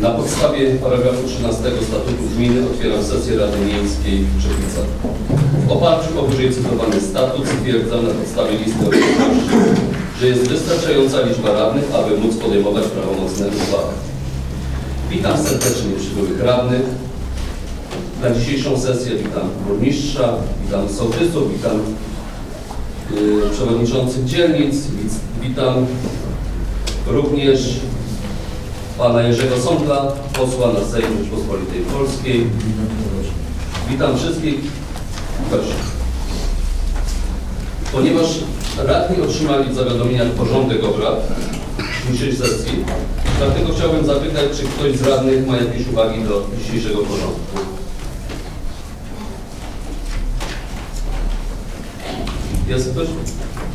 Na podstawie paragrafu 13 statutu gminy otwieram sesję Rady Miejskiej w Czechicach. W oparciu o wyżej cytowany statut stwierdzam na podstawie listy okoliczności, że jest wystarczająca liczba radnych, aby móc podejmować prawomocne uchwały. Witam serdecznie przybyłych radnych. Na dzisiejszą sesję witam burmistrza, witam sołtysów, witam yy, przewodniczących dzielnic, witam również pana Jerzego Sądla, posła na Sejm Rzeczpospolitej Polskiej. Witam wszystkich. Proszę. Ponieważ radni otrzymali w zawiadomieniach porządek obrad dzisiejszej sesji, dlatego chciałbym zapytać, czy ktoś z radnych ma jakieś uwagi do dzisiejszego porządku. Jest ktoś?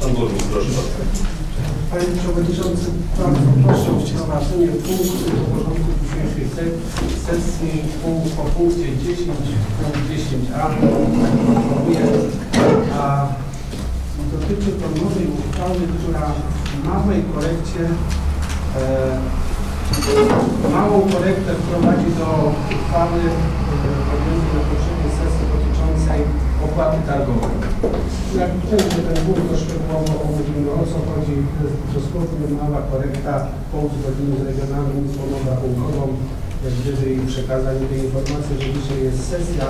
Pan burmistrz, proszę bardzo. Panie Przewodniczący, bardzo proszę o wprowadzenie punktu do porządku dzisiejszej se- sesji punkt, po punkcie 10, punkt 10a. Proponuję, a dotyczy to nowej uchwały, która w małej korekcie, e, małą korektę wprowadzi do uchwały e, podjętej na poprzedniej sesji dotyczącej opłaty targowej. Jak że ten punkt szczegółowo omówimy, o co chodzi, dosłownie mała korekta po uzgodnieniu z Regionalną Izbą Rachunkową, jak gdyby i przekazaniu tej informacji, że dzisiaj jest sesja,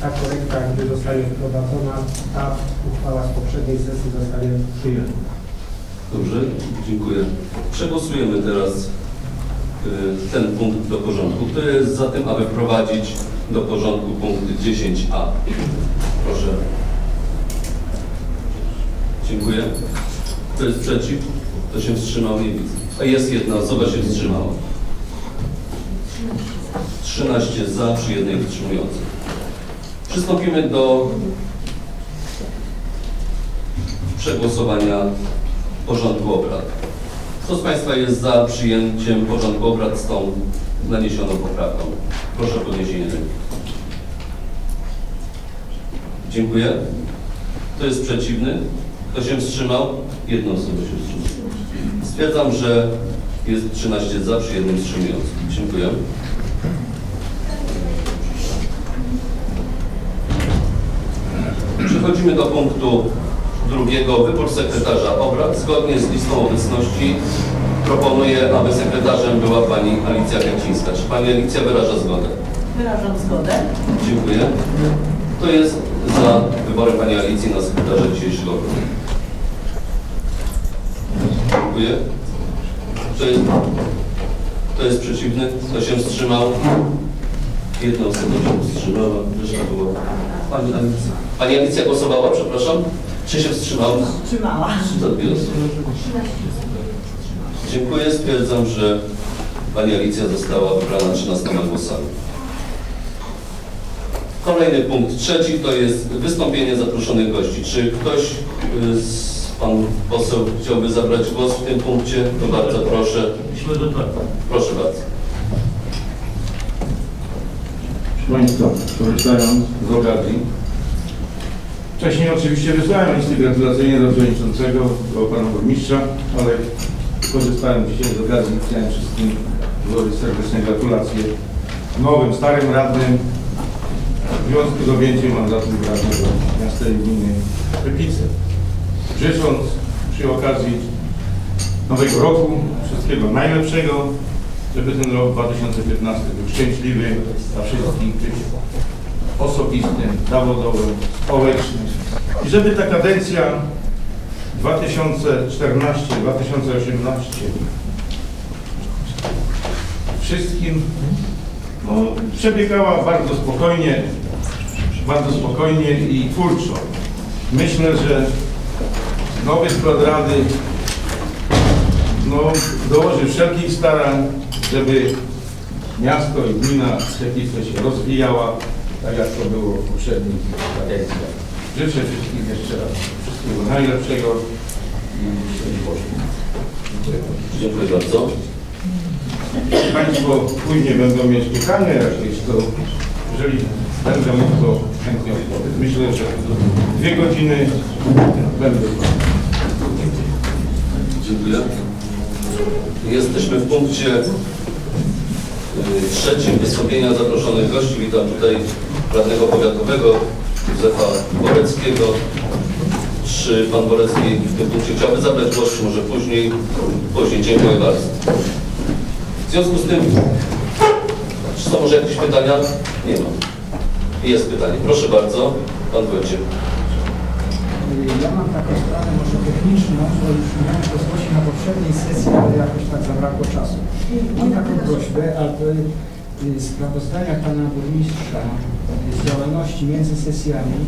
ta korekta, gdy zostanie wprowadzona, ta uchwała z poprzedniej sesji zostanie przyjęta. Dobrze, dziękuję. Przegłosujemy teraz y, ten punkt do porządku. Kto jest za tym, aby wprowadzić do porządku punkt 10a? Proszę. Dziękuję. Kto jest przeciw? Kto się wstrzymał? Nie widzę. A jest jedna osoba się wstrzymała. 13 za przy jednej wstrzymującej. Przystąpimy do przegłosowania porządku obrad. Kto z Państwa jest za przyjęciem porządku obrad z tą naniesioną poprawką? Proszę o podniesienie ręki. Dziękuję. Kto jest przeciwny? Kto się wstrzymał? Jedna osoba się wstrzymała. Stwierdzam, że jest 13 za przy jednym wstrzymującym. Dziękuję. Przechodzimy do punktu drugiego. Wybór sekretarza obrad. Zgodnie z listą obecności proponuję, aby sekretarzem była pani Alicja Kęcińska. Czy pani Alicja wyraża zgodę? Wyrażam zgodę. Dziękuję. Kto jest za wyborem pani Alicji na sekretarza dzisiejszego obradu? Dziękuję. Kto jest, kto jest przeciwny? Kto się wstrzymał? Jedna osoba się wstrzymała, reszta była. Pani Alicja. Pani Alicja głosowała, przepraszam? Czy się wstrzymała? Trzymała. Za dwie osoby. Dziękuję. Stwierdzam, że pani Alicja została wybrana 13 głosami. Kolejny punkt trzeci to jest wystąpienie zaproszonych gości. Czy ktoś y, z pan poseł chciałby zabrać głos w tym punkcie? To bardzo proszę. Proszę bardzo. Proszę Państwa, korzystając z okazji, wcześniej oczywiście wysłałem listy gratulacyjne do przewodniczącego, do pana burmistrza, ale korzystałem dzisiaj z okazji, chciałem wszystkim złożyć serdeczne gratulacje nowym, starym radnym w związku z objęciem mandatu radnego miasta i gminy Pypice. Życząc przy okazji nowego roku wszystkiego najlepszego, żeby ten rok 2015 był szczęśliwy dla wszystkich, osobistym, zawodowym, społecznym i żeby ta kadencja 2014-2018 wszystkim no, przebiegała bardzo spokojnie, bardzo spokojnie i twórczo. Myślę, że nowy skład Rady no, dołoży wszelkich starań, żeby miasto i gmina Szczepice się rozwijała, tak jak to było w poprzednich kadencjach. Życzę wszystkim jeszcze raz wszystkiego najlepszego i szczęść Boże. Dziękuję bardzo. Dziękuję bardzo. Jeśli Państwo później będą mieć pytania jakieś, to jeżeli będę mógł, to chętnie odpowiem. Myślę, że dwie godziny będę. Dziękuję. Jesteśmy w punkcie y, trzecim wystąpienia zaproszonych gości. Witam tutaj radnego powiatowego Józefa Boreckiego. Czy pan Borecki w tym punkcie chciałby zabrać głos, może później? Później, dziękuję bardzo. W związku z tym, czy są może jakieś pytania? Nie ma. Jest pytanie. Proszę bardzo, pan Wojciech. Ja mam taką sprawę może techniczną, bo już miałem to zgłosić na poprzedniej sesji, ale jakoś tak zabrakło czasu. Mam taką prośbę, aby y, sprawozdania pana burmistrza z działalności między sesjami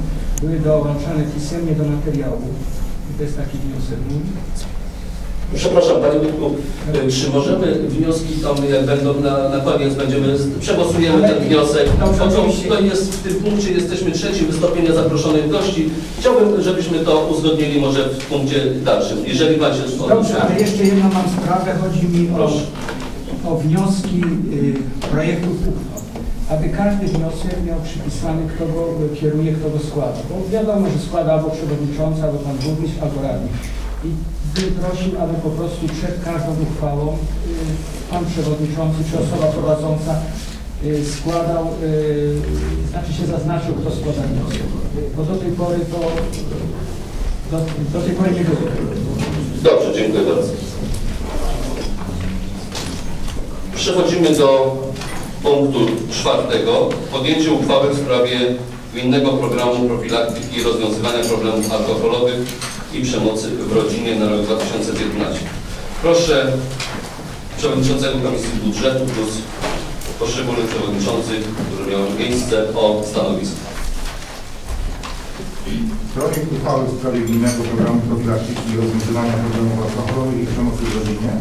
były dołączane pisemnie do materiału. I To jest taki wniosek mój. Przepraszam, Panie Wójtku, y, czy możemy wnioski tam, jak będą na, na koniec, będziemy, przegłosujemy ten wniosek. To, oczywiście. to jest w tym punkcie, jesteśmy trzeci, wystąpienia zaproszonych gości. Chciałbym, żebyśmy to uzgodnili może w punkcie dalszym, jeżeli Pan się Dobrze, ale jeszcze jedną mam sprawę. Chodzi mi o, o wnioski y, projektów uchwał. Aby każdy wniosek miał przypisany, kto go kieruje, kto go składa. Bo wiadomo, że składa albo przewodniczący, albo pan burmistrz, albo radny. I prosił, aby po prostu przed każdą uchwałą y, pan przewodniczący czy osoba prowadząca y, składał, y, znaczy się zaznaczył, kto składa wniosek. Bo do tej pory to do, do tej pory nie było. Dobrze, dziękuję bardzo. Przechodzimy do punktu czwartego. Podjęcie uchwały w sprawie gminnego programu profilaktyki i rozwiązywania problemów alkoholowych i przemocy w rodzinie na rok 2015. Proszę Przewodniczącego Komisji Budżetu plus poszczególnych przewodniczących, którzy miały miejsce o stanowisko. Projekt uchwały w sprawie gminnego programu profilaktyki i rozwiązywania problemów alkoholowych i przemocy w rodzinie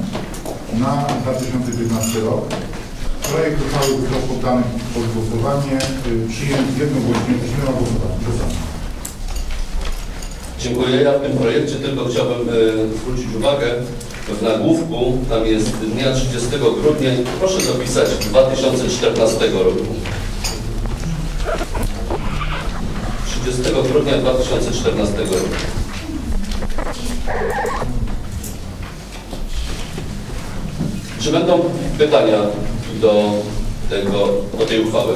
na 2015 rok. Projekt uchwały został poddany pod głosowanie, y, przyjęty jednogłośnie ośmioma głosowaniami. Dziękuję. Ja w tym projekcie tylko chciałbym e, zwrócić uwagę, w nagłówku tam jest dnia 30 grudnia, proszę zapisać 2014 roku. 30 grudnia 2014 roku. Czy będą pytania do, tego, do tej uchwały?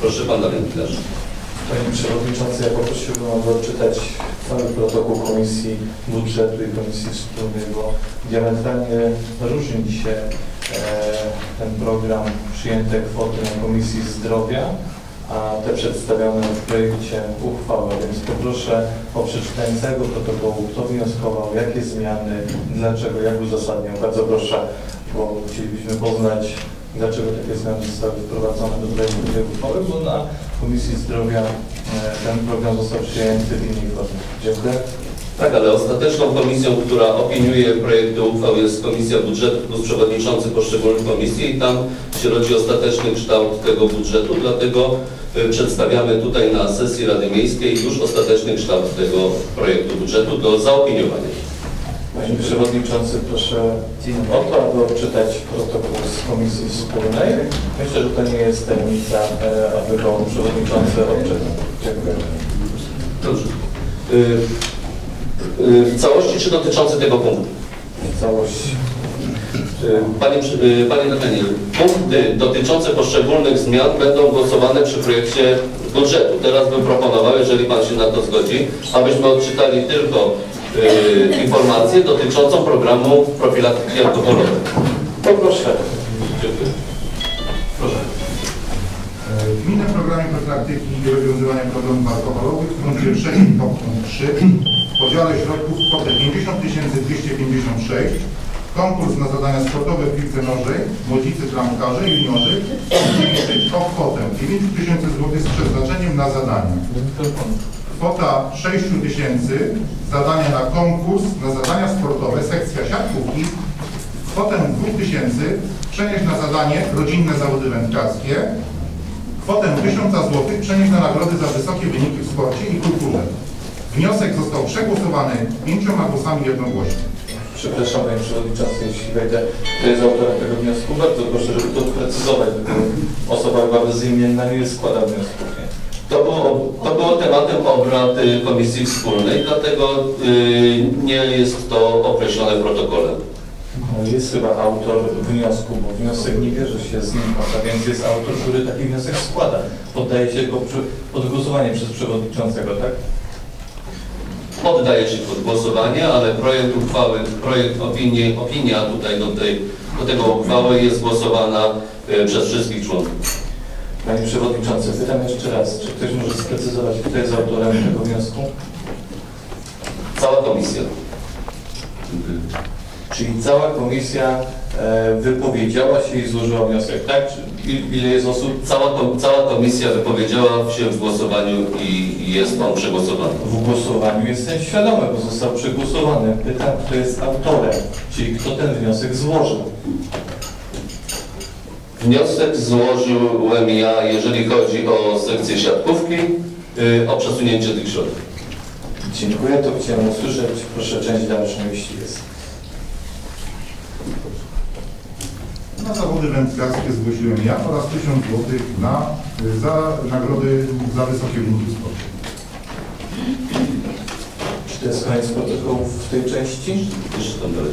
Proszę Pan Damian Pilarz. Panie Przewodniczący, ja poprosiłbym, aby odczytać cały protokół Komisji Budżetu i Komisji Wspólnej, bo diametralnie różni się e, ten program przyjęte kwoty na Komisji Zdrowia, a te przedstawione w projekcie uchwały, więc poproszę o przeczytanie całego protokołu, kto wnioskował, jakie zmiany, dlaczego, jak uzasadniał. Bardzo proszę, bo chcielibyśmy poznać, dlaczego takie zmiany zostały wprowadzone do projektu tej uchwały, bo na Komisji Zdrowia e, ten program został przyjęty w innej formie. Dziękuję. Tak, ale ostateczną komisją, która opiniuje projekty uchwał jest Komisja Budżetu plus przewodniczący poszczególnych komisji i tam się rodzi ostateczny kształt tego budżetu, dlatego y, przedstawiamy tutaj na sesji Rady Miejskiej już ostateczny kształt tego projektu budżetu do zaopiniowania. Panie Przewodniczący, proszę o to, aby odczytać protokół z Komisji Wspólnej. Myślę, że to nie jest tajemnica, e, aby go Przewodniczący odczytał. Dziękuję. Dobrze. Y, y, W całości czy dotyczący tego punktu? Całość. Y, Panie, Panie Damianie, punkty dotyczące poszczególnych zmian będą głosowane przy projekcie budżetu. Teraz bym proponował, jeżeli Pan się na to zgodzi, abyśmy odczytali tylko y, informację dotyczącą programu profilaktyki alkoholowej. Poproszę. Dziękuję. Proszę. W gminnym programie profilaktyki i rozwiązywania problemów alkoholowych w punkcie trzecim podpunkt 3 w podziale środków kwotę 50 256 konkurs na zadania sportowe w piłce nożnej, młodzicy, bramkarze i juniorzy zmniejszyć o kwotę 9 tysięcy złotych z przeznaczeniem na zadania. Kwota 6 tysięcy zadania na konkurs na zadania sportowe, sekcja siatkówki. Kwotę 2 tysięcy przenieść na zadanie rodzinne zawody wędkarskie. Kwotę 1000 zł przenieść na nagrody za wysokie wyniki w sporcie i kulturze. Wniosek został przegłosowany pięcioma głosami jednogłośnie. Przepraszam Panie Przewodniczący, jeśli wejdę. Kto jest autorem tego wniosku? Bardzo proszę, żeby to doprecyzować, bo osoba chyba bezimienna nie składa wniosków. To było, to było tematem obrad y, Komisji Wspólnej, dlatego y, nie jest to określone w protokole. No, Jest chyba autor wniosku, bo wniosek nie bierze się z nim, a więc jest autor, który taki wniosek składa. Poddaje się go pod głosowanie przez przewodniczącego, tak? Poddaje się pod głosowanie, ale projekt uchwały, projekt opinii, opinia tutaj do, tej, do tego uchwały jest głosowana e, przez wszystkich członków. Panie Przewodniczący, pytam jeszcze raz, czy ktoś może sprecyzować, kto jest autorem tego wniosku? Cała komisja. Czyli cała komisja e, wypowiedziała się i złożyła wniosek, tak? Ile jest osób? Cała, kom- cała komisja wypowiedziała się w głosowaniu i i jest on przegłosowany. W głosowaniu jestem świadomy, bo został przegłosowany. Pytam, kto jest autorem, czyli kto ten wniosek złożył. Wniosek złożyłem ja, jeżeli chodzi o sekcję siatkówki, y, o przesunięcie tych środków. Dziękuję, to chciałem usłyszeć. Proszę część dalszą, jeśli jest. Na zawody wędkarskie zgłosiłem ja oraz 1000 zł na, y, za nagrody za wysokie wyniki w sporcie. Czy to jest koniec protokołów w tej części? Jeszcze tam dalej.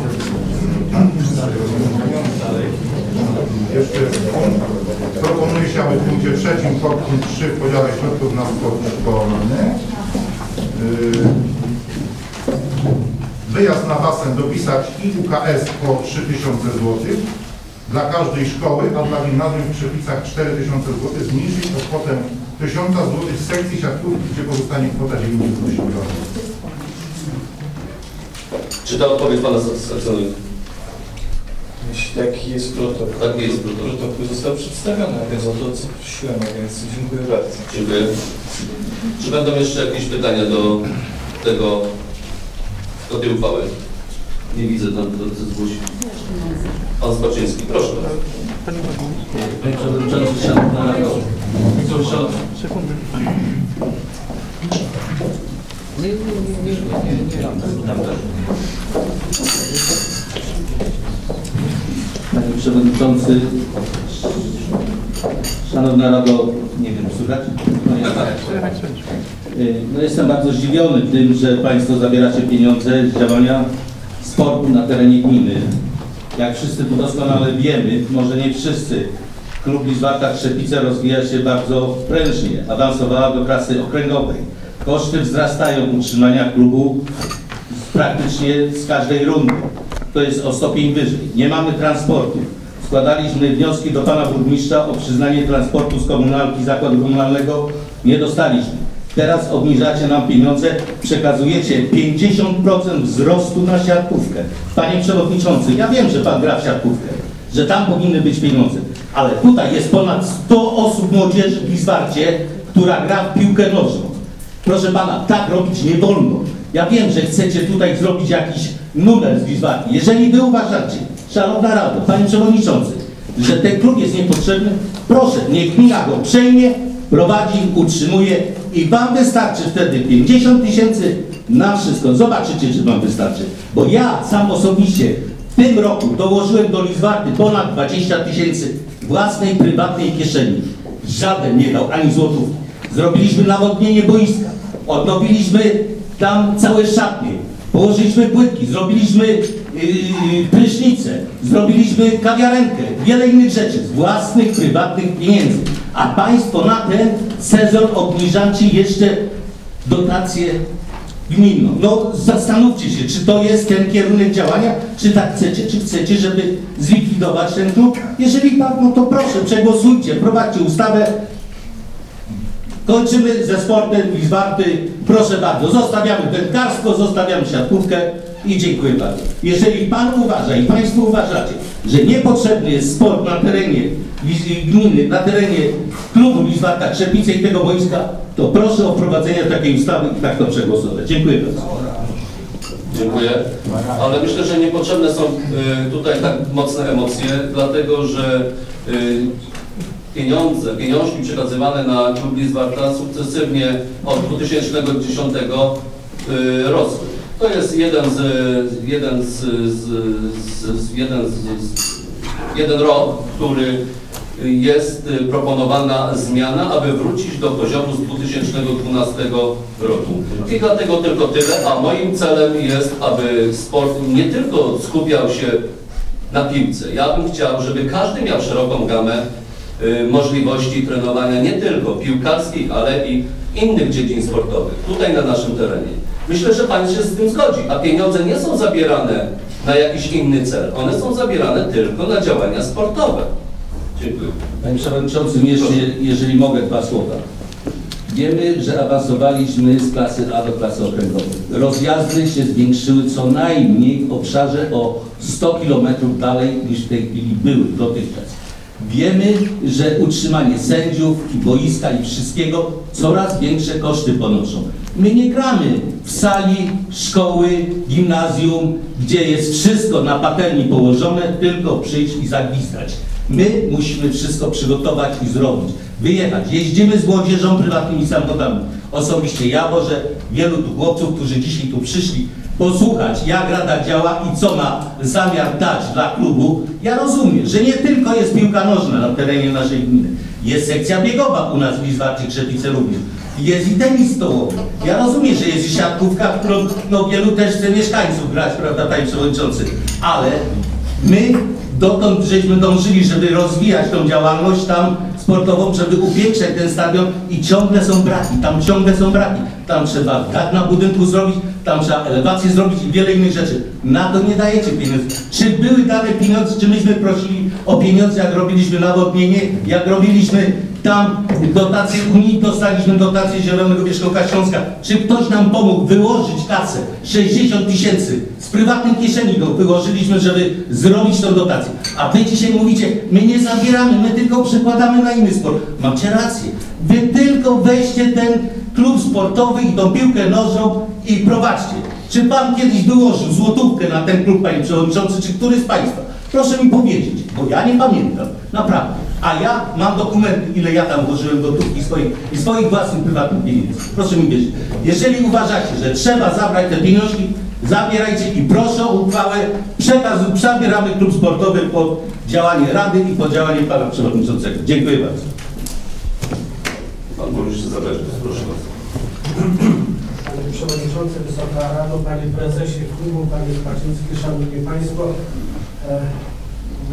Jeszcze punkt. Proponuję się, w trzecim podpunkt 3 w podziale środków na sport szkolny yy, wyjazd na basen dopisać i UKS po 3000 zł dla każdej szkoły, a dla gimnazjum w przepisach 4000 zł zmniejszyć o kwotę 1000 zł z sekcji siatkówki, gdzie pozostanie kwota 98 milionów. Czy ta odpowiedź Pana satysfakcjonuje? Jeśli taki jest protokół. Taki jest protokół. Protokół został przedstawiony, a więc o to, co prosiłem, więc dziękuję bardzo. Dziękuję. Czy będą jeszcze jakieś pytania do tego, do tej uchwały? Nie widzę tam, kto chce zgłosić. Pan Spaczyński, proszę bardzo. Panie Przewodniczący, Szanowna Rado. Proszę o... Nie, nie, nie, nie, nie, nie, nie, tam też. Panie Przewodniczący, Szanowna Rado, nie wiem, słychać? No, jest. Y, No jestem bardzo zdziwiony tym, że Państwo zabieracie pieniądze z działania sportu na terenie gminy. Jak wszyscy tu doskonale wiemy, może nie wszyscy, klub Lizbarka Trzepice rozwija się bardzo prężnie, awansowała do klasy okręgowej. Koszty wzrastają utrzymania klubu praktycznie z każdej rundy. To jest o stopień wyżej. Nie mamy transportu. Składaliśmy wnioski do pana burmistrza o przyznanie transportu z komunalki zakładu komunalnego. Nie dostaliśmy. Teraz obniżacie nam pieniądze, przekazujecie 50% wzrostu na siatkówkę. Panie Przewodniczący, ja wiem, że Pan gra w siatkówkę, że tam powinny być pieniądze, ale tutaj jest ponad 100 osób młodzieży w Lizwarcie, która gra w piłkę nożną. Proszę Pana, tak robić nie wolno. Ja wiem, że chcecie tutaj zrobić jakiś numer z Lizwarki. Jeżeli Wy uważacie, Szanowna Rado, Panie Przewodniczący, że ten klub jest niepotrzebny, proszę, niech gmina go przejmie, prowadzi, utrzymuje i Wam wystarczy wtedy 50 tysięcy na wszystko. Zobaczycie, czy Wam wystarczy. Bo ja sam osobiście w tym roku dołożyłem do Lizwarty ponad 20 tysięcy własnej, prywatnej kieszeni. Żaden nie dał ani złotówki. Zrobiliśmy nawodnienie boiska, odnowiliśmy tam całe szatnie, położyliśmy płytki, zrobiliśmy yy, zrobiliśmy kawiarenkę, wiele innych rzeczy z własnych, prywatnych pieniędzy. A Państwo na ten sezon obniżacie jeszcze dotację gminną. No zastanówcie się, czy to jest ten kierunek działania, czy tak chcecie, czy chcecie, żeby zlikwidować ten klub. Jeżeli tak, no to proszę, przegłosujcie, prowadźcie ustawę, Kończymy ze sportem Lizwarty. Proszę bardzo, zostawiamy wędkarstwo, zostawiamy siatkówkę i dziękuję bardzo. Jeżeli Pan uważa i Państwo uważacie, że niepotrzebny jest sport na terenie gminy, na terenie klubu Lizwarka Trzepice i tego boiska, to proszę o wprowadzenie takiej ustawy i tak to przegłosować. Dziękuję bardzo. Dziękuję. Ale myślę, że niepotrzebne są y, tutaj tak mocne emocje, dlatego że y, pieniądze, pieniążki przekazywane na klub Lizbarta sukcesywnie od 2010 y, rosły. To jest jeden z, jeden z, z, z, jeden z, jeden rok, który jest y, proponowana zmiana, aby wrócić do poziomu z 2012 roku. I dlatego tylko tyle, a moim celem jest, aby sport nie tylko skupiał się na piłce. Ja bym chciał, żeby każdy miał szeroką gamę możliwości trenowania nie tylko piłkarskich, ale i innych dziedzin sportowych, tutaj na naszym terenie. Myślę, że Pan się z tym zgodzi, a pieniądze nie są zabierane na jakiś inny cel. One są zabierane tylko na działania sportowe. Dziękuję. Panie Przewodniczący, jeszcze, jeżeli mogę, dwa słowa. Wiemy, że awansowaliśmy z klasy A do klasy okręgowej. Rozjazdy się zwiększyły co najmniej w obszarze o 100 km dalej niż w tej chwili były dotychczas. Wiemy, że utrzymanie sędziów i boiska i wszystkiego coraz większe koszty ponoszą. My nie gramy w sali szkoły, gimnazjum, gdzie jest wszystko na patelni położone, tylko przyjść i zagwizdać. My musimy wszystko przygotować i zrobić. Wyjechać. Jeździmy z młodzieżą prywatnymi samochodami. Osobiście ja wożę wielu tu chłopców, którzy dzisiaj tu przyszli posłuchać, jak Rada działa i co ma zamiar dać dla klubu. Ja rozumiem, że nie tylko jest piłka nożna na terenie naszej gminy. Jest sekcja biegowa u nas w Lizwarcie Krzepice również. Jest i tenis stołowy. Ja rozumiem, że jest i siatkówka, którą no, wielu też chce mieszkańców grać, prawda, panie przewodniczący. Ale my dotąd żeśmy dążyli, żeby rozwijać tą działalność tam sportową, żeby upiększać ten stadion i ciągle są braki, tam ciągle są braki. Tam trzeba dach na budynku zrobić, tam trzeba elewację zrobić i wiele innych rzeczy. Na to nie dajecie pieniędzy. Czy były dane pieniądze, czy myśmy prosili o pieniądze, jak robiliśmy nawodnienie, jak robiliśmy tam dotacje Unii, dostaliśmy dotację Zielonego Wierzchołka Śląska. Czy ktoś nam pomógł wyłożyć kasę 60 tysięcy z prywatnej kieszeni go wyłożyliśmy, żeby zrobić tą dotację. A wy dzisiaj mówicie, my nie zabieramy, my tylko przekładamy na inny sport. Macie rację. Wy tylko weźcie ten klub sportowy i tą piłkę nożną i prowadźcie. Czy pan kiedyś wyłożył złotówkę na ten klub, panie przewodniczący, czy który z państwa? Proszę mi powiedzieć, bo ja nie pamiętam, naprawdę. A ja mam dokumenty, ile ja tam włożyłem gotówki swoich i swoich własnych prywatnych pieniędzy. Proszę mi wierzyć. Jeżeli uważacie, że trzeba zabrać te pieniążki, zabierajcie i proszę o uchwałę. Przekaz, zabieramy klub sportowy pod działanie Rady i pod działanie Pana Przewodniczącego. Dziękuję bardzo. Pan burmistrz zabrać, proszę bardzo. Panie Przewodniczący, Wysoka Rado, Panie Prezesie Klubu, Panie Spaczyński, Szanowni Państwo.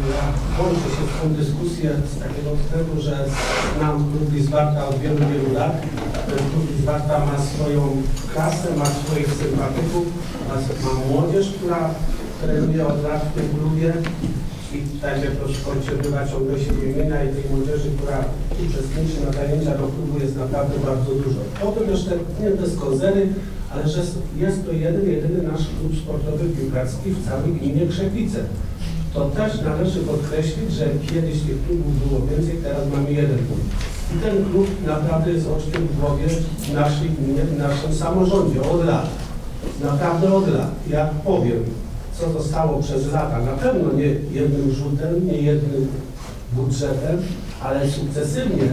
Ja włączę się w tę dyskusję z takiego względu, że znam klub Lizbarta od wielu, wielu lat. Klub Lizbarta ma swoją klasę, ma swoich sympatyków, ma, ma młodzież, która trenuje od lat w tym klubie. I tak jak proszę bywa ciągle się wymienia i tej młodzieży, która uczestniczy na zajęcia do klubu jest naprawdę bardzo dużo. Potem jeszcze nie bez kozery, ale że jest to jeden, jedyny nasz klub sportowy piłkarski w całej gminie Krzepice. To też należy podkreślić, że kiedyś tych klubów było więcej, teraz mamy jeden klub. I ten klub naprawdę jest oczkiem w głowie w naszej gminie, w naszym samorządzie od lat. Naprawdę od lat. Ja powiem, co zostało przez lata, na pewno nie jednym rzutem, nie jednym budżetem, ale sukcesywnie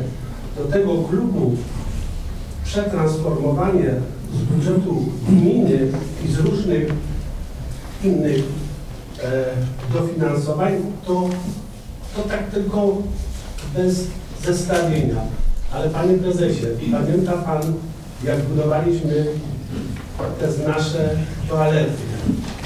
do tego klubu przetransformowanie z budżetu gminy i z różnych innych dofinansowań, to, to tak tylko bez zestawienia. Ale Panie Prezesie, pamięta Pan, jak budowaliśmy te nasze toalety?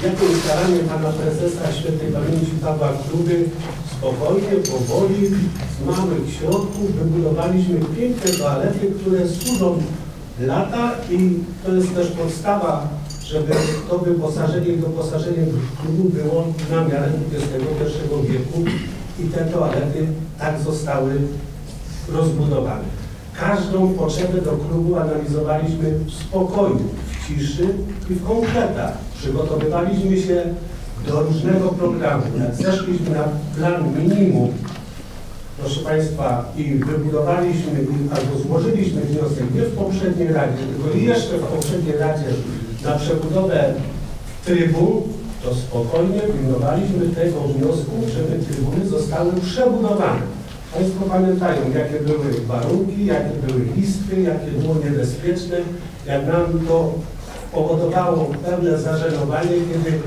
Jakim staraniem Pana Prezesa Świętej Pamięci Pawła Kluby spokojnie, powoli, z małych środków wybudowaliśmy piękne toalety, które służą lata i to jest też podstawa, żeby to wyposażenie i doposażenie klubu było na miarę XXI wieku i te toalety tak zostały rozbudowane. Każdą potrzebę do klubu analizowaliśmy w spokoju, w ciszy i w konkretach. Przygotowywaliśmy się do różnego programu. Zeszliśmy na plan minimum, proszę Państwa, i wybudowaliśmy, albo złożyliśmy wniosek nie w poprzedniej Radzie, tylko jeszcze w poprzedniej Radzie na przebudowę trybun, to spokojnie pilnowaliśmy tego wniosku, żeby trybuny zostały przebudowane. Państwo pamiętają, jakie były warunki, jakie były listy, jakie było niebezpieczne, jak nam to powodowało pewne zażenowanie, kiedy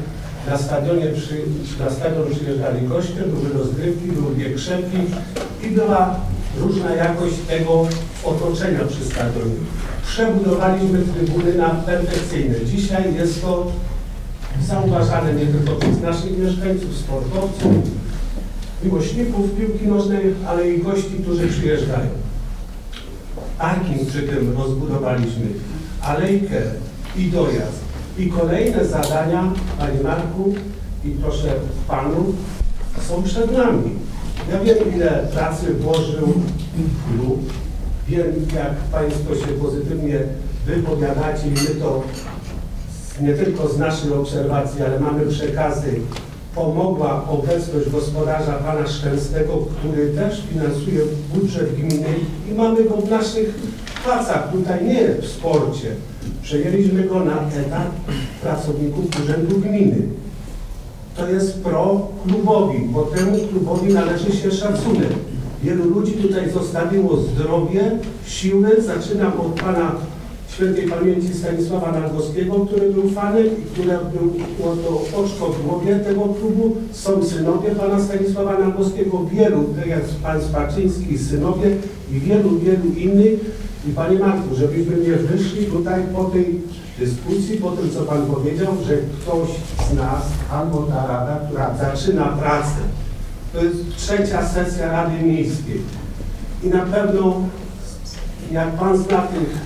na stadionie przy, na stadion przyjeżdżali goście, były rozgrywki, były wiekrzepki i była różna jakość tego otoczenia przy stadionie. Przebudowaliśmy trybuny na perfekcyjne. Dzisiaj jest to zauważane nie tylko przez naszych mieszkańców, sportowców, miłośników piłki nożnej, ale i gości, którzy przyjeżdżają. Parking przy tym rozbudowaliśmy, alejkę i dojazd. I kolejne zadania, Panie Marku i proszę Panów, są przed nami. Ja wiem, ile pracy włożył klub. Wiem, jak Państwo się pozytywnie wypowiadacie i my to nie tylko z naszej obserwacji, ale mamy przekazy. Pomogła obecność gospodarza Pana Szczęsnego, który też finansuje budżet gminy i mamy go w naszych pracach, tutaj nie w sporcie. Przejęliśmy go na etat pracowników Urzędu Gminy. To jest pro klubowi, bo temu klubowi należy się szacunek. Wielu ludzi tutaj zostawiło zdrowie, siły. Zaczynam od pana świętej pamięci Stanisława Nagłowskiego, który był fanem i który był to oczko w głowie tego klubu. Są synowie pana Stanisława Nagłowskiego, wielu, tak jak pan Spaczyński, synowie i wielu, wielu innych. I panie Marku, żebyśmy nie wyszli tutaj po tej dyskusji, po tym co pan powiedział, że ktoś z nas, albo ta rada, która zaczyna pracę, to jest trzecia sesja Rady Miejskiej. I na pewno, jak Pan zna tych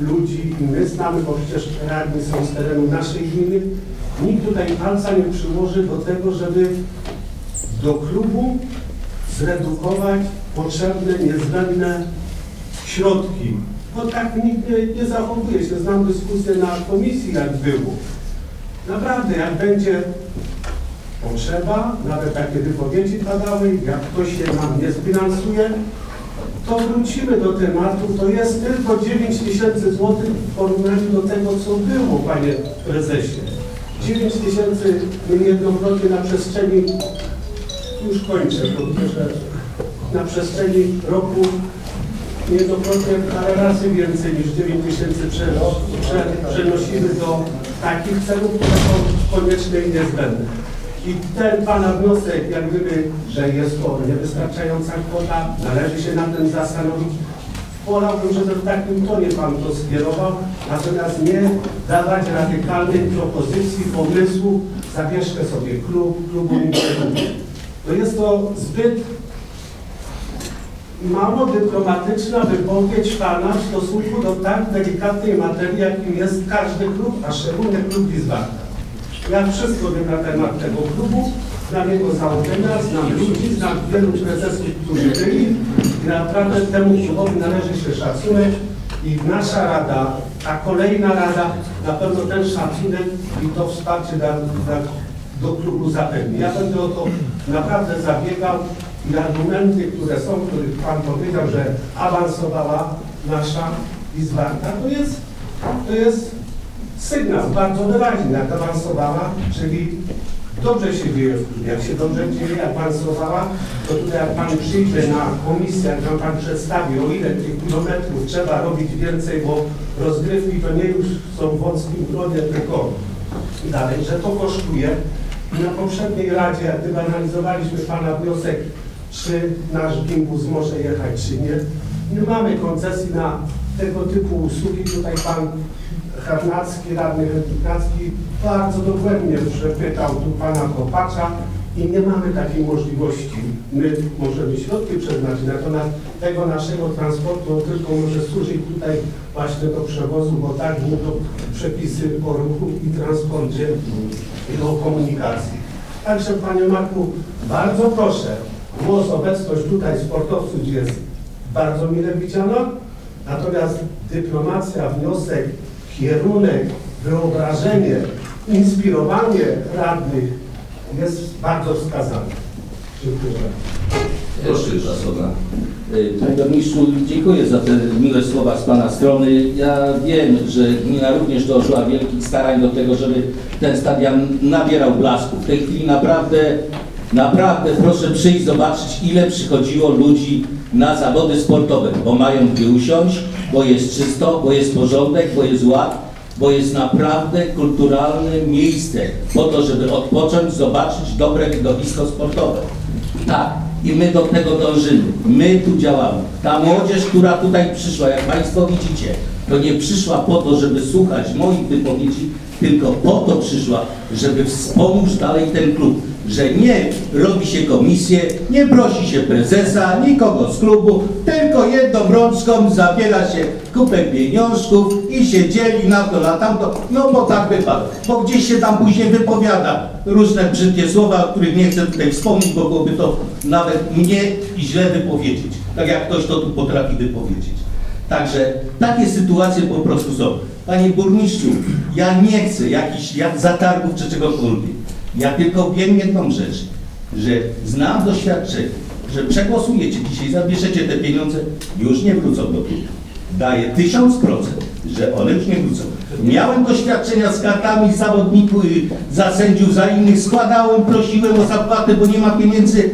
ludzi my znamy, bo przecież radni są z terenu naszej gminy, nikt tutaj palca nie przyłoży do tego, żeby do klubu zredukować potrzebne, niezbędne środki. Bo tak nikt nie, nie zachowuje się. Znam dyskusję na komisji, jak było. Naprawdę, jak będzie potrzeba, nawet takie wypowiedzi padały, jak ktoś się nam nie sfinansuje, to wrócimy do tematu. To jest tylko 9 tysięcy złotych w porównaniu do tego, co było, panie prezesie. 9 tysięcy niejednokrotnie na przestrzeni, już kończę, na przestrzeni roku niejednokrotnie parę razy więcej niż 9 tysięcy przeno- prze- przenosimy do takich celów, które są konieczne i niezbędne. I ten Pana wniosek, jak gdyby, że jest to niewystarczająca kwota, należy się nad tym zastanowić. Wolałbym, żeby w takim tonie Pan to skierował, natomiast nie dawać radykalnych propozycji, pomysłów, zabierzmy sobie klub, klubu nie. To jest to zbyt mało dyplomatyczna wypowiedź Pana w stosunku do tak delikatnej materii, jakim jest każdy klub, a szczególnie klub Wizbarka. Ja wszystko wiem na temat tego klubu, znam jego założenia, znam ludzi, znam wielu prezesów, którzy byli i naprawdę temu klubowi należy się szacunek i nasza rada, ta kolejna rada na pewno ten szacunek i to wsparcie dla, do klubu zapewni. Ja będę o to naprawdę zabiegał i argumenty, które są, których Pan powiedział, że awansowała nasza Izbarka, to jest, to jest sygnał bardzo wyraźny, jak awansowała, czyli dobrze się dzieje w klubie. Jak się dobrze dzieje, jak awansowała, to tutaj jak Pan przyjdzie na komisję, jak nam Pan przedstawi, o ile tych kilometrów trzeba robić więcej, bo rozgrywki to nie już są w wąskim gronie, tylko dalej, że to kosztuje. I na poprzedniej Radzie, gdyby analizowaliśmy Pana wniosek, czy nasz gimbus może jechać, czy nie. Nie mamy koncesji na tego typu usługi. Tutaj Pan Harnacki, radny Harnacki bardzo dogłębnie przepytał tu Pana Kopacza i nie mamy takiej możliwości. My możemy środki przeznaczyć, natomiast tego naszego transportu on tylko może służyć tutaj właśnie do przewozu, bo tak mówią przepisy o ruchu i transporcie i o komunikacji. Także Panie Marku, bardzo proszę, głos, obecność tutaj sportowców jest bardzo mile widziana, natomiast dyplomacja, wniosek, kierunek, wyobrażenie, inspirowanie radnych jest bardzo wskazane. Dziękuję. Proszę Żasona. Panie Burmistrzu, dziękuję za te miłe słowa z Pana strony. Ja wiem, że gmina również doszła wielkich starań do tego, żeby ten stadion nabierał blasku. W tej chwili naprawdę, naprawdę proszę przyjść zobaczyć, ile przychodziło ludzi na zawody sportowe, bo mają gdzie usiąść, bo jest czysto, bo jest porządek, bo jest ład, bo jest naprawdę kulturalne miejsce po to, żeby odpocząć, zobaczyć dobre widowisko sportowe. Tak, i my do tego dążymy. My tu działamy. Ta młodzież, która tutaj przyszła, jak Państwo widzicie, to nie przyszła po to, żeby słuchać moich wypowiedzi, tylko po to przyszła, żeby wspomóc dalej ten klub. Że nie robi się komisję, nie prosi się prezesa, nikogo z klubu, tylko jedną rączką zabiera się kupę pieniążków i się dzieli na to, na tamto, no bo tak wypadło. Bo gdzieś się tam później wypowiada różne brzydkie słowa, o których nie chcę tutaj wspomnieć, bo byłoby to nawet mnie źle wypowiedzieć, tak jak ktoś to tu potrafi wypowiedzieć. Także takie sytuacje po prostu są. Panie burmistrzu, ja nie chcę jakichś jak zatargów czy czegokolwiek. Ja tylko wiem jedną rzecz, że znam doświadczenie, że przegłosujecie dzisiaj, zabierzecie te pieniądze, już nie wrócą do klubu. Daję tysiąc procent, że one już nie wrócą. Miałem doświadczenia z kartami zawodników, y, za sędziów, za innych, składałem, prosiłem o zapłatę, bo nie ma pieniędzy,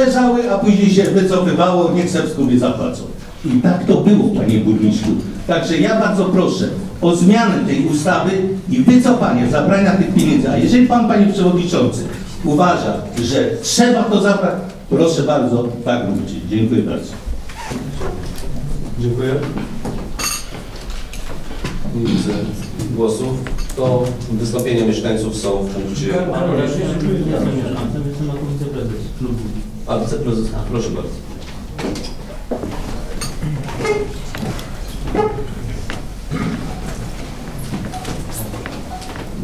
leżały, a później się wycofywało, niech se w klubie zapłacą. I tak to było, panie burmistrzu. Także ja bardzo proszę o zmianę tej ustawy i wycofanie, zabrania tych pieniędzy. A jeżeli pan, panie przewodniczący, uważa, że trzeba to zabrać, proszę bardzo, tak róbcie. Dziękuję bardzo. Dziękuję. Nie widzę głosów. To wystąpienia mieszkańców są w punkcie... A wiceprezes, proszę bardzo.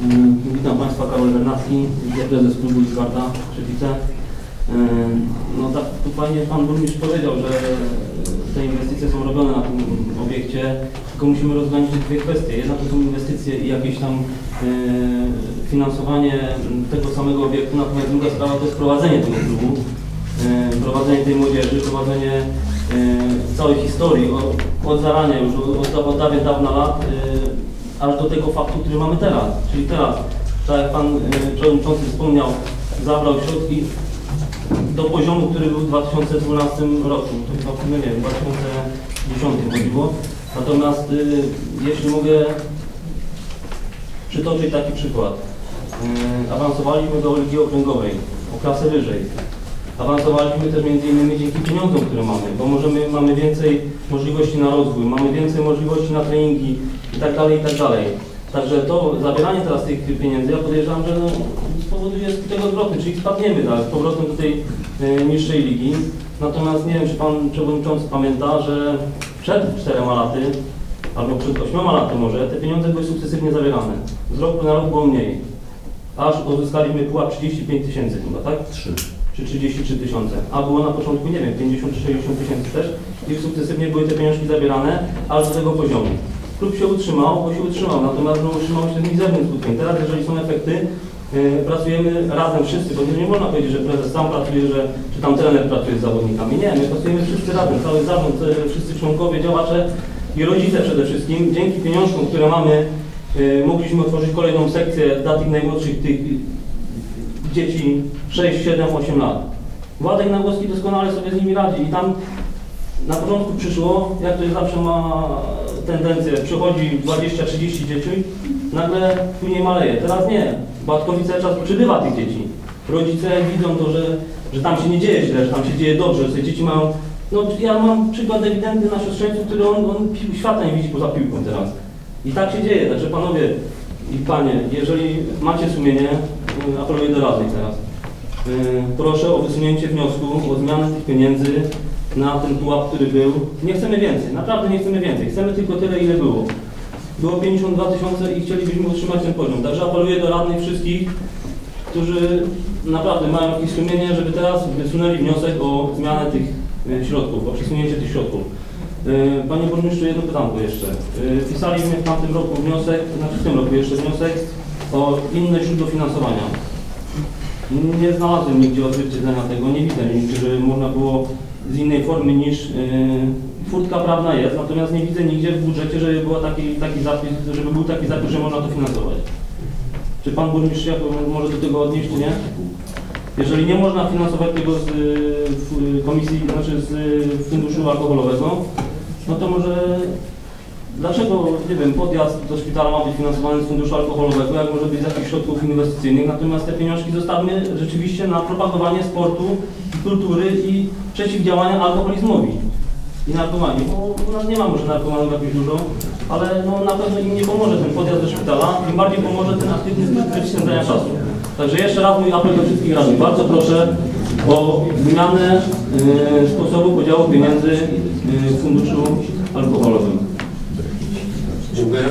Mm, Witam Państwa, Karol Bernacki, wiceprezes klubu Izbarta Szypice. Ym, No tak, tu Panie Pan Burmistrz powiedział, że te inwestycje są robione na tym obiekcie, tylko musimy rozgraniczyć dwie kwestie. Jedna to są inwestycje i jakieś tam y, finansowanie tego samego obiektu, natomiast druga sprawa to jest prowadzenie tego klubu, y, prowadzenie tej młodzieży, prowadzenie y, całej historii, od, od zarania już, od, od, dawien dawna lat, y, aż do tego faktu, który mamy teraz. Czyli teraz, tak jak Pan y, Przewodniczący wspomniał, zabrał środki do poziomu, który był w 2012 roku. To chyba, no nie wiem, w 2010 chodziło. Natomiast y, jeśli mogę przytoczyć taki przykład. Awansowaliśmy do Ligi Okręgowej, o klasę wyżej. Awansowaliśmy też między innymi dzięki pieniądzom, które mamy, bo możemy, mamy więcej możliwości na rozwój, mamy więcej możliwości na treningi i tak dalej, i tak. Także to zabieranie teraz tych pieniędzy, ja podejrzewam, że no, spowoduje skutek odwrotny, czyli spadniemy dalej, z powrotem do tej e, niższej ligi. Natomiast nie wiem, czy Pan Przewodniczący pamięta, że przed czterema laty, albo przed ośmioma laty może, te pieniądze były sukcesywnie zabierane. Z roku na rok było mniej. Aż uzyskaliśmy pułap 35 tysięcy chyba, tak? 3 czy 33 tysiące, a było na początku, nie wiem, 50 czy 60 tysięcy też i sukcesywnie były te pieniążki zabierane aż do tego poziomu. Klub się utrzymał, bo się utrzymał, natomiast no, utrzymał się mizernym skutkiem. Teraz, jeżeli są efekty, yy, pracujemy razem wszyscy, bo nie można powiedzieć, że prezes sam pracuje, że, czy tam trener pracuje z zawodnikami. Nie, my pracujemy wszyscy razem, cały zarząd, yy, wszyscy członkowie, działacze i rodzice przede wszystkim. Dzięki pieniążkom, które mamy, yy, mogliśmy otworzyć kolejną sekcję dla tych najmłodszych, tych dzieci 6, 7, 8 lat. Władek Nagłowski doskonale sobie z nimi radzi i tam na początku przyszło, jak to zawsze ma tendencję, przychodzi 20-30 dzieci, nagle później maleje. Teraz nie. Batkowice cały czas przybywa tych dzieci. Rodzice widzą to, że, że tam się nie dzieje źle, że tam się dzieje dobrze, że te dzieci mają... No ja mam przykład ewidentny na siostrzeńcu, który on, on świata nie widzi poza piłką teraz. I tak się dzieje, także panowie i panie, jeżeli macie sumienie, apeluję do radnych teraz. Y, Proszę o wysunięcie wniosku o zmianę tych pieniędzy na ten pułap, który był. Nie chcemy więcej, naprawdę nie chcemy więcej. Chcemy tylko tyle, ile było. Było 52 tysiące i chcielibyśmy utrzymać ten poziom. Także apeluję do radnych wszystkich, którzy naprawdę mają jakieś sumienie, żeby teraz wysunęli wniosek o zmianę tych y, środków, o przesunięcie tych środków. Y, Panie Burmistrzu, jedno pytanko jeszcze. Pisaliśmy w tamtym roku wniosek, znaczy w tym roku jeszcze wniosek o inne źródło finansowania. Nie znalazłem nigdzie odzwierciedlenia tego, nie widzę nigdzie, żeby można było z innej formy niż yy, furtka prawna jest, natomiast nie widzę nigdzie w budżecie, żeby, była taki, taki zapis, żeby był taki zapis, że można to finansować. Czy pan burmistrz może do tego odnieść, czy nie? Jeżeli nie można finansować tego z y, f- komisji, znaczy z y, funduszu alkoholowego, no to może dlaczego, nie wiem, podjazd do szpitala ma być finansowany z funduszu alkoholowego, jak może być z jakichś środków inwestycyjnych, natomiast te pieniążki zostawmy rzeczywiście na propagowanie sportu kultury i przeciwdziałania alkoholizmowi i narkomanii, bo u nas nie ma może narkomanów jakoś dużo, ale no, na pewno im nie pomoże ten podjazd do szpitala, tym bardziej pomoże ten aktywny tryb spędzania czasu. Także jeszcze raz mój apel do wszystkich radnych. Bardzo proszę o zmianę y, sposobu podziału pieniędzy y, w funduszu alkoholowym. Dziękuję.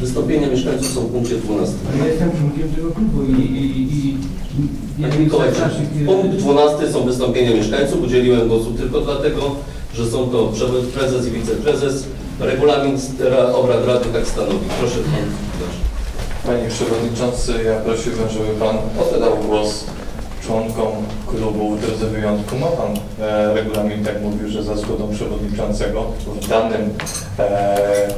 Wystąpienia mieszkańców są w punkcie 12. Ja jestem członkiem tego klubu i, i, i, i Panie naszych... punkt 12 są wystąpienia mieszkańców. Udzieliłem głosu tylko dlatego, że są to prezes i wiceprezes. Regulamin ra- obrad rady tak stanowi. Proszę pan. Panie Przewodniczący, ja prosiłbym, żeby Pan oddał głos członkom klubu drodze wyjątku. Ma Pan e, regulamin, tak mówił, że za zgodą Przewodniczącego w danym e,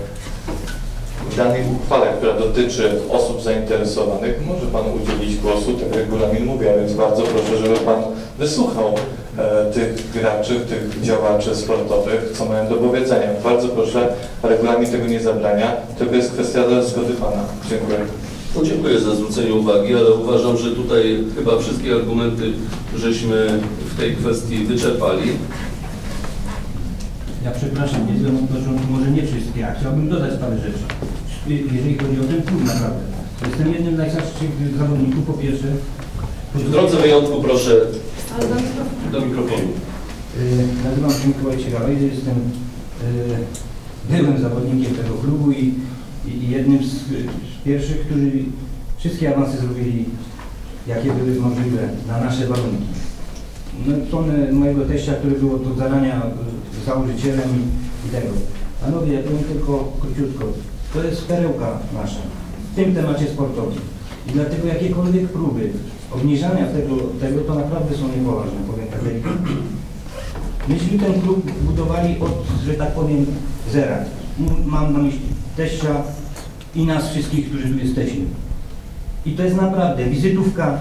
w danej uchwale, która dotyczy osób zainteresowanych, może Pan udzielić głosu, tak regulamin mówi, a więc bardzo proszę, żeby Pan wysłuchał e, tych graczy, tych działaczy sportowych, co mają do powiedzenia. Bardzo proszę, regulamin tego nie zabrania, tylko jest kwestia zgody Pana. Dziękuję. No, dziękuję za zwrócenie uwagi, ale uważam, że tutaj chyba wszystkie argumenty żeśmy w tej kwestii wyczerpali. Ja przepraszam, nie byłem od początku, może nie wszystkie, a chciałbym dodać parę rzeczy. Jeżeli chodzi o ten klub naprawdę. Jestem jednym z najstarszych zawodników po pierwsze. Po W drugie, drodze wyjątku proszę do mikrofonu. y, Nazywam się Mikołaj Ciekawejdy, jestem y, byłym zawodnikiem tego klubu i, i jednym z, pierwszych, którzy wszystkie awanse zrobili, jakie były możliwe na nasze warunki. No, wspomnę mojego teścia, który był od zarania y, założycielem i, tego. Panowie, ja powiem tylko króciutko. To jest perełka nasza w tym temacie sportowym. I dlatego jakiekolwiek próby obniżania tego, tego to naprawdę są niepoważne, powiem tak delikatnie. Myśmy ten klub budowali od, że tak powiem, zera. Mam na myśli teścia i nas wszystkich, którzy tu jesteśmy. I to jest naprawdę wizytówka,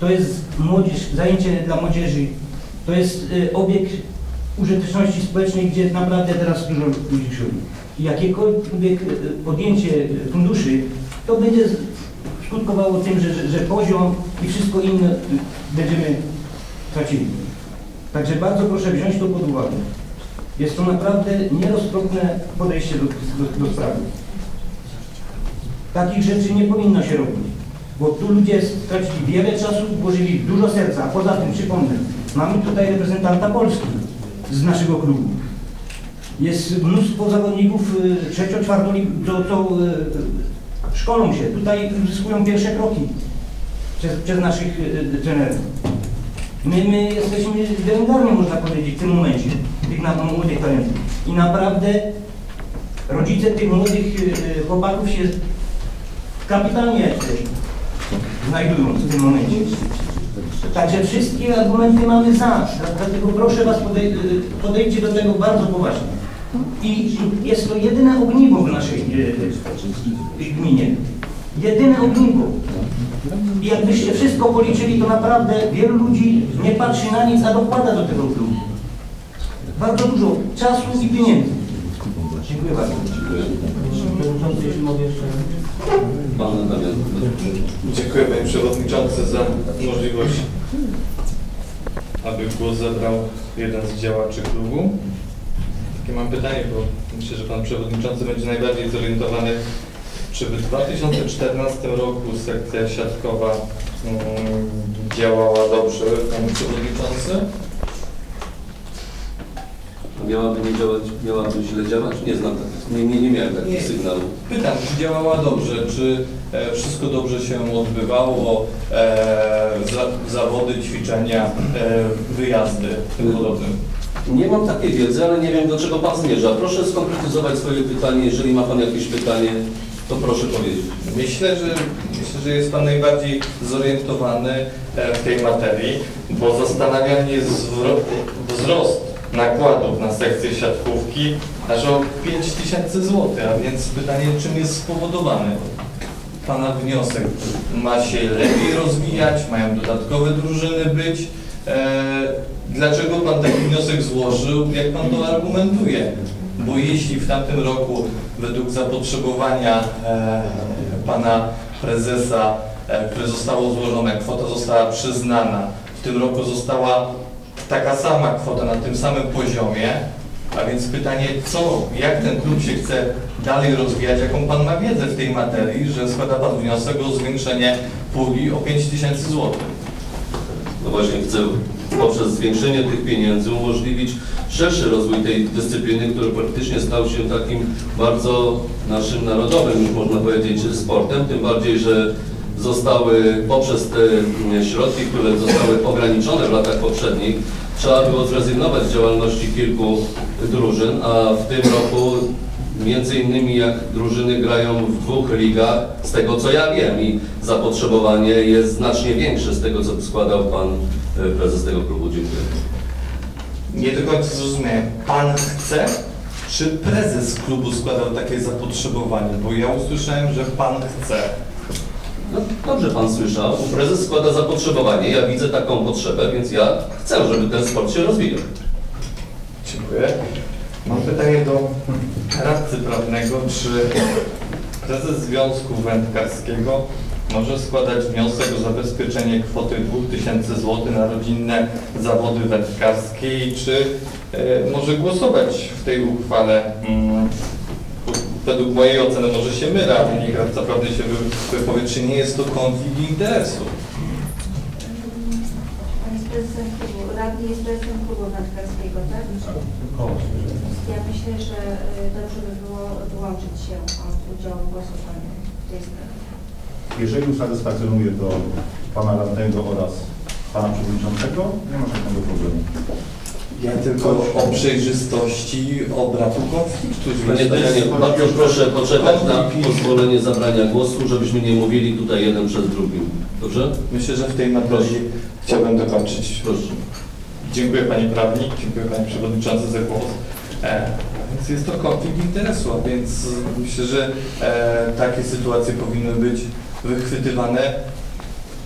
to jest młodzież, zajęcie dla młodzieży, to jest y, obiekt użyteczności społecznej, gdzie naprawdę teraz dużo ludzi krzywi. I jakiekolwiek y, podjęcie y, funduszy, to będzie skutkowało tym, że, że, że poziom i wszystko inne y, będziemy tracili. Także bardzo proszę wziąć to pod uwagę. Jest to naprawdę nieroztropne podejście do, do, do sprawy. Takich rzeczy nie powinno się robić, bo tu ludzie stracili wiele czasu, włożyli dużo serca. Poza tym przypomnę, mamy tutaj reprezentanta Polski z naszego klubu. Jest mnóstwo zawodników y, trzecio, czwarto, to, to y, szkolą się. Tutaj uzyskują pierwsze kroki przez, przez naszych y, trenerów. My, my jesteśmy wyręgarnią, można powiedzieć, w tym momencie, tych młodych talentów. I naprawdę rodzice tych młodych y, chłopaków się kapitalnie y, znajdują w tym momencie. Także wszystkie argumenty mamy za, dlatego proszę Was podej y, podejdźcie do tego bardzo poważnie. I jest to jedyne ogniwo w naszej y, y, gminie. Jedyne ogniwo. I jakbyście wszystko policzyli, to naprawdę wielu ludzi nie patrzy na nic, a dokłada do tego klubu. Bardzo dużo czasu i pieniędzy. Dziękuję bardzo. Przewodniczący, jeśli mogę jeszcze... Pan Damian. Dziękuję Panie Przewodniczący za możliwość, aby głos zabrał jeden z działaczy klubu. Takie mam pytanie, bo myślę, że Pan Przewodniczący będzie najbardziej zorientowany. Czy w 2014 roku sekcja siatkowa mm, działała dobrze, Panie Przewodniczący? Miałaby nie działać, miałaby źle działać? Nie znam takich, nie, nie, nie miałem takich Nie. sygnałów. Pytam, czy działała dobrze, czy e, wszystko dobrze się odbywało, e, za, zawody, ćwiczenia, e, wyjazdy, tym podobnym? Nie mam takiej wiedzy, ale nie wiem do czego Pan zmierza. Proszę skonkretyzować swoje pytanie, jeżeli ma Pan jakieś pytanie. To proszę powiedzieć. Myślę, że myślę, że jest Pan najbardziej zorientowany e, w tej materii, bo zastanawia mnie wzrost nakładów na sekcję siatkówki aż o 5 tysięcy złotych, a więc pytanie, czym jest spowodowany Pana wniosek? Ma się lepiej rozwijać, mają dodatkowe drużyny być? E, dlaczego Pan taki wniosek złożył, jak Pan to argumentuje? Bo jeśli w tamtym roku według zapotrzebowania e, Pana Prezesa, e, które zostało złożone, kwota została przyznana, w tym roku została taka sama kwota na tym samym poziomie, a więc pytanie, co, jak ten klub się chce dalej rozwijać, jaką Pan ma wiedzę w tej materii, że składa Pan wniosek o zwiększenie puli o 5 tysięcy złotych. No właśnie chcę poprzez zwiększenie tych pieniędzy umożliwić szerszy rozwój tej dyscypliny, który praktycznie stał się takim bardzo naszym narodowym, już można powiedzieć, sportem, tym bardziej, że zostały poprzez te mm, środki, które zostały ograniczone w latach poprzednich, trzeba było zrezygnować z działalności kilku drużyn, a w tym roku między innymi jak drużyny grają w dwóch ligach, z tego co ja wiem i zapotrzebowanie jest znacznie większe z tego co składał Pan prezes tego klubu. Dziękuję. Nie do końca zrozumiałem. Pan chce, czy prezes klubu składał takie zapotrzebowanie? Bo ja usłyszałem, że Pan chce. No, dobrze Pan słyszał, prezes składa zapotrzebowanie, ja widzę taką potrzebę, więc ja chcę, żeby ten sport się rozwijał. Dziękuję. Mam pytanie do radcy prawnego, czy prezes Związku Wędkarskiego może składać wniosek o zabezpieczenie kwoty 2000 zł na rodzinne zawody wędkarskie i czy e, może głosować w tej uchwale? Mm, według mojej oceny może się mylę, ale niech radca prawny się wy- wypowie, czy nie jest to konflikt interesu. Pan jest prezesem klubu, radny jest prezesem wędkarskiego, tak? Ja myślę, że y, dobrze by było wyłączyć się od udziału w głosowaniu w tej sprawie. Jeżeli usatysfakcjonuje to pana radnego oraz pana przewodniczącego, nie ma żadnego problemu. Ja tylko o przejrzystości obradu konfliktu. Bardzo proszę poczekać na pozwolenie zabrania głosu, żebyśmy nie mówili tutaj jeden przed drugim. Dobrze? Myślę, że w tej materii chciałbym dokończyć. Proszę. Dziękuję Panie Prawnik, dziękuję Panie Przewodniczący za głos. E, więc jest to konflikt interesu, a więc myślę, że e, takie sytuacje powinny być wychwytywane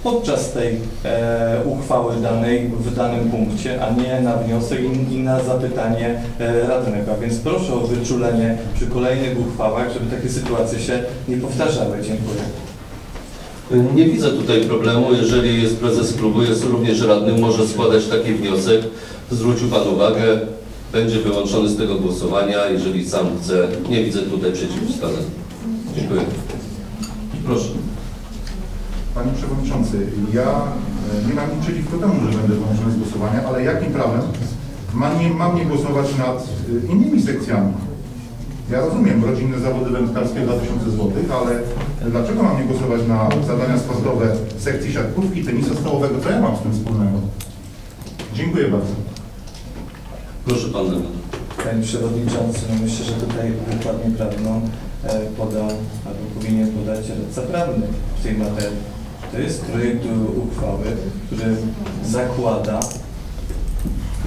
podczas tej e, uchwały danej w danym punkcie, a nie na wniosek i, i na zapytanie e, radnego. Więc proszę o wyczulenie przy kolejnych uchwałach, żeby takie sytuacje się nie powtarzały. Dziękuję. Nie widzę tutaj problemu, jeżeli jest prezes klubu, jest również radny, może składać taki wniosek. Zwrócił Pan uwagę, będzie wyłączony z tego głosowania, jeżeli sam chce. Nie widzę tutaj przeciwwskazań. Dziękuję. Proszę. Panie Przewodniczący, ja e, nie mam nic przeciwko temu, że będę wyłączony z głosowania, ale jakim prawem mam nie, mam nie głosować nad e, innymi sekcjami? Ja rozumiem rodzinne zawody wędkarskie 2000 zł, ale dlaczego mam nie głosować na zadania sportowe sekcji siatkówki, tenisa stołowego? Co ja mam z tym wspólnego? Dziękuję bardzo. Proszę Pan. Panie Przewodniczący, no myślę, że tutaj wykładnię prawną e, podał, albo powinien podać radca prawny w tej materii. To jest projekt uchwały, który zakłada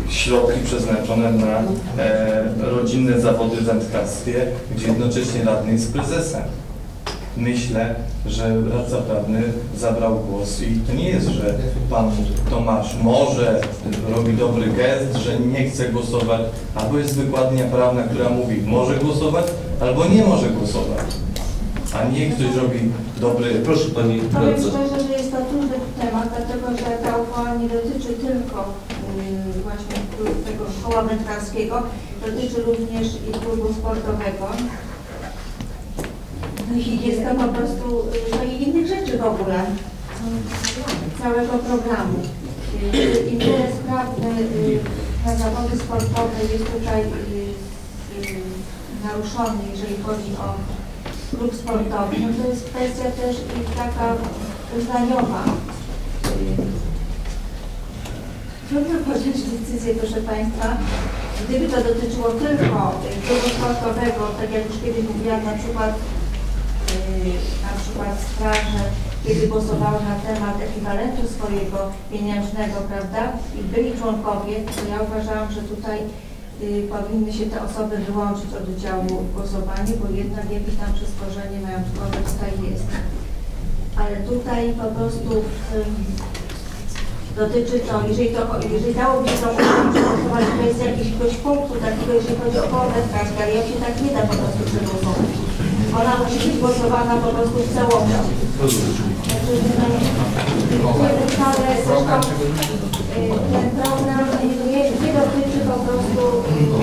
środki przeznaczone na e, rodzinne zawody wędkarskie, gdzie jednocześnie radny jest prezesem. Myślę, że radca prawny zabrał głos i to nie jest, że pan Tomasz może robi dobry gest, że nie chce głosować, albo jest wykładnia prawna, która mówi może głosować, albo nie może głosować. A nie ktoś robi dobry... Proszę Pani Powiem radca. szczerze, że jest to trudny temat, dlatego że ta uchwała nie dotyczy tylko y, właśnie tego koła wędkarskiego, dotyczy również i klubu sportowego. No i jest to po prostu, y, no i innych rzeczy w ogóle, całego programu. Y, Interes prawny y, na zawody sportowe jest tutaj y, y, naruszony, jeżeli chodzi o klub sportowy, no to jest kwestia też i taka uznaniowa. Trudno podjąć decyzję, proszę Państwa, gdyby to dotyczyło tylko y, klubu sportowego, tak jak już kiedyś mówiłam, na przykład na przykład straże, kiedy głosowały na temat ekwiwalentu swojego pieniężnego, prawda, i byli członkowie, to ja uważałam, że tutaj y, powinny się te osoby wyłączyć od udziału w głosowaniu, bo jednak jakieś tam przysporzenie majątkowe tutaj jest. Ale tutaj po prostu dotyczy to, jeżeli, to, jeżeli dałoby się to głosować bez jakiegoś punktu takiego, jeżeli chodzi o kartkę, ale jak się tak nie da po prostu przegłosować. Ona musi być głosowana po prostu w całości. Zresztą y, ten program nie, nie dotyczy po prostu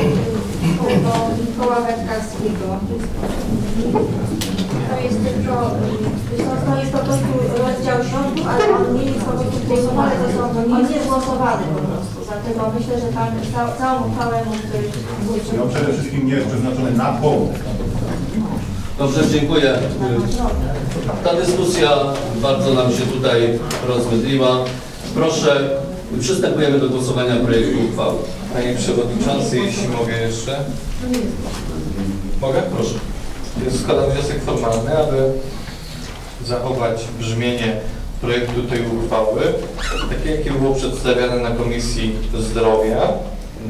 y, tego koła wędkarskiego. To jest tylko, to, to jest po prostu rozdział środków, ale on nie jest po prostu głosowany, to są, on nie jest głosowany po prostu. Dlatego myślę, że pan ca- całą uchwałę mógłby No przede wszystkim nie jest przeznaczony na pomoc. Dobrze, dziękuję. Ta dyskusja bardzo nam się tutaj rozmydliła. Proszę, przystępujemy do głosowania projektu uchwały. Panie Przewodniczący, jeśli mogę jeszcze. Mogę? Proszę. Składam wniosek formalny, aby zachować brzmienie projektu tej uchwały, takie jakie było przedstawiane na Komisji Zdrowia.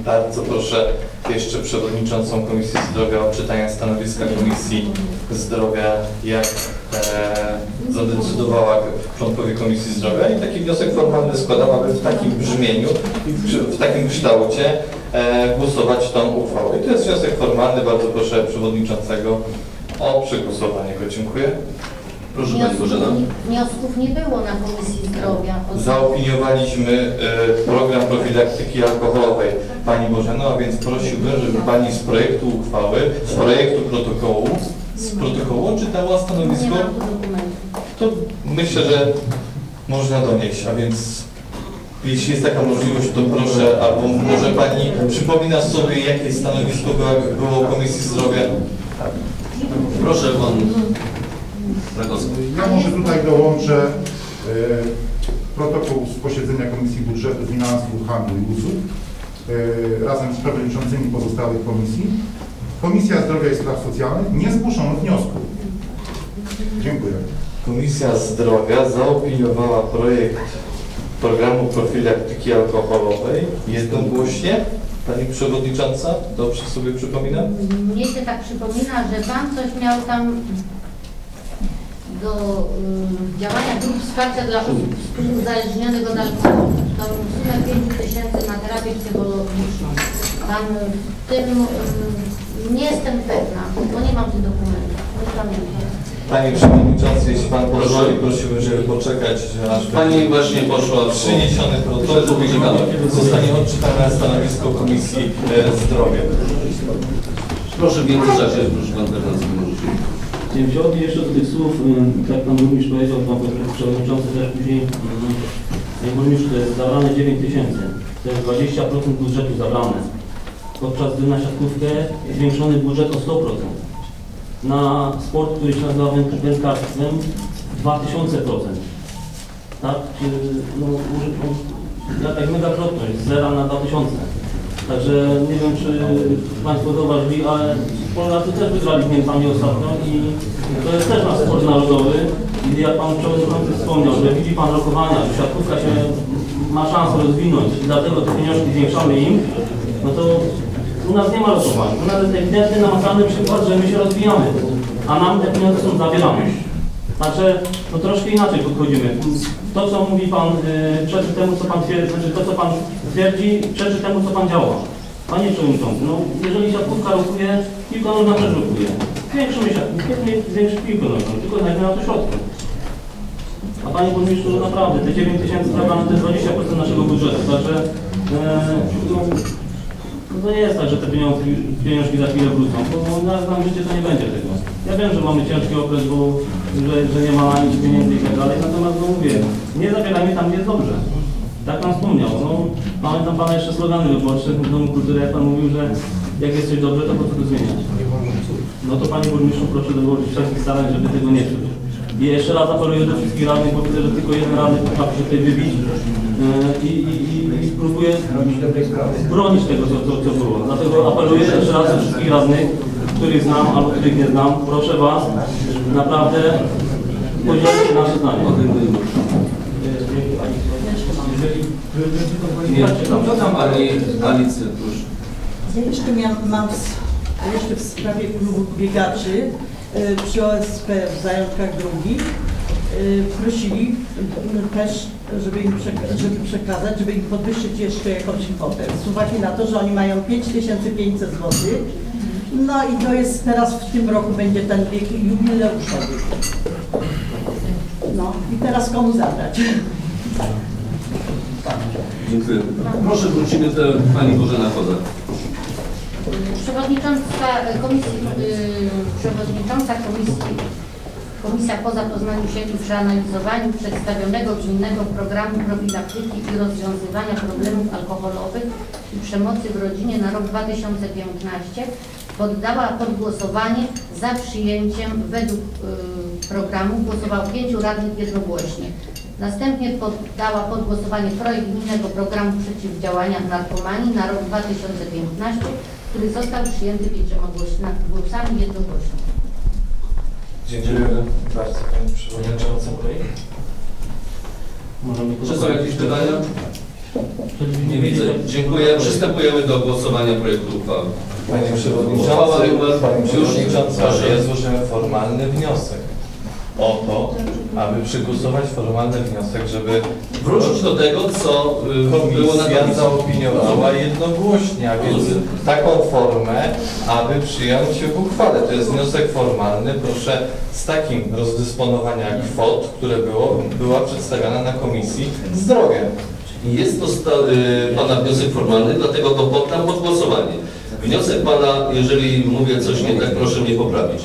Bardzo proszę jeszcze Przewodniczącą Komisji Zdrowia o czytanie stanowiska Komisji Zdrowia, jak e, zadecydowała członkowie Komisji Zdrowia i taki wniosek formalny składam, aby w takim brzmieniu i w, takim kształcie e, głosować tą uchwałę. I to jest wniosek formalny, bardzo proszę Przewodniczącego o przegłosowanie go. Dziękuję. Proszę Pani Bożena. Wniosków nie było na Komisji Zdrowia. Zaopiniowaliśmy e, program profilaktyki alkoholowej Pani Bożeno, a więc prosiłbym, żeby Pani z projektu uchwały, z projektu protokołu, z protokołu odczytała Nie stanowisko. To myślę, że można donieść, a więc jeśli jest taka możliwość, to proszę, albo może Pani przypomina sobie, jakie stanowisko było, było Komisji Zdrowia. Proszę Pan Rakowski. Ja może tutaj dołączę e, protokół z posiedzenia Komisji Budżetu Finansów, Handlu i Usług e, razem z przewodniczącymi pozostałych komisji. Komisja Zdrowia i Spraw Socjalnych nie zgłoszono wniosku. Dziękuję. Komisja Zdrowia zaopiniowała projekt programu profilaktyki alkoholowej jednogłośnie. Pani Przewodnicząca, dobrze sobie przypominam? Mnie się tak przypomina, że Pan coś miał tam do y, działania grup wsparcia dla osób uzależnionych od alkoholu. Tą sumę 5 tysięcy na terapię psychologiczną. Tam w tym y, nie jestem pewna, bo nie mam tych dokumentów. Nie pamiętam. Panie Przewodniczący, jeśli Pan pozwoli, prosiłbym, żeby poczekać, aż Pani właśnie poszła po przyniesiony protokół i zostanie odczytane stanowisko Komisji e, Zdrowia. Proszę w międzyczasie, proszę Pan Bernacki, możecie. Odnieść jeszcze do tych słów, y, tak Pan Burmistrz powiedział, Pan Przewodniczący też później, Panie Burmistrzu, to jest zabrane 9 tysięcy, to jest 20% budżetu zabrane. Podczas gdy na siatkówkę zwiększony budżet o 100%. Na sport, który się nazywa węd- wędkarstwem 2000%. Tak? Czy, może, no, jakaś megakrotność, z zera na 2000. Także nie wiem, czy Państwo zauważyli, ale Polacy też wygrali z Niemcami ostatnio i to jest też nasz sport narodowy. I jak Pan Przewodniczący wspomniał, że widzi Pan rokowania, że siatkówka się ma szansę rozwinąć i dlatego te pieniążki zwiększamy im, no to u nas nie ma rokowań. U nas jest ewidentny, namacalny przykład, że my się rozwijamy, a nam te pieniądze są zabierane. Znaczy, no troszkę inaczej podchodzimy. To, co mówi Pan, y, przeczy temu, co Pan twierdzi, znaczy to, co Pan twierdzi, przeczy temu, co Pan działa. Panie Przewodniczący, no jeżeli siatkówka rokuje, piłka nożna też rokuje. Zwiększymy siatkówkę, zwiększymy piłkę nożną, tylko znajdziemy na to środki. A Panie Burmistrzu, no naprawdę, te 9 tysięcy to jest 20% naszego budżetu, także e, no, to nie jest tak, że te pieniążki, pieniążki za chwilę wrócą, bo na nam życie to nie będzie tego. Ja wiem, że mamy ciężki okres, bo że, że nie ma na nic pieniędzy i tak dalej, natomiast no mówię, nie zabierajmy tam, gdzie jest dobrze. Tak Pan wspomniał, no pamiętam Pana jeszcze slogany wyborcze w Domu Kultury, jak Pan mówił, że jak jest coś dobrze, to po co to zmieniać? No to Panie Burmistrzu proszę dołożyć wszelkich starań, żeby tego nie czuć. I jeszcze raz apeluję do wszystkich radnych, bo widzę, że tylko jeden radny potrafi się tutaj wybić yy, i, i, i, i spróbuję bronić tego, co, co, co było. Dlatego apeluję jeszcze raz do wszystkich radnych, których znam albo których nie znam, proszę Was, naprawdę podzielcie nasze zdanie. Nie, to tam Ani, Alicy, proszę. Ja jeszcze miałam, mam w, jeszcze w sprawie klubu biegaczy przy OSP w Zajączkach Drugich y, prosili też, żeby im żeby przekazać, żeby im podwyższyć jeszcze jakąś kwotę. Z uwagi na to, że oni mają 5500 zł. No i to jest teraz w tym roku będzie ten bieg jubileuszowy. No i teraz komu zabrać? Dziękuję. Proszę wrócimy do Pani Bożena Kozak. Przewodnicząca Komisji, yy, Przewodnicząca Komisji, Komisja po zapoznaniu się i przeanalizowaniu przedstawionego gminnego programu profilaktyki i rozwiązywania problemów alkoholowych i przemocy w rodzinie na rok 2015 poddała pod głosowanie za przyjęciem według yy, programu głosował pięciu radnych jednogłośnie. Następnie poddała pod głosowanie projekt gminnego programu przeciwdziałania narkomanii na rok 2015, który został przyjęty pięcioma głośna- głosami jednogłośnie. Dziękuję bardzo Pani Przewodnicząca. Możemy Czy są jakieś pytania? Nie widzę. Dziękuję. Przystępujemy do głosowania projektu uchwały. Panie Uchwała Przewodniczący, numer- Panie już, Przewodniczący, formalny wniosek o to, aby przegłosować formalny wniosek, żeby Wrócić do tego, co y, było na Komisja komisji. zaopiniowała jednogłośnie, a więc taką formę, aby przyjąć w uchwale. To jest wniosek formalny. Proszę z takim rozdysponowania kwot, które było, była przedstawiana na Komisji Zdrowia. Jest to sta, y, Pana wniosek formalny, dlatego go poddam pod głosowanie. Wniosek Pana, jeżeli mówię coś nie tak, proszę mnie poprawić.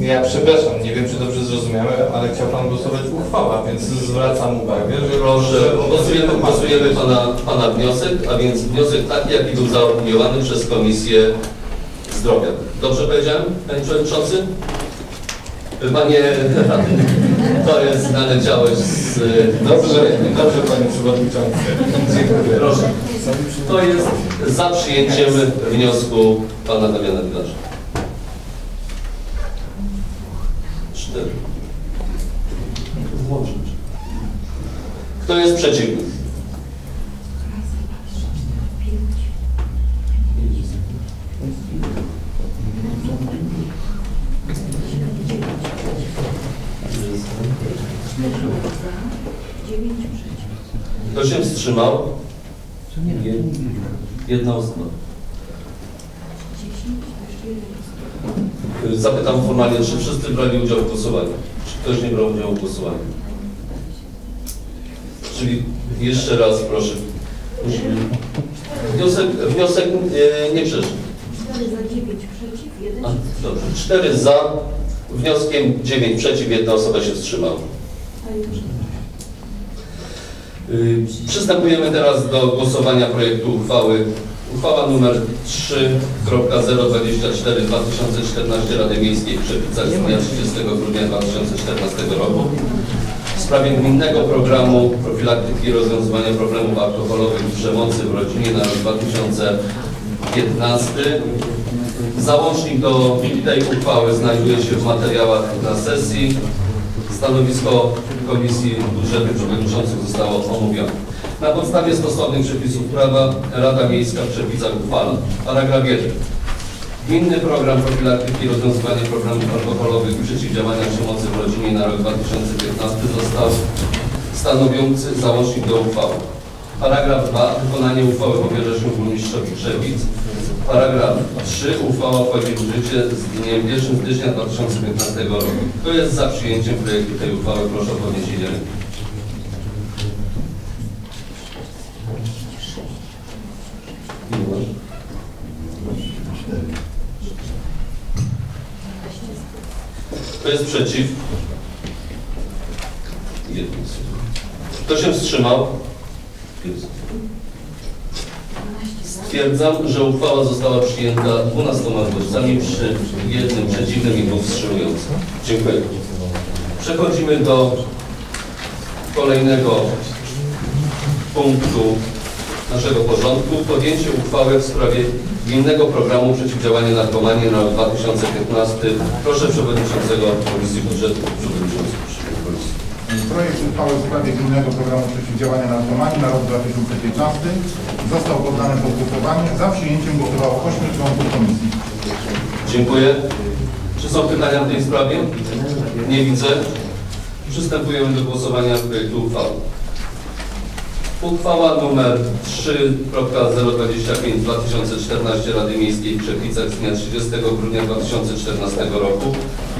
Ja przepraszam, nie wiem czy dobrze zrozumiałem, ale chciał Pan głosować uchwała, więc zwracam uwagę, że Proszę, głosujemy, głosujemy pana, pana wniosek, a więc wniosek taki, jaki był zaopiniowany przez Komisję Zdrowia. Dobrze powiedziałem, Panie Przewodniczący? Panie Radny, to jest naleciałeś z... Dobrze, dobrze Panie Przewodniczący. Dziękuję. Proszę. To jest za przyjęciem wniosku Pana Damiana Wilarza. Cztery. Kto jest przeciwny? Kto się wstrzymał? Jedna osoba. Zapytam formalnie, czy wszyscy brali udział w głosowaniu? Czy ktoś nie brał udziału w głosowaniu? Czyli jeszcze raz proszę. Wniosek, wniosek e, nie przeszedł. 4 za 9 przeciw, 1 A, Dobrze. Cztery za, wnioskiem dziewięć przeciw, jedna osoba się wstrzymała. Y, Przystępujemy teraz do głosowania projektu uchwały. Uchwała nr 3.024 2014 Rady Miejskiej w Przepicach z dnia 30 grudnia 2014 roku w sprawie gminnego programu profilaktyki i rozwiązywania problemów alkoholowych i przemocy w rodzinie na rok 2015. Załącznik do tej uchwały znajduje się w materiałach na sesji. Stanowisko Komisji Budżetu Przewodniczących zostało omówione. Na podstawie stosownych przepisów prawa Rada Miejska w Przepicach uchwala. Paragraf 1. Gminny program profilaktyki i rozwiązywania problemów alkoholowych i przeciwdziałania przemocy w rodzinie na rok 2015 został stanowiący załącznik do uchwały. Paragraf 2. Wykonanie uchwały powierza się burmistrzowi Przepic. Paragraf 3. Uchwała wchodzi w życie z dniem 1 stycznia 2015 roku. Kto jest za przyjęciem projektu tej uchwały? Proszę o podniesienie ręki. Kto jest przeciw? Jeden. Kto się wstrzymał? Stwierdzam, że uchwała została przyjęta 12 głosami przy jednym przeciwnym i dwóch wstrzymujących. Dziękuję. Przechodzimy do kolejnego punktu naszego porządku podjęcie uchwały w sprawie gminnego programu przeciwdziałania narkomanii na rok 2015. Proszę Przewodniczącego Komisji Budżetu, Przewodniczący Komisji. Projekt uchwały w sprawie Gminnego Programu Przeciwdziałania Narkomanii na rok 2015 został poddany pod głosowanie. Za przyjęciem głosowało 8 członków komisji. Dziękuję. Czy są pytania w tej sprawie? Nie widzę. Przystępujemy do głosowania projektu uchwały. Uchwała nr 3.025-2014 Rady Miejskiej w Czechwicach z dnia 30 grudnia 2014 roku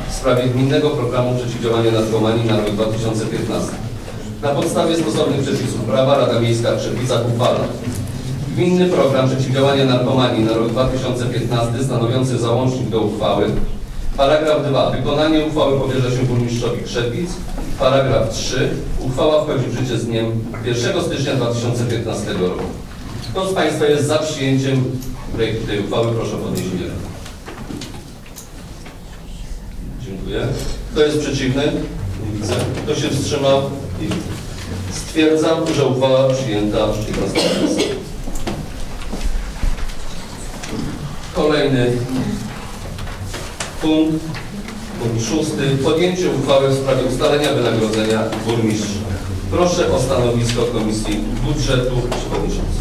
w sprawie Gminnego Programu Przeciwdziałania Narkomanii na rok 2015. Na podstawie stosownych przepisów prawa Rada Miejska w Czechwicach uchwala Gminny Program Przeciwdziałania Narkomanii na rok 2015 stanowiący załącznik do uchwały. Paragraf 2. Wykonanie uchwały powierza się burmistrzowi Krzepic. Paragraf 3. Uchwała wchodzi w życie z dniem 1 stycznia 2015 roku. Kto z Państwa jest za przyjęciem projektu tej uchwały? Proszę o podniesienie ręki. Dziękuję. Kto jest przeciwny? Nie widzę. Kto się wstrzymał? Nie widzę. Stwierdzam, że uchwała przyjęta w następujący. Kolejny punkt, punkt szósty. Podjęcie uchwały w sprawie ustalenia wynagrodzenia burmistrza. Proszę o stanowisko Komisji Budżetu Przewodniczący.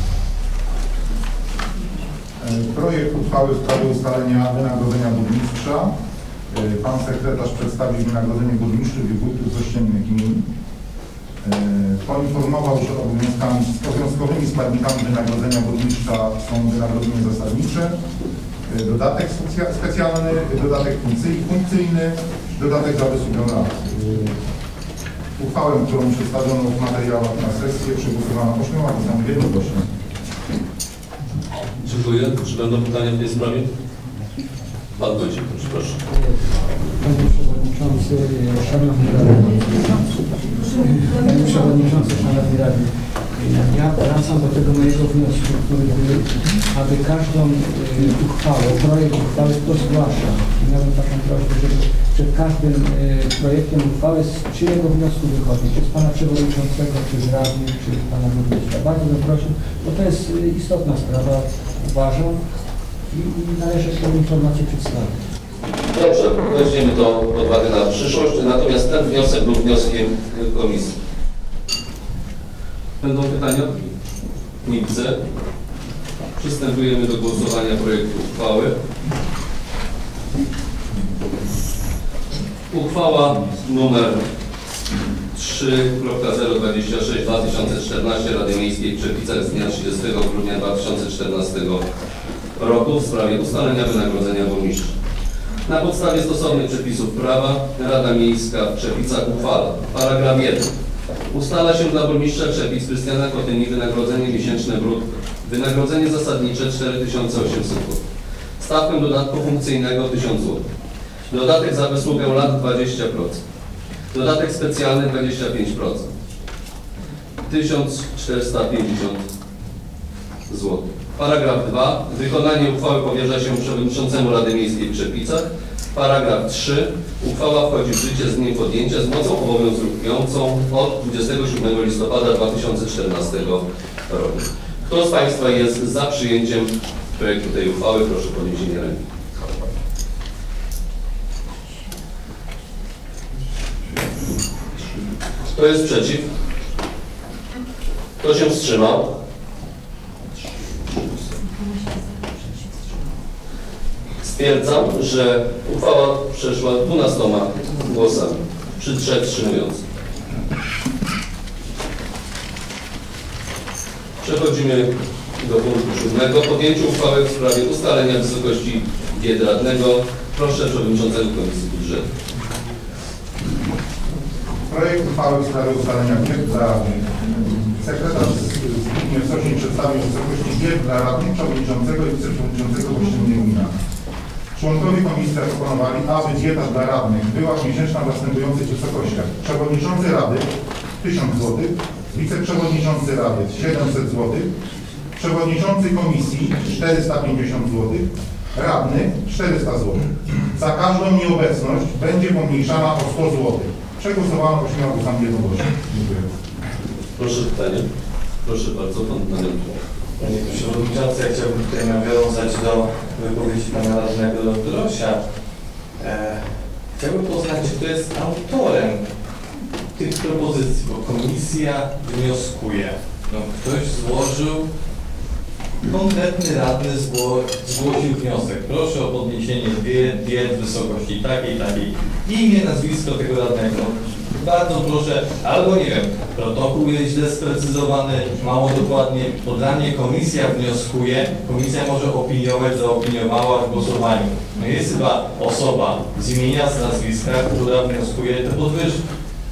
Projekt uchwały w sprawie ustalenia wynagrodzenia burmistrza. E, Pan sekretarz przedstawił wynagrodzenie burmistrzów i wójtów z ościennych gmin. E, Poinformował, że obowiązkowymi składnikami wynagrodzenia burmistrza są wynagrodzenie zasadnicze, dodatek specjalny, dodatek funkcyj- funkcyjny, dodatek za wysługę lat. E, Uchwałę, którą przedstawiono w materiałach na sesję, przegłosowano 8 głosami jednogłośnie. Dziękuję. Czy będą pytania w tej sprawie? Pan proszę. Panie Przewodniczący, Szanowni Radni. Panie Przewodniczący, Szanowni Radni. Ja wracam do tego mojego wniosku, który był, aby każdą y, uchwałę, projekt uchwały kto zgłasza. Miałbym taką prośbę, żeby przed każdym y, projektem uchwały z czyjego wniosku wychodzi, czy z Pana Przewodniczącego, czy z Radnych, czy z Pana Burmistrza. Bardzo bym prosił, bo to jest y, istotna sprawa, uważam, i, należy tę informację przedstawić. Dobrze, weźmiemy to pod uwagę na przyszłość, natomiast ten wniosek był wnioskiem komisji. Będą pytania? Nie widzę. Przystępujemy do głosowania projektu uchwały. Uchwała numer 3.026-2014 Rady Miejskiej w Czepicach z dnia 30 grudnia 2014 roku w sprawie ustalenia wynagrodzenia burmistrza. Na podstawie stosownych przepisów prawa Rada Miejska w Czepicach uchwala. Paragraf 1. Ustala się dla burmistrza Czepic Krystiana Kotyni wynagrodzenie miesięczne brutto. Wynagrodzenie zasadnicze 4800 zł. Stawkę dodatku funkcyjnego 1000 zł. Dodatek za wysługę lat 20%. Dodatek specjalny 25%. 1450 zł. Paragraf 2. Wykonanie uchwały powierza się przewodniczącemu Rady Miejskiej w Czepicach. Paragraf 3. Uchwała wchodzi w życie z dniem podjęcia z mocą obowiązującą od 27 listopada 2014 roku. Kto z Państwa jest za przyjęciem projektu tej uchwały? Proszę o podniesienie ręki. Kto jest przeciw? Kto się wstrzymał? Stwierdzam, że uchwała przeszła 12 głosami przy trzech wstrzymujących. Przechodzimy do punktu siódmego. Podjęcie uchwały w sprawie ustalenia wysokości diet radnego. Proszę Przewodniczącego Komisji Budżetu. Projekt uchwały w sprawie ustalenia diet radnych. Sekretarz Zbigniew Sośnierz przedstawił wysokości diet dla radnych, przewodniczącego i wiceprzewodniczącego pośredniej gmina. Członkowie komisji zaproponowali, aby dieta dla radnych była miesięczna w następujących wysokościach. Przewodniczący Rady 1000 zł, wiceprzewodniczący Rady 700 zł, przewodniczący komisji 450 zł, radny 400 zł. Za każdą nieobecność będzie pomniejszana o 100 zł. Przegłosowano 8 głosami jednogłośnie. Dziękuję. Proszę pytanie. Proszę bardzo, pan Daniel. Panie Przewodniczący, ja chciałbym tutaj nawiązać do wypowiedzi pana radnego Drosia. E, chciałbym poznać, kto jest autorem tych propozycji, bo komisja wnioskuje. No, ktoś złożył, konkretny radny zgło, zgłosił wniosek. Proszę o podniesienie diet, diet wysokości takiej, takiej. Imię, nazwisko tego radnego. Bardzo proszę, albo nie wiem, protokół jest źle sprecyzowany, mało dokładnie, bo dla mnie komisja wnioskuje, komisja może opiniować, zaopiniowała w głosowaniu. No jest chyba osoba z imienia, z nazwiska, która wnioskuje te podwyżki.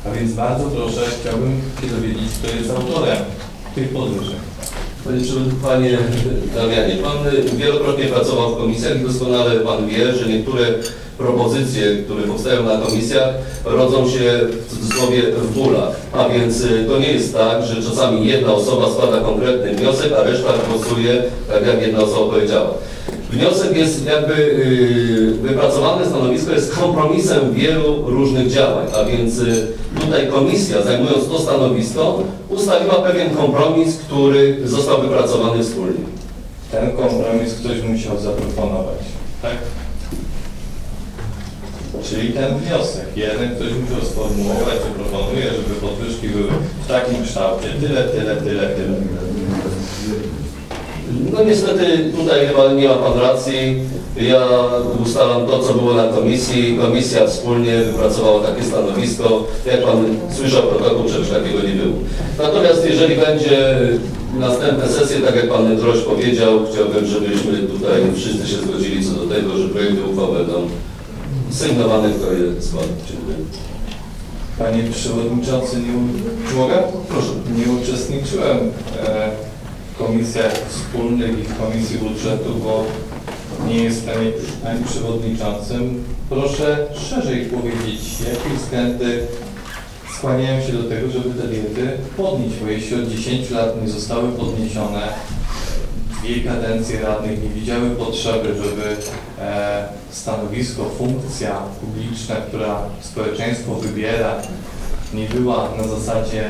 A więc bardzo proszę, chciałbym się dowiedzieć, kto jest autorem tych podwyżek. Panie Przewodniczący, Panie Damianie, Pan wielokrotnie pracował w komisjach i doskonale Pan wie, że niektóre propozycje, które powstają na komisjach, rodzą się w cudzysłowie w bólach. A więc y, to nie jest tak, że czasami jedna osoba składa konkretny wniosek, a reszta głosuje tak, jak jedna osoba powiedziała. Wniosek jest jakby yy, wypracowane stanowisko jest kompromisem wielu różnych działań, a więc y, tutaj komisja zajmując to stanowisko ustaliła pewien kompromis, który został wypracowany wspólnie. Ten kompromis ktoś musiał zaproponować, tak? Czyli ten wniosek, jeden ktoś musiał sformułować, że proponuje, żeby podwyżki były w takim kształcie, tyle, tyle, tyle, tyle. No niestety tutaj chyba nie ma Pan racji. Ja ustalam to, co było na komisji. Komisja wspólnie wypracowała takie stanowisko. Jak Pan słyszał protokół, czegoś takiego nie było. Natomiast jeżeli będzie następne sesje, tak jak Pan Droś powiedział, chciałbym, żebyśmy tutaj wszyscy się zgodzili co do tego, że projekty uchwał będą je składa. Dziękuję. Panie Przewodniczący, nie, czy mogę? Proszę. Nie uczestniczyłem e, w komisjach wspólnych i w Komisji Budżetu, bo nie jestem ani przewodniczącym. Proszę szerzej powiedzieć, jakie względy skłaniają się do tego, żeby te diety podnieść, bo jeśli od 10 lat nie zostały podniesione, dwie kadencje radnych nie widziały potrzeby, żeby e, stanowisko, funkcja publiczna, która społeczeństwo wybiera, nie była na zasadzie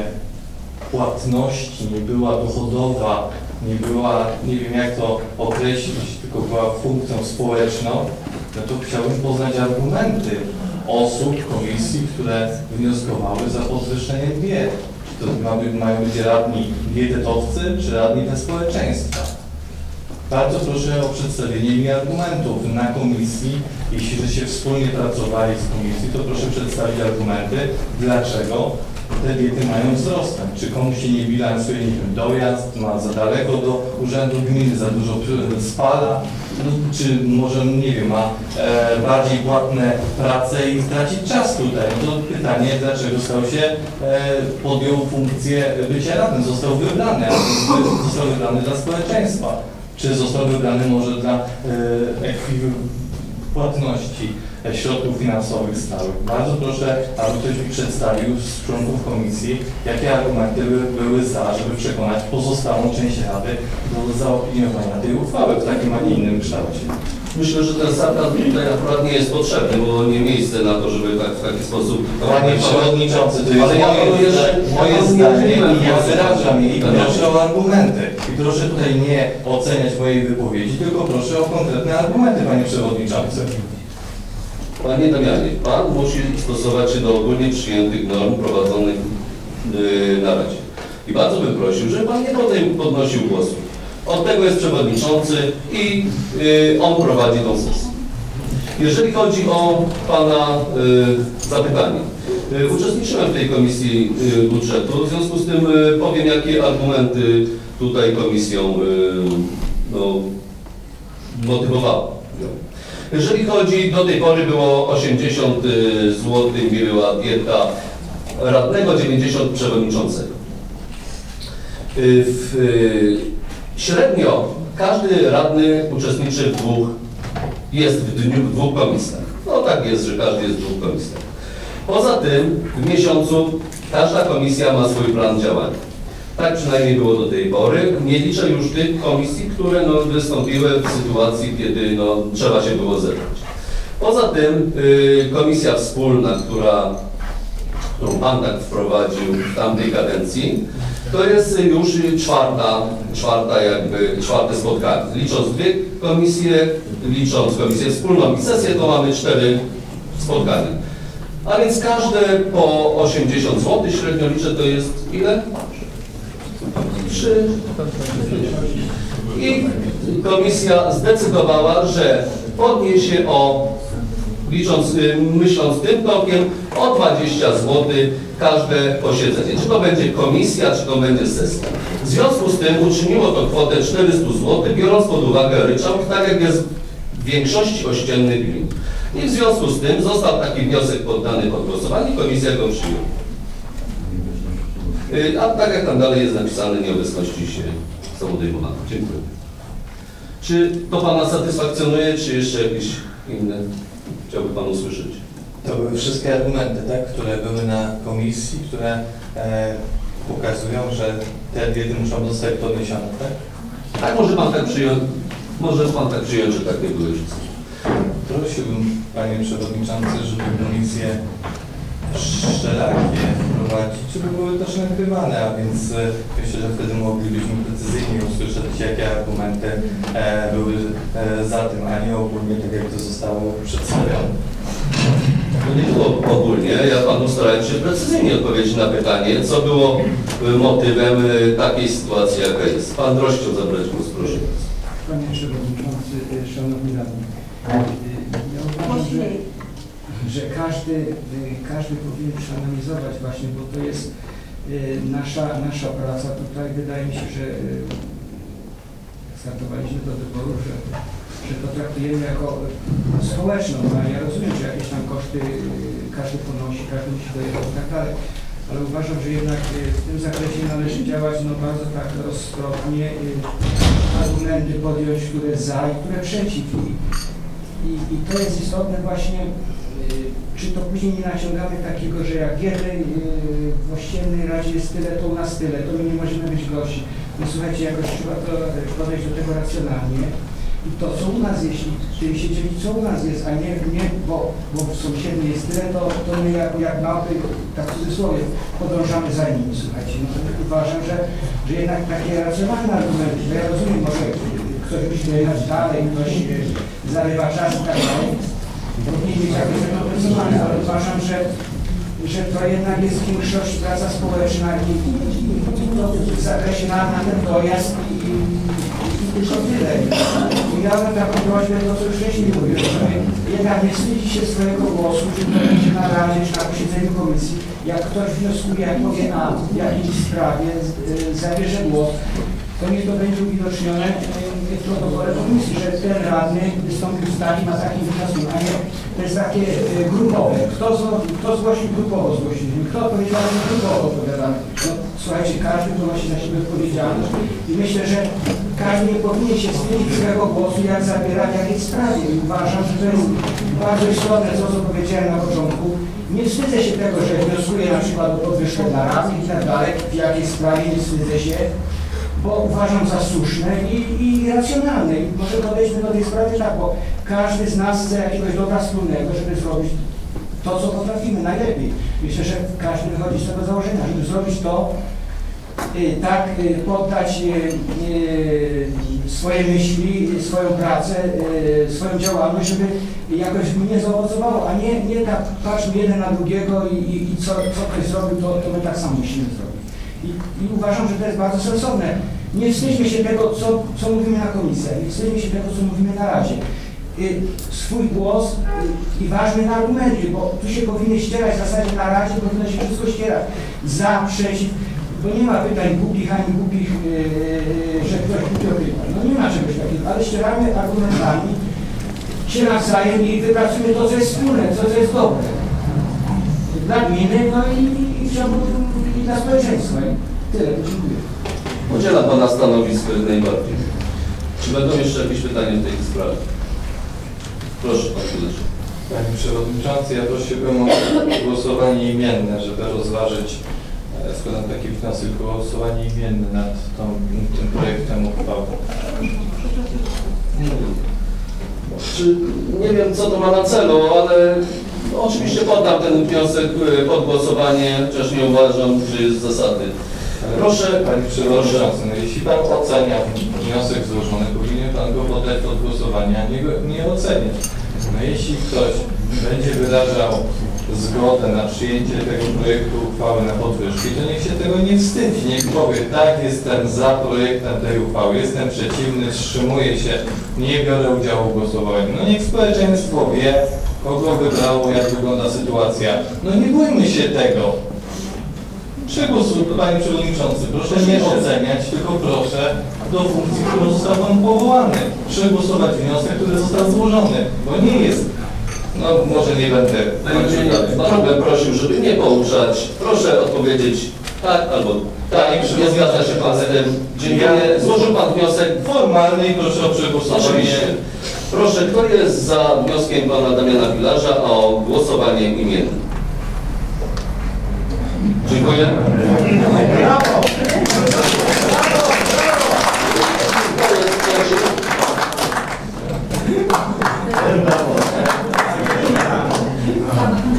płatności, nie była dochodowa, nie była, nie wiem jak to określić, tylko była funkcją społeczną, no to chciałbym poznać argumenty osób, komisji, które wnioskowały za podwyższenie diet. Czy to mają być radni dietetowcy, czy radni dla społeczeństwa? Bardzo proszę o przedstawienie mi argumentów na komisji. Jeśli że się wspólnie pracowali z komisji, to proszę przedstawić argumenty, dlaczego te diety mają wzrosnąć. Czy komuś się nie bilansuje, nie wiem, dojazd, ma za daleko do urzędu gminy, za dużo spala, no, czy może, nie wiem, ma e, bardziej płatne prace i traci czas tutaj. No to pytanie, dlaczego stał się, e, podjął funkcję bycia radnym, został wybrany, został wybrany dla społeczeństwa. Czy został wybrany może dla e, ekwiwalentności e, środków finansowych stałych. Bardzo proszę, aby ktoś mi przedstawił z członków komisji, jakie argumenty by, były za, żeby przekonać pozostałą część Rady do zaopiniowania tej uchwały w takim, a nie innym kształcie. Myślę, że ten zakaz tutaj akurat nie jest potrzebny, bo nie miejsce na to, żeby tak, w taki sposób... Panie Przewodniczący, to jest Ale ja moje, że- moje ja zdanie nie i ja wyrażam je i proszę o argumenty. I proszę tutaj nie oceniać mojej wypowiedzi, tylko proszę o konkretne argumenty, Panie Przewodniczący. Panie Damianie, Pan musi stosować się do ogólnie przyjętych norm prowadzonych yy, na Radzie. I bardzo bym prosił, żeby Pan nie potem podnosił głosu. Od tego jest przewodniczący i yy, on prowadzi tą sesję. Jeżeli chodzi o Pana yy, zapytanie, yy, uczestniczyłem w tej komisji budżetu, w związku z tym powiem, jakie argumenty tutaj komisją no, motywowały. Jeżeli chodzi, do tej pory było 80 zł, była dieta radnego, 90 przewodniczącego. Y, W, y, średnio każdy radny uczestniczy w dwóch, jest w dniu w dwóch komisjach. No tak jest, że każdy jest w dwóch komisjach. Poza tym w miesiącu każda komisja ma swój plan działania. Tak przynajmniej było do tej pory. Nie liczę już tych komisji, które no, wystąpiły w sytuacji, kiedy no, trzeba się było zebrać. Poza tym y, komisja wspólna, która którą Pan tak wprowadził w tamtej kadencji, to jest już czwarta, czwarta jakby, czwarte spotkanie. Licząc dwie komisje, licząc komisję wspólną i sesję, to mamy cztery spotkania. A więc każde po 80 zł średnio liczę, to jest ile? Trzy. I komisja zdecydowała, że podniesie o, licząc, y, myśląc tym tokiem, o 20 zł każde posiedzenie. Czy to będzie komisja, czy to będzie sesja. W związku z tym uczyniło to kwotę 400 zł, biorąc pod uwagę ryczałt, tak jak jest w większości ościennych gmin. I w związku z tym został taki wniosek poddany pod głosowanie, komisja go przyjęła. Y, A tak jak tam dalej jest napisane, nieobecności się są odejmowane. Dziękuję. Czy to Pana satysfakcjonuje, czy jeszcze jakieś inne chciałby Pan usłyszeć? To były wszystkie argumenty, tak, które były na komisji, które e, pokazują, że te biedy muszą zostać podniesione, tak? Tak, może Pan tak przyjąć, może Pan tak przyjąć, że takie były wszystkie. Prosiłbym Panie Przewodniczący, żeby komisje wszelakie wprowadzić, żeby były też nagrywane, a więc e, myślę, że wtedy moglibyśmy precyzyjnie usłyszeć, jakie argumenty e, były e, za tym, a nie ogólnie tak, jak to zostało przedstawione. To nie było ogólnie, ja Panu starałem się precyzyjnie odpowiedzieć na pytanie, co było motywem takiej sytuacji, jaka jest. Pan chciał zabrać głos, proszę. Panie Przewodniczący, Szanowni Radni. Ja uważam, że, że każdy, y, każdy powinien przeanalizować właśnie, bo to jest y, nasza, nasza praca tutaj. Wydaje mi się, że y, startowaliśmy do wyboru, że, że to traktujemy jako społeczną. No, ja rozumiem, że jakieś tam koszty każdy ponosi, każdy musi dojechać i tak dalej. Ale uważam, że jednak w tym zakresie należy działać no, bardzo tak roztropnie, argumenty podjąć, które za i które przeciw. I, i, to jest istotne właśnie, czy to później nie naciągamy takiego, że jak w jednej y, w ościennej radzie jest tyle, to u nas tyle, to my nie możemy być gorsi. No słuchajcie, jakoś trzeba to y, podejść do tego racjonalnie. I to, co u nas jest, i tym się dzielić, co u nas jest, a nie, nie bo, bo w sąsiedniej jest tyle, to, to my jak, jak małpy, tak w cudzysłowie, podążamy za nimi, słuchajcie. No to uważam, że, że jednak takie racjonalne argumenty, bo ja rozumiem, może ktoś musi dojechać dalej, ktoś e, zarywa czas i tak dalej, ale uważam, że, że to jednak jest w większości praca społeczna i, w zakresie na, na ten dojazd i, i, tylko tyle. I miałem taką prośbę, to co już wcześniej mówiłem, żeby jednak nie wstydzić się swojego głosu, czy to będzie na radzie, czy na posiedzeniu komisji. Jak ktoś wnioskuje, jak powie a w jakiejś sprawie, y, zabierze głos, to niech to będzie uwidocznione w że ten radny wystąpił z takim, a takim wnioskiem, a nie to jest takie y, grupowe. Kto, zło- kto zgłosił grupowo zgłosiliśmy, kto odpowiedział, grupowo odpowiadamy. No, słuchajcie, każdy ponosi na siebie odpowiedzialność i myślę, że każdy nie powinien się wstydzić swojego głosu, jak zabiera w jakiej sprawie. I uważam, że to jest bardzo istotne, to co powiedziałem na początku. Nie wstydzę się tego, że wnioskuję na przykład o podwyżkę dla radnych i tak dalej, w jakiej sprawie nie wstydzę się, bo uważam za słuszne i, i racjonalne. I może podejdźmy do tej sprawy tak, bo każdy z nas chce jakiegoś dobra wspólnego, żeby zrobić to, co potrafimy najlepiej. Myślę, że każdy wychodzi z tego założenia, żeby zrobić to, y, tak y, poddać y, y, swoje myśli, y, swoją pracę, y, swoją działalność, żeby jakoś mnie zaowocowało, a nie, nie tak patrzmy jeden na drugiego i, i, i co, co ktoś zrobił, to, to my tak samo musimy zrobić. I, I uważam, że to jest bardzo sensowne. Nie wstydźmy się tego, co, co mówimy na komisjach, nie wstydźmy się tego, co mówimy na Radzie. Y, swój głos y, i ważny na argumenty, bo tu się powinny ścierać w zasadzie na Radzie, powinno się wszystko ścierać. Za, przeciw, bo nie ma pytań głupich ani głupich, yy, że ktoś głupio pyta. No nie ma czegoś takiego, ale ścieramy argumentami się nawzajem i wypracujemy to, co jest wspólne, to, co jest dobre. Dla gminy, no i, i, chciałbym- i dla społeczeństwa. I tyle, dziękuję. Podzielam Pana stanowisko jak najbardziej. Czy będą jeszcze jakieś pytania w tej sprawie? Proszę Pan Kulesz. Panie Przewodniczący, ja prosiłbym o głosowanie imienne, żeby rozważyć, e, składam taki wniosek głosowanie imienne nad tą, tym projektem uchwały. Czy nie wiem, co to ma na celu, ale Oczywiście poddam ten wniosek e, pod głosowanie, chociaż nie uważam, że jest zasadny. Proszę, Panie Przewodniczący, jeśli Pan ocenia wniosek złożony, powinien Pan go poddać pod głosowanie, a nie, go, nie oceniać. No jeśli ktoś będzie wyrażał zgodę na przyjęcie tego projektu uchwały na podwyżki, to niech się tego nie wstydzi. Niech powie, tak, jestem za projektem tej uchwały, jestem przeciwny, wstrzymuję się, nie biorę udziału w głosowaniu. No niech społeczeństwo wie, kogo wybrało, jak wygląda sytuacja. No nie bójmy się tego. Przegłosuj, Panie Przewodniczący, proszę nie oceniać, tylko proszę do funkcji, którą został Pan powołany. Przegłosować wniosek, który został złożony, bo nie jest, no może nie będę Bardzo bym prosił, żeby nie pouczać. Proszę odpowiedzieć tak albo tak. Nie zgadza się Pan z tym. Dziękuję. Złożył Pan wniosek formalny i proszę o przegłosowanie. Proszę, kto jest za wnioskiem Pana Damiana Pilarza o głosowanie imiennym? Dziękuję. Przeciw?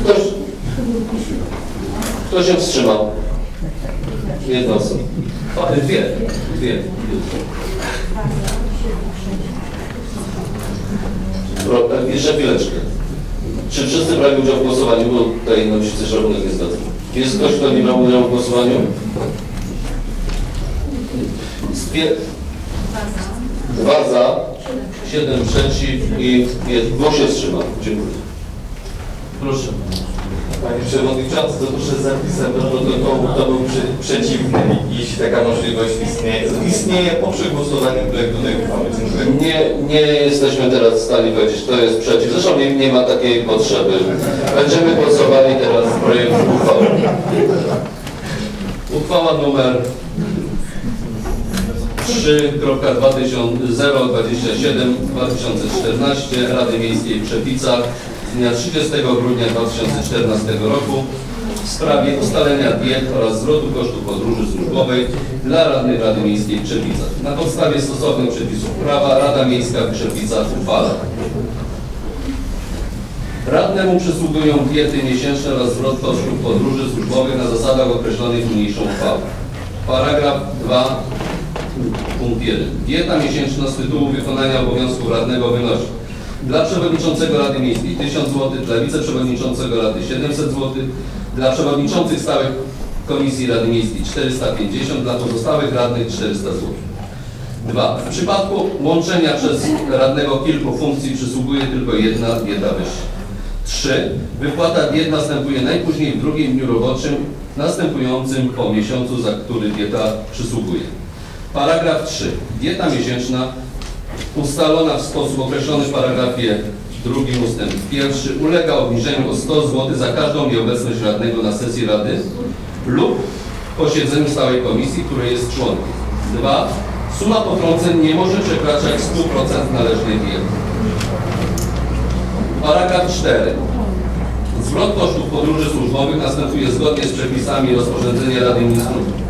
Ktoś, kto się wstrzymał? Jedna osoba. Dwie. Dwie. Jeszcze chwileczkę. Czy wszyscy brali udział w głosowaniu? Bo tutaj no, się rachunek nie zgadza. Jest ktoś, kto nie brał udziału w głosowaniu? Dwie, dwa za, siedem przeciw i jest, dwóch się wstrzymał. Dziękuję. Proszę. Panie Przewodniczący, to proszę zapisem do protokołu, kto był przy, przeciwny, jeśli taka możliwość istnieje. Istnieje po przegłosowaniu projektu tej uchwały. Nie, nie jesteśmy teraz w stanie powiedzieć, kto jest przeciw. Zresztą nie, nie ma takiej potrzeby. Będziemy głosowali teraz nad projektem uchwały. Uchwała numer 3.027-2014 Rady Miejskiej w Czepicach dnia 30 grudnia 2014 roku w sprawie ustalenia diet oraz zwrotu kosztów podróży służbowej dla radnych Rady Miejskiej w Czepicach. Na podstawie stosownych przepisów prawa Rada Miejska w Czepicach uchwala. Radnemu przysługują diety miesięczne oraz zwrot kosztów podróży służbowych na zasadach określonych niniejszą uchwałą. Paragraf 2 punkt 1. Dieta miesięczna z tytułu wykonania obowiązków radnego wynosi dla przewodniczącego Rady Miejskiej 1000 zł, dla wiceprzewodniczącego Rady 700 zł, dla przewodniczących stałych Komisji Rady Miejskiej 450, dla pozostałych radnych 400 zł. 2. W przypadku łączenia przez radnego kilku funkcji przysługuje tylko jedna dieta wyższa. 3. Wypłata diet następuje najpóźniej w drugim dniu roboczym następującym po miesiącu, za który dieta przysługuje. Paragraf 3. Dieta miesięczna ustalona w sposób określony w paragrafie drugim ustęp pierwszy ulega obniżeniu o 100 zł za każdą nieobecność radnego na sesji Rady lub posiedzeniu stałej komisji, której jest członkiem. 2. Suma potrąceń nie może przekraczać 100% należnej diety. Paragraf 4. Zwrot kosztów podróży służbowych następuje zgodnie z przepisami rozporządzenia Rady Ministrów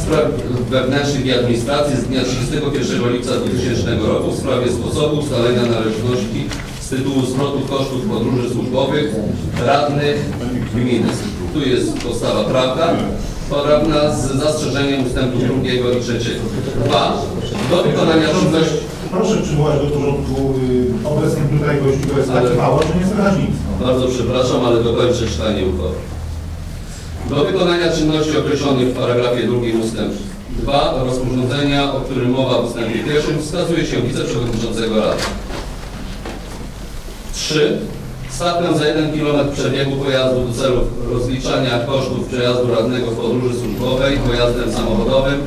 Spraw Wewnętrznych i Administracji z dnia 31 lipca 2000 roku w sprawie sposobu ustalenia należności z tytułu zwrotu kosztów podróży służbowych radnych gminy. Tu jest podstawa prawna, prawna z zastrzeżeniem ustępu drugiego i trzeciego. Dwa, do wykonania czynności Proszę przywołać do porządku y, obecnym tutaj gości, bo jest tak Ale- mało, że nie słychać nic. Bardzo przepraszam, ale dokończę czytanie uchwały. Do wykonania czynności określonych w paragrafie drugim ustęp 2 rozporządzenia, o którym mowa w ustępie pierwszym, wskazuje się wiceprzewodniczącego Rady. 3. Stawkę za 1 km przebiegu pojazdu do celów rozliczania kosztów przejazdu radnego w podróży służbowej pojazdem samochodowym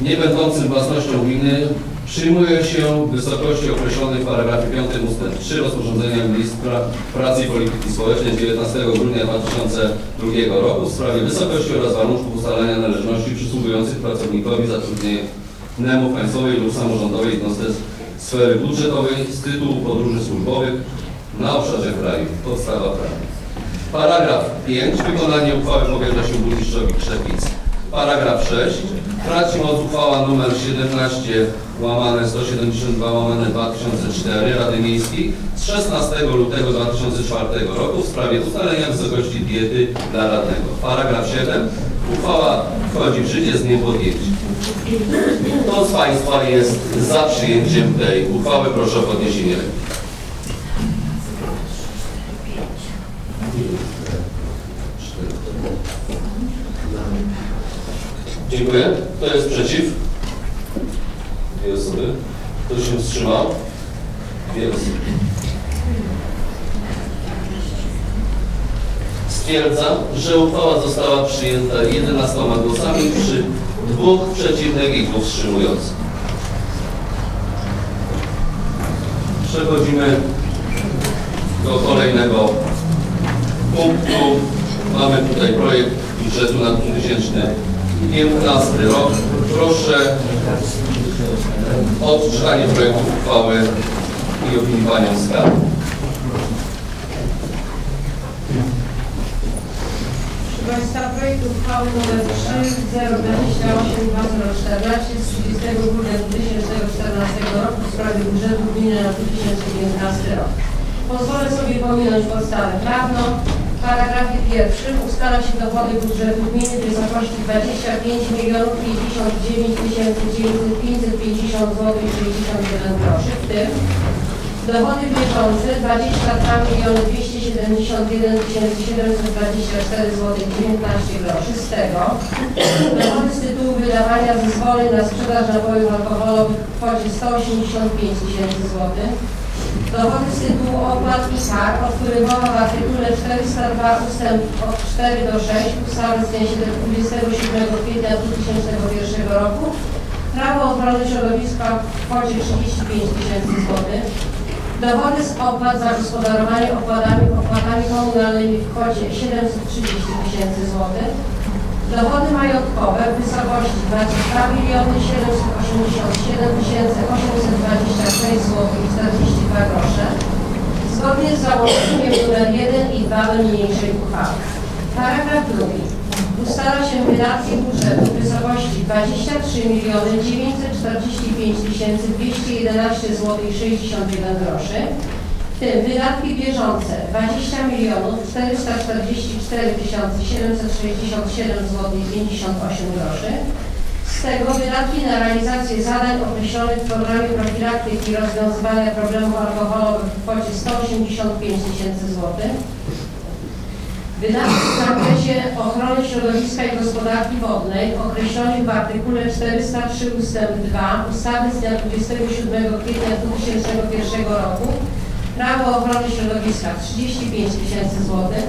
nie będącym własnością gminy przyjmuje się wysokości określonej w paragrafie 5 ust. 3 rozporządzenia ministra pracy i polityki społecznej z 19 grudnia 2002 roku w sprawie wysokości oraz warunków ustalania należności przysługujących pracownikowi zatrudnienemu w państwowej lub samorządowej jednostce sfery budżetowej z tytułu podróży służbowych na obszarze kraju. Podstawa prawna. Paragraf 5. Wykonanie uchwały powierza się burmistrzowi Krzepic. Paragraf 6. Traci moc uchwała nr 17 łamane 172 łamane 2004 Rady Miejskiej z 16 lutego 2004 roku w sprawie ustalenia wysokości diety dla radnego. Paragraf 7. Uchwała wchodzi w życie z dniem podjęcia. Kto z Państwa jest za przyjęciem tej uchwały? Proszę o podniesienie ręki. Dziękuję. Kto jest przeciw? Dwie osoby. Kto się wstrzymał? Dwie osoby. Stwierdzam, że uchwała została przyjęta 11 głosami przy dwóch przeciwnych i dwóch wstrzymujących. Przechodzimy do kolejnego punktu. Mamy tutaj projekt budżetu na 2015 rok. Proszę o odczytanie projektu uchwały i Skarb. Proszę Państwa, projekt uchwały nr 3028 2014 z 30 grudnia 2014 roku w sprawie budżetu gminy na 2015 rok. Pozwolę sobie pominąć podstawę prawną. Paragrafie pierwszym ustala się dochody budżetu gminy w wysokości 25 milionów 59 550 zł i 61 groszy, w tym Dochody bieżące 22 miliony 271 724 zł 19 groszy. Z tego dochody z tytułu wydawania zezwoleń na sprzedaż napojów alkoholowych w kwocie 185 tysięcy złotych. Dochody z tytułu opłat i kar, o których mowa w artykule 402 ustęp od 4 do 6 ustawy z dnia 27 kwietnia 2001 roku Prawo ochrony środowiska w kwocie 35 tysięcy złotych. Dochody z opłat za gospodarowanie opłatami, opłatami komunalnymi w kwocie 730 tysięcy złotych. Dochody majątkowe w wysokości 22 miliony 787 tysięcy 826 zł i 42 grosze zgodnie z załącznikiem nr 1 i 2 do niniejszej uchwały. Paragraf drugi. Ustala się wydatki budżetu w wysokości 23 miliony 945 tysięcy 211 zł i 61 groszy, w tym wydatki bieżące 20 milionów 444 tysiące 767 zł i 58 groszy, z tego wydatki na realizację zadań określonych w programie profilaktyki i rozwiązywania problemów alkoholowych w kwocie 185 tysięcy złotych, Wydatki w zakresie ochrony środowiska i gospodarki wodnej określonych w artykule 403 ust. 2 ustawy z dnia 27 kwietnia 2001 roku Prawo ochrony środowiska 35 tysięcy złotych.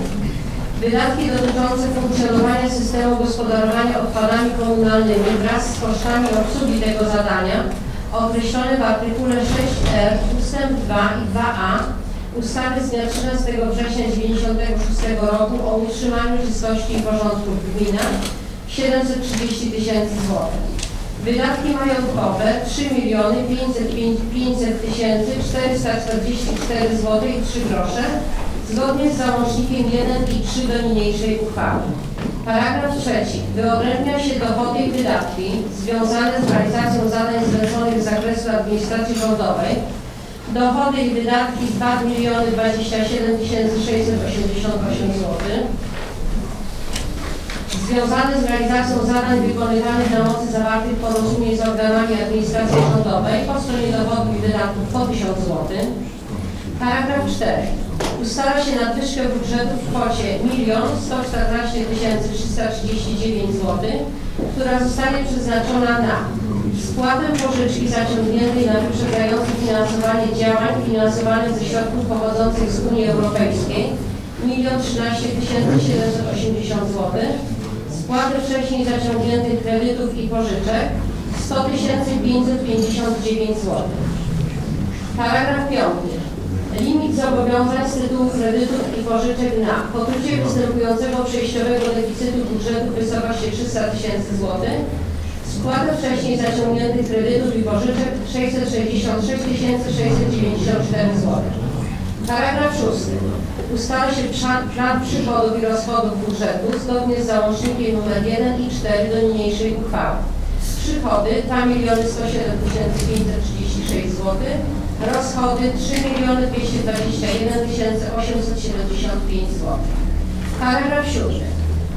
Wydatki dotyczące funkcjonowania systemu gospodarowania odpadami komunalnymi wraz z kosztami obsługi tego zadania określone w artykule 6r ust. 2 i 2a ustawy z dnia 13 września 1996 roku o utrzymaniu czystości i porządku w gminach 730 tysięcy złotych. Wydatki majątkowe 3 miliony 500 tysięcy 444 zł i 3 grosze zgodnie z załącznikiem 1 i 3 do niniejszej uchwały. Paragraf trzeci. Wyodrębnia się dochody i wydatki związane z realizacją zadań zleconych z zakresu administracji rządowej Dochody i wydatki 2 miliony 27 688 zł. Związane z realizacją zadań wykonywanych na mocy zawartych porozumień z organami administracji rządowej po stronie dochodów i wydatków po 1000 zł. Paragraf 4. Ustala się nadwyżkę budżetu w kwocie 1 114 339 zł, która zostanie przeznaczona na spłatę pożyczki zaciągniętej na wyprzedzające finansowanie działań finansowanych ze środków pochodzących z Unii Europejskiej 1 13 780 zł, spłatę wcześniej zaciągniętych kredytów i pożyczek 100 559 zł. Paragraf 5. Limit zobowiązań z tytułu kredytów i pożyczek na pokrycie występującego przejściowego deficytu budżetu w wysokości 300 tysięcy złotych, spłatę wcześniej zaciągniętych kredytów i pożyczek 666 694 zł. Paragraf 6. Ustala się plan, przychodów i rozchodów budżetu zgodnie z załącznikiem nr 1 i 4 do niniejszej uchwały. Przychody 2 miliony 107 536 zł, rozchody 3 miliony 221 875 zł. Paragraf 7.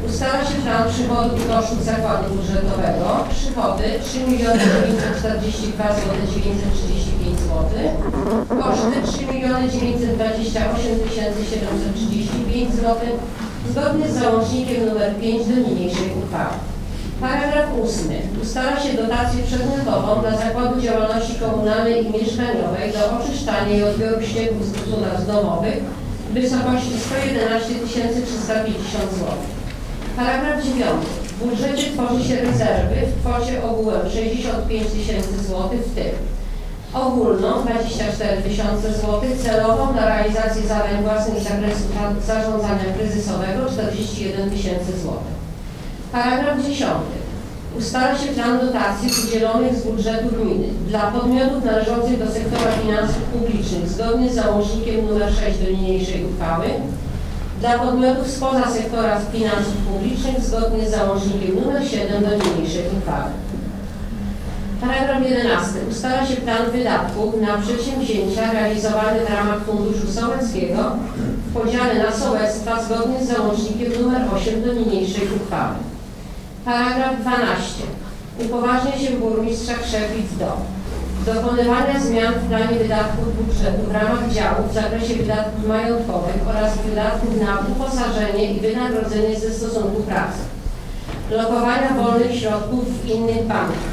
Ustala się plan przychodów i kosztów zakładu budżetowego. Przychody 3 miliony 942 935 zł. Koszty 3 miliony 928 735 zł. Zgodnie z załącznikiem nr 5 do niniejszej uchwały. Paragraf 8. Ustala się dotację przedmiotową dla Zakładu Działalności Komunalnej i Mieszkaniowej do oczyszczania i odbioru ścieków z gospodarstw domowych w wysokości 111 350 zł. Paragraf 9. W budżecie tworzy się rezerwy w kwocie ogółem 65 tysięcy złotych, w tym ogólną 24 tysiące złotych, celową na realizację zadań własnych z zakresu za- zarządzania kryzysowego 41 tysięcy złotych. Paragraf 10. Ustala się plan dotacji udzielonych z budżetu gminy dla podmiotów należących do sektora finansów publicznych zgodnie z załącznikiem nr 6 do niniejszej uchwały, dla podmiotów spoza sektora finansów publicznych zgodnie z załącznikiem nr 7 do niniejszej uchwały. Paragraf 11. Ustala się plan wydatków na przedsięwzięcia realizowane w ramach Funduszu Sołeckiego w podziale na sołectwa zgodnie z załącznikiem nr 8 do niniejszej uchwały. Paragraf 12. Upoważnia się burmistrza Krzewic do dokonywania zmian w planie wydatków budżetu w ramach działów w zakresie wydatków majątkowych oraz wydatków na uposażenie i wynagrodzenie ze stosunku pracy, lokowania wolnych środków w innych bankach,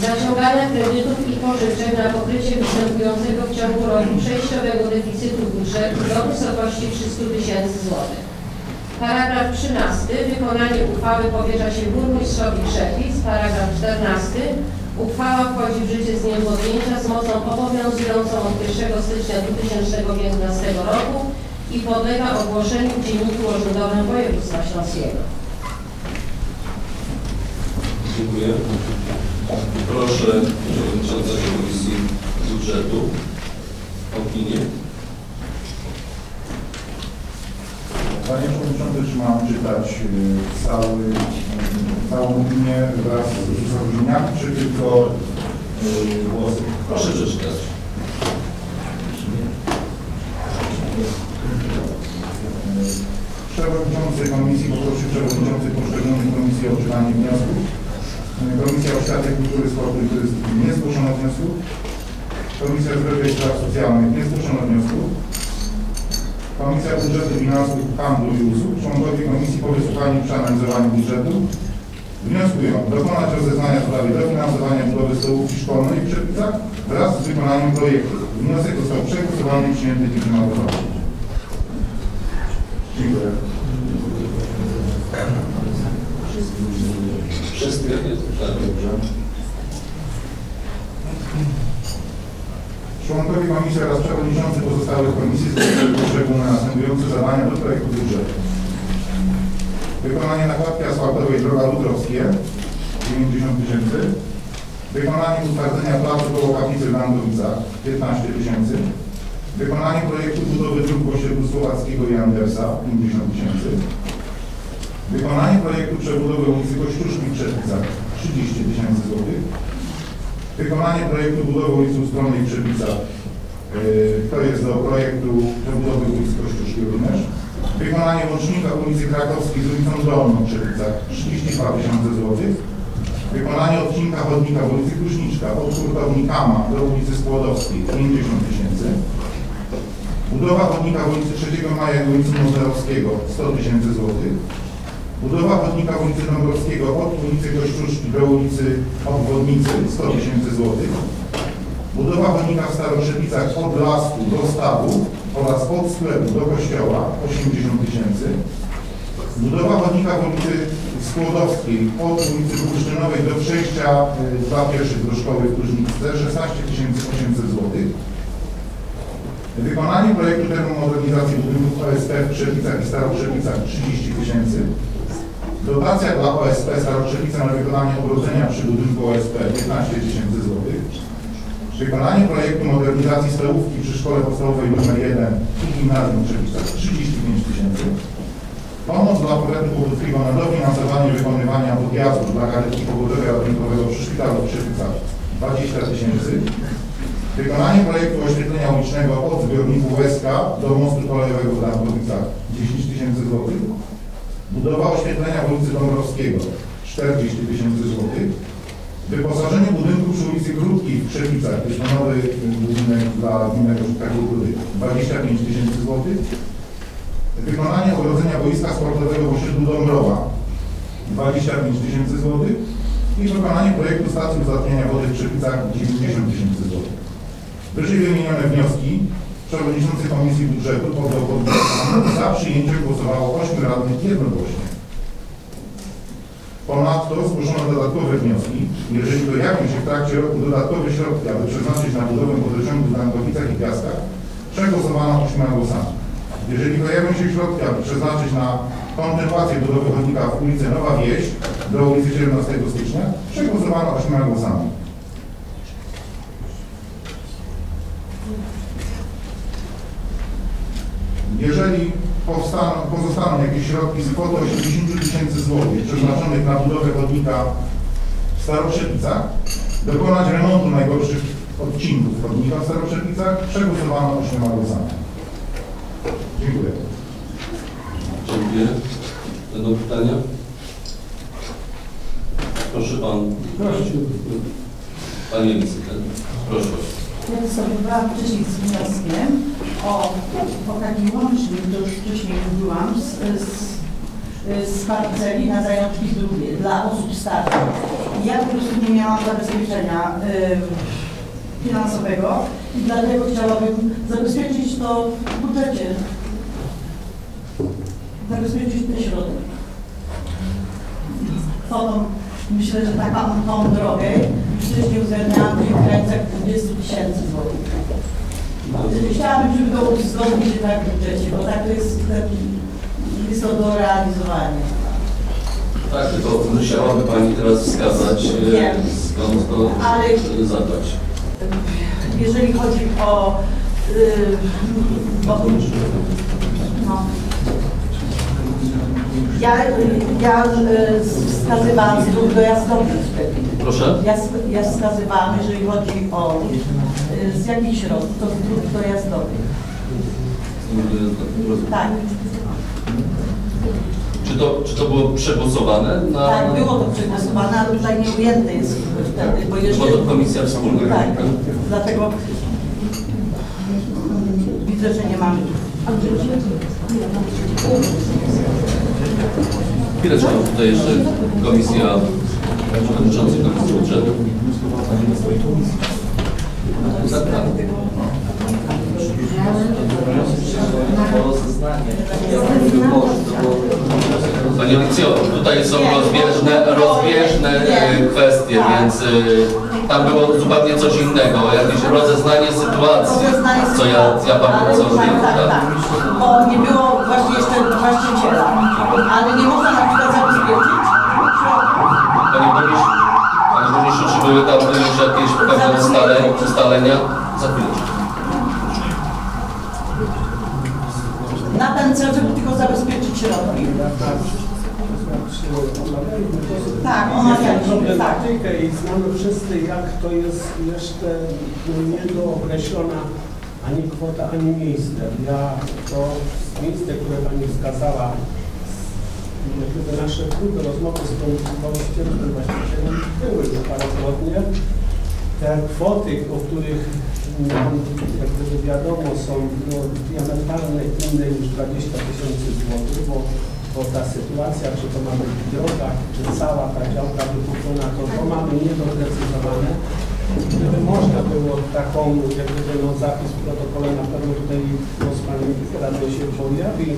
zaciągania kredytów i pożyczek na pokrycie występującego w ciągu roku przejściowego deficytu budżetu do wysokości 300 tysięcy złotych. Paragraf 13. Wykonanie uchwały powierza się burmistrzowi Krzewic. Paragraf 14. Uchwała wchodzi w życie z dniem podjęcia z mocą obowiązującą od 1 stycznia 2015 roku i podlega ogłoszeniu w Dzienniku Urzędowym Województwa Śląskiego. Dziękuję. Proszę przewodniczącego Komisji Budżetu opinię. Panie Przewodniczący, czy mam czytać y, cały, y, całą opinię wraz z uzasadnieniami, czy tylko y, głosy? Proszę przeczytać. Przewodniczący Komisji poprosił przewodniczących poszczególnych komisji o czytanie wniosków. Komisja Oświaty, Kultury, Sportu i Turystyki nie zgłoszono wniosków. Komisja Zdrowia i Spraw Socjalnych nie zgłoszono wniosków. Komisja Budżetu Finansów, Handlu i Usług, członkowie Komisji po wysłuchaniu i przeanalizowaniu budżetu wnioskują dokonać rozeznania w sprawie dofinansowania budowy stołówki szkolnej w Przepicach wraz z wykonaniem projektu. Wniosek został przegłosowany i przyjęty jednogłośnie. Dziękuję. Wszystkie jest tak. Członkowie komisji oraz przewodniczący pozostałych komisji zgłosili poszczególne następujące zadania do projektu budżetu. Wykonanie nakładki asfaltowej droga Lutrowskie 90 tysięcy. Wykonanie utwardzenia placu koło kaplicy w Landowicach 15 tysięcy. Wykonanie projektu budowy dróg w osiedlu Słowackiego i Andersa 50 tysięcy. Wykonanie projektu przebudowy ulicy Kościuszki w Trzepicach 30 tysięcy złotych. Wykonanie projektu budowy ulicy Ustronnej Trzepicach. Yy, To jest do projektu przebudowy ulicy Kościuszki również. Wykonanie łącznika ulicy Krakowskiej z ulicą Dolną w Trzepicach 32 tysiące złotych. Wykonanie odcinka chodnika w ulicy Kruszniczka od hurtowni Kama do ulicy Skłodowskiej 50 tysięcy. Budowa chodnika w ulicy 3 Maja i ulicy Mozarowskiego 100 tysięcy złotych. Budowa chodnika w ulicy Dąbrowskiego od ulicy Kościuszki do ulicy Obwodnicy 100 tysięcy złotych. Budowa chodnika w Staroszepicach od lasku do stawu oraz od sklepu do kościoła 80 tysięcy. Budowa chodnika w ulicy Skłodowskiej od ulicy Bursztynowej do przejścia y, dla pieszych do szkoły w Krużniczce 16 800 złotych. Wykonanie projektu termomodernizacji budynków OSP w Trzepicach i Staroszepicach 30 tysięcy. Dotacja dla OSP Staroszepice na wykonanie ogrodzenia przy budynku OSP 15 tysięcy złotych. Wykonanie projektu modernizacji stołówki przy szkole podstawowej nr 1 i gimnazjum Trzebicach 35 tysięcy. Pomoc dla powiatu powódzkiego na dofinansowanie wykonywania podjazdów dla karetki pogotowia ratunkowego przy szpitalu Trzebicach 20 tysięcy. Wykonanie projektu oświetlenia ulicznego od zbiorniku USK do mostu kolejowego w Dąbrowicach 10 tysięcy złotych. Budowa oświetlenia w ulicy Dąbrowskiego 40 tysięcy złotych. Wyposażenie budynku przy ulicy Krótkiej w Trzebicach, to jest to nowy budynek dla gminnego żłobka kultury 25 tysięcy złotych. Wykonanie ogrodzenia boiska sportowego w osiedlu Dąbrowa 25 tysięcy złotych i wykonanie projektu stacji uzatniania wody w Trzebicach 90 tysięcy złotych. Wyżej wymienione wnioski przewodniczący Komisji Budżetu poddał pod. Za przyjęciem głosowało 8 radnych jednogłośnie. Ponadto zgłoszono dodatkowe wnioski. Jeżeli pojawią się w trakcie roku dodatkowe środki, aby przeznaczyć na budowę wodociągu w Dąbrowicach i Piaskach, przegłosowano 8 głosami. Jeżeli pojawią się środki, aby przeznaczyć na kontynuację budowy chodnika w ulicy Nowa Wieś do ulicy 17 stycznia, przegłosowano 8 głosami. Jeżeli powstaną, pozostaną jakieś środki z kwoty 80 tysięcy złotych przeznaczonych na budowę chodnika w Staroszypicach, dokonać remontu najgorszych odcinków chodnika w Staroszypicach, przegłosowano 8 głosami. Dziękuję. Dziękuję. Będą pytania? Proszę Pan. Panie Wiceprezydent, proszę. Ja występowałam wcześniej z wnioskiem o, o taki łącznik, to już wcześniej mówiłam, z, z, z parceli na zajączki drugie dla osób starszych. Ja po prostu nie miałam zabezpieczenia y, finansowego i dlatego chciałabym zabezpieczyć to w budżecie. Zabezpieczyć ten środek. Kwotą, myślę, że taką tą drogę wcześniej uwzględniałam w granicach 20 tysięcy złotych. Chciałabym, żeby to uwzględnić tak w budżecie, bo tak to jest, jest to do realizowania. Tak, tylko musiałaby Pani teraz wskazać, e, Wiem. skąd to Ale- zabrać. Jeżeli chodzi o, yy, o no. Ja, ja y, wskazywałam z dróg dojazdowych wtedy. Proszę? Ja, ja wskazywałam, jeżeli chodzi o y, z jakich środków, to z dróg dojazdowych. Tak, Czy to, czy to było przegłosowane? Na, tak, było to przegłosowane, ale tutaj nie ujęte jest wtedy, bo Bo jeżeli... to komisja wspólna. Tak, dlatego mm, widzę, że nie mamy. Chwileczkę, tutaj jeszcze komisja, przewodniczący komisji budżetu. Panie Lucjo, tutaj są rozbieżne, rozbieżne e, kwestie, więc e, tam było zupełnie coś innego, jakieś rozeznanie sytuacji, co ja, ja panu co tak, tak, tak. tak, bo nie było właśnie jeszcze właściciela, ale nie można na przykład zabezpieczyć Panie burmistrzu, panie burmistrzu, czy były tam już jakieś pewne ustalenia, ustalenia? Za chwileczkę. na ten cel, żeby tylko zabezpieczyć środki. Tak, omawialiśmy, tak. i znamy wszyscy, jak to jest jeszcze niedookreślona ani kwota, ani miejsce. Ja to miejsce, które Pani wskazała, gdyby nasze próby rozmowy z właścicielem, właścicielem były już parokrotnie. Te kwoty, o których nam, jak gdyby wiadomo, są no, diametralne inne niż 20 tysięcy złotych, bo, bo ta sytuacja, czy to ma być droga, czy cała ta działka wykupiona, to, to mamy niedoprecyzowane. Gdyby można było taką, jak gdyby no, zapis w protokole, na pewno tutaj no, z Pani radny się pojawi,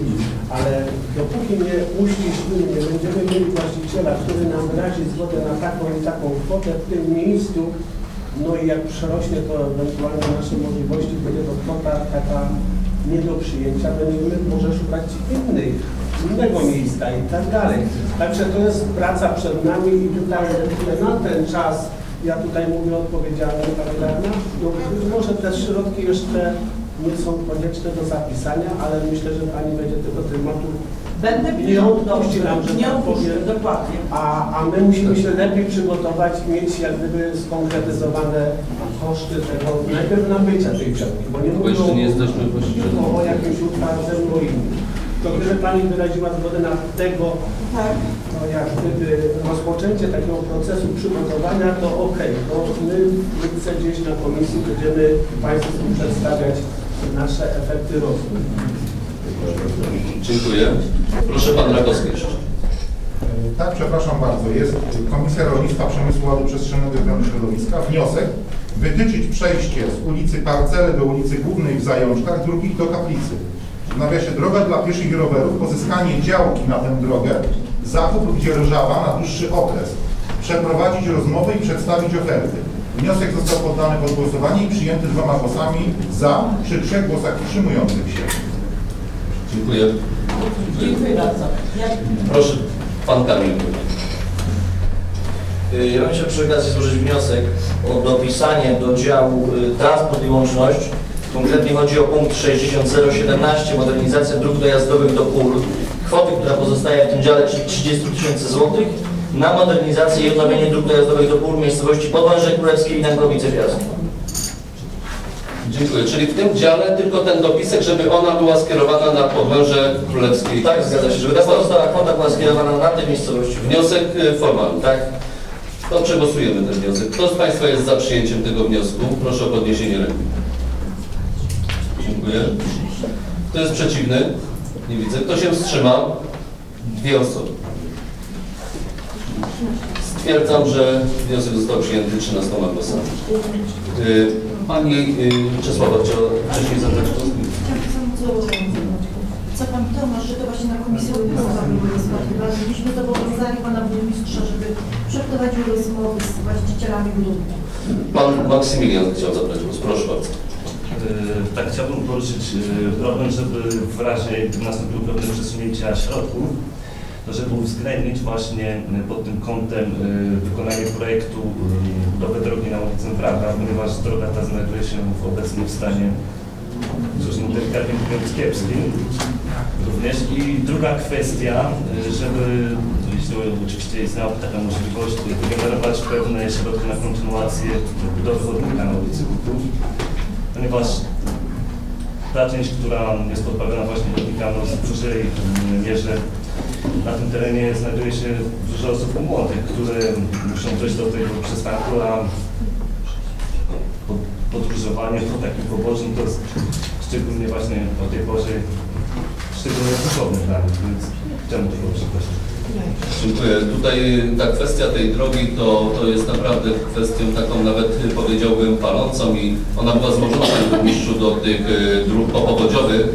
ale dopóki nie uściślimy, nie będziemy mieli właściciela, który nam wyrazi zgodę na taką i taką kwotę w tym miejscu, no i jak przerośnie to ewentualnie nasze możliwości, będzie to kwota taka nie do przyjęcia, będziemy może szukać innych, innego miejsca i tak dalej. Także to jest praca przed nami i tutaj na ten czas ja tutaj mówię odpowiedzialnie, pani radna, no być może te środki jeszcze nie są konieczne do zapisania, ale myślę, że pani będzie tego tematu Będę nie odpuści nam, że nie tak powiem. dokładnie. A, a my musimy się lepiej przygotować, mieć jak gdyby skonkretyzowane koszty tego, najpierw nabycia tej działki, bo nie Bo mówią jeszcze nie jesteśmy o jakimś utwardzeniu o innym. To gdyby Pani wyraziła zgodę na tego, Tak. no jak gdyby rozpoczęcie takiego procesu przygotowania, to okej, to my wkrótce gdzieś na komisji będziemy Państwu przedstawiać nasze efekty rozwoju. Dziękuję. Proszę Pan Rakowski jeszcze. Tak, przepraszam bardzo. Jest Komisja Rolnictwa, Przemysłu, Ładu Przestrzennego i Ochrony Środowiska. Wniosek wytyczyć przejście z ulicy Parcele do ulicy Głównej w Zajączkach, drugich do Kaplicy. W nawiasie droga dla pieszych i rowerów, pozyskanie działki na tę drogę, zakup lub dzierżawa na dłuższy okres. Przeprowadzić rozmowy i przedstawić oferty. Wniosek został poddany pod głosowanie i przyjęty dwoma głosami za przy trzech głosach wstrzymujących się. Dziękuję. Dziękuję bardzo. Proszę Pan Kamil. Y, Ja bym chciał przy okazji złożyć wniosek o dopisanie do działu y, transport i łączność. Konkretnie chodzi o punkt 60017, modernizacja dróg dojazdowych do pól. Kwoty, która pozostaje w tym dziale, czyli 30 tysięcy złotych na modernizację i odnowienie dróg dojazdowych do pól miejscowości Podwęże Królewskie i Nęgowice Piaski. Dziękuję. Czyli w tym dziale tylko ten dopisek, żeby ona była skierowana na Powęże Królewskiej. Tak, zgadza się, żeby ta pozostała kwota była skierowana na te miejscowości. Wniosek y, formalny, tak? To przegłosujemy ten wniosek. Kto z Państwa jest za przyjęciem tego wniosku? Proszę o podniesienie ręki. Dziękuję. Kto jest przeciwny? Nie widzę. Kto się wstrzymał? Dwie osoby. Stwierdzam, że wniosek został przyjęty 13 głosami. Y, Pani y, Czesława chciała wcześniej zabrać głos. Co, co pan Tomasz, że to właśnie na komisji rozpatrywane. Byliśmy zobowiązani pana burmistrza, żeby przeprowadził rozmowy z właścicielami gruntu. Pan Maksymilian chciał zabrać głos. Proszę bardzo. Yy, Tak, chciałbym poruszyć yy, problem, żeby w razie gdyby nastąpiło pewne przesunięcia środków, to żeby uwzględnić właśnie pod tym kątem yy, wykonanie projektu budowy drogi na ulicę Praga, ponieważ droga ta znajduje się w obecnym stanie, cóż, no delikatnie mówiąc kiepskim również. I druga kwestia, żeby, jeśli oczywiście istniałaby taka możliwość, wygenerować pewne środki na kontynuację budowy chodnika na ulicy Kuków ponieważ ta część, która jest podbawiona właśnie chodnikami, no, w dużej mierze na tym terenie znajduje się dużo osób młodych, które muszą dojść do tego przystanku, a po- podróżowanie po takim pobożnym to jest szczególnie właśnie o tej porze szczególnie nich, więc chciałbym tego przeprosić. Dziękuję. Tutaj ta kwestia tej drogi to, to jest naprawdę kwestią taką nawet powiedziałbym palącą i ona była złożona burmistrzu do tych y, dróg popowodziowych.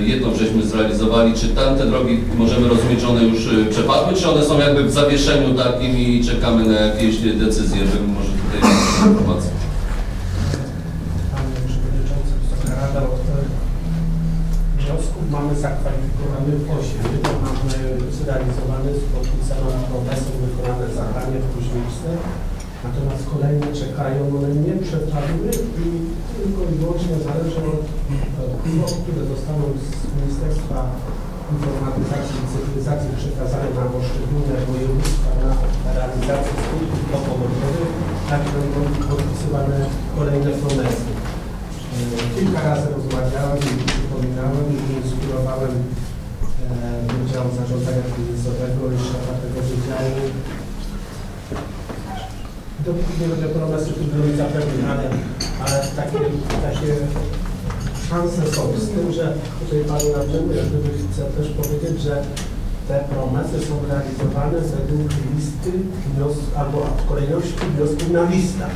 Y, Jedną żeśmy zrealizowali. Czy tamte drogi możemy rozumieć, że one już y, przepadły, czy one są jakby w zawieszeniu takim i czekamy na jakieś decyzje, żeby może tutaj informacje. Panie Przewodniczący, Wysoka Rada, od e, wniosków mamy zakwalifikowanych 8. Jeden mamy zrealizowany z podpisaną promesą, wykonane w późniejsze. Natomiast kolejne czekają, one nie przepadły i tylko i wyłącznie zależy od kwot, które zostaną z Ministerstwa Informatyzacji i Cyfryzacji przekazane na poszczególne województwa na realizację skutków popowodowych, tak będą podpisywane kolejne promesy. Kilka razy rozmawiałem i przypominałem i inspirowałem e, Wydział Zarządzania Kryzysowego i szefa tego wydziału. Dopóki nie będzie promesy, to były zapewne, ale, takie, takie szanse są z tym, że tutaj Panu jak gdyby chcę też powiedzieć, że te promesy są realizowane według listy wniosków, albo w kolejności wniosków na listach.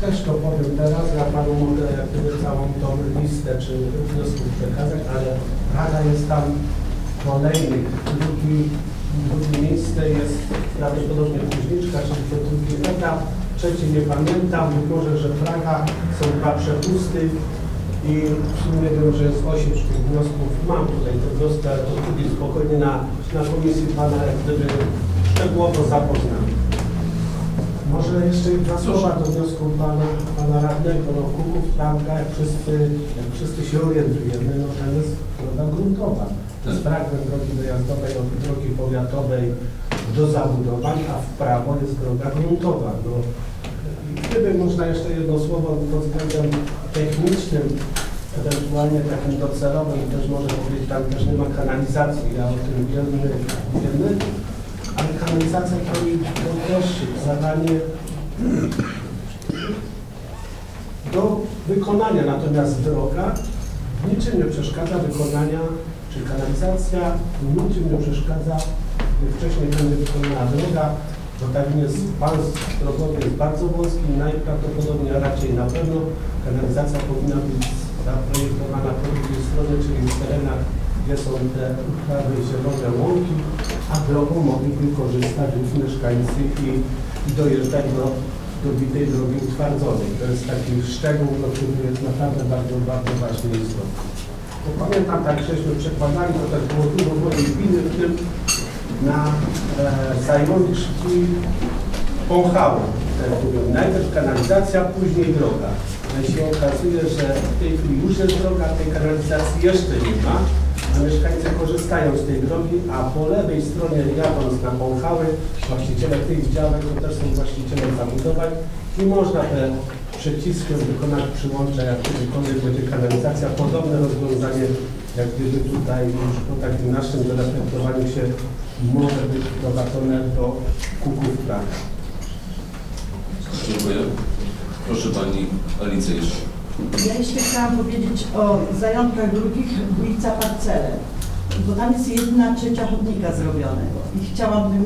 Też to powiem teraz, ja Panu mogę całą tą listę czy wniosków przekazać, ale Rada jest tam kolejnych. Drugi, drugie miejsce jest prawdopodobnie Kuźniczka, czyli to drugi etap. Trzeci nie pamiętam, być może, że Praga, są dwa przepusty i w sumie wiem, że jest osiem tych wniosków. Mam tutaj te wnioski, ale to spokojnie na, na komisji Pana jak gdyby szczegółowo zapoznam. Może jeszcze dwa słowa do wniosku pana, pana radnego. No, Kuków Plamka, jak wszyscy, jak wszyscy się orientujemy, no to jest droga gruntowa. To jest fragment drogi dojazdowej od drogi powiatowej do zabudowań, a w prawo jest droga gruntowa. No, gdyby można jeszcze jedno słowo pod względem technicznym, ewentualnie takim docelowym, też może powiedzieć, tam też nie ma kanalizacji, ja o tym wiemy, wiemy ale kanalizacja to i to też zadanie do wykonania, natomiast droga niczym nie przeszkadza wykonania, czy kanalizacja niczym nie przeszkadza, wcześniej będzie wykonana droga, bo tak jest pan drogowy jest bardzo wąski najprawdopodobniej, a raczej na pewno kanalizacja powinna być zaprojektowana po drugiej stronie, czyli w terenach, gdzie są te uprawy zielone łąki, a drogą mogliby korzystać już mieszkańcy i, i dojeżdżać do dobitej drogi utwardzonej. To jest taki szczegół, który jest naprawdę bardzo, bardzo ważny i istotny. Bo pamiętam, tak żeśmy przekładali, to też było dużo mojej winy w tym, na e, zajmowniczki Pąchały. Tak mówią, najpierw kanalizacja, później droga. Ale się okazuje, że w tej chwili już jest droga, tej kanalizacji jeszcze nie ma, mieszkańcy korzystają z tej drogi, a po lewej stronie jadąc na Pąchały, właściciele tych działek to też są właścicielem zabudowań i można te przyciskiem wykonać przyłącza, jak kiedykolwiek będzie kanalizacja. Podobne rozwiązanie, jak gdyby tutaj już po takim naszym zareflektowaniu się może być wprowadzone do kuków praw. Dziękuję. Proszę Pani Alicję jeszcze. Ja jeszcze chciałam powiedzieć o zajątkach drugich ulica Parcele, bo tam jest jedna trzecia chodnika zrobionego i chciałabym,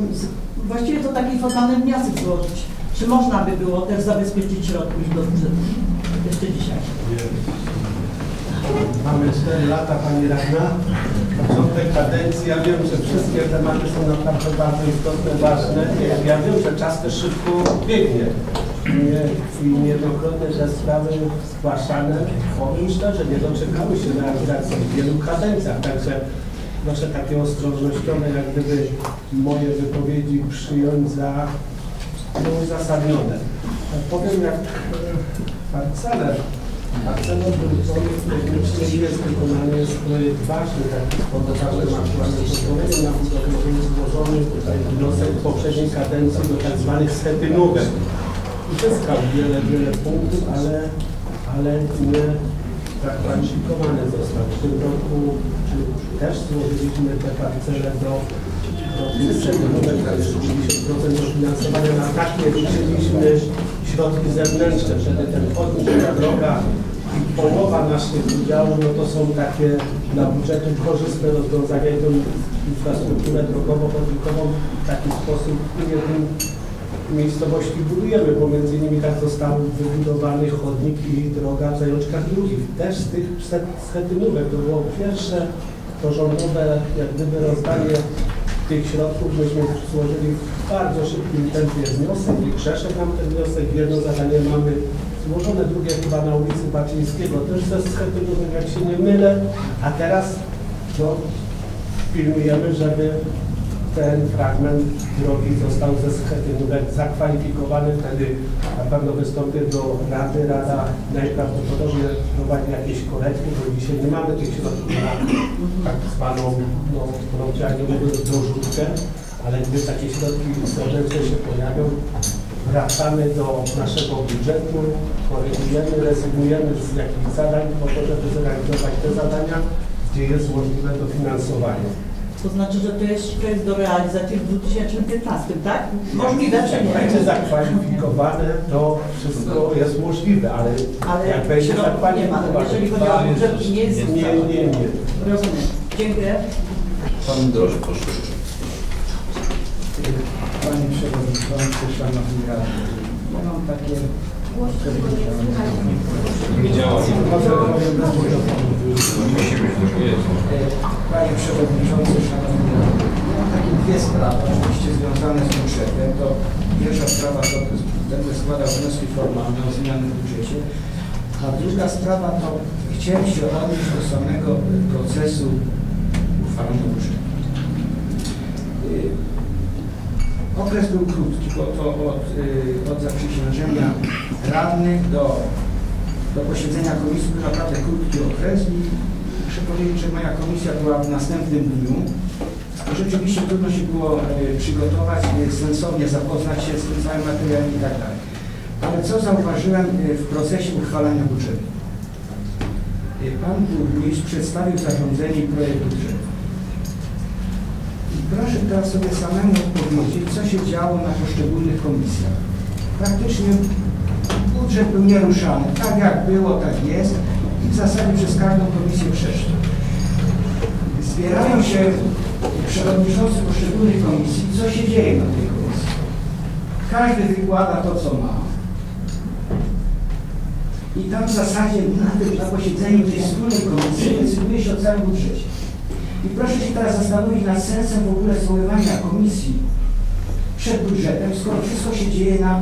właściwie to taki formalny wniosek złożyć, czy można by było też zabezpieczyć środków do budżetu jeszcze dzisiaj. Mamy 4 lata, Pani Radna, początek kadencji. Ja wiem, że wszystkie tematy są naprawdę bardzo istotne, ważne. Ja wiem, że czas też szybko biegnie. Niejednokrotnie te sprawy zgłaszane, powiem szczerze, nie doczekały się realizacji w wielu kadencjach. Także proszę takie ostrożnościowe, jak gdyby moje wypowiedzi przyjąć za no, uzasadnione. Powiem jak e, parcele Parcela budżetowy technicznie jest wykonany, jest projekt ważny, taki spowodowanym aktualnie pozwoleniem na budowę był złożony tutaj wniosek poprzedniej kadencji do tak zwanych schetynówek. Uzyskał wiele, wiele punktów, ale, ale nie zakwalifikowany został. W tym roku czy też złożyliśmy te parcele do 30% dofinansowania na takie liczyliśmy środki zewnętrzne, wtedy ten chodnik, droga i połowa naszych udziałów, no to są takie dla budżetu korzystne rozwiązania i tą infrastrukturę drogową-chodnikową w taki sposób w jednym miejscowości budujemy, bo między innymi tak został wybudowany chodnik i droga w zajączkach drugich. Też z tych schetynówek to było pierwsze to rządowe jak gdyby rozdanie tych środków. Myśmy złożyli w bardzo szybkim tempie wniosek. I Krzeszek nam ten wniosek, jedno zadanie mamy złożone, drugie chyba na ulicy Baczyńskiego, też ze schetynówek, jak się nie mylę, a teraz no, pilnujemy, żeby ten fragment drogi został ze schetynówek zakwalifikowany, wtedy na pewno wystąpię do Rady, Rada najprawdopodobniej prowadzi jakieś korekty, bo dzisiaj nie mamy tych środków na tak zwaną, no, kolokwialnie mówiąc, dorzutkę, ale gdy takie środki zewnętrzne się pojawią, wracamy do naszego budżetu, korygujemy, rezygnujemy z jakichś zadań po to, żeby zrealizować te zadania, gdzie jest możliwe dofinansowanie. To znaczy, że to jest, to jest do realizacji w 2015, tak? Możliwe czy Jak nie? będzie zakwalifikowane, to wszystko jest możliwe, ale, Ale jak będzie środków nie ma. zakwalifikowane, Jeżeli chodzi o budżet, nie jest nie, nie, nie. Rozumiem. Dziękuję. Pan Droż, proszę. Panie Przewodniczący, Szanowni Radni, ja mam takie... Panie Przewodniczący, Szanowni mam takie dwie sprawy, oczywiście związane z budżetem. To pierwsza sprawa to będę składał wnioski formalne o zmiany w budżecie, a druga sprawa to chciałem się odnieść do samego procesu uchwalania budżetu. Okres był krótki, bo to od, y, od zaprzysiężenia radnych do, do posiedzenia komisji był naprawdę krótki okres i muszę powiedzieć, że moja komisja była w następnym dniu. Rzeczywiście trudno się było y, przygotować, y, sensownie zapoznać się z tym całym materiałem i tak dalej. Ale co zauważyłem w procesie uchwalania budżetu? Pan burmistrz przedstawił zarządzenie i projekt budżetu. Proszę teraz sobie samemu odpowiedzieć, co się działo na poszczególnych komisjach. Praktycznie budżet był nieruszany. Tak jak było, tak jest. I w zasadzie przez każdą komisję przeszło. Zbierają się przewodniczący poszczególnych komisji, co się dzieje na tej komisji. Każdy wykłada to, co ma. I tam w zasadzie na tym na posiedzeniu tej wspólnej komisji decyduje się o całym budżecie. I proszę się teraz zastanowić nad sensem w ogóle zwoływania komisji przed budżetem, skoro wszystko się dzieje na,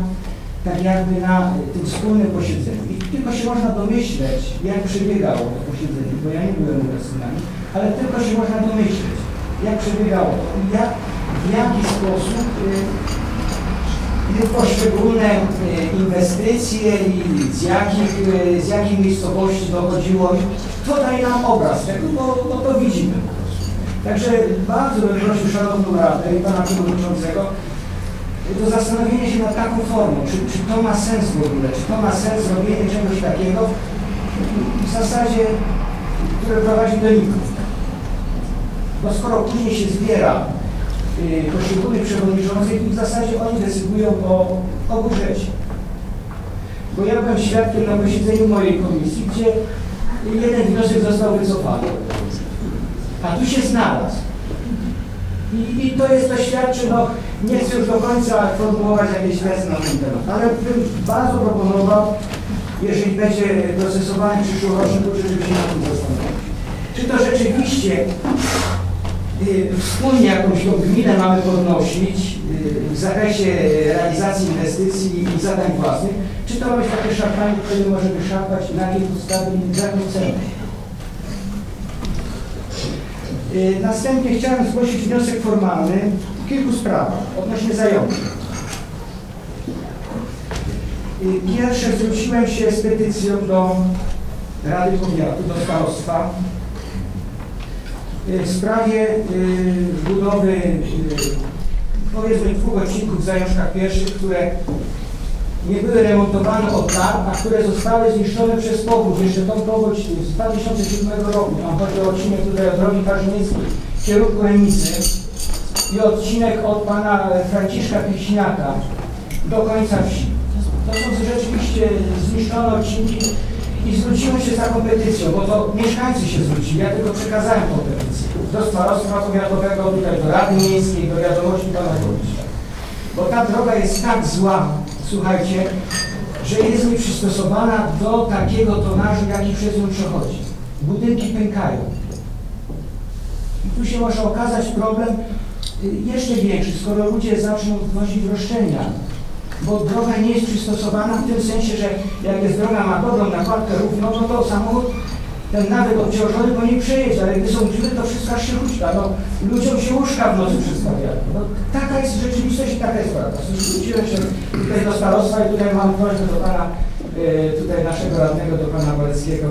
tak jakby na tym wspólnym posiedzeniu. I tylko się można domyśleć, jak przebiegało to posiedzenie, bo ja nie byłem uczestnikami, ale tylko się można domyśleć, jak przebiegało to i jak, w jaki sposób y, y, poszczególne inwestycje i z jakich, z jakiej miejscowości dochodziło. To daje nam obraz tego, bo, bo to widzimy. Także bardzo bym prosił Szanowną Radę i Pana Przewodniczącego do zastanowienia się nad taką formą, czy, czy to ma sens w ogóle, czy to ma sens robienie czegoś takiego w zasadzie, które prowadzi do ników. Bo skoro później się zbiera y, poszczególnych przewodniczących i w zasadzie oni decydują o, o budżecie. Bo ja byłem świadkiem na posiedzeniu mojej komisji, gdzie jeden wniosek został wycofany a tu się znalazł. I, I to jest, to świadczy, no nie chcę już do końca formułować jakiejś wersji na ten temat, ale bym bardzo proponował, jeżeli będzie procesowany przyszłoroczny budżet, żeby się na tym zastanowić. Czy to rzeczywiście y, wspólnie jakąś tą gminę mamy podnosić y, w zakresie realizacji inwestycji i zadań własnych, czy to ma być takie szarpanie, które może wyszarpać na jakiej podstawie za jaką cenę? Y, Następnie chciałem zgłosić wniosek formalny w kilku sprawach odnośnie zająłów. Y, Pierwsze zwróciłem się z petycją do Rady Powiatu, do starostwa y, w sprawie budowy powiedzmy dwóch odcinków w zajączkach pierwszych, które nie były remontowane od lat, a które zostały zniszczone przez powódź. Jeszcze tą powódź z 2007 roku. Tam chodzi o odcinek tutaj od drogi Karzynieckiej w kierunku Remizy i odcinek od pana Franciszka Piśniaka do końca wsi. To są rzeczywiście zniszczone odcinki i zwróciłem się z taką petycją, bo to mieszkańcy się zwrócili, ja tylko przekazałem tą do starostwa powiatowego, tutaj do Rady Miejskiej, do wiadomości pana burmistrza. Bo ta droga jest tak zła, słuchajcie, że jest nieprzystosowana do takiego tonażu, jaki przez nią przechodzi. Budynki pękają. I tu się może okazać problem y, jeszcze większy, skoro ludzie zaczną wnosić roszczenia. Bo droga nie jest przystosowana w tym sensie, że jak jest droga ma dobrą nakładkę równą, no to samochód ten nawet obciążony po niej przejedzie, ale gdy są drzwi, to wszystko się huśta. No, ludziom się łóżka w nocy przedstawiają. No, taka jest rzeczywistość i taka jest prawda. Zwróciłem się tutaj do starostwa i tutaj mam prośbę do pana, y, tutaj naszego radnego, do pana Waleckiego,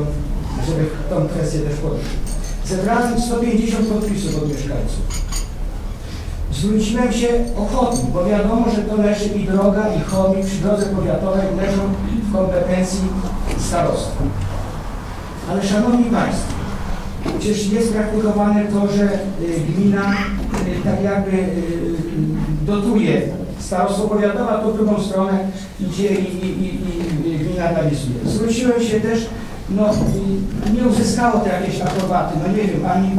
żeby tą kwestię też poruszył. Zebrałem 150 podpisów od mieszkańców. Zwróciłem się o chodnik, bo wiadomo, że to leży i droga, i chodnik przy drodze powiatowej leżą w kompetencji starostwa. Ale szanowni Państwo, przecież jest praktykowane to, że y, gmina y, tak jakby y, dotuje starostwo powiatowe, a to drugą stronę idzie i, i, i, i gmina realizuje. Zwróciłem się też, no nie uzyskało to jakieś aprobaty, no nie wiem, ani,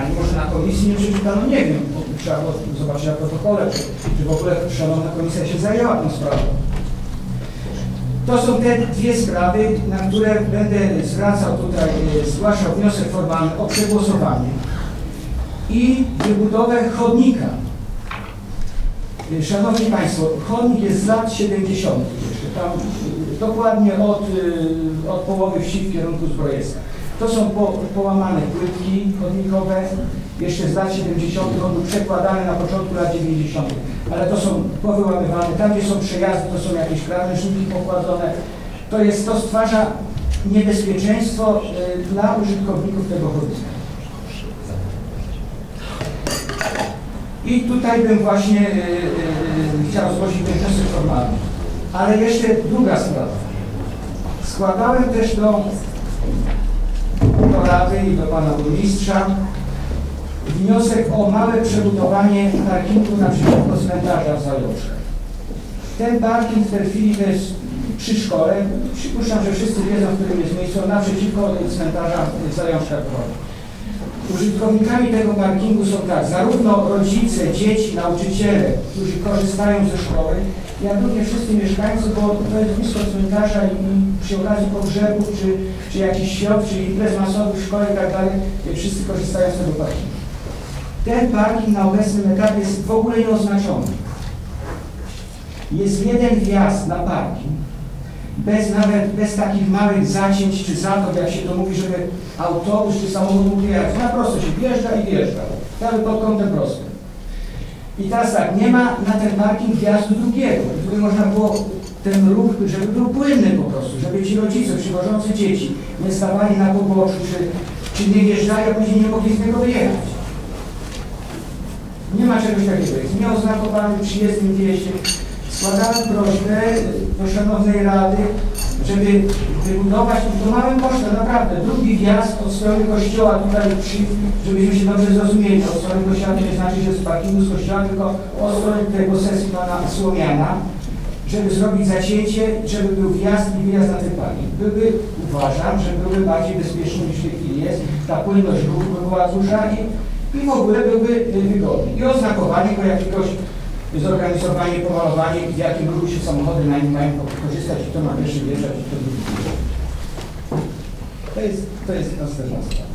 ani może na komisji nie przeczytano, nie wiem, trzeba było zobaczyć na protokole, czy, czy w ogóle szanowna komisja się zajęła tą sprawą. To są te dwie sprawy, na które będę zwracał tutaj, e, zgłaszał wniosek formalny o przegłosowanie i wybudowę chodnika. E, Szanowni Państwo, chodnik jest z lat 70. jeszcze, tam e, dokładnie od, od połowy wsi w kierunku Zbrojecka. To są po, połamane płytki chodnikowe, jeszcze z lat 70. on przekładany na początku lat 90. Ale to są powyłamywane, tam gdzie są przejazdy, to są jakieś krawężniki pokładane. To jest, to stwarza niebezpieczeństwo y, dla użytkowników tego chodnika. I tutaj bym właśnie y, y, chciał zgłosić ten wniosek formalny. Ale jeszcze druga sprawa. Składałem też do, do Rady i do Pana Burmistrza wniosek o małe przebudowanie parkingu naprzeciwko cmentarza w Zajączkach. Ten parking w tej chwili to jest przy szkole. Przypuszczam, że wszyscy wiedzą, w którym jest miejsce, naprzeciwko cmentarza w Zajączkach Woli. Użytkownikami tego parkingu są tak, zarówno rodzice, dzieci, nauczyciele, którzy korzystają ze szkoły, jak również wszyscy mieszkańcy, bo to jest blisko cmentarza i przy okazji pogrzebów, czy, czy jakichś świąt, czy imprez masowych w szkole i tak dalej, wszyscy korzystają z tego parkingu. Ten parking na obecnym etapie jest w ogóle nieoznaczony. Jest jeden wjazd na parking, bez nawet, bez takich małych zacięć czy zatok, jak się to mówi, żeby autobus czy samochód mógł jechać. Na prosto się wjeżdża i wjeżdża. Nawet pod kątem prostym. I teraz tak, nie ma na ten parking wjazdu drugiego, żeby można było ten ruch, żeby był płynny po prostu, żeby ci rodzice przywożący dzieci nie stawali na poboczu, czy, czy nie wjeżdżali, a później nie mogli z niego wyjechać. Nie ma czegoś takiego. Jest nieoznakowany przy jezdnym wjeździe. Składałem prośbę do Szanownej Rady, żeby wybudować to małym kosztem, naprawdę, drugi wjazd od strony kościoła tutaj przy, żebyśmy się dobrze zrozumieli, od strony kościoła nie znaczy, że z parkingu z kościoła, tylko od strony tej posesji pana Słomiana, żeby zrobić zacięcie, żeby był wjazd i wyjazd na ten parking. Byłby, uważam, że byłby bardziej bezpieczny niż w tej chwili jest, ta płynność ruchu by była duża i, i w ogóle byłby y, wygodny. I oznakowanie go jakiegoś zorganizowanie, pomalowanie, w jakim ruchu samochody na nim mają korzystać, i to ma pierwszy wjeżdżać, i to drugi. To jest, to jest następna sprawa.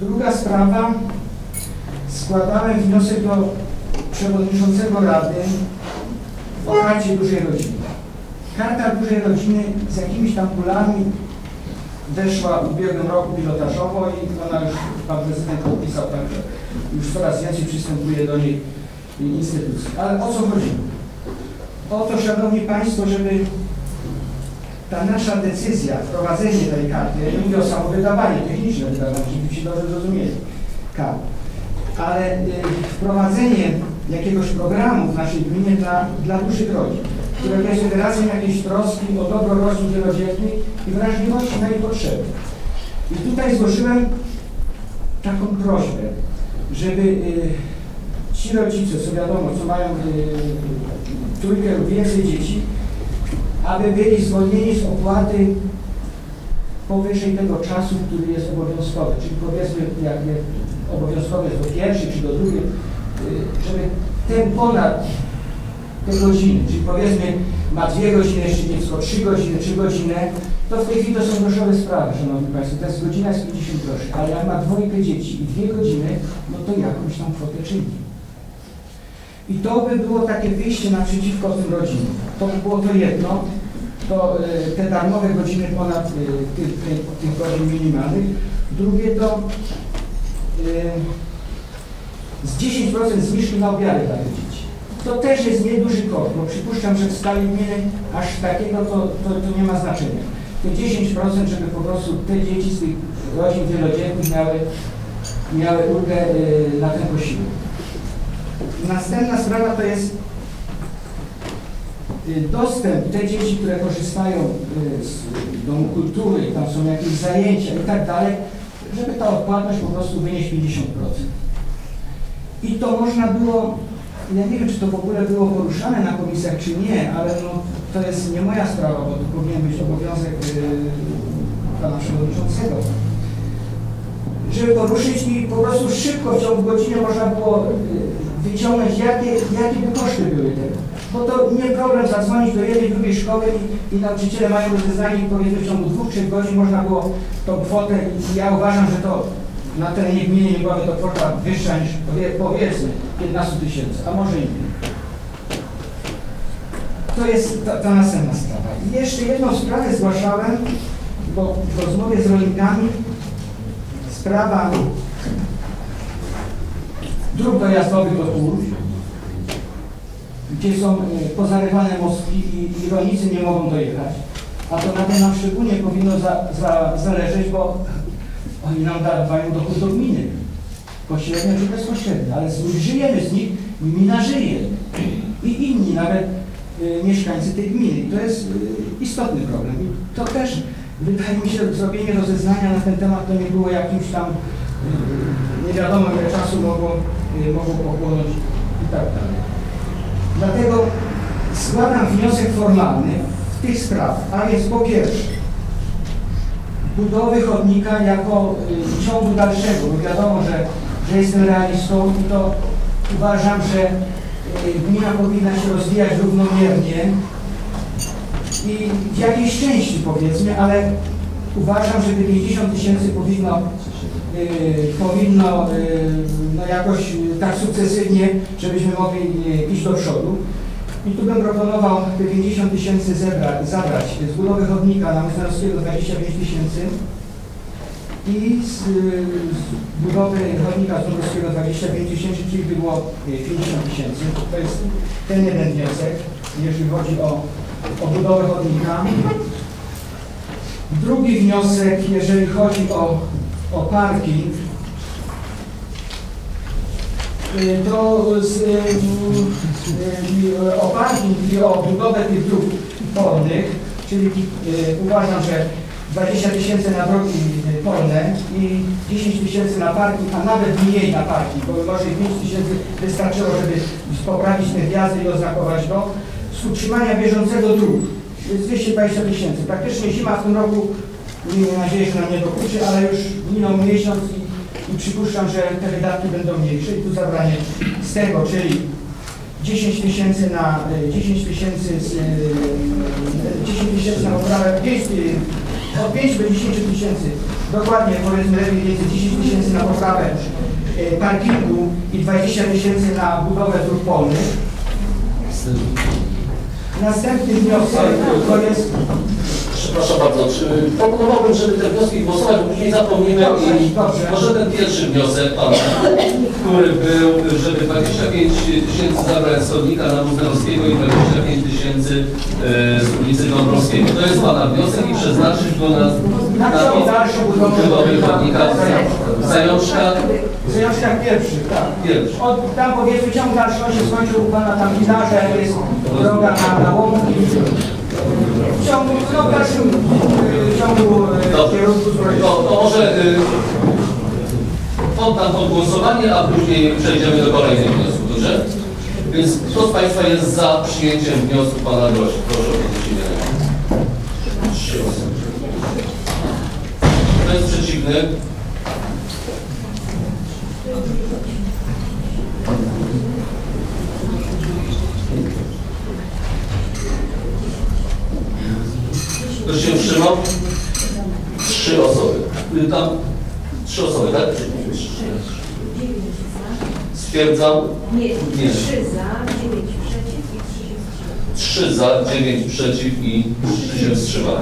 Druga sprawa. Składałem wniosek do przewodniczącego Rady o karcie dużej rodziny. Karta dużej rodziny z jakimiś tam kulami weszła w ubiegłym roku pilotażowo i ona już, pan prezydent podpisał, także już coraz więcej przystępuje do niej instytucji. Ale o co chodzi? O to, Szanowni Państwo, żeby ta nasza decyzja, wprowadzenie tej karty, ja nie mówię o samowydawaniu, techniczne wydawanie, żebyśmy się dobrze zrozumieli, kart, ale y, wprowadzenie jakiegoś programu w naszej gminie dla, dla dużych rodzin, które będzie wyrazem jakiejś troski o dobro rodzin wielodzietnych i wrażliwości na ich potrzeby. I tutaj złożyłem taką prośbę, żeby y, ci rodzice, co wiadomo, co mają y, trójkę lub więcej dzieci, aby byli zwolnieni z opłaty powyżej tego czasu, który jest obowiązkowy, czyli powiedzmy, jak obowiązkowy jest do pierwszej czy do drugiej, y, żeby ten ponad te godziny, czyli powiedzmy ma dwie godziny, jeszcze dziecko trzy godziny, trzy godziny, to w tej chwili to są groszowe sprawy, Szanowni Państwo, to jest godzina jest 50 groszy, ale jak ma dwójkę dzieci i dwie godziny, no to jakąś tam kwotę czyni. I to by było takie wyjście naprzeciwko tym rodzinom. To by było to jedno, to y, te darmowe godziny ponad y, tych, godzin minimalnych. Drugie to y, z 10% zniżki na obiady dla dzieci. To też jest nieduży koszt, bo przypuszczam, że w skali gminy aż takiego to, to, to nie ma znaczenia. Te 10%, żeby po prostu te dzieci z tych rodzin wielodzietnych miały, miały ulgę y, na ten posiłek. Następna sprawa to jest y, dostęp, te dzieci, które korzystają y, z Domu Kultury, tam są jakieś zajęcia i tak dalej, żeby ta odpłatność po prostu wynieść 50%. I to można było, ja nie wiem, czy to w ogóle było poruszane na komisjach, czy nie, ale no, to jest nie moja sprawa, bo to powinien być obowiązek yy, pana przewodniczącego. Żeby poruszyć i po prostu szybko, w ciągu godziny można było yy, wyciągnąć, jakie, jakie by koszty były tego. Bo to nie problem zadzwonić do jednej, drugiej szkoły i, i nauczyciele mają rozeznanie i powiedzmy w ciągu dwóch, trzech godzin można było tą kwotę i ja uważam, że to na terenie gminy nie byłaby to kwota wyższa niż powie, powiedzmy 15 tysięcy, a może i mniej. To jest ta, ta następna sprawa. I jeszcze jedną sprawę zgłaszałem bo w rozmowie z rolnikami sprawa dróg dojazdowych do pól, gdzie są e, pozarywane mostki i, i rolnicy nie mogą dojechać. A to na tym nam szczególnie powinno za, za, zależeć, bo oni nam dawają dochód do gminy. Pośrednio czy bezpośrednio, ale żyjemy z nich, gmina żyje. I inni nawet y, mieszkańcy tej gminy. To jest y, istotny problem. I to też wydaje mi się, zrobienie rozeznania na ten temat to nie było jakimś tam y, nie wiadomo ile czasu mogło, y, mogło pochłonąć i tak dalej. Dlatego składam wniosek formalny w tych sprawach, a jest po pierwsze budowy chodnika jako y, ciągu dalszego, bo wiadomo, że, że jestem realistą i to uważam, że y, gmina powinna się rozwijać równomiernie i w jakiejś części powiedzmy, ale uważam, że te 50 tysięcy powinno, y, powinno no jakoś tak sukcesywnie, żebyśmy mogli iść do przodu. I tu bym proponował te 50 tysięcy zabrać z budowy chodnika na Myslarskiego 25 tysięcy i z, z budowy chodnika z Dąbrowskiego 25 tysięcy, czyli by było y, 50 tysięcy. To jest ten jeden wniosek, jeżeli chodzi o, o budowę chodnika. Drugi wniosek, jeżeli chodzi o, o parking, to z, o parking i o budowę tych dróg polnych, czyli y, uważam, że 20 tysięcy na drogi polne i 10 tysięcy na parking, a nawet mniej na parking, bo może i 5 tysięcy wystarczyło, żeby poprawić te wjazdy i oznakować go. Z utrzymania bieżącego dróg jest 220 tysięcy. Praktycznie zima w tym roku, miejmy nadzieję, że nam nie dokuczy, ale już minął miesiąc i i przypuszczam, że te wydatki będą mniejsze i tu zabranie z tego, czyli 10 tysięcy na e, 10 tysięcy z, e, 10 tysięcy na poprawę 5, e, od 5 do 10 tysięcy dokładnie powiedzmy lepiej więcej 10 tysięcy na poprawę e, parkingu i 20 tysięcy na budowę dróg polnych. Następny wniosek to jest Przepraszam bardzo, czy proponowałbym, żeby te wnioski głosować, bo później zapomnimy i może ten pierwszy wniosek pana, który był, żeby 25 tysięcy zabrać z chodnika na Muzeowskiego i 25 tysięcy e, z ulicy Dąbrowskiego. To jest pana wniosek i przeznaczyć go na, na budowy chodnika. W związkach pierwszych, tak. Pierwszy. Od, tam powiedzmy ciąg dalszy się skończył u pana tam Gilarza, jest droga na, na łąki. W ciągu, no w dalszym ciągu Dobrze. kierunku To, to może poddam pod głosowanie, a później przejdziemy do kolejnych wniosków, dobrze? Więc kto z Państwa jest za przyjęciem wniosku Pana Grosi? Proszę o podniesienie ręki. Trzy osoby. Kto jest przeciwny? Kto się wstrzymał? Trzy osoby. Y, Tam trzy osoby, tak? Stwierdzam. Nie, Nie. trzy za, dziewięć przeciw i trzy się wstrzymały. Trzy za, dziewięć przeciw i trzy się wstrzymały.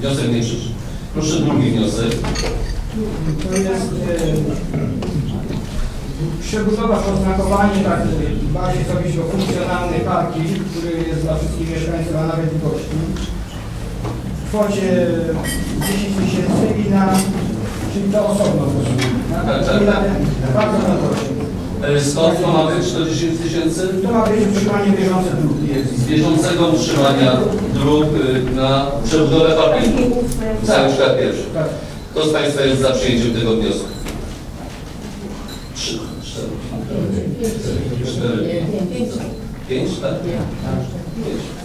Wniosek nie przyszedł. Proszę drugi wniosek. To jest e, przebudowa, oznakowanie, tak, bardziej zrobić go funkcjonalny parking, który jest dla wszystkich mieszkańców, a nawet i gości. W kwocie 10 tysięcy i na, czyli to osobno głosujemy. Tak, tak. ten, bardzo na proszę. E, Skąd to ma być 40 tysięcy? To ma być utrzymanie bieżące dróg. Z bieżącego utrzymania dróg y, na przebudowę parkingu. Cały świat pierwszy. Tak. Kto z Państwa jest za przyjęciem tego wniosku? Trzy, cztery, cztery, pięć, tak? Pięć.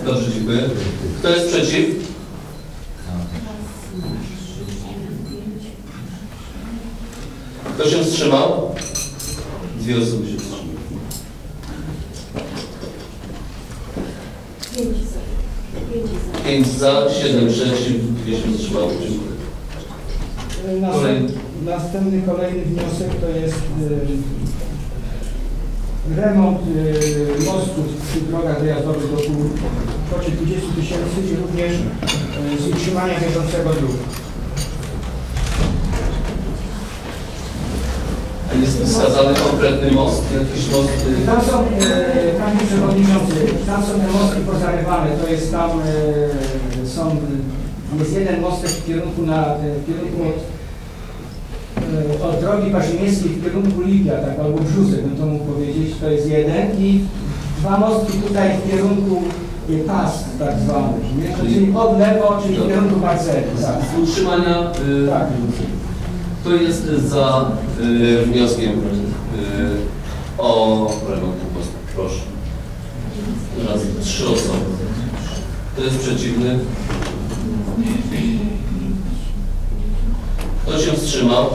Dobrze, dziękuję. Kto jest przeciw? Kto się wstrzymał? Dwie osoby się wstrzymały. Pięć za. Siedem przeciw, dwie się wstrzymały. Dziękuję. Następny, kolejny wniosek to jest y, remont y, mostów przy drogach dojazdowych do pół w kwocie 20 tysięcy i również y, z utrzymania bieżącego dróg. Wskazany konkretny most, jakiś most? y, Tam są, e, panie przewodniczący, tam są te mostki pozarywane, to jest tam, e, są, jest jeden mostek w kierunku na, e, w kierunku od, e, od drogi Paszymieckiej w kierunku Lipia, tak, albo Brzusek, bym to mógł powiedzieć, to jest jeden i dwa mostki tutaj w kierunku e, pas tak zwany, czyli od lewo, czyli w kierunku parceli, tak. Utrzymania, y, Tak. To jest za y, wnioskiem y, o remont mostu. Proszę. Raz, trzy osoby. Kto jest przeciwny? Kto się wstrzymał?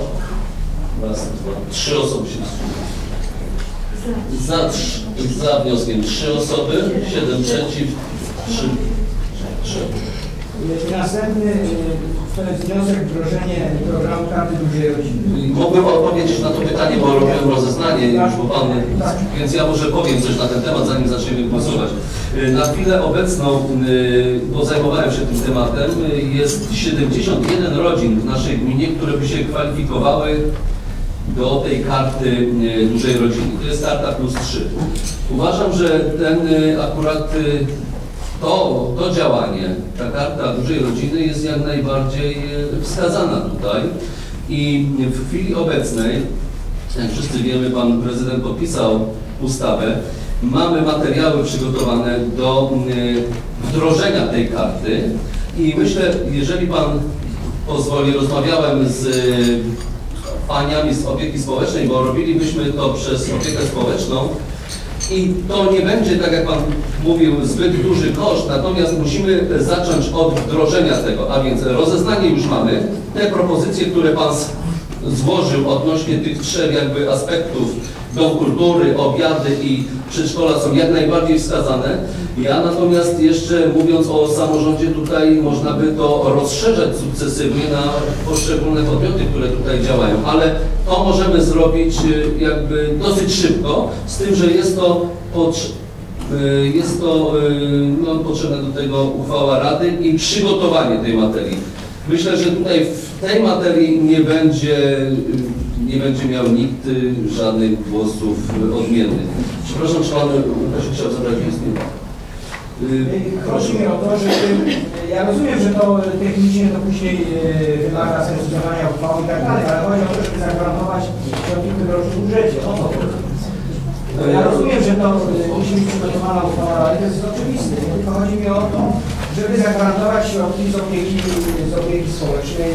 Raz, dwa, trzy osoby się wstrzymały. Za, za wnioskiem trzy osoby, siedem przeciw, trzy. trzy. Następny, e, to jest wniosek wdrożenie programu Karty Dużej Rodziny. Mógłbym odpowiedzieć na to pytanie, bo robiłem rozeznanie już, pan, więc ja może powiem coś na ten temat, zanim zaczniemy głosować. Y, Na chwilę obecną, y, bo zajmowałem się tym tematem, y, jest 71 rodzin w naszej gminie, które by się kwalifikowały do tej karty dużej rodziny. To jest karta plus 3. Uważam, że ten akurat to, to działanie, ta karta dużej rodziny jest jak najbardziej e, wskazana tutaj. I w chwili obecnej, jak wszyscy wiemy, pan prezydent podpisał ustawę, mamy materiały przygotowane do e, wdrożenia tej karty. I myślę, jeżeli pan pozwoli, rozmawiałem z e, paniami z opieki społecznej, bo robilibyśmy to przez opiekę społeczną, i to nie będzie, tak jak Pan mówił, zbyt duży koszt, natomiast musimy zacząć od wdrożenia tego, a więc rozeznanie już mamy. Te propozycje, które Pan złożył odnośnie tych trzech jakby aspektów, dom kultury, obiady i przedszkola są jak najbardziej wskazane. Ja natomiast jeszcze mówiąc o samorządzie tutaj można by to rozszerzać sukcesywnie na poszczególne podmioty, które tutaj działają, ale to możemy zrobić y, jakby dosyć szybko, z tym, że jest to potrz- y, jest to y, no, potrzebna do tego uchwała Rady i przygotowanie tej materii. Myślę, że tutaj w tej materii nie będzie, nie będzie miał nikt żadnych głosów odmiennych. Przepraszam, czy Pan Łukasz chciał zabrać głos? Nie. Y, Chodzi mi o to, że ja rozumiem, że to technicznie to później y, wymaga skonsultowania uchwały i tak dalej, ale chodzi o to, żeby zagwarantować środki w tegorocznym budżecie. O to chodzi. Ja rozumiem, że to y, musi być przygotowana uchwała, ale to jest oczywiste. Tylko chodzi mi o to, żeby zagwarantować środki z opieki, z opieki społecznej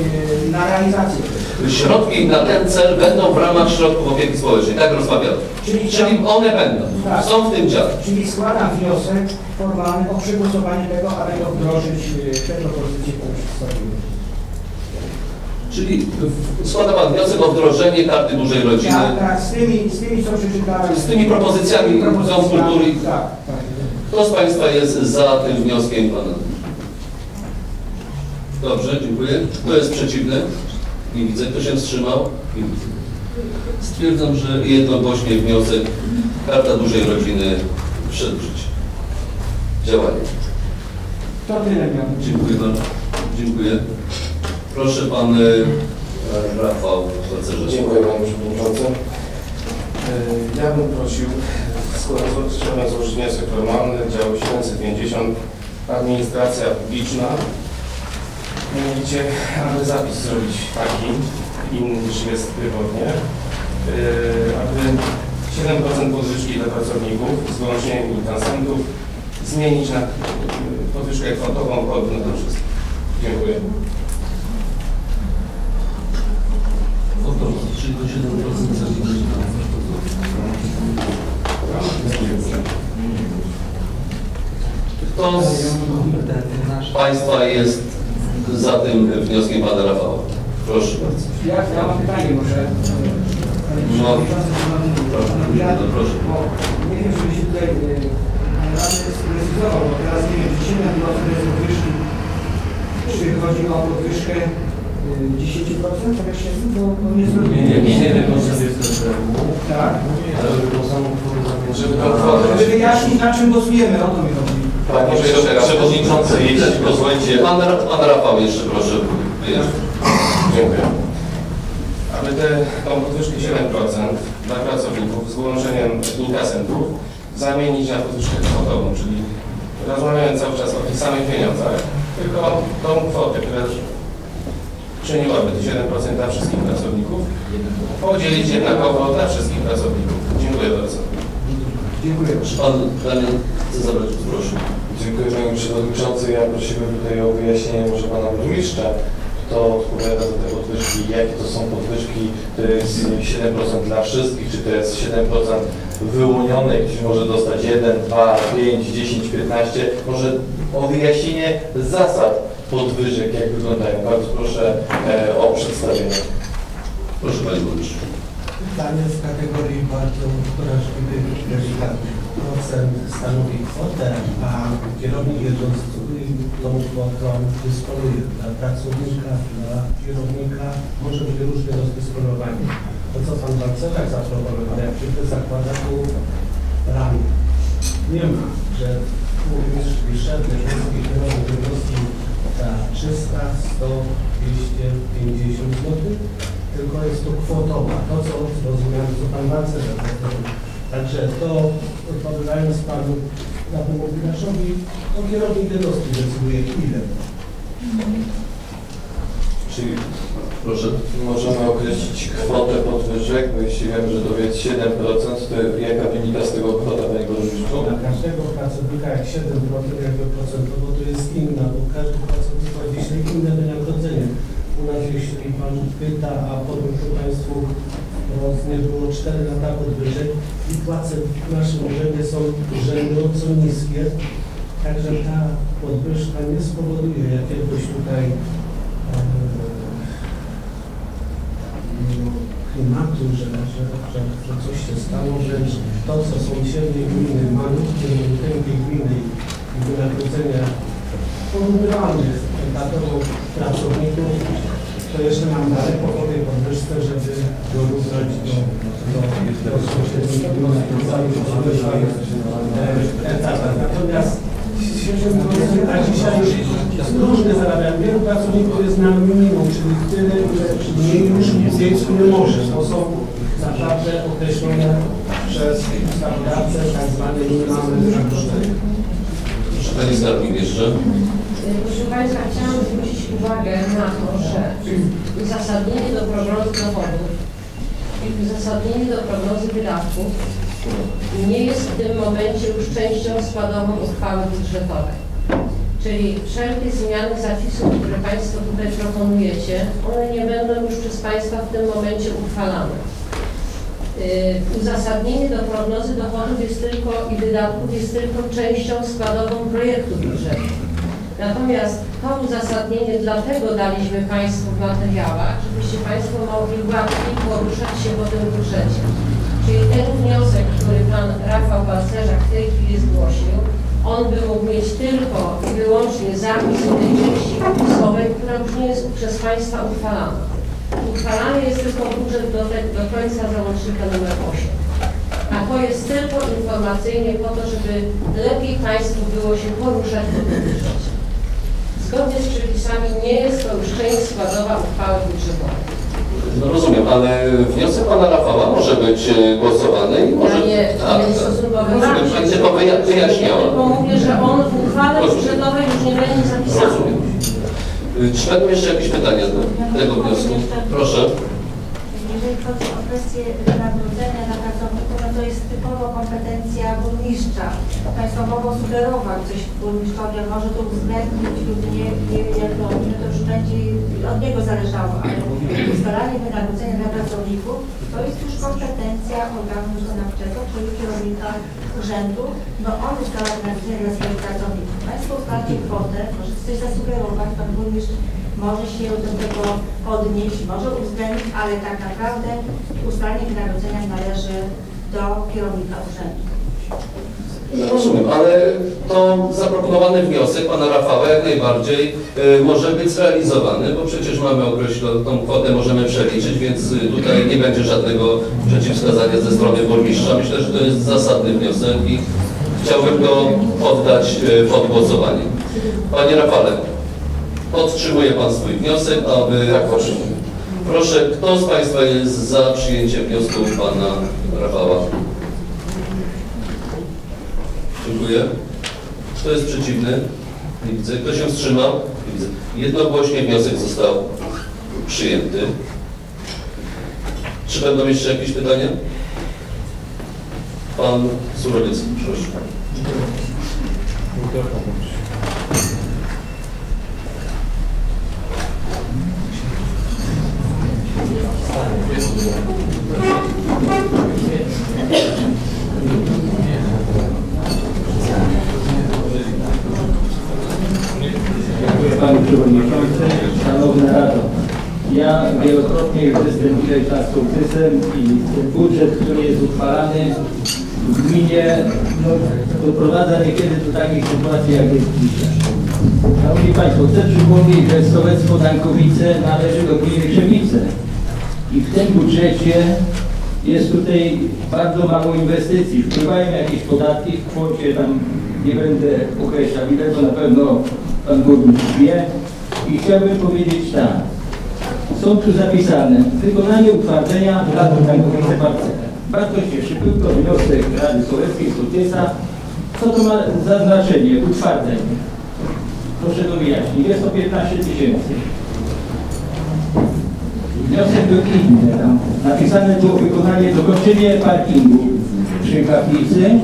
na realizację tego. Środki na ten cel będą w ramach środków opieki społecznej, tak rozmawiamy. Czyli, Czyli one będą, Tak. są w tym dziale. Czyli składam wniosek formalny o przegłosowanie tego, aby wdrożyć te propozycje, które przedstawiłem. Czyli składa Pan wniosek o wdrożenie karty dużej rodziny Tak, tak, z tymi, z tymi co przeczytałem. z tymi propozycjami Dom Kultury. Tak, tak. Kto z Państwa jest za tym wnioskiem Pana? Dobrze, dziękuję. Kto jest przeciwny? Nie widzę. Kto się wstrzymał? Nie widzę. Stwierdzam, że jednogłośnie wniosek Karta Dużej Rodziny życie. Działanie. To tyle. Dziękuję bardzo. Dziękuję. Proszę Pan y, Rafał. Dziękuję Panie Przewodniczący. E, Ja bym prosił, skoro trzeba złożyć wniosek formalny, dział 750, administracja publiczna, mianowicie, aby zapis zrobić taki, inny niż jest pierwotnie, e, aby 7% podwyżki dla pracowników z wyłączeniem intensantów zmienić na e, podwyżkę kwotową podobną do wszystkich. Dziękuję. Czyli to 7% zaliczyć Kto z Państwa jest za tym wnioskiem Pana Rafała? Proszę bardzo. Ja, ja mam pytanie może. No, Ja, no proszę. bo nie wiem, żeby się tutaj e, pan radny sprecyzował, bo teraz nie wiem, czy 7 procent jest podwyżki, czy chodzi o podwyżkę e, 10%, tak jak się to, to nie zrobię. Nie, nie, nie, 7% jest też reguł. Tak. Ale żeby Żeby wyjaśnić, na czym głosujemy, o to mi chodzi. Panie Przewodniczący, jeśli pozwolicie, Pan, Pan Rafał jeszcze proszę wyjaśnić. Dziękuję. Aby te, tą podwyżkę 7% dla pracowników z wyłączeniem inkasentów zamienić na podwyżkę kwotową, czyli rozmawiamy cały czas o tych samych pieniądzach, tylko tą kwotę, która czyniłaby 7% dla wszystkich pracowników, podzielić jednakowo dla wszystkich pracowników. Dziękuję bardzo. Dziękuję. Pan zabrać głos? Proszę. Dziękuję Panie Przewodniczący. Ja prosiłbym tutaj o wyjaśnienie może Pana Burmistrza, kto odpowiada za te podwyżki, jakie to są podwyżki, to jest 7% dla wszystkich, czy to jest 7% wyłonione, ktoś może dostać 1, 2, 5, 10, 15, może o wyjaśnienie zasad podwyżek, jak wyglądają. Bardzo proszę e, o przedstawienie. Proszę Panie Burmistrzu. Pytanie z kategorii bardzo wrażliwych, delikatnych. Procent stanowi kwotę, a kierownik jednostki tą kwotą dysponuje. Dla pracownika, dla kierownika może być różne rozdysponowanie. To co Pan Balcerek zaproponował, jak się to zakłada tu ramy. Nie ma, że burmistrz i szef jednostki, kierownik jednostki za 300, 100, 250 zł, tylko jest to kwotowa, to co zrozumiałem, co Pan zaproponował. Także to odpowiadając Panu Radnemu to kierownik jednostki decyduje ile. Czyli Proszę. możemy określić kwotę podwyżek, bo jeśli wiemy, że to jest 7%, to jaka wynika z tego kwota, Panie Burmistrzu? Dla każdego pracownika jak 7% jakby procentowo to jest inna, bo każdy pracownik ma gdzieś inne wynagrodzenie. U jeśli Pan pyta, a tu Państwu, no, nie było 4 lata podwyżek. I płace w naszym urzędzie są żenująco niskie, także ta podwyżka nie spowoduje jakiegoś tutaj e, no, klimatu, że, że, że, że coś się stało, że to, co sąsiednie gminy mają, tej gminy i wynagrodzenia porównywalne etatowo pracowników, to jeszcze mam daleko po tej podwyżce, żeby dorównać do, do, do. Natomiast a dzisiaj już różne zarabiają. Wielu pracowników jest na minimum, czyli tyle, ile mniej już mieć nie może. To są naprawdę określone przez ustawodawcę tak zwane minimalne wynagrodzenie. Proszę Pani Skarbnik jeszcze. Proszę Państwa, chciałam zwrócić uwagę na to, że uzasadnienie do prognozy dochodów i uzasadnienie do prognozy wydatków nie jest w tym momencie już częścią składową uchwały budżetowej. Czyli wszelkie zmiany zapisów, które Państwo tutaj proponujecie, one nie będą już przez Państwa w tym momencie uchwalane. Yy, Uzasadnienie do prognozy dochodów jest tylko i wydatków jest tylko częścią składową projektu budżetu. Natomiast to uzasadnienie dlatego daliśmy Państwu w materiałach, żebyście Państwo mogli łatwiej poruszać się po tym budżecie. Czyli ten wniosek, który Pan Rafał Balcerzak w tej chwili zgłosił, on by mógł mieć tylko i wyłącznie zapis w tej części opisowej, która już nie jest przez Państwa uchwalana. Uchwalany jest tylko budżet do, te, do końca załącznika numer 8. A to jest tylko informacyjnie po to, żeby lepiej Państwu było się poruszać po tym. Zgodnie z przepisami nie jest to już część składowa uchwały budżetowej. No rozumiem, ale wniosek Pana Rafała może być e, głosowany i może... Ja nie, Tak, nie tak. stosunkowy Rozumiem, Pani tylko wyja- Ja wyjaśniała. tylko mówię, że on w uchwale budżetowej już nie będzie zapisany. Rozumiem. Y, Czy będą jeszcze jakieś pytania do tego wniosku? Proszę. Jeżeli chodzi o kwestię wynagrodzenia dla pracowników, no to jest typowo kompetencja burmistrza. Państwo mogą sugerować coś burmistrzowi, a może to uwzględnić lub nie, nie jak to, to już będzie od niego zależało, ale ustalanie wynagrodzenia dla pracowników to jest już kompetencja organu wykonawczego, czyli kierownika urzędu. No on ustala wynagrodzenie dla swoich pracowników. Państwo ustalacie kwotę, może coś zasugerować, pan burmistrz może się do tego odnieść, może uwzględnić, ale tak naprawdę ustalenie wynagrodzenia należy do kierownika urzędu. Rozumiem, ale to zaproponowany wniosek Pana Rafała jak najbardziej y, może być zrealizowany, bo przecież mamy określoną tą kwotę, możemy przeliczyć, więc y, tutaj nie będzie żadnego przeciwwskazania ze strony burmistrza. Myślę, że to jest zasadny wniosek i chciałbym go poddać y, pod głosowanie. Panie Rafale, podtrzymuje Pan swój wniosek, aby... Tak. Proszę, kto z Państwa jest za przyjęciem wniosku Pana Rafała. Dziękuję. Kto jest przeciwny? Nie widzę. Kto się wstrzymał? Nie widzę. Jednogłośnie wniosek został przyjęty. Czy będą jeszcze jakieś pytania? Pan Surowiecki, proszę. Dziękuję Panie Przewodniczący. Szanowna Rado. Ja wielokrotnie już jestem ileś lat sołtysem i budżet, który jest uchwalany w gminie, no, doprowadza niekiedy do takich sytuacji, jak jest dzisiaj. Szanowni Państwo, chcę przypomnieć, że Sołectwo Dankowice należy do gminy Krzewice i w tym budżecie jest tutaj bardzo mało inwestycji. Wpływają jakieś podatki w kwocie tam, nie będę określał ile, to na pewno Pan Burmistrz wie. I chciałbym powiedzieć tak. Są tu zapisane wykonanie utwardzenia dla Dankowice Parcele. Bardzo cieszy, był to wniosek Rady Sołeckiej Sołtysa. Co to ma za znaczenie? Utwardzenie. Proszę to wyjaśnić. Jest to 15 tysięcy. Wniosek był inny tam. Napisane było wykonanie, dokończenie parkingu przy kaplicy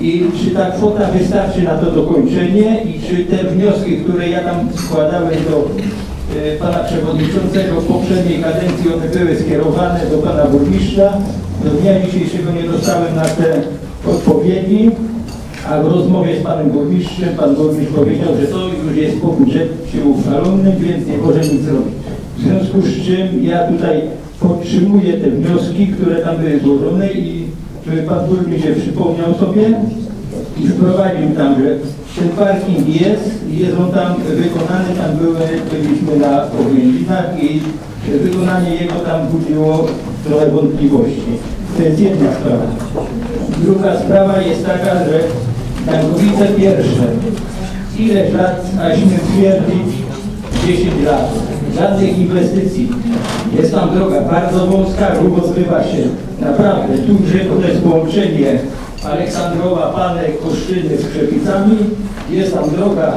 i czy ta kwota wystarczy na to dokończenie i czy te wnioski, które ja tam składałem do e, pana przewodniczącego w poprzedniej kadencji, one były skierowane do pana burmistrza. Do dnia dzisiejszego nie dostałem na te odpowiedzi, a w rozmowie z panem burmistrzem, pan burmistrz powiedział, że to już jest po budżecie uchwalonym, więc nie może nic zrobić. W związku z czym ja tutaj podtrzymuję te wnioski, które tam były złożone i żeby pan burmistrz się przypomniał sobie i wprowadził tam, że ten parking jest, jest on tam wykonany, tam były, byliśmy na oględzinach i wykonanie jego tam budziło trochę wątpliwości. To jest jedna sprawa. Druga sprawa jest taka, że Dankowice pierwsze, ileś lat, aśmy twierdzić 10 lat, żadnych inwestycji. Jest tam droga bardzo wąska, grubo zbywa się. Naprawdę, tu gdzie to jest połączenie Aleksandrowa, Panek, Koszczyny z Krzepicami, jest tam droga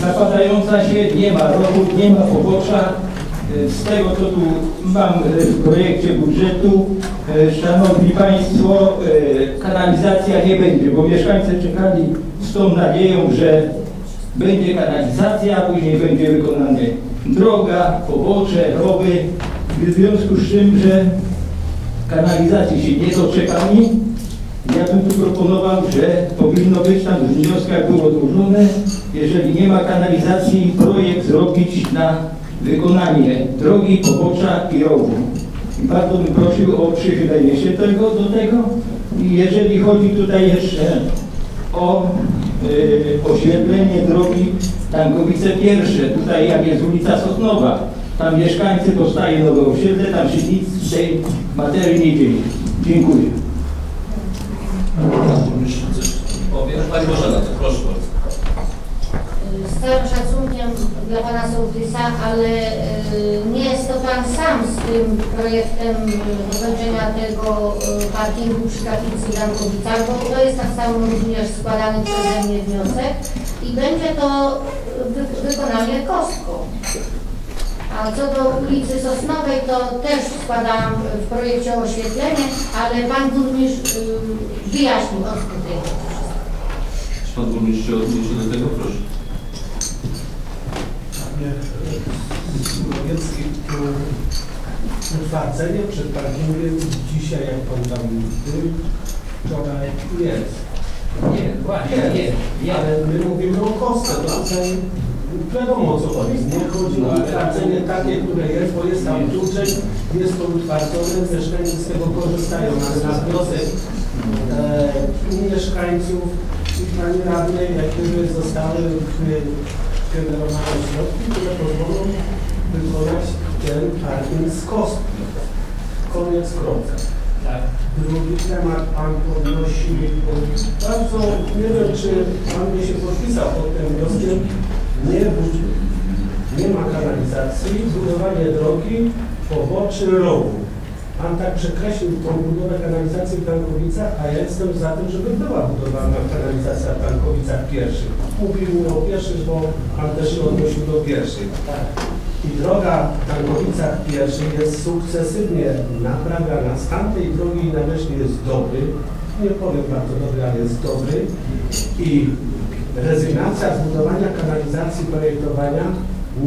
zapadająca się, nie ma rowu, nie ma pobocza. Z tego, co tu mam e, w projekcie budżetu, e, Szanowni Państwo, e, kanalizacja nie będzie, bo mieszkańcy czekali z tą nadzieją, że będzie kanalizacja, później będzie wykonane droga, pobocze, rowy. W związku z czym, że kanalizacji się nie doczekali, ja bym tu proponował, że powinno być tam w wnioskach było złożone, jeżeli nie ma kanalizacji, projekt zrobić na wykonanie drogi, pobocza i rowu. I bardzo bym prosił o przychylenie się tego, do tego. I jeżeli chodzi tutaj jeszcze o oświetlenie drogi Tankowice pierwsze, tutaj jak jest ulica Sosnowa, tam mieszkańcy dostają nowe osiedle, tam się nic z tej materii nie dzieje. Dziękuję. Pani Bożena, proszę bardzo. Z całym szacunkiem dla pana sołtysa, ale y, nie jest to pan sam z tym projektem y, dokończenia tego y, parkingu przy kaplicy Dankowicach, bo to jest tak samo również składany przeze mnie wniosek i będzie to wy, wykonanie kostką. A co do ulicy Sosnowej, to też składałam w projekcie oświetlenie, ale pan burmistrz wyjaśnił od tutaj. Czy Pan Burmistrz się odniesie do tego? Proszę. Słowiecki utwardzenie przed parkingiem dzisiaj, jak pan tam był, wczoraj jest. Nie, właśnie, nie. nie. Ale my mówimy o kostce, to tutaj wiadomo o co chodzi. Nie chodzi o utwardzenie takie, które jest, bo jest tam kluczek, jest to utwardzone, mieszkańcy z tego korzystają, ale na wniosek e, mieszkańców i pani radnej, jak gdyby zostały generowane środki, które pozwolą wykonać ten parking z kostki. Koniec kropka. Drugi temat Pan podnosi, bardzo nie wiem, czy Pan by się podpisał pod tym wnioskiem, nie, nie ma kanalizacji, budowanie drogi, poboczy rowu. Pan tak przekreślił tą budowę kanalizacji w Tankowicach, a ja jestem za tym, żeby była budowana kanalizacja w Tankowicach pierwszych. Mówimy o pierwszych, bo Pan też się odnosił do pierwszych. I droga w Tankowicach pierwszych jest sukcesywnie naprawiana. Z tamtej drogi na myśli jest dobry, nie powiem bardzo dobry, ale jest dobry. I rezygnacja z budowania kanalizacji, projektowania,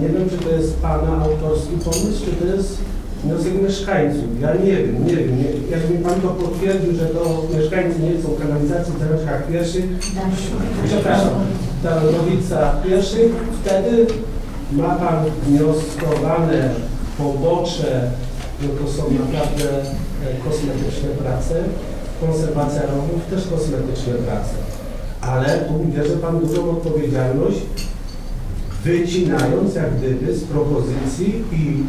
nie wiem, czy to jest Pana autorski pomysł, czy to jest wniosek mieszkańców. Ja nie wiem, nie wiem. Nie, jakby mi Pan to potwierdził, że to mieszkańcy nie chcą kanalizacji w Zareczkach pierwszych, przepraszam, Tarnowica pierwszych, wtedy ma Pan wnioskowane pobocze, no to są naprawdę e, kosmetyczne prace, konserwacja rowów, też kosmetyczne prace. Ale tu bierze Pan dużą odpowiedzialność, wycinając jak gdyby z propozycji i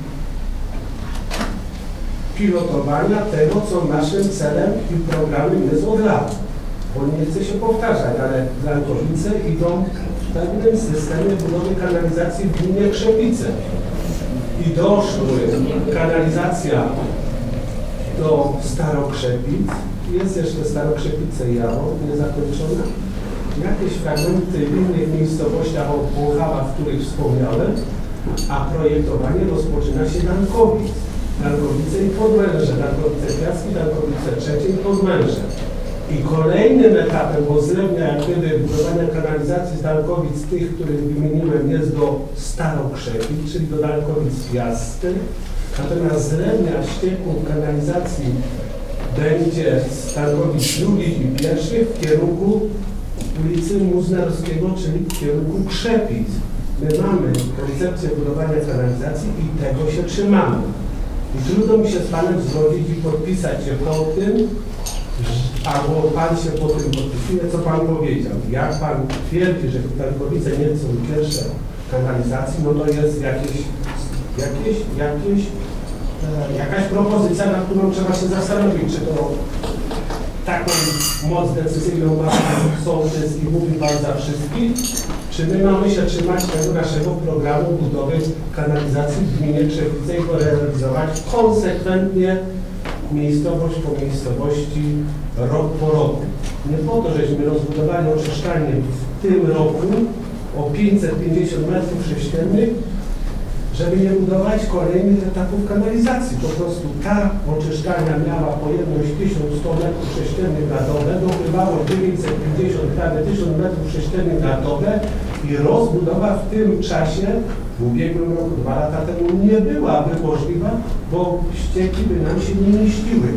pilotowania tego, co naszym celem i programem jest od lat. Bo nie chcę się powtarzać, ale Blankowice idą w pewnym systemie budowy kanalizacji w gminie Krzepice. I doszły kanalizacja do Starokrzepic, jest jeszcze Starokrzepice i Jawor, niezakończona. Jakieś fragmenty w innych miejscowościach od Włochawa, w których wspomniałem, a projektowanie rozpoczyna się Dankowic. Dankowice i Podmęże, Dankowice Piaski, Dankowice Trzecie i Podmęże. I kolejnym etapem, bo zlewnia jak gdyby budowania kanalizacji z Dankowic, tych, których wymieniłem, jest do Starokrzepic, czyli do Dankowic Piasty. Natomiast zlewnia ścieków kanalizacji będzie z Dankowic drugich i pierwszych w kierunku ulicy Muznerskiego, czyli w kierunku Krzepic. My mamy koncepcję budowania kanalizacji i tego się trzymamy. Trudno mi się z Panem zgodzić i podpisać się po tym, albo Pan się po tym podpisuje, co Pan powiedział. Jak Pan twierdzi, że Tarkowice nie są pierwsze kanalizacji, no to jest jakieś, jakieś, jakieś, e, jakaś propozycja, nad którą trzeba się zastanowić, czy to taką moc decyzyjną ma Pan sołtys i mówi Pan za wszystkich, czy my mamy się trzymać tego naszego programu budowy kanalizacji w gminie Krzepice i go realizować konsekwentnie miejscowość po miejscowości, rok po roku. Nie po to, żeśmy rozbudowali oczyszczalnię w tym roku o 550 metrów sześciennych, żeby nie budować kolejnych etapów kanalizacji. Po prostu ta oczyszczalnia miała pojemność 1100 metrów sześciennych na dobę, dokrywało 950, prawie 1000 metrów sześciennych na dobę i rozbudowa w tym czasie, w ubiegłym roku, dwa lata temu, nie byłaby możliwa, bo ścieki by nam się nie mieściły.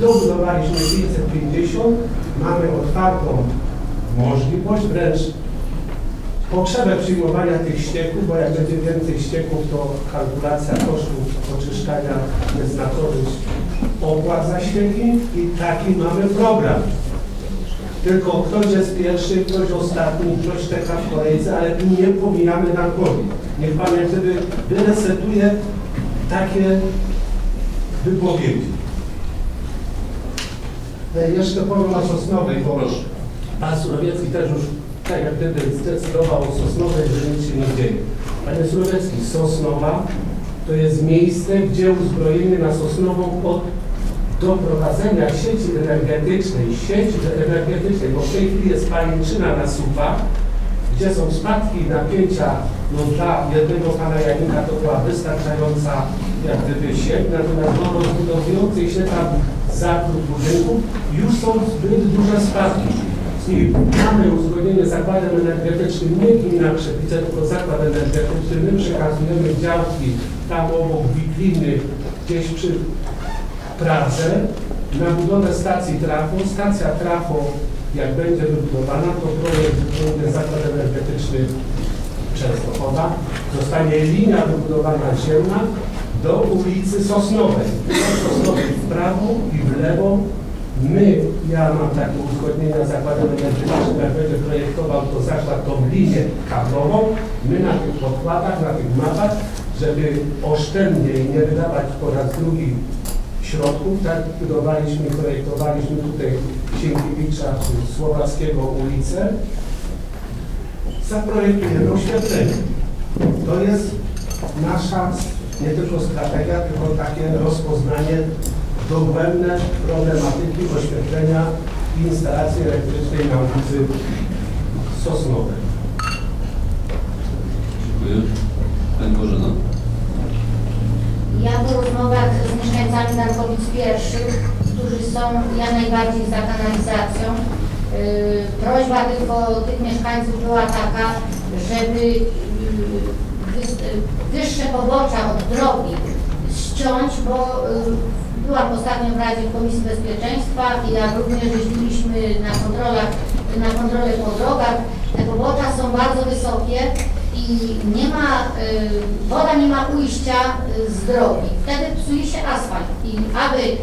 Dobudowaliśmy 550, mamy otwartą możliwość, wręcz potrzebę przyjmowania tych ścieków, bo jak będzie więcej ścieków, to kalkulacja kosztów oczyszczania jest na korzyść opłat za ścieki i taki mamy program. Tylko ktoś jest pierwszy, ktoś ostatni, ktoś czeka w kolejce, ale nie pomijamy narkotyk. Niech Pan jak gdyby wyresetuje takie wypowiedzi. E, Jeszcze powiem o Sosnowej, bo Pan Surowiecki też już tak jak gdyby zdecydował o Sosnowej, że nic się nie dzieje. Panie Surowiecki, Sosnowa to jest miejsce, gdzie uzbrojenie na Sosnową od doprowadzenia sieci energetycznej, sieci energetycznej, bo w tej chwili jest pajęczyna na słupach, gdzie są spadki napięcia, no dla jednego pana Janika to była wystarczająca jak gdyby sieć, natomiast do rozbudowującej się tam zakrót budynków już są zbyt duże spadki. Mamy uzgodnienie z zakładem energetycznym, nie gmina Krzepice, tylko zakład energetyczny, my przekazujemy działki tam obok Wikliny, gdzieś przy Pradze, na budowę stacji trafo. Stacja trafo, jak będzie wybudowana, to projekt wykonuje zakład energetyczny Częstochowa. Zostanie linia wybudowana ziemna do ulicy Sosnowej. Sosnowej w prawo i w lewo. My, ja mam takie uzgodnienia z zakładem energetycznym, jak będzie projektował to zakład tą linię kablową. My na tych podkładach, na tych mapach, żeby oszczędnie i nie wydawać po raz drugi środków, tak budowaliśmy, projektowaliśmy tutaj Sienkiewicza, Słowackiego ulicę, zaprojektujemy oświetlenie. To jest nasza nie tylko strategia, tylko takie rozpoznanie dogłębne problematyki oświetlenia i instalacji elektrycznej na ulicy Sosnowej. Dziękuję. Pani Bożena. Ja po rozmowach z mieszkańcami Darkowic pierwszych, którzy są jak najbardziej za kanalizacją, yy, prośba tylko tych mieszkańców była taka, żeby yy, wyższe pobocza od drogi ściąć, bo yy, byłam ostatnio w Radzie Komisji Bezpieczeństwa i jak również jeździliśmy na kontrolach, na kontrolę po drogach. Te pobocza są bardzo wysokie i nie ma, y, woda nie ma ujścia y, z drogi. Wtedy psuje się asfalt i aby y,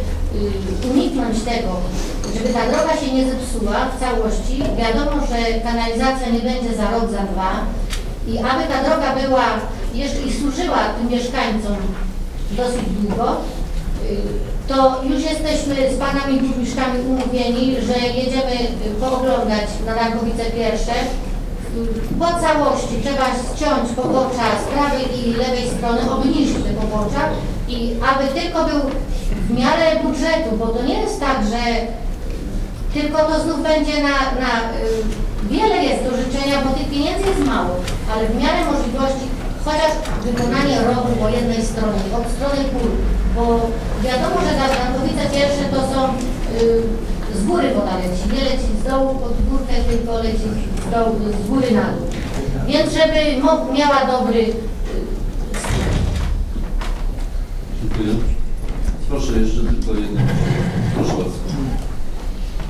uniknąć tego, żeby ta droga się nie zepsuła w całości, wiadomo, że kanalizacja nie będzie za rok, za dwa i aby ta droga była jeszcze i służyła tym mieszkańcom dosyć długo, to już jesteśmy z panami burmistrzami umówieni, że jedziemy pooglądać na Narkowice pierwsze. Po całości trzeba ściąć pobocza z prawej i lewej strony, obniżyć te pobocza i aby tylko był w miarę budżetu, bo to nie jest tak, że tylko to znów będzie na, na y, wiele jest do życzenia, bo tych pieniędzy jest mało, ale w miarę możliwości chociaż wykonanie rowu po jednej stronie, od strony pól, bo wiadomo, że na Dankowice pierwsze to są y, z góry woda leci, nie leci z dołu pod górkę, tylko leci z, dołu, z góry na dół. Więc żeby miała dobry y, Dziękuję. Proszę jeszcze tylko jedno. Proszę bardzo.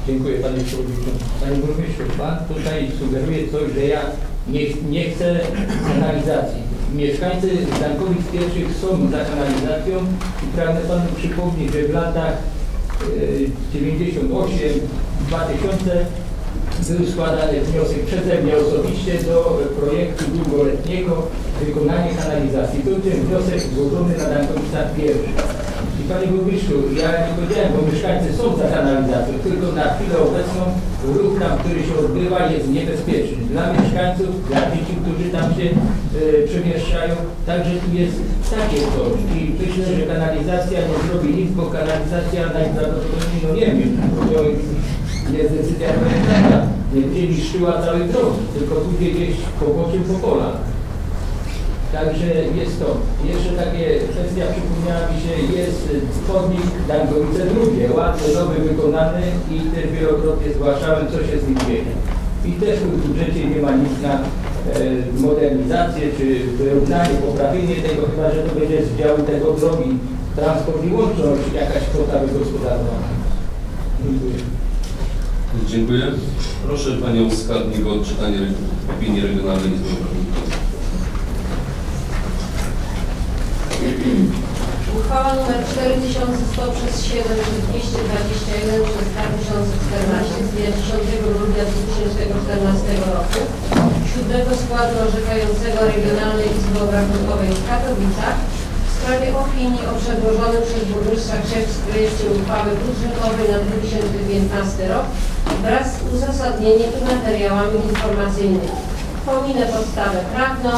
Dziękuję Panie Przewodniczący. Panie Burmistrzu, Pan tutaj sugeruje coś, że ja nie, nie chcę kanalizacji. Mieszkańcy Dankowic pierwszych są za kanalizacją i pragnę Panu przypomnieć, że w latach e, 98-2000 był składany wniosek przeze mnie osobiście do projektu długoletniego wykonania kanalizacji. Był ten wniosek złożony na Dankowicach pierwszych. Panie Burmistrzu, ja nie powiedziałem, bo mieszkańcy są za kanalizacją, tylko na chwilę obecną ruch tam, który się odbywa jest niebezpieczny. Dla mieszkańców, dla dzieci, którzy tam się e, przemieszczają, także tu jest takie coś. I myślę, że kanalizacja nie zrobi nic, bo kanalizacja najprawdopodobniej, no nie wiem, to jest decyzja projektanta, nie będzie niszczyła całej drogi, tylko pójdzie gdzieś po boczym po polach. Także jest to. Jeszcze takie kwestia przypomniała mi się, jest chodnik Dankowice drugie, ładny, nowy, wykonany i też wielokrotnie zgłaszałem, co się z nim dzieje. I też w budżecie nie ma nic na e, modernizację czy wyrównanie, poprawienie tego, chyba że to będzie z działu tego drogi, transport i łączność, jakaś kwota wygospodarowana. Dziękuję. Dziękuję. Proszę Panią Skarbnik o odczytanie opinii Regionalnej Izby. Uchwała nr 4100 przez 7 przez 221 przez 2014 z dnia 10 grudnia 2014 roku siódmego składu orzekającego Regionalnej Izby Obrachunkowej w Katowicach w sprawie opinii o przedłożonym przez burmistrza Krzewsk projekcie uchwały budżetowej na 2015 rok wraz z uzasadnieniem i materiałami informacyjnymi. Pominę podstawę prawną.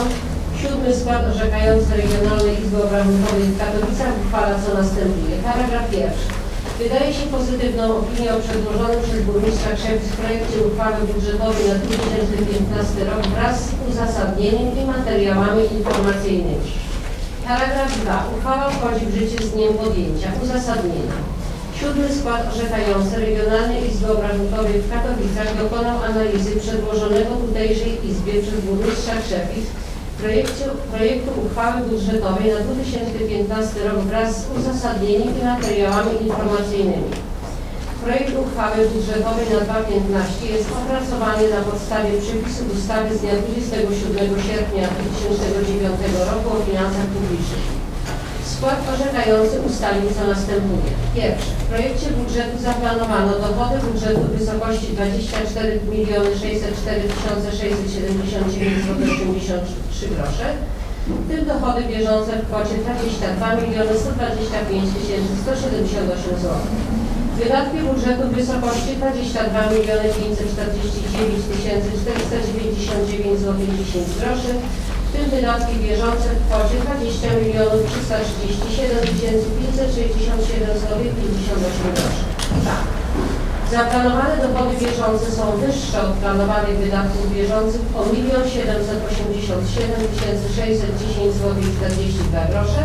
Siódmy skład orzekający Regionalnej Izby Obrachunkowej w Katowicach uchwala co następuje. Paragraf pierwszy. Wydaje się pozytywną opinię o przedłożonym przez burmistrza Krzewicz projekcie uchwały budżetowej na 2015 rok wraz z uzasadnieniem i materiałami informacyjnymi. Paragraf 2. Uchwała wchodzi w życie z dniem podjęcia. Uzasadnienie. Siódmy skład orzekający Regionalnej Izby Obrachunkowej w Katowicach dokonał analizy przedłożonego tutejszej Izbie przez burmistrza Krzewic projekcie, projektu uchwały budżetowej na 2015 rok wraz z uzasadnieniem i materiałami informacyjnymi. Projekt uchwały budżetowej na 2015 jest opracowany na podstawie przepisów ustawy z dnia 27 sierpnia 2009 roku o finansach publicznych. Skład orzekający ustalił co następuje. Pierwsze. W projekcie budżetu zaplanowano dochody budżetu w wysokości 24 604 679 zł 83 grosze, w tym dochody bieżące w kwocie 22 125 178 zł. Wydatki budżetu w wysokości 22 549 499 zł 10 groszy, w tym wydatki bieżące w kwocie 20 milionów 337 567 zł 58 groszy. Zaplanowane dochody bieżące są wyższe od planowanych wydatków bieżących o 1 787 610 zł 42 grosze,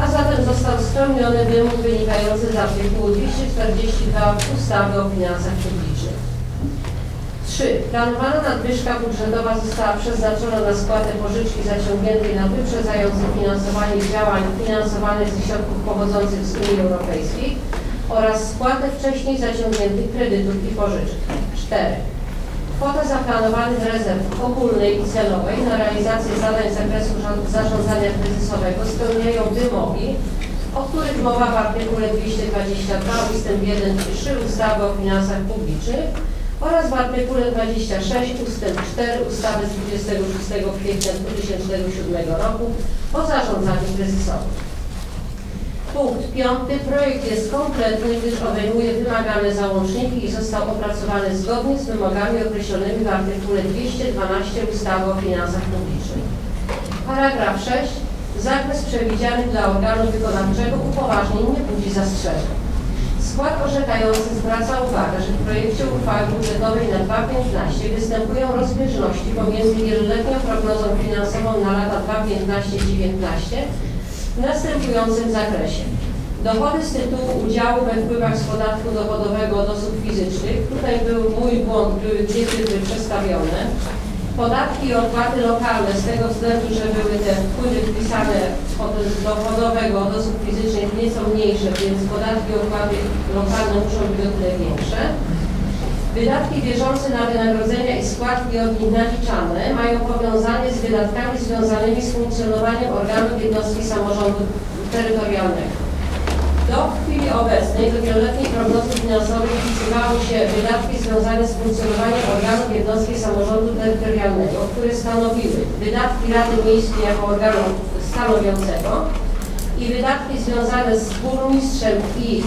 a zatem został spełniony wymóg wynikający z artykułu 242 ustawy o finansach publicznych. 3. Planowana nadwyżka budżetowa została przeznaczona na spłatę pożyczki zaciągniętej na wyprzedzające finansowanie działań finansowanych ze środków pochodzących z Unii Europejskiej oraz spłatę wcześniej zaciągniętych kredytów i pożyczek. 4. Kwota zaplanowanych rezerw ogólnej i celowej na realizację zadań z zakresu zarządzania kryzysowego spełniają wymogi, o których mowa w artykule 222 ust. 1 i 3 ustawy o finansach publicznych oraz w artykule 26 ust. 4 ustawy z 26 kwietnia 2007 roku o zarządzaniu kryzysowym. Punkt piąty. Projekt jest kompletny, gdyż obejmuje wymagane załączniki i został opracowany zgodnie z wymogami określonymi w artykule 212 ustawy o finansach publicznych. Paragraf 6. Zakres przewidziany dla organu wykonawczego upoważnień nie budzi zastrzeżeń. Skład orzekający zwraca uwagę, że w projekcie uchwały budżetowej na 2015 występują rozbieżności pomiędzy wieloletnią prognozą finansową na lata 2015-2019 w następującym zakresie. Dochody z tytułu udziału we wpływach z podatku dochodowego od osób fizycznych, tutaj był mój błąd, były dwie cyfry przestawione. Podatki i opłaty lokalne z tego względu, że były te wpływy wpisane od dochodowego od osób fizycznych nieco mniejsze, więc podatki i opłaty lokalne muszą być o tyle większe. Wydatki bieżące na wynagrodzenia i składki od nich naliczane mają powiązanie z wydatkami związanymi z funkcjonowaniem organów jednostki samorządu terytorialnego. Do chwili obecnej, do wieloletniej prognozy finansowej wpisywały się wydatki związane z funkcjonowaniem organów jednostki samorządu terytorialnego, które stanowiły wydatki Rady Miejskiej jako organu stanowiącego i wydatki związane z burmistrzem i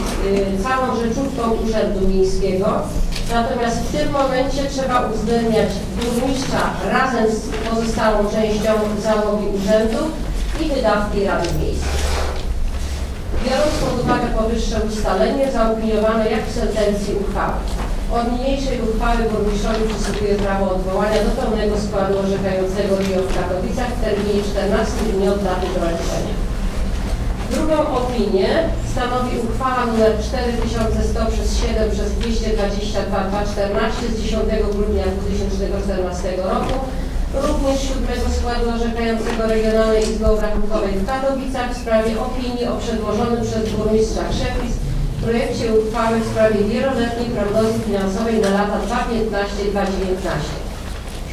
y, całą rzeczówką Urzędu Miejskiego. Natomiast w tym momencie trzeba uwzględniać burmistrza razem z pozostałą częścią załogi urzędu i wydatki Rady Miejskiej. Biorąc pod uwagę powyższe ustalenie, zaopiniowano jak w sentencji uchwały. Od niniejszej uchwały burmistrzowi przysługuje prawo odwołania do pełnego składu orzekającego RIO w Katowicach w terminie 14 dni od daty doręczenia. Drugą opinię stanowi uchwała nr 4100 przez 7 przez 222 214 z 10 grudnia 2014 roku również siódmego składu orzekającego Regionalnej Izby Obrachunkowej w Katowicach w sprawie opinii o przedłożonym przez burmistrza Krzepis projekcie uchwały w sprawie wieloletniej prognozy finansowej na lata 2015-2019.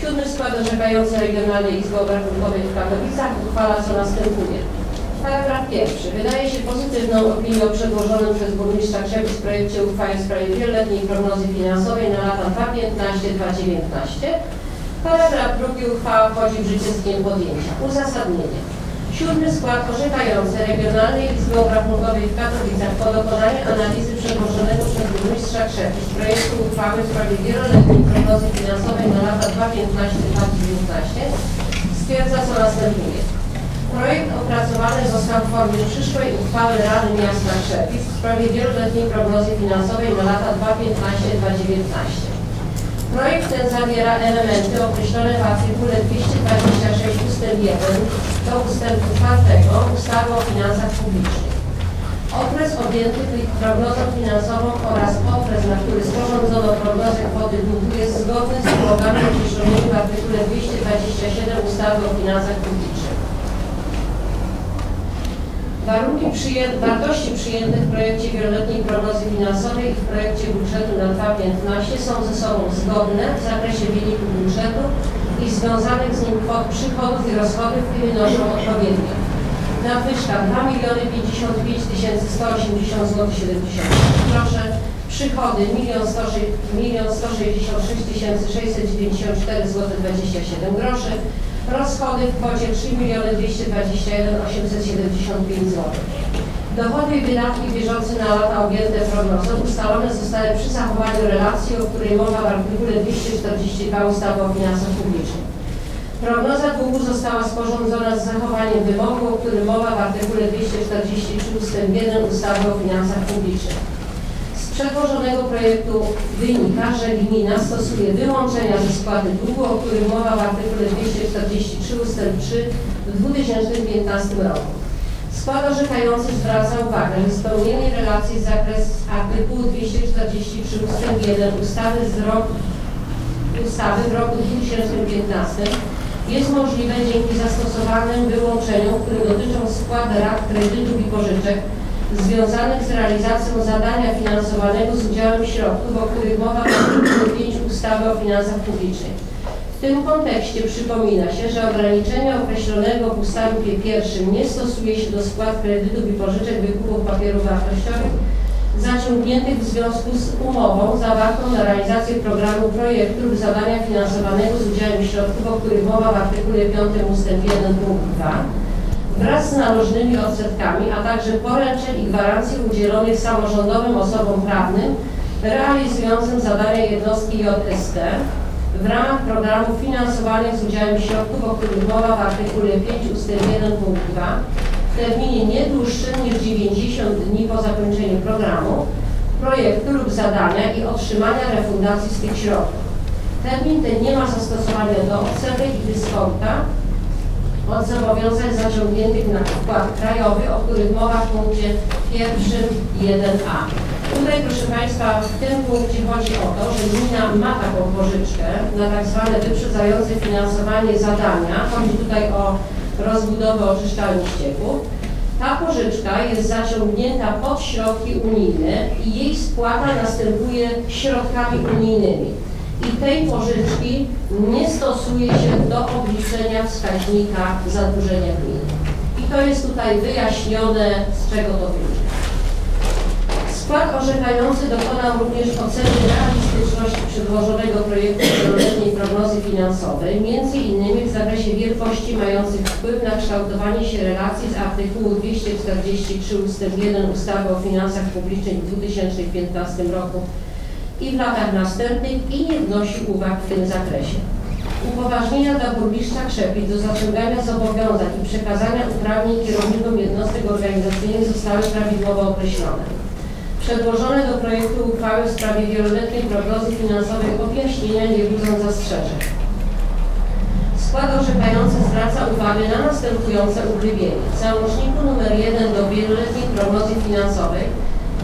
Siódmy skład orzekający Regionalnej Izby Obrachunkowej w Katowicach uchwala co następuje. Paragraf pierwszy. Wydaje się pozytywną opinię o przedłożonym przez burmistrza Krzepis projekcie uchwały w sprawie wieloletniej prognozy finansowej na lata 2015-2019. Paragraf drugi uchwała wchodzi w życie z dniem podjęcia. Uzasadnienie. Siódmy skład orzekający Regionalnej Izby Obrachunkowej w Katowicach po dokonaniu analizy przedłożonego przez burmistrza Krzepis projektu uchwały w sprawie wieloletniej prognozy finansowej na lata 2015-2019 stwierdza co następuje. Projekt opracowany został w formie przyszłej uchwały Rady Miasta Krzepis w sprawie wieloletniej prognozy finansowej na lata 2015-2019. Projekt ten zawiera elementy określone w artykule 226 ust. 1 do ustępu 4 ustawy o finansach publicznych. Okres objęty prognozą finansową oraz okres, na który sporządzono prognozę kwoty długu jest zgodny z wymogami określonymi w artykule 227 ustawy o finansach publicznych. Warunki wartości przyjęte w projekcie wieloletniej prognozy finansowej i w projekcie budżetu na 2015 są ze sobą zgodne w zakresie wyniku budżetu i związanych z nim kwot przychodów i rozchodów i wynoszą odpowiednio. Nadwyżka 2 55 180 zł 70 grosze, przychody 1 166 694 zł 27 groszy, rozchody w kwocie 3 221 875 zł. Dochody i wydatki bieżące na lata objęte prognozą ustalone zostały przy zachowaniu relacji, o której mowa w artykule 242 ustawy o finansach publicznych. Prognoza długu została sporządzona z zachowaniem wymogu, o którym mowa w artykule 243 ust. 1 ustawy o finansach publicznych. Z przedłożonego projektu wynika, że gmina stosuje wyłączenia ze spłaty długu, o którym mowa w artykule 243 ust. 3 w 2015 roku. Skład orzekający zwraca uwagę, że spełnienie relacji z zakresu artykułu 243 ust. 1 ustawy z roku ustawy w roku 2015 jest możliwe dzięki zastosowanym wyłączeniom, które dotyczą skład rat kredytów i pożyczek związanych z realizacją zadania finansowanego z udziałem środków, o których mowa w artykule 5 ustawy o finansach publicznych. W tym kontekście przypomina się, że ograniczenia określonego w ustępie pierwszym nie stosuje się do skład kredytów i pożyczek wykupów papierów wartościowych zaciągniętych w związku z umową zawartą na realizację programu projektu lub zadania finansowanego z udziałem środków, o których mowa w artykule 5 ust. 1 punkt 2 wraz z należnymi odsetkami, a także poręczeń i gwarancji udzielonych samorządowym osobom prawnym realizującym zadania jednostki JST w ramach programów finansowanych z udziałem środków, o których mowa w artykule 5 ust. 1 punkt 2 w terminie nie dłuższym niż 90 dni po zakończeniu programu, projektu lub zadania i otrzymania refundacji z tych środków. Termin ten nie ma zastosowania do odsetek i dyskonta od zobowiązań zaciągniętych na wkład krajowy, o których mowa w punkcie pierwszym 1a. Tutaj, proszę Państwa, w tym punkcie chodzi o to, że gmina ma taką pożyczkę na tak zwane wyprzedzające finansowanie zadania. Chodzi tutaj o rozbudowę oczyszczalni ścieków. Ta pożyczka jest zaciągnięta pod środki unijne i jej spłata następuje środkami unijnymi. I tej pożyczki nie stosuje się do obliczenia wskaźnika zadłużenia gminy. I to jest tutaj wyjaśnione, z czego to wynika. Skład orzekający dokonał również oceny realistyczności przedłożonego projektu wieloletniej prognozy finansowej, między innymi w zakresie wielkości mających wpływ na kształtowanie się relacji z artykułu 243 ust. 1 ustawy o finansach publicznych w 2015 roku i w latach następnych i nie wnosi uwag w tym zakresie. Upoważnienia dla burmistrza Krzepic do zaciągania zobowiązań i przekazania uprawnień kierownikom jednostek organizacyjnych zostały prawidłowo określone. Przedłożone do projektu uchwały w sprawie wieloletniej prognozy finansowej objaśnienia nie budzą zastrzeżeń. Skład orzekający zwraca uwagę na następujące uchybienie. W załączniku nr 1 do wieloletniej prognozy finansowej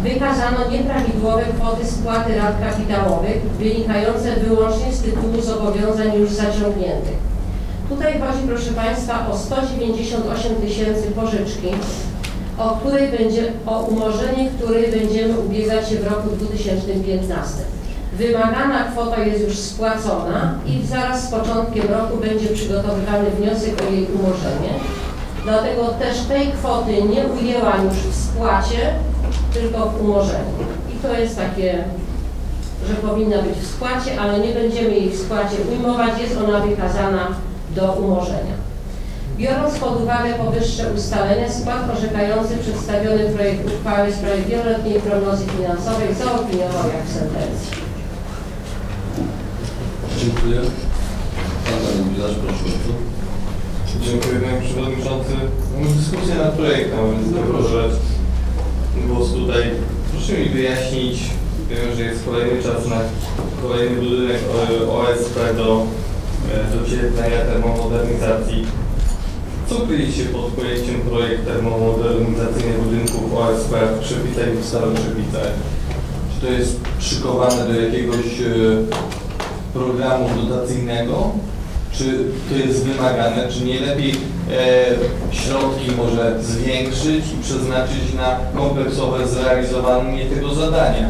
wykazano nieprawidłowe kwoty spłaty rat kapitałowych wynikające wyłącznie z tytułu zobowiązań już zaciągniętych. Tutaj chodzi, proszę Państwa, o 198 tysięcy pożyczki, o której będzie, o umorzenie której będziemy ubiegać się w roku 2015. Wymagana kwota jest już spłacona i zaraz z początkiem roku będzie przygotowywany wniosek o jej umorzenie. Dlatego też tej kwoty nie ujęłam już w spłacie, tylko w umorzeniu. I to jest takie, że powinna być w spłacie, ale nie będziemy jej w spłacie ujmować, jest ona wykazana do umorzenia. Biorąc pod uwagę powyższe ustalenia, skład orzekający przedstawiony projekt uchwały w sprawie wieloletniej prognozy finansowej zaopiniował jak w sentencji. Dziękuję. Pan Bilarz, proszę bardzo. Dziękuję Panie Przewodniczący. No, dyskusja nad projektem, więc proszę głos tutaj. Proszę mi wyjaśnić, wiem, że jest kolejny czas na kolejny budynek e, OSP do e, docieplenia termomodernizacji. Co kryje się pod pojęciem projekt termomodernizacyjny budynków OSP w Krzepicach i w Starym Krzepicach? Czy to jest szykowane do jakiegoś e, programu dotacyjnego? Czy to jest wymagane? Czy nie lepiej e, środki może zwiększyć i przeznaczyć na kompleksowe zrealizowanie tego zadania?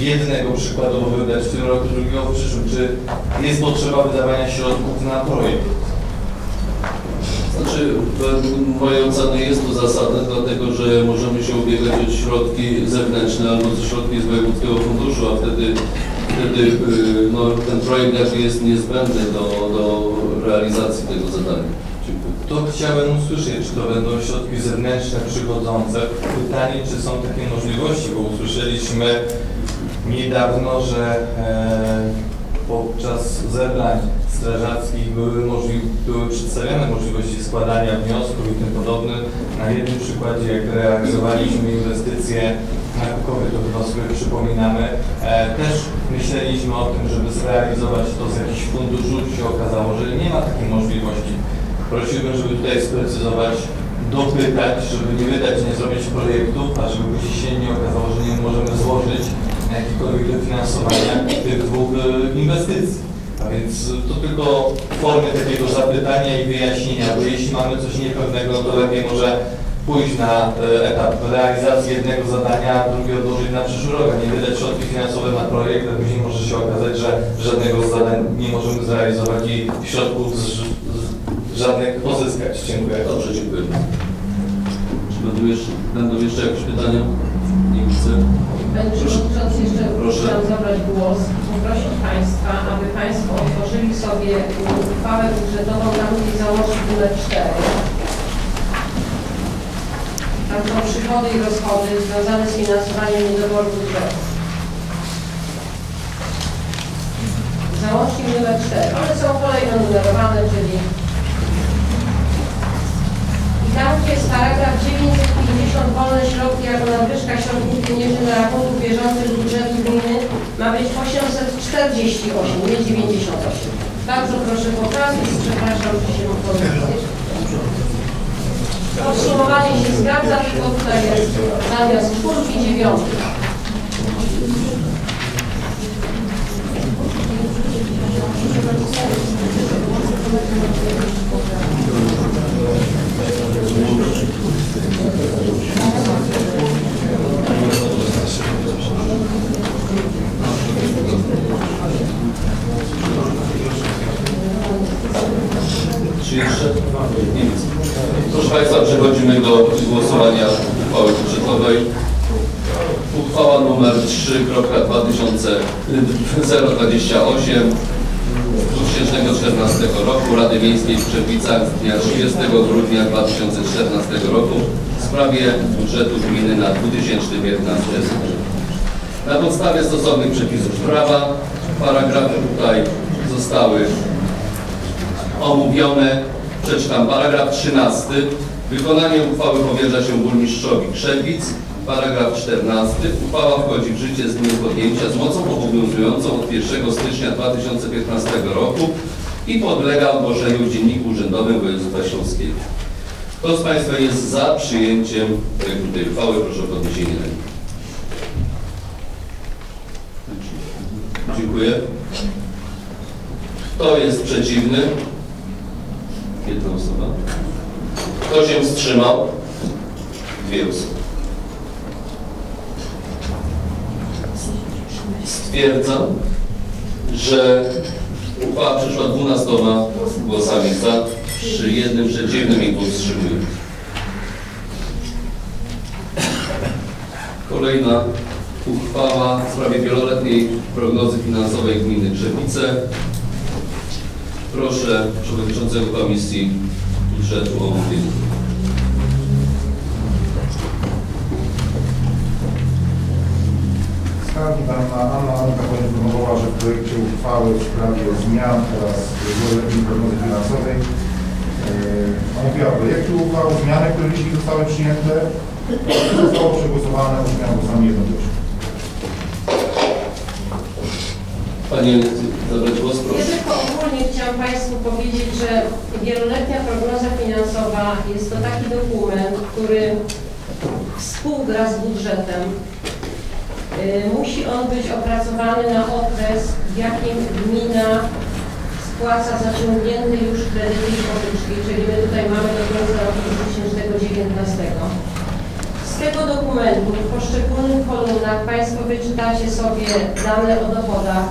Jednego przykładowo wydać w tym roku, drugiego w przyszłym. Czy jest potrzeba wydawania środków na projekt? Znaczy, według mojej jest to zasadne, dlatego że możemy się ubiegać o środki zewnętrzne albo ze środki z wojewódzkiego funduszu, a wtedy, wtedy y, no, ten projekt jest niezbędny do, do realizacji tego zadania. To chciałem usłyszeć, czy to będą środki zewnętrzne przychodzące. Pytanie, czy są takie możliwości, bo usłyszeliśmy niedawno, że e, podczas zebrań strażackich były, możli, były przedstawiane możliwości składania wniosków i tym podobne. Na jednym przykładzie, jak realizowaliśmy inwestycje to chyba sobie przypominamy, e, też myśleliśmy o tym, żeby zrealizować to z jakichś funduszu, się okazało, że nie ma takiej możliwości. Prosiłbym, żeby tutaj sprecyzować, dopytać, żeby nie wydać, nie zrobić projektów, a żeby się nie okazało, że nie możemy złożyć jakiekolwiek dofinansowania tych dwóch e, inwestycji. A więc to tylko w formie takiego zapytania i wyjaśnienia, bo jeśli mamy coś niepewnego, to lepiej może pójść na e, etap realizacji jednego zadania, a drugie odłożyć na przyszły rok, a nie wydać środki finansowe na projekt, a później może się okazać, że żadnego z zadań nie możemy zrealizować i środków z, z, żadnych pozyskać. Dziękuję. Dobrze, dziękuję. Czy będą jeszcze, będą jeszcze jakieś pytania? Nie widzę. Panie Przewodniczący, jeszcze Proszę. chciałam zabrać głos, poprosić Państwa, aby Państwo otworzyli sobie uchwałę budżetową na drugiej załącznik numer 4. Są przychody i rozchody związane z finansowaniem niedoboru budżetu. Załącznik numer 4. One są kolejno numerowane, czyli i tam jest paragraf 950 wolne środki jako nadwyżka środków pieniężnych na rachunku bieżącym budżetu gminy ma być 848, nie 98. Bardzo proszę poprawić, przepraszam, że się pomyliłem. Podsumowanie się zgadza, tylko tutaj jest zamiast czwórki dziewiątki. Czy jeszcze? Nie widzę. Proszę Państwa, przechodzimy do głosowania uchwały budżetowej. Uchwała nr 3.2028 z 2014 roku Rady Miejskiej w Czerwicach z dnia 30 grudnia 2014 roku w sprawie budżetu gminy na 2015 rok. Na podstawie stosownych przepisów prawa paragrafy tutaj zostały omówione. Przeczytam paragraf 13. Wykonanie uchwały powierza się burmistrzowi Krzewic. Paragraf 14. Uchwała wchodzi w życie z dniem podjęcia z mocą obowiązującą od 1 stycznia 2015 roku i podlega ogłoszeniu w Dzienniku Urzędowym Województwa Śląskiego. Kto z Państwa jest za przyjęciem projektu tej uchwały? Proszę o podniesienie ręki. Dziękuję. Kto jest przeciwny? Jedna osoba. Kto się wstrzymał? Dwie osoby. Stwierdzam, że uchwała przyszła 12 głosami za, przy jednym przeciwnym i wstrzymujących. Kolejna uchwała w sprawie wieloletniej prognozy finansowej gminy Krzewice. Proszę Przewodniczącego Komisji Budżetu o omówienie. Skarbnik Anna, Anna Anka poinformowała, że w projekcie uchwały w sprawie zmian oraz wieloletniej prognozy finansowej yy, omówiła projektu uchwały, zmiany, które jeśli zostały przyjęte, zostało przegłosowane ośmioma głosami jednocześnie. Pani zabrać głos, Ja proszę. tylko ogólnie chciałam Państwu powiedzieć, że wieloletnia prognoza finansowa jest to taki dokument, który współgra z budżetem. Y, Musi on być opracowany na okres, w jakim gmina spłaca zaciągnięte już kredyty hipoteczne, czyli my tutaj mamy do końca roku 2019. Z tego dokumentu w poszczególnych kolumnach Państwo wyczytacie sobie dane o dochodach.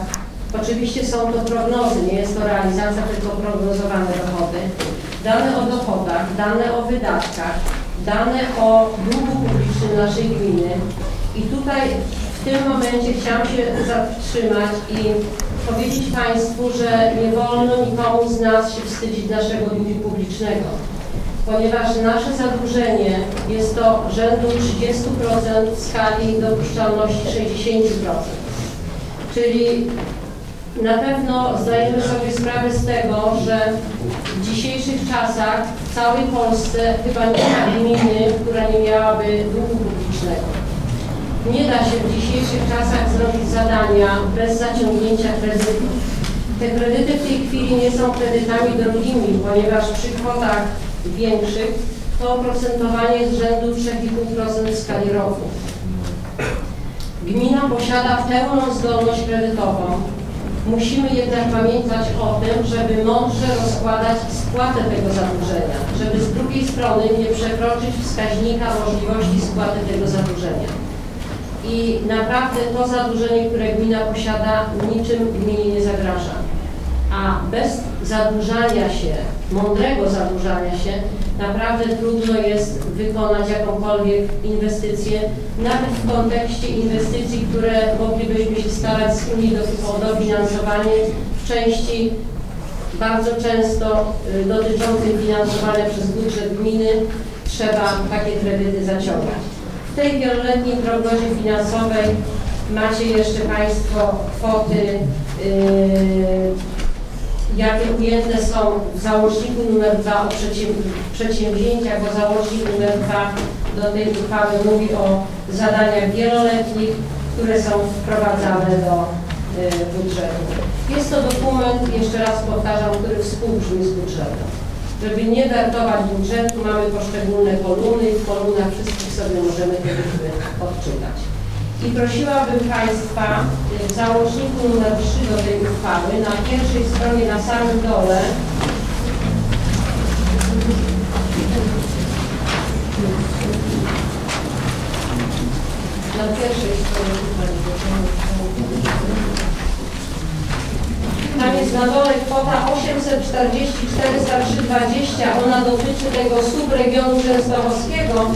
Oczywiście są to prognozy, nie jest to realizacja, tylko prognozowane dochody. Dane o dochodach, dane o wydatkach, dane o długu publicznym naszej gminy. I tutaj w tym momencie chciałam się zatrzymać i powiedzieć Państwu, że nie wolno nikomu z nas się wstydzić naszego długu publicznego ponieważ nasze zadłużenie jest to rzędu 30% w skali dopuszczalności 60%. Czyli Na pewno zdajemy sobie sprawę z tego, że w dzisiejszych czasach w całej Polsce chyba nie ma gminy, która nie miałaby długu publicznego. Nie da się w dzisiejszych czasach zrobić zadania bez zaciągnięcia kredytów. Te kredyty w tej chwili nie są kredytami drogimi, ponieważ przy kwotach większych to oprocentowanie jest rzędu 3,5% w skali roku. Gmina posiada pełną zdolność kredytową. Musimy jednak pamiętać o tym, żeby mądrze rozkładać spłatę tego zadłużenia, żeby z drugiej strony nie przekroczyć wskaźnika możliwości spłaty tego zadłużenia. I naprawdę to zadłużenie, które gmina posiada, niczym gminie nie zagraża. A bez zadłużania się, mądrego zadłużania się, naprawdę trudno jest wykonać jakąkolwiek inwestycję, nawet w kontekście inwestycji, które moglibyśmy się starać z Unii do, o dofinansowanie w części bardzo często y, dotyczącej finansowania przez budżet gminy trzeba takie kredyty zaciągać. W tej wieloletniej prognozie finansowej macie jeszcze Państwo kwoty yy, jakie ujęte są w załączniku numer 2 o przedsięwzięciach, bo załącznik numer 2 do tej uchwały mówi o zadaniach wieloletnich, które są wprowadzane do y, budżetu. Jest to dokument, jeszcze raz powtarzam, który współbrzmi z budżetem. Żeby nie wertować budżetu, mamy poszczególne kolumny i w kolumnach wszystkich sobie możemy te liczby odczytać. I prosiłabym Państwa y, w załączniku numer 3 do tej uchwały, na pierwszej stronie, na samym dole, na pierwszej stronie tam jest na dole kwota 844 320, ona dotyczy tego subregionu częstochowskiego,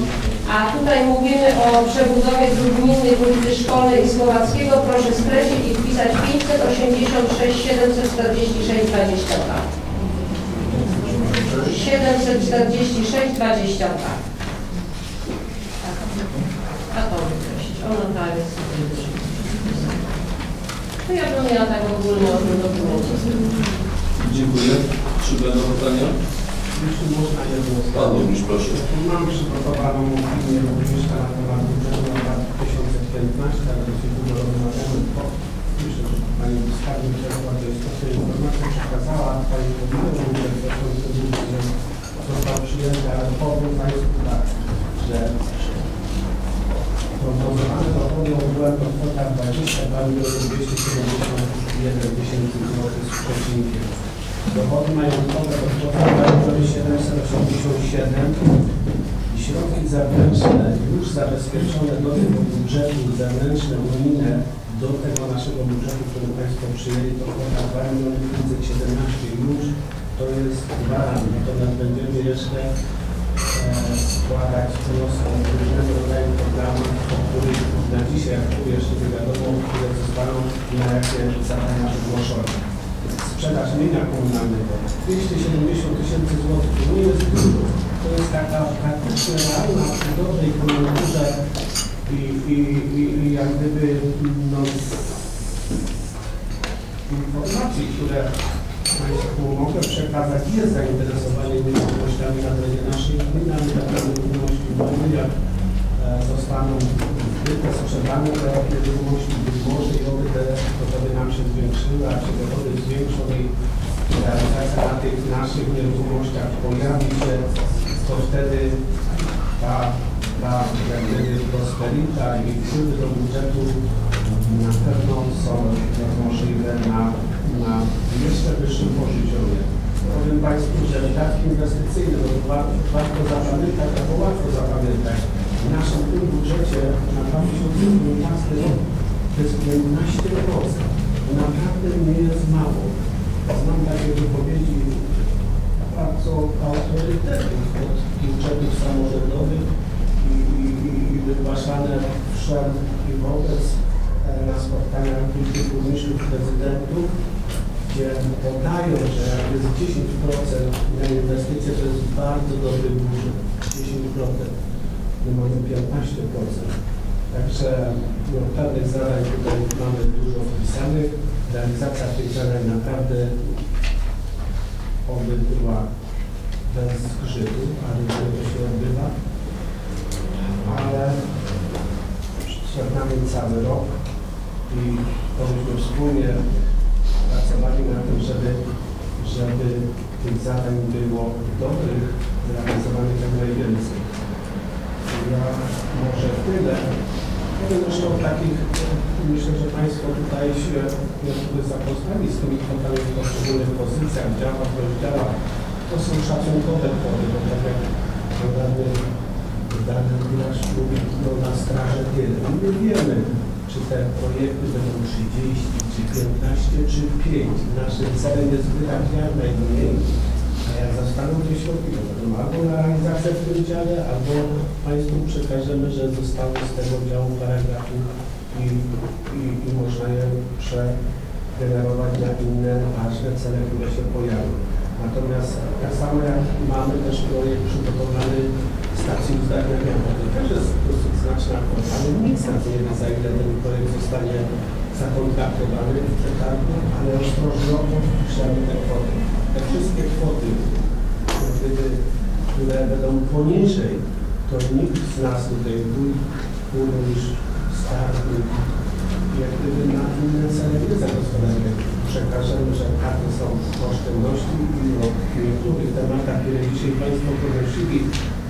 a tutaj mówimy o przebudowie dróg gminnych ulicy Szkolnej i Słowackiego. Proszę skreślić i wpisać 586 746 22. 746 22. A to wykreślić. Ona ta jest. To ja bym miała tak ogólnie o tym dokumencie. Dziękuję. Czy będą pytania? Jeśli można Pan Burmistrz, proszę. Mam przygotowaną opinię burmistrza na temat budżetu na lat 2015, ale dosyć dużo rozmawiamy. bo Myślę, że Pani Skarbnik Czerwoła to jest to, informację przekazała Pani Burmistrzu, że zresztą ten budżet został przyjęty, ale powiem Państwu tak, że prognozowane dochody ogółem to kwota 22 271 tysięcy złotych z przecinkiem. Dochody majątkowe kwota 787 i środki zewnętrzne już zabezpieczone do tego budżetu zewnętrzne, unijne do tego naszego budżetu, który Państwo przyjęli, to kwota 2 517 już to jest gwarant. Natomiast będziemy jeszcze e, składać wnioski o różnego rodzaju programy, o których na dzisiaj, jak jeszcze nie wiadomo, które zostaną na jakie zadania wygłoszone sprzedaż mienia komunalnego 270 tysięcy złotych to nie jest. To jest taka praktycznie realna przy dobrej koniunkturze i, i, i, i jak gdyby no, informacji, które Państwu mogę przekazać, jest zainteresowanie nieruchomościami na terenie naszej gminy, ale takie nieruchomości mamy, jak e, zostaną zbyte, sprzedane te nieruchomości, być może i oby te dochody nam się zwiększyły, a się dochody zwiększą i realizacja na tych naszych nieruchomościach pojawi się, to wtedy ta, ta jak gdyby prosperita i wpływy do budżetu na pewno są możliwe na, na jeszcze wyższym poziomie. Powiem Państwu, że wydatki inwestycyjne, no, warto zapamiętać, albo łatwo zapamiętać, w naszym tym budżecie na 2015 rok to jest 11%. To naprawdę nie jest mało. Znam takie wypowiedzi bardzo autorytetnych od budżetów samorządowych i, i, i wygłaszane wszem i wobec e, na spotkaniach kilku burmistrzów prezydentów, gdzie podają, że jest 10% na inwestycje, to jest bardzo dobry budżet. 10% mamy 15%. Także no, pewnych zadań tutaj mamy dużo wpisanych. realizacja tych zadań naprawdę oby była bez zgrzytu, ale to się odbywa. Ale przed nami cały rok i to myśmy wspólnie pracowali na tym, żeby, żeby tych zadań było dobrych, realizowanych jak najwięcej. Ja może tyle. Powiem zresztą takich, myślę, że Państwo tutaj się zapoznali z tymi kwotami w poszczególnych pozycjach, działach, rozdziałach. To są szacunkowe kwoty, bo tak jak radny Dany nasz mówi no, na straży tyle. I my wiemy, czy te projekty będą 30, czy 15, czy 5. Naszym celem jest wydać jak najmniej, środki, to będą albo na realizację w tym dziale, albo Państwu przekażemy, że zostały z tego działu paragrafu i, i, i można je przegenerować na inne ważne cele, które się pojawią. Natomiast tak samo jak mamy też projekt przygotowany stacji uzdatniania wody, też jest dosyć znaczna kwota, ale nikt nas nie wie za ile ten projekt zostanie zakontraktowany w przetargu, ale ostrożnie wpiszemy te kwoty. Te wszystkie kwoty, które będą poniżej, to nikt z nas tutaj, burmistrz, skarbnik, jak gdyby na inne cele nie zagospodaruje. Przekażemy, że takie są oszczędności i o niektórych tematach, które dzisiaj Państwo ponosili,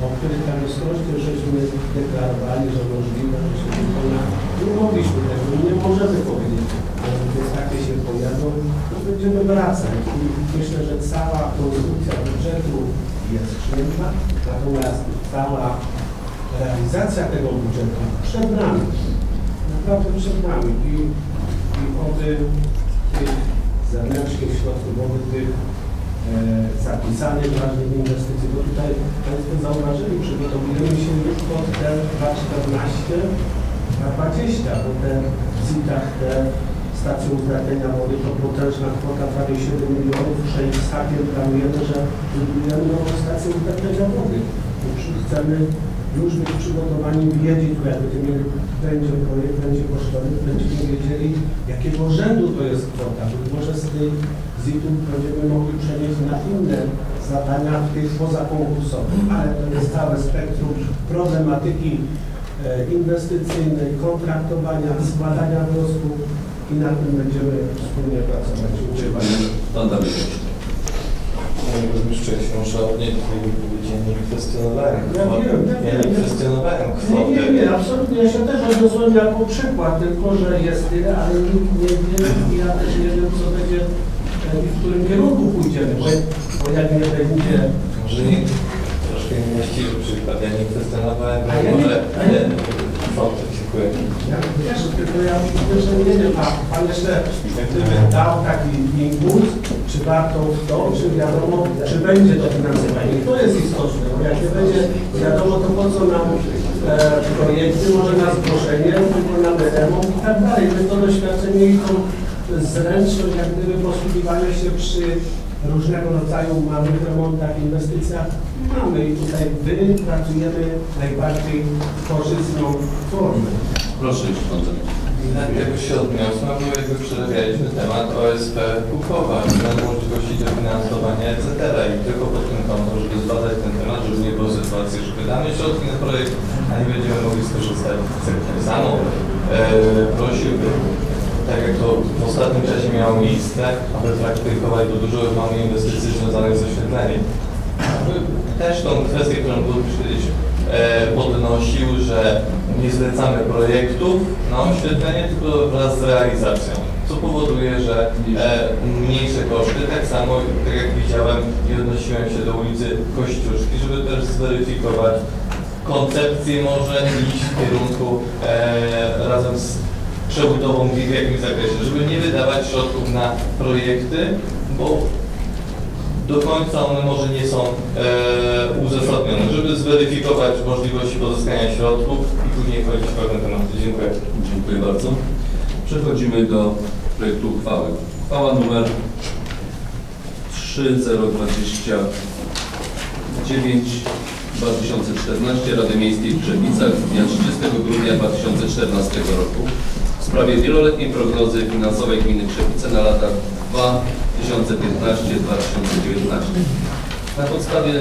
o których tam ostrożnie żeśmy deklarowali, że możliwe, że się wykona. Nie mogliśmy tego, nie możemy powiedzieć, ale gdy takie się pojawią, to będziemy wracać. I myślę, że cała konstrukcja budżetu jest przyjemna, natomiast cała realizacja tego budżetu przed nami naprawdę przed nami i, i oby tych zewnętrznych środków, oby tych e, zapisanych ważnych inwestycji, bo tutaj Państwo zauważyli, przygotowujemy się już pod te 2,14 na 20, bo te w CIT-ach te stacje uzdatnienia wody to potężna kwota prawie 7 milionów, 6 z hakiem planujemy, że wybudujemy nową stację uzdatnienia wody. Chcemy już być przygotowani, wiedzieć, jak będziemy, będzie projekt, będzie kosztowny, będziemy wiedzieli, jakiego rzędu to jest kwota. Być może z tych ZIT-u będziemy mogli przenieść na inne zadania, w tych pozakonkursowych, ale to jest całe spektrum problematyki e, inwestycyjnej, kontraktowania, składania wniosków i na tym będziemy wspólnie pracować. Dziękuję bardzo. Pan Dawid. Panie burmistrzu, jeśli muszę odnieść do tej wypowiedzi, ja nie kwestionowałem Ja kwoty. wiem, ja Ja nie kwestionowałem Nie, kwoty. nie, nie, absolutnie. Ja się też odniosłem jako przykład, tylko że jest tyle, ale nikt nie wie i ja też nie wiem, co będzie i w którym kierunku pójdziemy, bo, jak nie będzie... Może nie, troszkę niewłaściwy przykład. Ja nie kwestionowałem, A ja nie- może a ja- kwoty. Dziękuję. Ja wiesz, tylko ja że nie wiem, a Pan jeszcze gdyby dał taki impuls, czy warto to, czy wiadomo, czy będzie dofinansowanie. I to jest istotne, bo jak nie będzie wiadomo, to po co nam e, projekty, może na zgłoszenie, wykonamy remont i tak dalej. My to doświadczenie i tą zręczność, jak gdyby posługiwania się przy różnego rodzaju małych remontach, inwestycjach mamy i tutaj wypracujemy najbardziej korzystną formę. Proszę Pan Dawid. Jakby się odniosłem, bo jakby przerabialiśmy temat OSP Kukowa, możliwości dofinansowania, etc. I tylko pod tym kątem, żeby zbadać ten temat, żeby nie było sytuacji, że wydamy środki na projekt, a nie będziemy mogli skorzystać z tego. Samo e, prosiłbym, tak jak to w ostatnim czasie miało miejsce, aby praktykować do dużo mamy inwestycji związanych z oświetleniem. Też tą kwestię, którą burmistrz kiedyś e, podnosił, że nie zlecamy projektów na oświetlenie, tylko wraz z realizacją. Co powoduje, że e, mniejsze koszty, tak samo tak jak widziałem i odnosiłem się do ulicy Kościuszki, żeby też zweryfikować koncepcję może iść w kierunku e, razem z przebudową w jakimś zakresie, żeby nie wydawać środków na projekty, bo do końca one może nie są e, uzasadnione, żeby zweryfikować możliwości pozyskania środków i później wchodzić w pewne tematy. Dziękuję. Dziękuję bardzo. Przechodzimy do projektu uchwały. Uchwała numer 3029 2014 Rady Miejskiej w Trzebicach z dnia 30 grudnia 2014 roku sprawie wieloletniej prognozy finansowej gminy Krzepice na lata 2015-2019. Na podstawie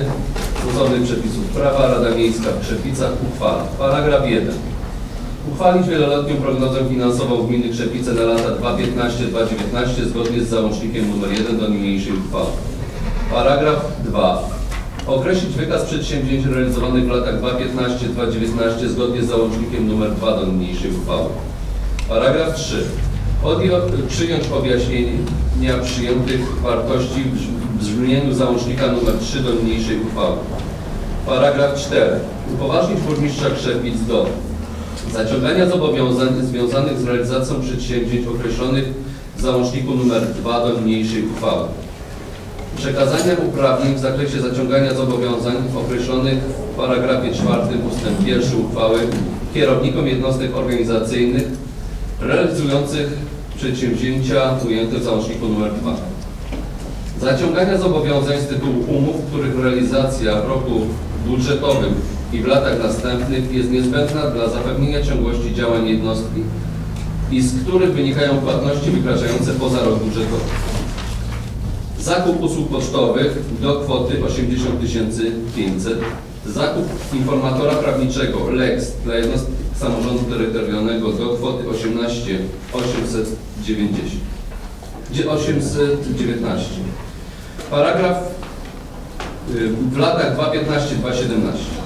stosownych przepisów prawa Rada Miejska w Krzepicach uchwala. Paragraf 1. Uchwalić wieloletnią prognozę finansową gminy Krzepice na lata 2015-2019 zgodnie z załącznikiem nr 1 do niniejszej uchwały. Paragraf 2. Określić wykaz przedsięwzięć realizowanych w latach 2015-2019 zgodnie z załącznikiem nr 2 do niniejszej uchwały. Paragraf 3. Odjo- przyjąć objaśnienia przyjętych wartości w brzmieniu załącznika nr 3 do niniejszej uchwały. Paragraf 4. Upoważnić burmistrza Krzepic do zaciągania zobowiązań związanych z realizacją przedsięwzięć określonych w załączniku nr 2 do niniejszej uchwały. Przekazania uprawnień w zakresie zaciągania zobowiązań określonych w paragrafie 4 ust. 1 uchwały kierownikom jednostek organizacyjnych realizujących przedsięwzięcia ujęte w załączniku nr 2. Zaciągania zobowiązań z tytułu umów, których realizacja w roku budżetowym i w latach następnych jest niezbędna dla zapewnienia ciągłości działań jednostki i z których wynikają płatności wykraczające poza rok budżetowy. Zakup usług pocztowych do kwoty 80 500. Zakup informatora prawniczego LEX dla jednostek samorządu terytorialnego do kwoty 18 890. Gdzie 819. Paragraf y, w latach 2.15-2.17.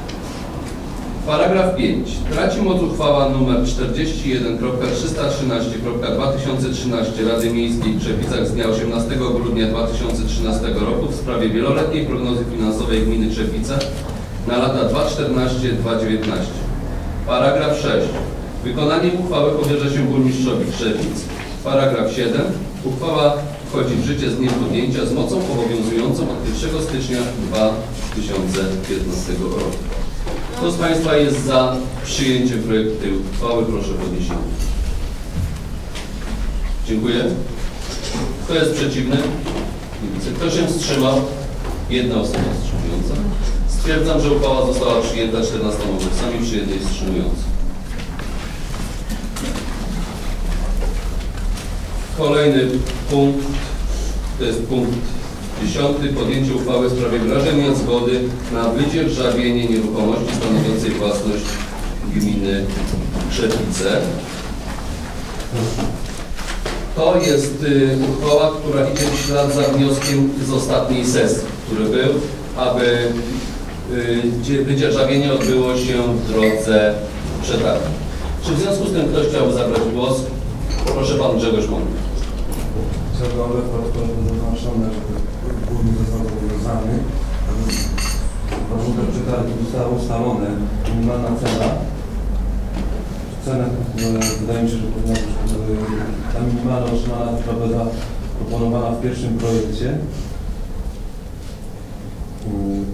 Paragraf 5. Traci moc uchwała nr 41.313.2013 Rady Miejskiej w Trzepicach z dnia 18 grudnia 2013 roku w sprawie wieloletniej prognozy finansowej gminy Trzepice na lata 2014-2019. Paragraf 6. Wykonanie uchwały powierza się burmistrzowi Trzepic. Paragraf 7. Uchwała wchodzi w życie z dniem podjęcia z mocą obowiązującą od 1 stycznia 2015 roku. Kto z Państwa jest za przyjęciem projektu tej uchwały? Proszę o podniesienie. Dziękuję. Kto jest przeciwny? Kto się wstrzymał? Jedna osoba wstrzymująca. Stwierdzam, że uchwała została przyjęta 14 głosami przy jednej wstrzymującej. Kolejny punkt to jest punkt 10. Podjęcie uchwały w sprawie wyrażenia zgody na wydzierżawienie nieruchomości stanowiącej własność gminy Krzepice. To jest y, uchwała, która idzie w ślad za wnioskiem z ostatniej sesji, który był, aby gdzie wydzierżawienie odbyło się w drodze przetargu. Czy w związku z tym ktoś chciałby zabrać głos? Proszę Pan Grzegorz Mąk. Protokół zaznaczone, że burmistrz został zobowiązany, aby w warunkach przetargu została ustalone minimalna cena. Cena, e, wydaje mi się, że powinna być e, ta minimalna otrzymana, która była proponowana w pierwszym projekcie.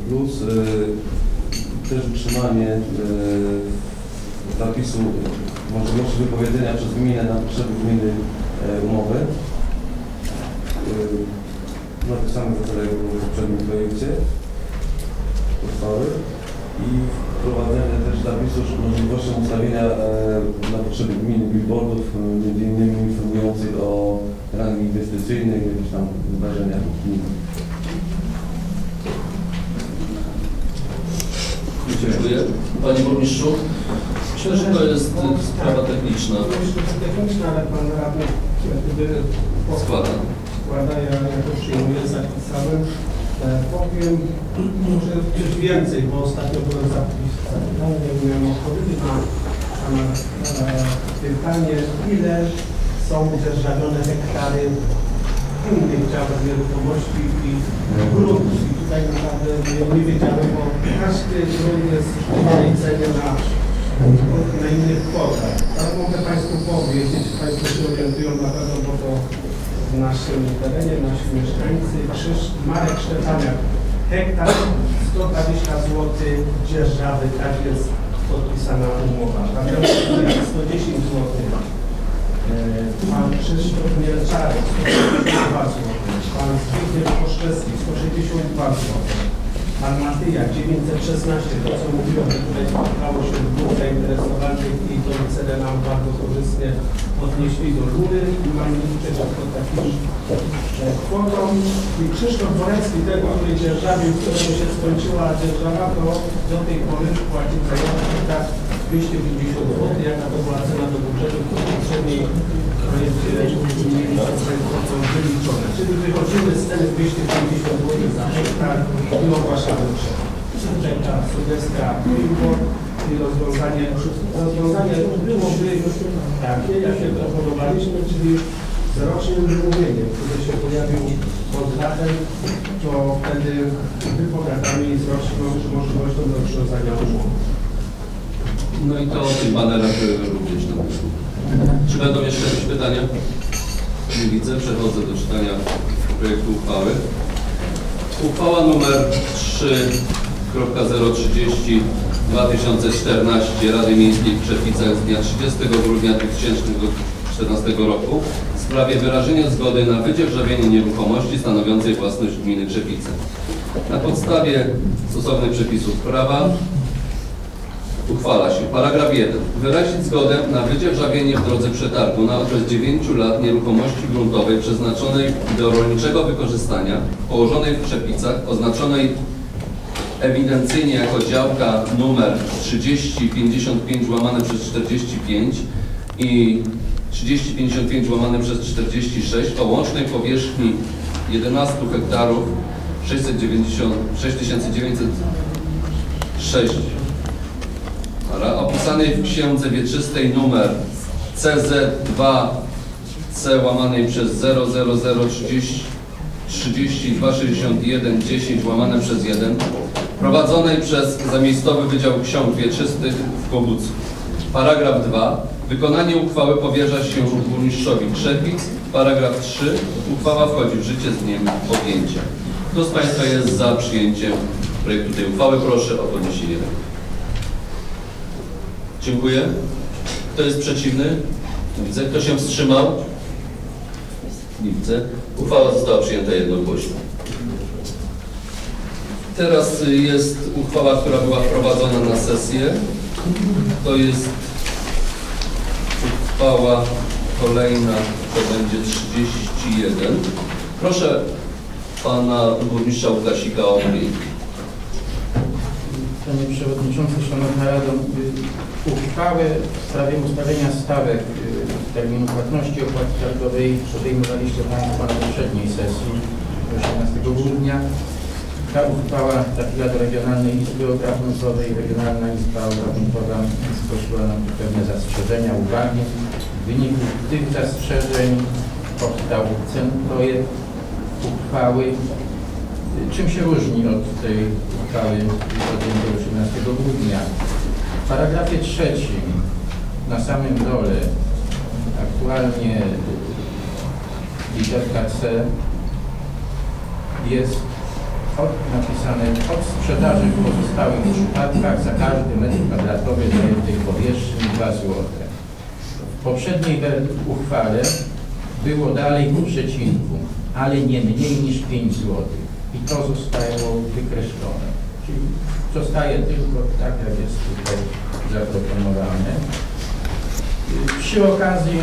Plus e, też utrzymanie e, zapisu możliwości wypowiedzenia przez gminę na potrzeby gminy e, umowy na tych samych zasadach jak w poprzednim projekcie uchwały i wprowadzenie też zapisu z możliwością ustawienia na potrzeby gminy billboardów, między innymi informujących o rangi inwestycyjnej, jakichś tam wydarzeniach gminy. Dziękuję. Panie Burmistrzu, myślę, że to jest y, sprawa techniczna. Techniczna, ale Pan Radny Składa. składa, ja, ja to przyjmuję, zapisałem. E, powiem może coś więcej, bo ostatnio byłem zapytany, nie miałem odpowiedzi na Pana e, pytanie, ile są udzierżawione hektary innych działów nieruchomości i gruntów. I tutaj naprawdę nie, wiedziałem, bo każdy grunt jest w innej cenie na, na innych kwotach. Ale mogę Państwu powiedzieć, Państwo się orientują na pewno, bo to w naszym terenie, nasi mieszkańcy, Krzyż, Marek Szczepaniak, hektar 120 zł dzierżawy, tak jest podpisana umowa. Natomiast 110 zł Pan Krzysztof Mielczarek, 162 zł. Pan Zbigniew Koszczewski, 162 zł. Pan Matyja, 90 516, to co mówiłem, tutaj spotkało się dwóch zainteresowanych i to cele nam bardzo korzystnie odnieśli do góry i mam liczyć pod takim e, kwotą. I Krzysztof Borecki, tego, który dzierżawił, któremu się skończyła dzierżawa, to do tej pory płacił za tak 250 zł, jaka to była cena do budżetu, w poprzedniej projekcie to wyliczone. Czyli wychodzimy z ceny 250 zł za hektar i ogłaszamy przed. Taka sugestia było i rozwiązanie, rozwiązanie byłoby takie, jakie proponowaliśmy, czyli z rocznym wymówieniem, które się pojawił pod latem, to wtedy wypowiadamy z roczną możliwością do rozwiązania umów. No i to o tych banerach również nam wyszło. Czy będą jeszcze jakieś pytania? Nie widzę. Przechodzę do czytania projektu uchwały. Uchwała numer 3.030 2014 Rady Miejskiej w Czechwicach z dnia 30 grudnia 2014 roku w sprawie wyrażenia zgody na wydzierżawienie nieruchomości stanowiącej własność gminy Krzepice. Na podstawie stosownych przepisów prawa Uchwala się. Paragraf 1. Wyrazić zgodę na wydzierżawienie w drodze przetargu na okres 9 lat nieruchomości gruntowej przeznaczonej do rolniczego wykorzystania, położonej w Przepicach, oznaczonej ewidencyjnie jako działka numer 3055 łamane przez 45 i 3055 łamane przez 46 o łącznej powierzchni 11 hektarów 690, 6906 Dobra, opisanej w księdze wieczystej numer CZ2C łamanej przez 00030 3261 10 łamane przez 1 prowadzonej przez Zamiejscowy Wydział Ksiąg Wieczystych w Kobucu. Paragraf 2. Wykonanie uchwały powierza się burmistrzowi Krzepic. Paragraf 3. Uchwała wchodzi w życie z dniem podjęcia. Kto z Państwa jest za przyjęciem projektu tej uchwały? Proszę o podniesienie ręki. Dziękuję. Kto jest przeciwny? Nie widzę. Kto się wstrzymał? Nie widzę. Uchwała została przyjęta jednogłośnie. Teraz jest uchwała, która była wprowadzona na sesję. To jest uchwała kolejna, to będzie 31. Proszę pana burmistrza Łukasika o. Panie Przewodniczący, Szanowna Rado, y, uchwałę w sprawie ustalenia stawek y, terminu płatności opłaty targowej podejmowaliście Państwo na poprzedniej sesji 18 grudnia. Ta uchwała trafiła do Regionalnej Izby Obrachunkowej. Regionalna Izba Obrachunkowa zgłosiła nam pewne zastrzeżenia, uwagi. W wyniku tych zastrzeżeń powstał ten projekt uchwały. Czym się różni od tej uchwały podjętej 18 grudnia? W paragrafie trzecim na samym dole aktualnie literka C jest od, napisane od sprzedaży w pozostałych przypadkach za każdy metr kwadratowy zajętej powierzchni 2 zł. W poprzedniej uchwale było dalej ku przecinku, ale nie mniej niż 5 zł. I to zostało wykreślone. Czyli zostaje tylko tak, jak jest tutaj zaproponowane. Przy okazji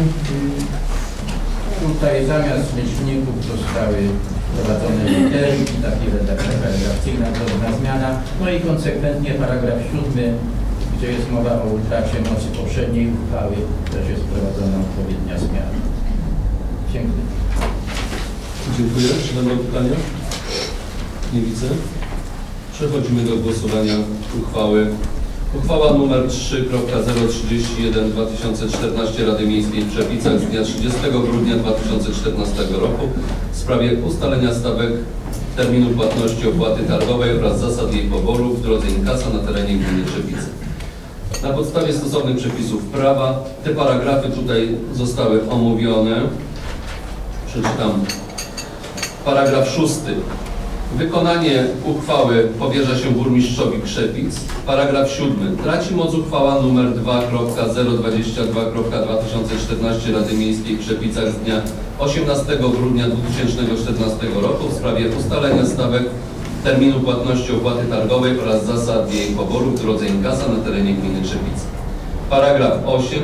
tutaj zamiast myślników zostały wprowadzone literki, takie redakcyjna, drobna zmiana, no i konsekwentnie paragraf siódmy, gdzie jest mowa o utracie mocy poprzedniej uchwały, też jest wprowadzona odpowiednia zmiana. Dziękuję. Dziękuję. Czy będą pytania? Nie widzę. Przechodzimy do głosowania uchwały. Uchwała nr 3.031 2014 Rady Miejskiej w Trzepicach z dnia 30 grudnia 2014 roku w sprawie ustalenia stawek terminu płatności opłaty targowej oraz zasad jej poboru w drodze inkasa na terenie gminy Trzepice. Na podstawie stosownych przepisów prawa te paragrafy tutaj zostały omówione. Przeczytam paragraf szósty. Wykonanie uchwały powierza się burmistrzowi Krzepic. Paragraf 7. Traci moc uchwała nr 2.022.2014 Rady Miejskiej w Krzepicach z dnia 18 grudnia 2014 roku w sprawie ustalenia stawek terminu płatności opłaty targowej oraz zasad jej poboru w drodze inkasa na terenie gminy Krzepice. Paragraf 8.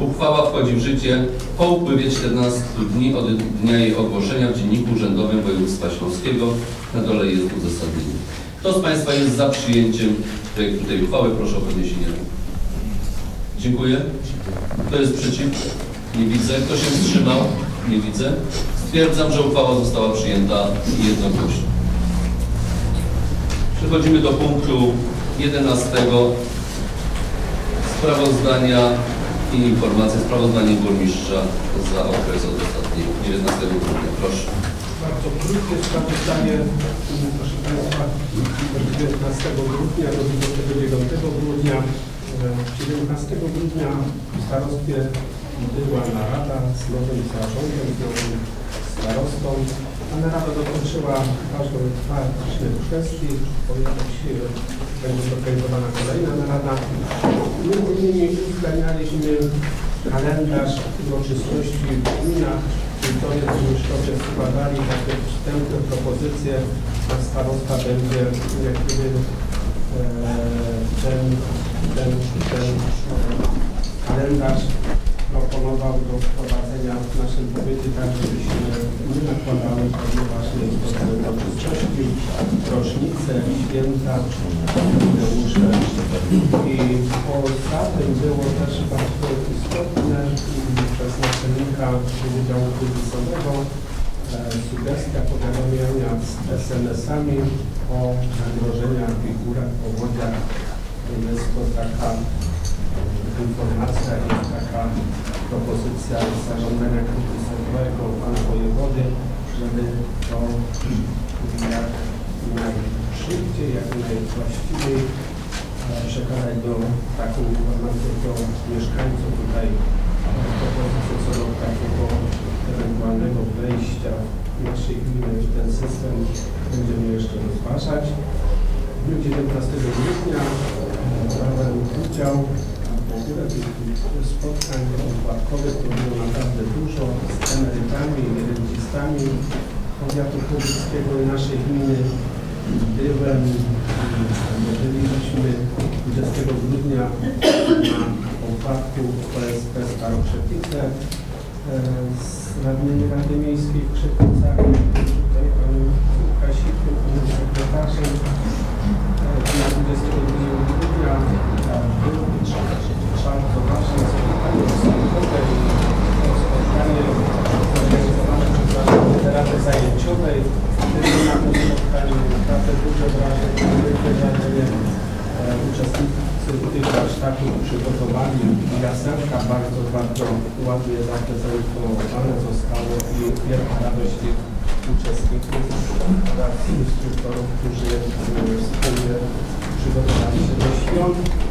Uchwała wchodzi w życie po upływie 14 dni od dnia jej ogłoszenia w Dzienniku Urzędowym Województwa Śląskiego. Na dole jest uzasadnienie. Kto z Państwa jest za przyjęciem projektu tej uchwały? Proszę o podniesienie ręki. Dziękuję. Kto jest przeciw? Nie widzę. Kto się wstrzymał? Nie widzę. Stwierdzam, że uchwała została przyjęta jednogłośnie. Przechodzimy do punktu 11 sprawozdania i informacji, sprawozdanie burmistrza za okres od ostatniego 19 grudnia. Proszę. Bardzo krótkie sprawozdanie, proszę Państwa, od 19 grudnia do 29 grudnia. E, 19 grudnia w starostwie była narada z nowym zarządem, z nowym starostą. Ta narada dotyczyła ważnych, ważnych kwestii. Pojawi się, będzie zorganizowana kolejna narada. Między innymi uwzględnialiśmy kalendarz uroczystości w gminach, to jest burmistrzowie składali takie wstępne propozycje, a starosta będzie jak gdyby e, ten, ten, ten kalendarz proponował do wprowadzenia w naszym powiecie, tak żebyśmy nie nakładały, to te uroczystości, rocznice, święta, jubileusze. I poza tym było też bardzo istotne przez naczelnika Wydziału Kryzysowego e, sugestia powiadamiania z SMS-ami o zagrożeniach i górach, powodziach. Jest to taka informacja i taka propozycja zarządzania kryzysowego pana wojewody, żeby to jak najszybciej, jak najwłaściwiej e, przekazać do taką informację do mieszkańców tutaj propozycję co do takiego ewentualnego wejścia naszej gminy w ten system będziemy jeszcze rozważać. W dniu 19 grudnia brałem udział ogóle tych spotkań opłatkowych, to było naprawdę dużo z emerytami rencistami powiatu pobliskiego i naszej gminy. Byłem, byliśmy 20 grudnia na upadku PSP Starokrzepice e, z radnymi Rady Miejskiej w Krzepicach. Tutaj panią Kasiku, panem sekretarzem. E, Dnia 22 grudnia było bardzo ważne spotkanie ustawowe i to spotkanie zorganizowane przez Zarząd Rady Zajęciowej. Wtedy tym spotkaniu naprawdę duże wrażenie, wielkie wrażenie uczestnicy tych warsztatów przygotowali bardzo, bardzo ładnie zaprezentowane zostało i wielka tych uczestników oraz instruktorów, którzy e, wspólnie przygotowali się do świąt.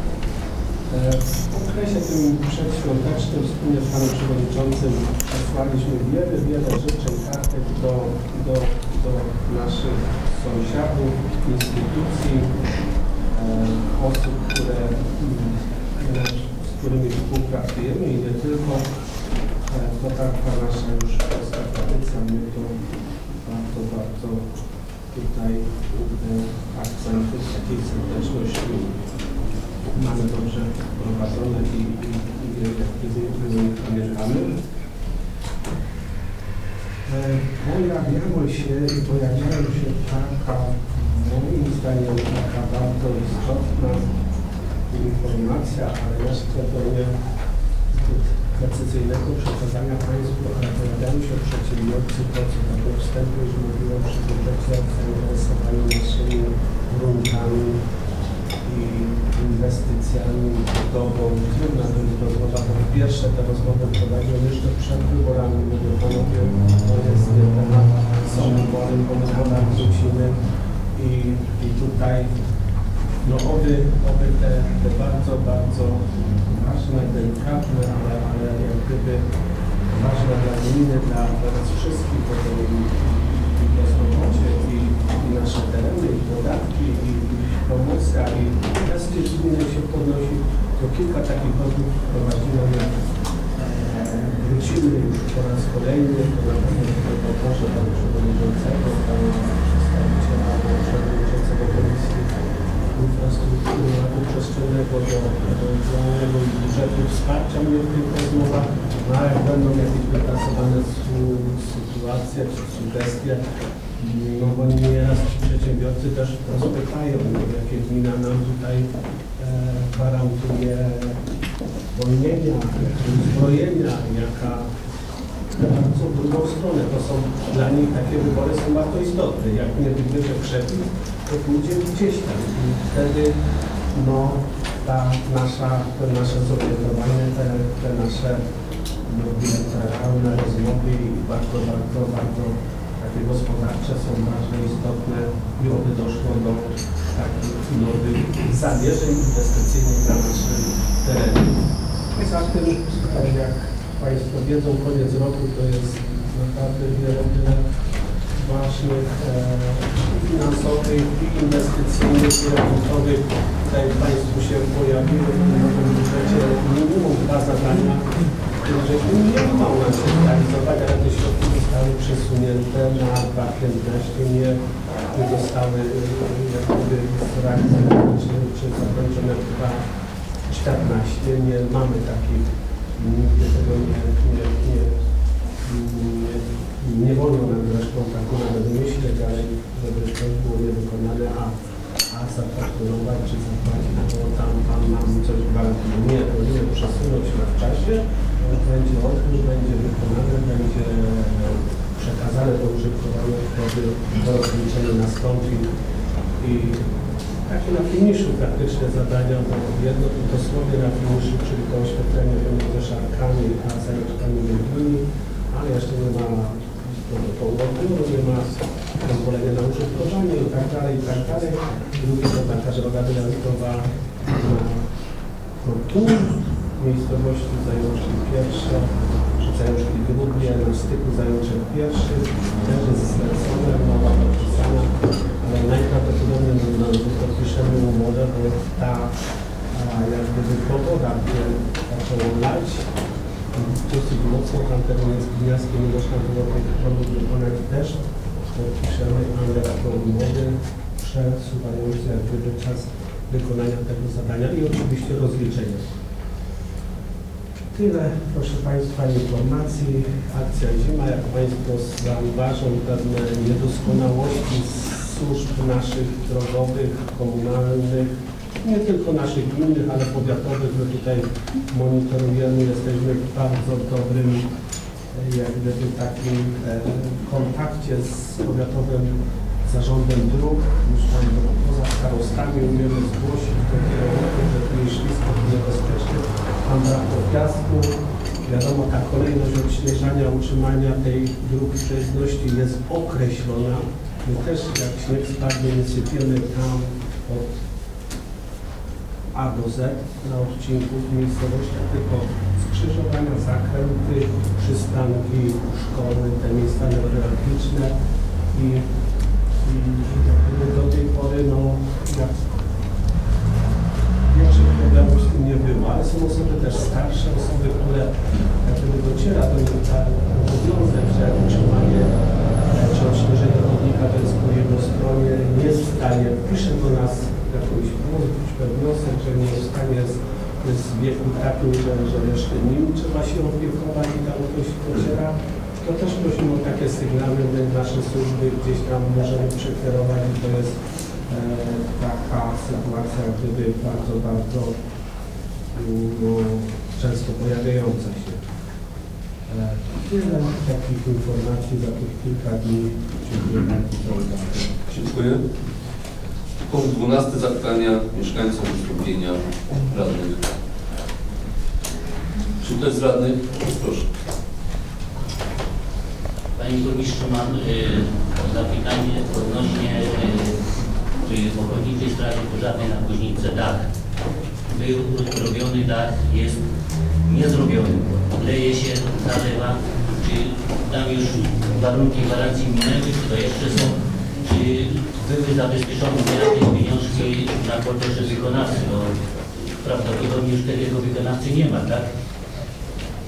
W okresie tym przedświątecznym wspólnie z Panem Przewodniczącym przesłaliśmy wiele, wiele życzeń, kartek do, do, do naszych sąsiadów, instytucji, e, osób, które, mm, z którymi współpracujemy i nie tylko. E, To taka nasza już polska tradycja, my to bardzo, bardzo tutaj e, akcenty takiej serdeczności mamy dobrze prowadzone i, i, i pamiętamy. E, Pojawiało się i pojawiają się taka, moim zdaniem, taka bardzo istotna informacja, ale nie zbyt precyzyjnego przekazania Państwu, ale pojawiają się przedsiębiorcy, to co od wstępu już mówiłem, przedsiębiorcy zainteresowani naszymi gruntami i inwestycjami, budową. Wiem na tym rozmowa, bo pierwsze te rozmowy prowadziłem jeszcze przed wyborami, mówię to jest temat, są wybory, po wyborach wrócimy i, i tutaj no oby, oby te, te bardzo, bardzo ważne, delikatne, ale, ale jak gdyby ważne dla gminy, dla, dla nas wszystkich, bo to i, bezrobocie, i, i nasze tereny, i podatki, i promocja i kwestie gminy się podnosi, to kilka takich rozmów prowadziłem. Ja, e, wrócimy już po raz kolejny, to na pewno poproszę Pana Przewodniczącego, Pana Przedstawiciela, Przewodniczącego Komisji Infrastruktury Rady Przestrzennego do regionalnego i budżetu wsparcia mnie w tych rozmowach, no, ale będą jakieś wypracowane sytuacje czy sugestie, no bo nieraz przedsiębiorcy też nas pytają, jakie gmina nam tutaj e, gwarantuje zwolnienia, uzbrojenia, jaka co w drugą stronę. To są dla nich takie wybory są bardzo istotne. Jak nie wybierze przepis, to pójdzie gdzieś tam. I wtedy no, ta nasza, te nasze zorientowanie, te, te nasze no, bilateralne rozmowy i bardzo, bardzo, bardzo takie gospodarcze są ważne, istotne i oby doszło do takich nowych zamierzeń inwestycyjnych na naszym terenie. Poza tym, tak jak Państwo wiedzą, koniec roku to jest naprawdę wiele, ważnych e, finansowych, i inwestycyjnych, i remontowych. Tutaj Państwu się pojawiły w nowym budżecie minimum dwa zadania, żeśmy nie mogą zrealizować, ale te środki zostały przesunięte na 2015, nie, nie zostały e, jakby zrealizowane czy, czy zakończone w 2014. Nie mamy takich nigdy tego nie, nie, nie, nie, nie wolno nam zresztą taką nawet myśleć, ale żeby to było niewykonane, a, a zaproponować czy zapłacić, bo tam Pan nam coś gwarantuje. Nie, powinien przesunąć w czasie, będzie odbyt, będzie wykonane, będzie przekazane do użytkowania, wtedy rozliczenie nastąpi i takie na finiszu praktyczne zadania, bo jedno dosłownie na finiszu, czyli to oświetlenie pomiędzy szarkami a zajączkami wielkimi, ale jeszcze nie ma połowy, nie ma pozwolenia na użytkowanie i tak dalej, i tak dalej. Drugie to taka droga wyjazdowa na tu, miejscowości Zajączki pierwsze, Zajączki drugie, na styku Zajączek pierwszy, też jest zlecone, umowa podpisana, ale najprawdopodobniej no, podpiszemy umowę, bo ta a, jak gdyby pogoda, gdzie zaczęło lać, dosyć mocno, tam termin jest gniazdki, nie można było tych robót wykonać też, podpiszemy ale do umowy, przesuwając jak gdyby czas wykonania tego zadania i oczywiście rozliczenia. Tyle, proszę Państwa, informacji. Akcja Zima, jak Państwo zauważą, pewne niedoskonałości służb naszych drogowych, komunalnych, nie tylko naszych gminnych, ale powiatowych. My tutaj monitorujemy, jesteśmy w bardzo dobrym jak gdyby takim e, kontakcie z powiatowym zarządem dróg, już tam poza starostami umiemy zgłosić do kierowników, że tu jest tu brak piasku. Wiadomo, ta kolejność odświeżania, utrzymania tej przejrzystości jest określona. My też jak śnieg spadnie, nie sypiemy tam od A do Z na odcinku w miejscowościach, tylko skrzyżowania, zakręty, przystanki, szkoły, te miejsca newralgiczne i i do tej pory no, jak większych problemów nie było, ale są osoby też starsze, osoby, które gdyby dociera do nich ta obowiązek, że utrzymanie e, czy odświeżenie chodnika to jest po jednej stronie, nie jest w stanie, pisze do nas jakąś prośbę, wniosek, że nie jest w stanie z, z wieku takim, że, że jeszcze nim trzeba się opiekować i tam ktoś dociera, to też prosimy o takie sygnały, by nasze służby gdzieś tam możemy przekierować i to jest taka sytuacja, gdyby bardzo, bardzo no, często pojawiająca się. E, tyle takich informacji za tych kilka dni. Dziękuję bardzo. Dziękuję. Punkt 12. Zapytania mieszkańców wystąpienia radnych. Czy ktoś z radnych? Proszę. Panie Burmistrzu, mam y, zapytanie odnośnie y, w ochotniczej straży pożarnej na Kuźnicy dach. Był robiony dach, jest niezrobiony. Leje się, zalewa. Czy tam już warunki gwarancji minęły, czy to jeszcze są? Czy były zabezpieczone jakieś pieniążki na kontorze wykonawcy? Bo prawdopodobnie już takiego wykonawcy nie ma, tak?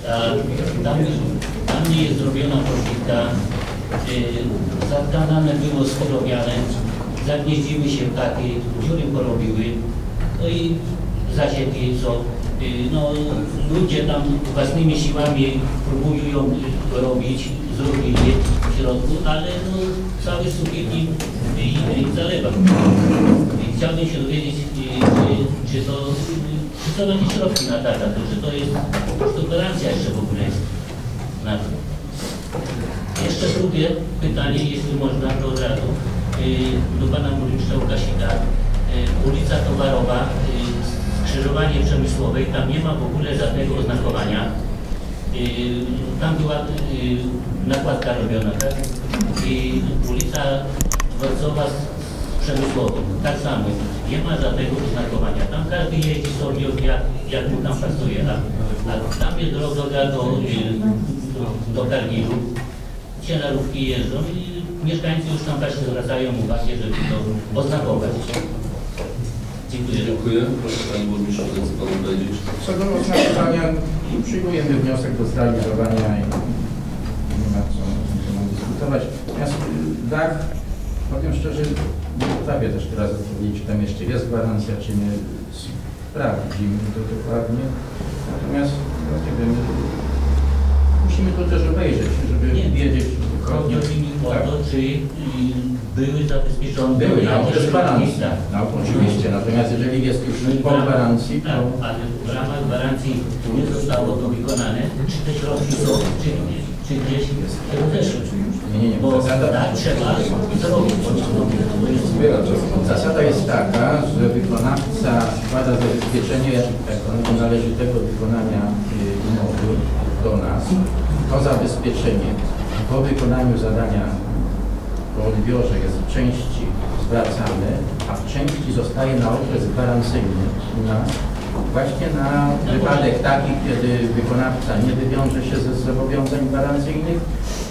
A tam, tam nie jest zrobiona profilka, yy, zakładane było skorowiane, zagnieździły się ptaki, dziury porobiły, no i zasieki co, yy, no ludzie tam własnymi siłami próbują robić, zrobili, środków, ale no, cały sufit im, im, im zalewa. Chciałbym się dowiedzieć, y, y, czy to, y, czy to będzie środki na tata, to czy to jest gwarancja jeszcze w ogóle jest na to. Jeszcze drugie pytanie, jeśli można, do razu, y, do pana burmistrza Łukasika. Y, Ulica Towarowa, y, skrzyżowanie przemysłowej, tam nie ma w ogóle żadnego oznakowania. Y, Tam była nakładka robiona, tak? I ulica Dworcowa z przemysłową, tak samo. Nie ma żadnego oznakowania. Tam każdy jeździ sobie jak, jak mu tam pasuje. A, a tam jest droga do, y, do Kargilu. Ciężarówki jeżdżą i mieszkańcy już tam też zwracają uwagę, żeby to oznakować. Dziękuję. Dziękuję. Proszę Panie Burmistrzu, co Pan powiedzieć? Co do oznakowania, przyjmujemy wniosek do zrealizowania i nie ma co, dyskutować. Natomiast y, dach, powiem szczerze, nie potrafię też teraz odpowiedzieć, czy tam jeszcze jest gwarancja, czy nie. Sprawdzimy to dokładnie. Natomiast, no nie wiem, musimy to też obejrzeć, żeby wiedzieć dokładnie. Chodzi mi o to, czy y, były zabezpieczone Były na okres jakieś gwarancji. No, oczywiście, natomiast jeżeli jest już po gwarancji, to... Tak, ale w ramach gwarancji nie zostało to wykonane. Czy te środki są, czy, czy gdzieś tego też? Nie, nie, nie. Bo Zasada- tak trzeba zrobić. Zasada jest taka, że wykonawca składa zabezpieczenie tak zwanego należytego wykonania y, umowy do nas. To zabezpieczenie po wykonaniu zadania po odbiorze jest w części zwracane, a w części zostaje na okres gwarancyjny u właśnie na wypadek taki, kiedy wykonawca nie wywiąże się ze zobowiązań gwarancyjnych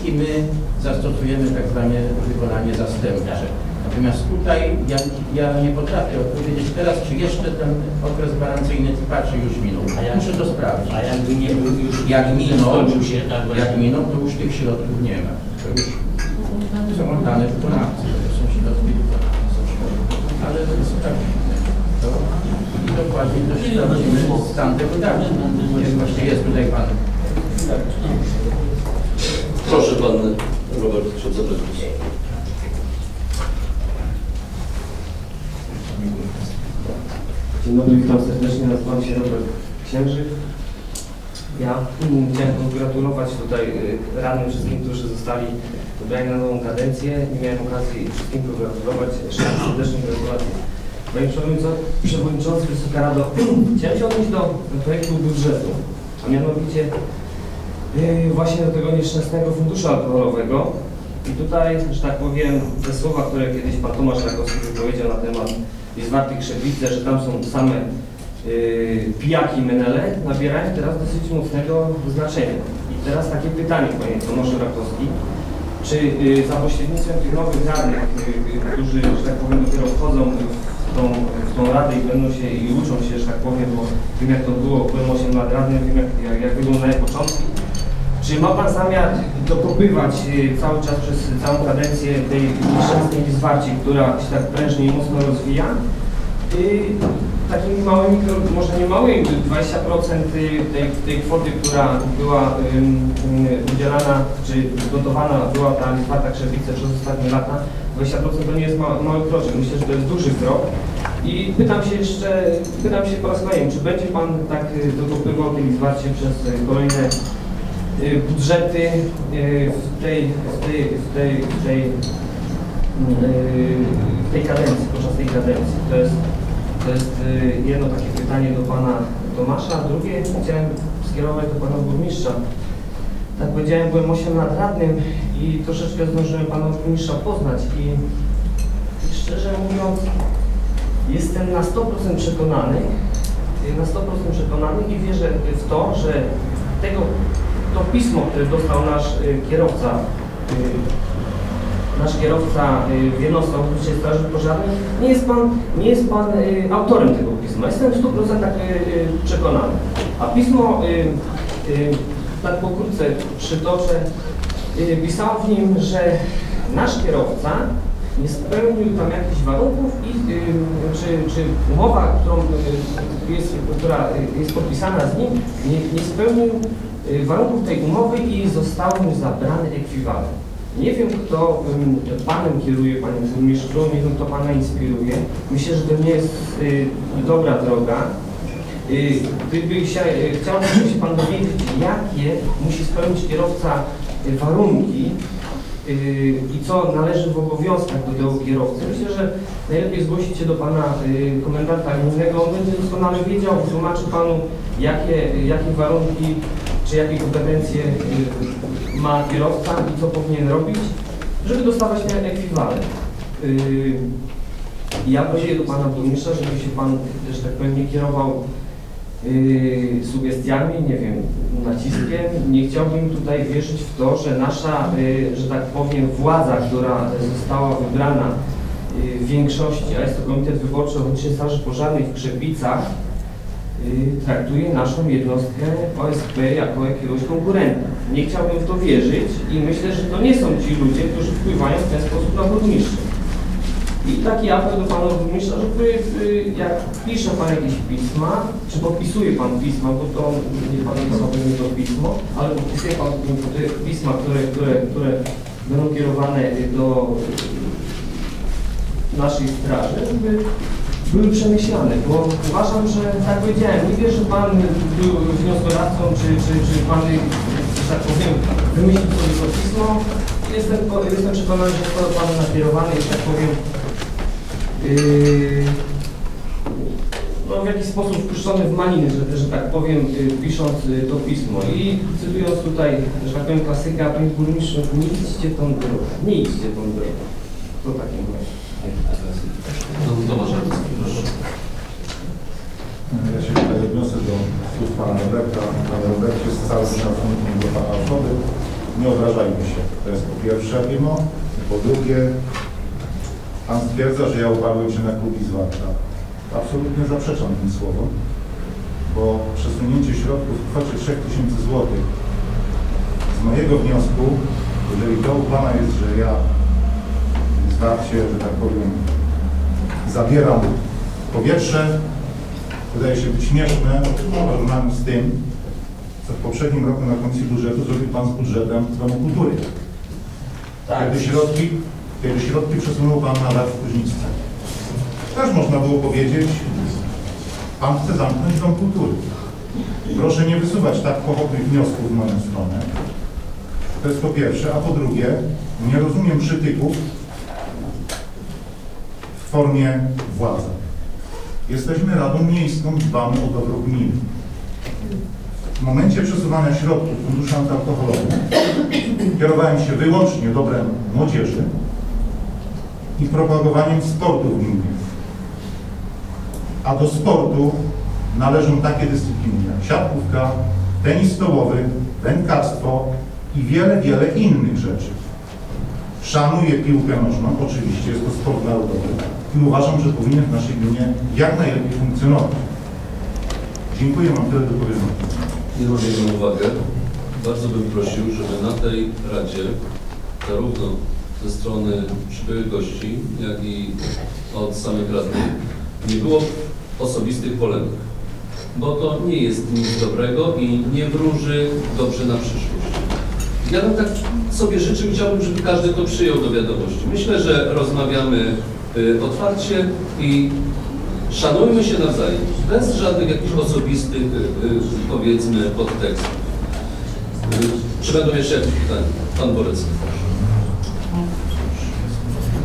i my zastosujemy tak zwane wykonanie zastępcze. Natomiast tutaj ja, ja nie potrafię odpowiedzieć teraz, czy jeszcze ten okres gwarancyjny trwa, czy już minął. Muszę to sprawdzić. A jakby nie był już Jak minął, się, tak jak minął, to już tych środków nie ma. To już są oddane wykonawcy, to są środki wykonawcy. Ale to jest. To I dokładnie też sprawdzimy stan tego dachu. Jest, właśnie jest tutaj pan. Proszę Pan Robert, chciał zabrać głos. Dzień dobry, witam serdecznie, nazywam się Robert Księżyk. Ja mm, chciałem pogratulować tutaj y, radnym wszystkim, którzy zostali wybrani na nową kadencję. Nie miałem okazji wszystkim pogratulować. Jeszcze raz serdecznie gratulacje. Panie Przewodniczący, Wysoka Rado, chciałem się odnieść do projektu budżetu, a mianowicie y, właśnie do tego nieszczęsnego funduszu alkoholowego. I tutaj, że tak powiem, te słowa, które kiedyś pan Tomasz Rakowski wypowiedział na temat Lizwarty Krzewice, że tam są same y, pijaki menele, nabierają teraz dosyć mocnego znaczenia. I teraz takie pytanie, panie Tomaszu Rakowski. Czy y, za pośrednictwem tych nowych radnych, y, y, którzy, że tak powiem, dopiero wchodzą w tą, w tą radę i będą się i uczą się, że tak powiem, bo wiem jak to było, byłem 8 lat radnym, wiem jak, jak, jak wyglądały początki. Czy ma Pan zamiar dokopywać y, cały czas przez całą kadencję tej nieszczęsnej zwarci, która się tak prężnie i mocno rozwija? Y, takimi małymi, może nie małymi, 20% tej, tej kwoty, która była udzielana, czy dotowana była ta Litwata Krzewice przez ostatnie lata, 20% to nie jest ma, mały kroczek, myślę, że to jest duży krok. I pytam się jeszcze, pytam się po raz kolejny, czy będzie Pan tak y, dokopywał tej zwarcie przez y, kolejne y, budżety y, w tej, w tej, w tej, w tej, y, w tej kadencji, podczas tej kadencji. To jest, to jest y, jedno takie pytanie do Pana Tomasza, a drugie chciałem skierować do Pana Burmistrza. Tak powiedziałem, byłem 8 lat radnym i troszeczkę zdążyłem Pana Burmistrza poznać i szczerze mówiąc jestem na 100% przekonany, y, na 100% przekonany i wierzę w to, że tego, to pismo, które dostał nasz y, kierowca, y, nasz kierowca y, w jednostce Ochotniczej Straży Pożarnej, nie jest Pan, nie jest pan autorem tego pisma. Jestem w 100% y, y, przekonany. A pismo, tak pokrótce przytoczę, pisało w nim, że nasz kierowca nie spełnił tam jakichś warunków i czy, czy umowa, którą jest, która jest podpisana z nim, nie, nie spełnił warunków tej umowy i został mu zabrany ekwiwalent. Nie wiem, kto ym, panem kieruje, panie burmistrzu, nie wiem, kto pana inspiruje. Myślę, że to nie jest y, dobra droga. Y, się, y, chciałbym się pan dowiedzieć, jakie musi spełnić kierowca y, warunki y, i co należy w obowiązkach do tego kierowcy. Myślę, że najlepiej zgłosić się do pana y, komendanta gminnego. On będzie doskonale wiedział, wytłumaczy panu, jakie, jakie warunki czy jakie kompetencje y, ma kierowca i co powinien robić, żeby dostawać ten ekwiwalent. Y, Ja prosiłem do pana burmistrza, żeby się pan, że tak powiem, nie kierował y, sugestiami, nie wiem, naciskiem. Nie chciałbym tutaj wierzyć w to, że nasza, że tak powiem, władza, która została wybrana w większości, a jest to Komitet Wyborczy Ochotniczej Straży Pożarnej w Krzepicach, traktuje naszą jednostkę OSP jako jakiegoś konkurenta. Nie chciałbym w to wierzyć i myślę, że to nie są ci ludzie, którzy wpływają w ten sposób na burmistrzów. I taki apel do pana burmistrza, żeby y, jak pisze pan jakieś pisma, czy podpisuje pan pisma, bo to nie pan pisał nie to pismo, ale podpisuje pan y, pisma, które, które, które będą kierowane do y, naszej straży, żeby były przemyślane, bo uważam, że tak powiedziałem, nie wiem, że pan był wnioskodawcą, czy, czy, czy pan, że tak powiem, wymyślił sobie to pismo. Jestem, jestem przekonany, że to pan nakierowane i, tak powiem, yy, no, w jakiś sposób wpuszczony w maliny, że, że tak powiem, yy, pisząc yy, to pismo. I cytując tutaj, że tak powiem, klasyka, panie burmistrzu, nie idźcie tą drogą, nie idźcie tą drogą. To właśnie. Tomasz Arnowski, proszę. Ja się tutaj odniosę do słów pana Roberta. Pan Robert jest cały szacunkiem do pana osoby. Nie obrażajmy się. To jest po pierwsze, Mimo. Po drugie, pan stwierdza, że ja uparłem się na klub Izwarta. Absolutnie zaprzeczam tym słowom, bo przesunięcie środków w kwocie 3000 zł z mojego wniosku, jeżeli to u pana jest, że ja w Izwarcie, że tak powiem, zabieram powietrze, wydaje się być śmieszne w porównaniu z tym, co w poprzednim roku na Komisji Budżetu zrobił Pan z budżetem Domu Kultury. Kiedy środki, kiedy środki przesunął Pan na lat w Kuźniczce. Też można było powiedzieć, Pan chce zamknąć Dom Kultury. Proszę nie wysuwać tak pochopnych wniosków w moją stronę. To jest po pierwsze, a po drugie, nie rozumiem przytyków w formie władzy. Jesteśmy Radą Miejską, dbamy o dobro gminy. W momencie przesuwania środków funduszy antyalkoholowych kierowałem się wyłącznie dobrem młodzieży i propagowaniem sportu w gminie. A do sportu należą takie dyscypliny jak siatkówka, tenis stołowy, wędkarstwo i wiele, wiele innych rzeczy. Szanuję piłkę nożną, oczywiście jest to sport narodowy i uważam, że powinien w naszej gminie jak najlepiej funkcjonować. Dziękuję, mam tyle do powiedzenia. Nie mam jedną uwagę. Bardzo bym prosił, żeby na tej Radzie, zarówno ze strony przybyłych gości, jak i od samych radnych, nie było osobistych polemik. Bo to nie jest nic dobrego i nie wróży dobrze na przyszłość. Ja bym tak sobie życzył, chciałbym, żeby każdy to przyjął do wiadomości. Myślę, że rozmawiamy otwarcie i szanujmy się nawzajem, bez żadnych jakichś osobistych, y, y, powiedzmy, podtekstów. Y, Czy będą jeszcze jakieś pytania? Pan Borecki.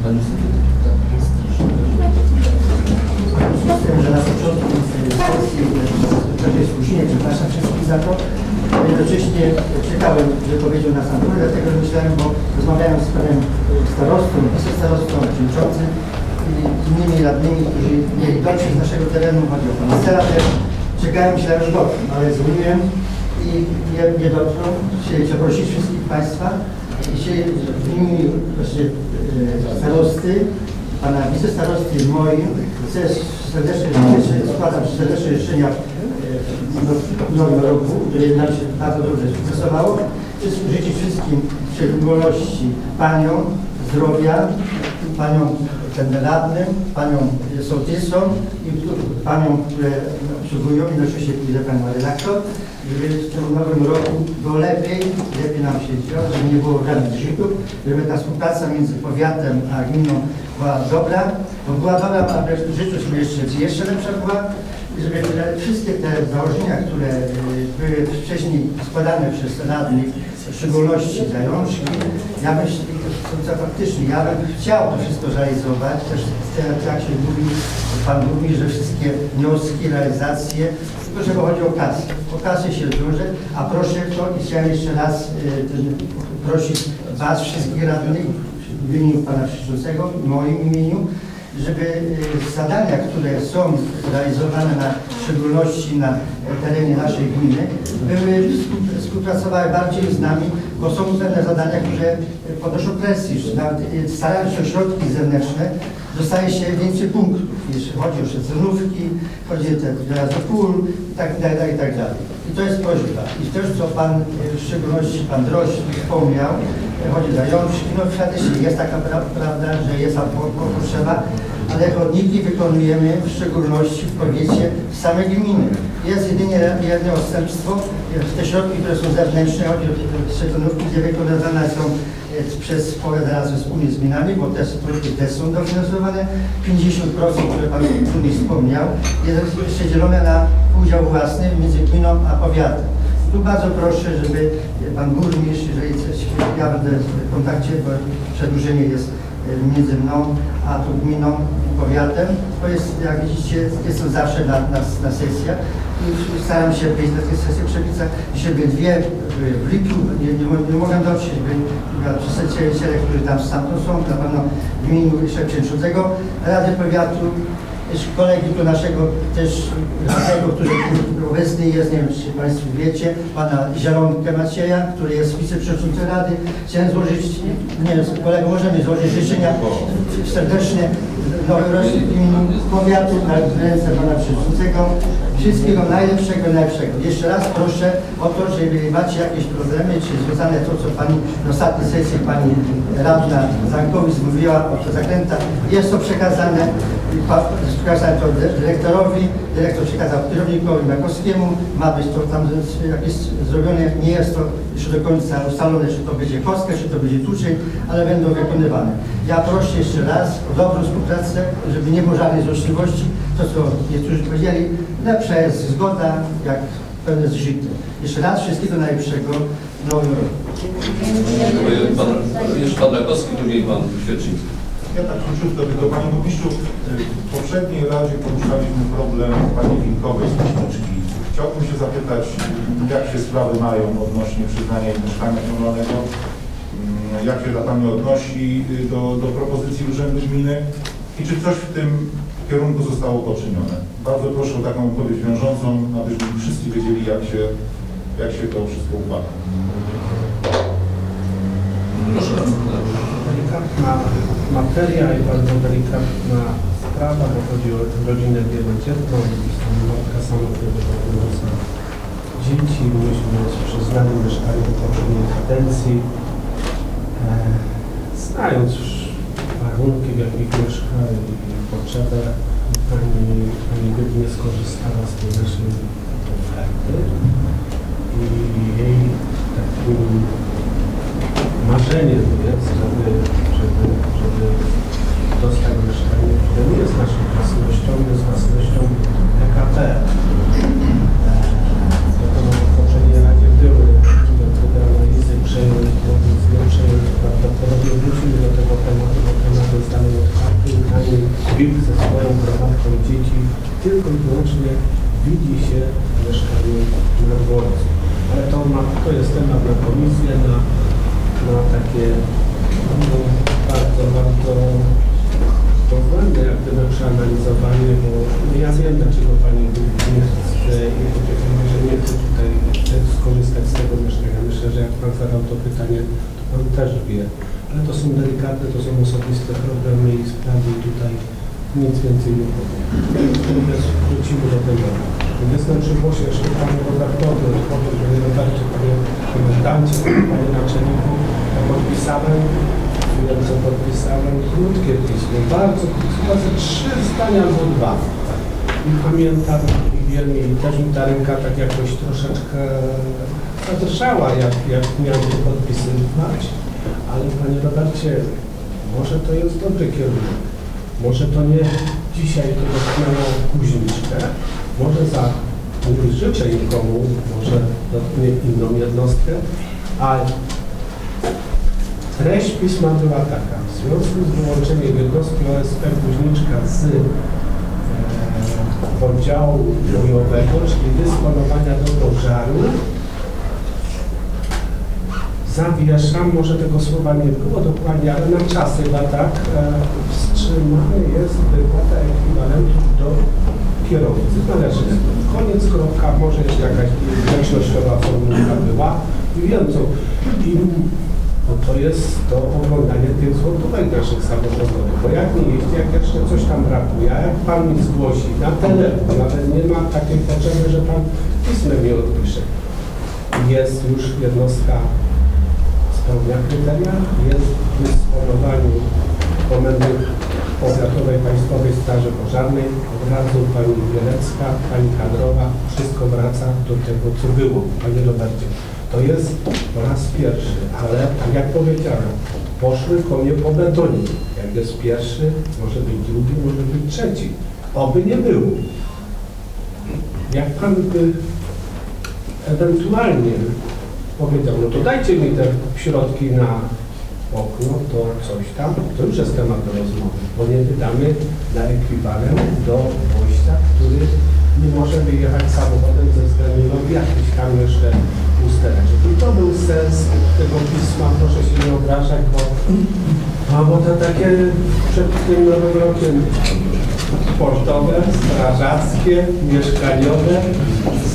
Pani że na początku spóźnienie, przepraszam wszystkich za to. Jednocześnie czekałem wypowiedzią na sam dlatego że myślałem, bo rozmawiałem z panem starostą, wicestarostą, przewodniczącym i innymi radnymi, którzy mieli dotrzeć z naszego terenu, chodzi o pana też. Czekałem, myślałem, że dotrą, no ale dzwoniłem i nie, nie dotrą. Chcieli przeprosić wszystkich państwa i się w imieniu właśnie, e, starosty pana wicestarosty moim chcę serdecznie składam serdeczne życzenia w nowym roku, które nam się bardzo dobrze sukcesowało. Chcę życzyć wszystkim w szczególności paniom zdrowia, paniom radnym, paniom sołtysom i paniom, które obsługują, jednocześnie widzę panią redaktor, żeby w tym nowym roku było lepiej, lepiej nam się działo, żeby nie było żadnych zrzutów, żeby ta współpraca między powiatem a gminą była dobra, bo była dobra, a życzę sobie jeszcze, jeszcze lepsza była, i żeby te, wszystkie te założenia, które y, były wcześniej składane przez radnych, w szczególności zajączki, ja myślę, że faktycznie, ja bym chciał to wszystko realizować, też jak się mówi, Pan mówi, że wszystkie wnioski, realizacje, tylko że chodzi o kasę. O kasę się zwiąże, a proszę to i chciałem jeszcze raz y, prosić Was, wszystkich radnych, w imieniu Pana Przewodniczącego, w moim imieniu, żeby y, zadania, które są realizowane na, w szczególności na terenie naszej gminy, były współpracowały bardziej z nami, bo są pewne zadania, które podnoszą prestiż. Nawet y, starając się środki zewnętrzne, dostaje się więcej punktów, jeśli chodzi o szacunówki, chodzi o do pól i tak dalej, tak, tak dalej. I to jest prośba. I też co Pan, y, w szczególności Pan Droś wspomniał, chodzi o zajączki, no faktycznie jest taka pra prawda, że jest potrzeba, ale chodniki wykonujemy w szczególności w powiecie same gminy. Jest jedynie jedno odstępstwo, te środki, które są zewnętrzne, chodzi o szetonówki, gdzie wykonywane są e, przez powiat razem wspólnie z gminami, bo te środki też są dofinansowane. 50%, które Pan Burmistrz wspomniał, jest przydzielone na udział własny między gminą a powiatem. Tu bardzo proszę, żeby Pan Burmistrz, jeżeli coś, ja będę w kontakcie, bo przedłużenie jest e, między mną a tu gminą powiatem. To jest, jak widzicie, jestem zawsze na, na, na sesjach. I staram się być na tej sesji przepisach. Dzisiaj były dwie w lipcu, nie, nie, nie mogłem dotrzeć, byli przedstawiciele, którzy tam stamtąd są, na pewno w imieniu Przewodniczącego Rady Powiatu, kolegi tu naszego też tego, który obecny jest, nie wiem czy Państwo wiecie, pana Zielonkę Macieja, który jest wiceprzewodniczącym Rady. Chciałem złożyć, nie kolego, możemy złożyć życzenia serdecznie w imieniu powiatu na ręce pana przewodniczącego. Wszystkiego najlepszego, najlepszego. Jeszcze raz proszę o to, jeżeli macie jakieś problemy, czy związane to, co pani na ostatniej sesji pani radna Zankowicz mówiła o to zakrętach, jest to przekazane przekazałem to dyrektorowi, dyrektor przekazał kierownikowi Makowskiemu, ma być to tam jakieś zrobione, nie jest to jeszcze do końca ustalone, czy to będzie kostka, czy to będzie tuczeń, ale będą wykonywane. Ja proszę jeszcze raz o dobrą współpracę, żeby nie było żadnej złośliwości, to co niektórzy powiedzieli, lepsza jest zgoda, jak pewne zżyte. Jeszcze raz wszystkiego najlepszego w nowym roku. Dziękuję. Pan, jeszcze Pan Rakowski, drugi Pan Świecznik. Ja tak króciutko, tylko Panie Burmistrzu, w poprzedniej Radzie poruszaliśmy problem Pani Winkowej z Kiśniczki. Chciałbym się zapytać, jak się sprawy mają odnośnie przyznania jej mieszkania komunalnego, mm, jak się ta Pani odnosi do, do propozycji Urzędu Gminy i czy coś w tym kierunku zostało poczynione. Bardzo proszę o taką odpowiedź wiążącą, abyśmy wszyscy wiedzieli, jak się, jak się to wszystko układa. Proszę. Delikatna materia i bardzo delikatna sprawa, bo chodzi o rodzinę wielodzietną, matka wychowująca dzieci, musi być przyznany mieszkanie do poprzedniej kadencji. E, znając już warunki, w jakich mieszka i potrzebę, pani, pani nie skorzystała z tej naszej oferty i jej takim marzeniem jest, żeby, żeby, żeby dostać mieszkanie, które nie jest naszą własnością, jest własnością PKP. Wiadomo, w poprzedniej Radzie były nie przejąć, prawdopodobnie wrócimy do tego tematu, bo temat jest dalej otwarty i pani ze swoją gromadką dzieci tylko i wyłącznie widzi się w mieszkaniu na dworcu. Ale to, ma, to jest temat na komisję, na na takie no, bardzo, bardzo dogłębne jak gdyby przeanalizowanie, bo ja wiem dlaczego Pani nie że nie chce tutaj skorzystać z tego mieszkania. Myślę, że jak Pan zadał to pytanie, to Pan też wie. Ale to są delikatne, to są osobiste problemy i sprawy i tutaj nic więcej nie powiem. Natomiast wrócimy do tego. Jestem przy głosie jeszcze Panie redaktorze, powiem, że nie dodajcie Panie komendancie, Panie naczelniku, ja podpisałem, wiem co podpisałem, krótkie pismo, bardzo chyba ze trzy zdania albo dwa. I pamiętam wiem, i też mi ta ręka tak jakoś troszeczkę zadrżała, jak, jak miałem to podpisywać. Ale Panie Robercie, może to jest dobry kierunek. Może to nie dzisiaj to dotknęło Kuźniczkę, może za, nie życzę nikomu, może dotknie inną jednostkę, ale treść pisma była taka. W związku z wyłączeniem jednostki OSP Kuźniczka z oddziału bojowego, czyli dysponowania do pożaru, zawieszam, może tego słowa nie było dokładnie, ale na czas chyba tak, e, wstrzymany jest wypłata ekwiwalentu do kierowcy. Należy. Koniec, kropka, może jeszcze jakaś grzecznościowa formułka była wiem co. I no to jest to oglądanie tych złotówek naszych samochodowych, bo jak nie jeździ, jak jeszcze coś tam brakuje, a jak Pan mi zgłosi na telefon, nawet nie ma takiej potrzeby, że Pan pismem mi odpisze. Jest już jednostka spełnia kryteria, jest w dysponowaniu Komendy Powiatowej Państwowej Straży Pożarnej, od razu Pani Bielecka, Pani Kadrowa, wszystko wraca do tego, co było, Panie Robercie. To jest raz pierwszy, ale tak jak powiedziałem, poszły konie po betonie. Jak jest pierwszy, może być drugi, może być trzeci. Oby nie było. Jak Pan by ewentualnie powiedział, no to dajcie mi te środki na okno, to coś tam, to już jest temat do rozmowy, bo nie wydamy na ekwiwalent do gościa, który nie może wyjechać samochodem ze względu na jakiś tam jeszcze ustereczek. I to był sens tego pisma, proszę się nie obrażać, bo, a bo to takie przed tym nowym rokiem sportowe, strażackie, mieszkaniowe,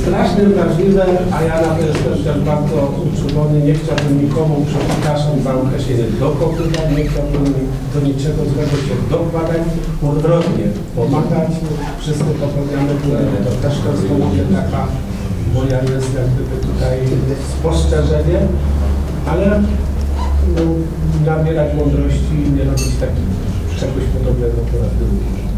strasznie wrażliwe, a ja na to jestem też bardzo uczulony, nie chciałbym nikomu, przepraszam za określenie, dokopywać, nie chciałbym do niczego złego się dokładać, odwrotnie, pomagać, wszyscy popełniamy błędy, to też często mówię taka, bo ja jest jak gdyby tutaj spostrzeżenie, ale no, nabierać mądrości i nie robić takiego czegoś podobnego po raz drugi.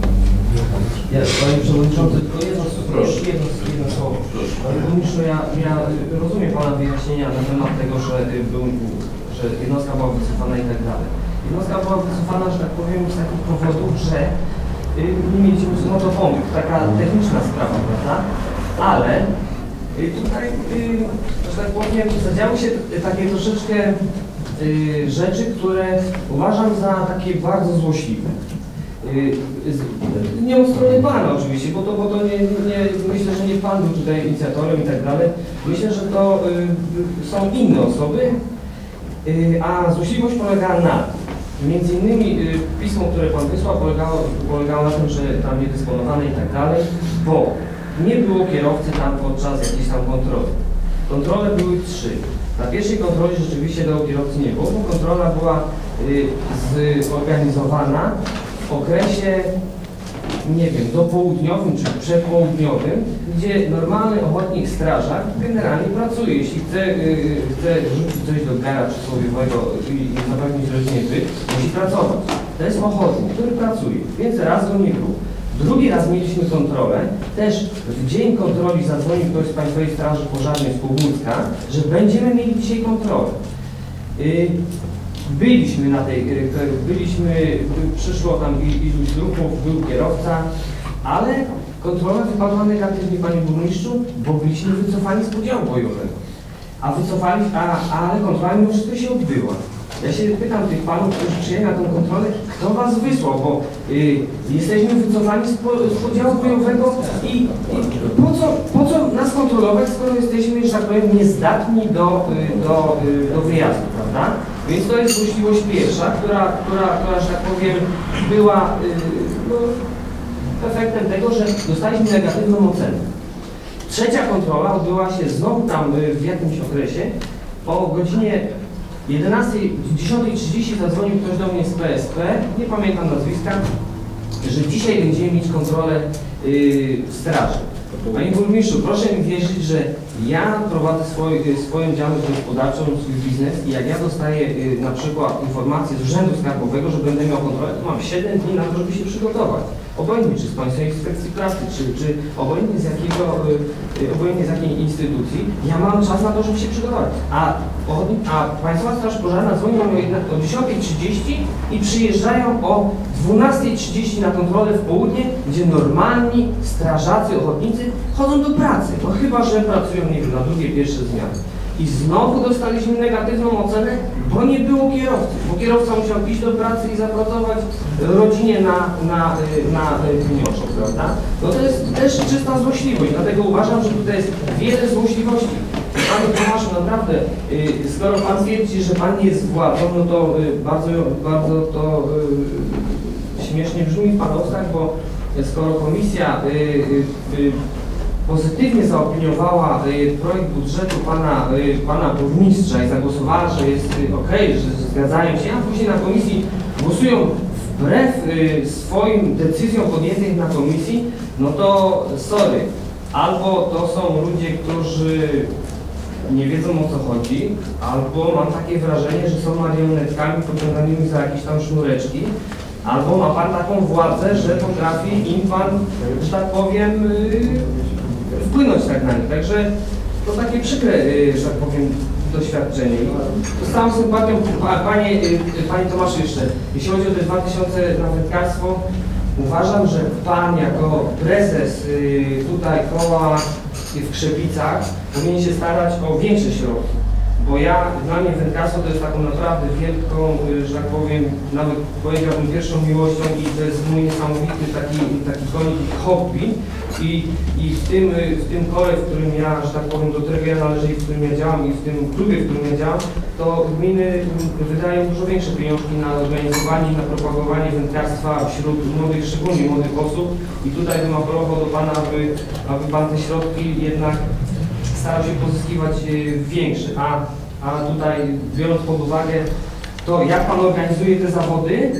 Jest, Panie Przewodniczący, tylko jedno, Proszę. jedno, jedno słowo. Panie Burmistrzu, ja, ja rozumiem Pana wyjaśnienia na temat tego, że, y, był, że jednostka była wycofana i tak dalej. Jednostka była wycofana, że tak powiem, z takich powodów, że y, nie mieliśmy motopompy. Taka techniczna sprawa, prawda? Ale y, tutaj, że tak powiem, zadziały się takie troszeczkę rzeczy, które uważam za takie bardzo złośliwe. Y, Nie od strony Pana oczywiście, bo to, bo to nie, nie, myślę, że nie Pan był tutaj inicjatorem i tak dalej. Myślę, że to y, są inne osoby, y, a złośliwość polegała na Między innymi y, pismo, które Pan wysłał polegało, polegało na tym, że tam niedysponowane i tak dalej, bo nie było kierowcy tam podczas jakiejś tam kontroli. Kontrole były trzy. Na pierwszej kontroli rzeczywiście tego kierowcy nie było, bo kontrola była y, zorganizowana okresie, nie wiem, dopołudniowym czy przepołudniowym, gdzie normalny ochotnik strażak generalnie pracuje. Jeśli chce, y, chce rzucić coś do gara przysłowiowego i, i zapewnić rodzinie byt, musi pracować. To jest ochotnik, który pracuje, więc raz go nie było. Drugi raz mieliśmy kontrolę, też w dzień kontroli zadzwonił ktoś z Państwowej Straży Pożarnej z Półgórska, że będziemy mieli dzisiaj kontrolę. Y, Byliśmy na tej, byliśmy, przyszło tam iluś grupów, był kierowca, ale kontrola wypadła negatywnie, Panie Burmistrzu, bo byliśmy wycofani z podziału bojowego. A wycofali, a, ale kontrola mimo wszystko się odbyła. Ja się pytam tych panów, którzy przyjęli na tą kontrolę, kto was wysłał, bo y, jesteśmy wycofani z, po, z podziału bojowego i, i po, co, po co nas kontrolować, skoro jesteśmy, że tak powiem, niezdatni do, y, do, y, do wyjazdu, prawda? Więc to jest złośliwość pierwsza, która, która, która że tak powiem, była y, no, efektem tego, że dostaliśmy negatywną ocenę. Trzecia kontrola odbyła się znowu tam y, w jakimś okresie. O godzinie 11, 10.30 zadzwonił ktoś do mnie z PSP, nie pamiętam nazwiska, że dzisiaj będziemy mieć kontrolę y, w straży. Panie burmistrzu, proszę mi wierzyć, że ja prowadzę swój, swoją działalność gospodarczą, swój biznes i jak ja dostaję y, na przykład informację z Urzędu Skarbowego, że będę miał kontrolę, to mam 7 dni na to, żeby się przygotować. Obojętnie czy z Państwowej Inspekcji Pracy, czy, czy obojętnie z jakiego, y, y, obojętnie z jakiej instytucji, ja mam czas na to, żeby się przygotować. A, a Państwowa Straż Pożarna dzwoni do o 10.30 i przyjeżdżają o 12.30 na kontrolę w południe, gdzie normalni strażacy, ochotnicy chodzą do pracy. No chyba, że pracują, nie wiem, na drugie, pierwsze zmiany. I znowu dostaliśmy negatywną ocenę, bo nie było kierowcy. Bo kierowca musiał iść do pracy i zapracować rodzinie na, na, na y, wniosek, prawda? No to jest też czysta złośliwość, dlatego uważam, że tutaj jest wiele złośliwości. Panie Tomaszu, naprawdę, y, skoro Pan twierdzi, że Pan jest władzą, no to y, bardzo, bardzo to y, śmiesznie brzmi w Pana ustach, bo skoro komisja pozytywnie zaopiniowała projekt budżetu pana, pana burmistrza i zagłosowała, że jest ok, że zgadzają się, a później na komisji głosują wbrew swoim decyzjom podjętych na komisji, no to sorry. Albo to są ludzie, którzy nie wiedzą o co chodzi, albo mam takie wrażenie, że są marionetkami pociąganymi za jakieś tam sznureczki, albo ma Pan taką władzę, że potrafi im Pan, że tak powiem, yy, wpłynąć tak na nich. Także to takie przykre, yy, że tak powiem, doświadczenie. Z całą sympatią, pa- Panie, yy, Panie Tomaszu jeszcze, jeśli chodzi o te 2000 na wędkarstwo, uważam, że Pan jako prezes tutaj koła w Krzepicach powinien się starać o większe środki. Bo ja, dla mnie wędkarstwo to jest taką naprawdę wielką, y, że tak powiem, nawet powiedziałbym pierwszą miłością i to jest mój niesamowity taki, taki konik hobby. I, i w, tym, y, w tym kole, w którym ja, że tak powiem, do którego ja należę i w którym ja działam i w tym klubie, w którym ja działam, to gminy wydają dużo większe pieniążki na organizowanie i na propagowanie wędkarstwa wśród młodych, szczególnie młodych osób. I tutaj bym apelował do Pana, aby, aby Pan te środki jednak starał się pozyskiwać y, większe, a, a tutaj biorąc pod uwagę to, jak Pan organizuje te zawody,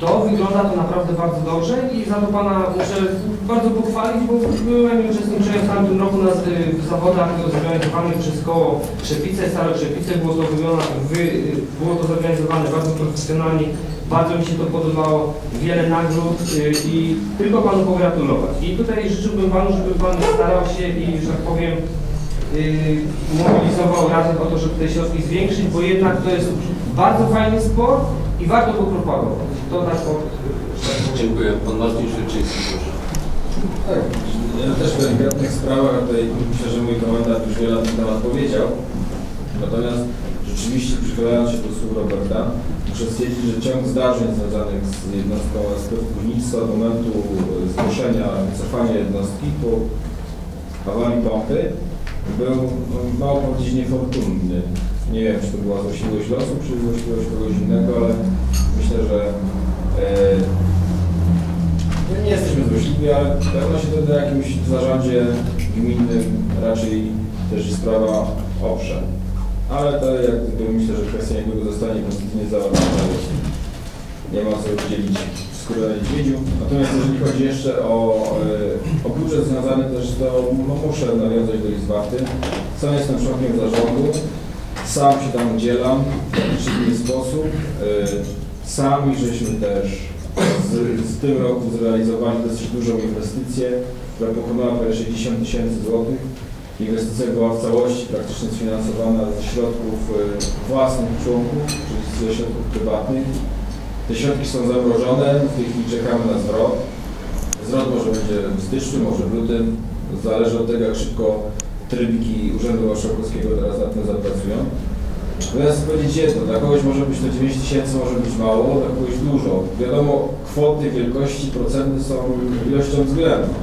to wygląda to naprawdę bardzo dobrze i za to Pana muszę bardzo pochwalić, bo byłem i uczestniczyłem w tamtym roku na, y, w zawodach zorganizowanych przez koło Krzepice, Stare Krzepice, było to, wy, było to zorganizowane bardzo profesjonalnie, bardzo mi się to podobało, wiele nagród y, i tylko Panu pogratulować. I tutaj życzyłbym Panu, żeby Pan starał się i, że tak powiem, mobilizował razem o to, żeby te środki zwiększyć, bo jednak to jest bardzo fajny sport i warto go propagować. To tak po, Dziękuję. Pan Marcin Szybczyński, proszę. Tak, ja też w delikatnych sprawach, tutaj myślę, że mój komendant już wiele na ten temat powiedział. Natomiast rzeczywiście przychylając się do słów Roberta, muszę stwierdzić, że ciąg zdarzeń związanych z jednostką aspektu górnictwa od momentu zgłoszenia wycofania jednostki po awarii pompy był mało powiedzieć niefortunny. Nie wiem, czy to była złośliwość losu, czy złośliwość kogoś innego, ale myślę, że My nie jesteśmy złośliwi, ale pewno się to do jakimś zarządzie gminnym raczej też sprawa oprze. Ale to jak gdyby myślę, że kwestia niedługo zostanie konstytucyjnie załatwiona. Nie ma co dzielić niedźwiedziu. Natomiast jeżeli chodzi jeszcze o, e, o budżet związany też, to no, muszę nawiązać do Izbaty. Sam jestem członkiem zarządu. Sam się tam udzielam w przeciwny sposób. E, Sami żeśmy też z, z tym roku zrealizowali dosyć dużą inwestycję, która pokonała prawie 60 tysięcy złotych. Inwestycja była w całości praktycznie sfinansowana ze środków e, własnych członków, czyli ze środków prywatnych. Te środki są zamrożone, w tej chwili czekamy na zwrot. Zwrot może będzie w styczniu, może w lutym. Zależy od tego, jak szybko trybiki Urzędu Marszałkowskiego teraz nad tym zapracują. Natomiast powiedzieć jedno, dla kogoś może być to 9 tysięcy, może być mało, dla kogoś dużo. Wiadomo, kwoty, wielkości, procenty są ilością względną.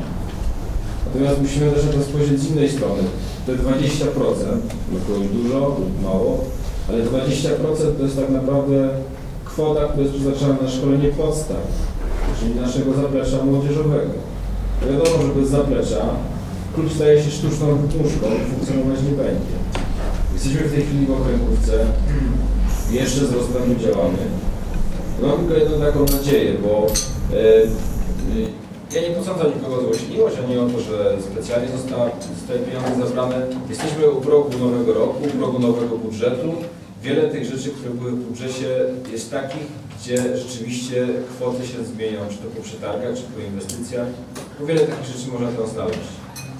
Natomiast musimy też na to spojrzeć z innej strony. Te 20% dla kogoś dużo lub mało, ale 20% to jest tak naprawdę kwota, która jest przeznaczona na szkolenie podstaw, czyli naszego zaplecza młodzieżowego. Wiadomo, że bez zaplecza klub staje się sztuczną wydmuszką i funkcjonować nie będzie. Jesteśmy w tej chwili w okręgówce, jeszcze z rozpędu działamy. Mam tylko jedną taką nadzieję, bo e, e, Ja nie posądzam nikogo złośliwość, ani o to, że specjalnie zostały pieniądze zabrane. Jesteśmy u progu nowego roku, u progu nowego budżetu. Wiele tych rzeczy, które były w budżecie jest takich, gdzie rzeczywiście kwoty się zmienią, czy to po przetargach, czy po inwestycjach. Bo wiele takich rzeczy można tam znaleźć.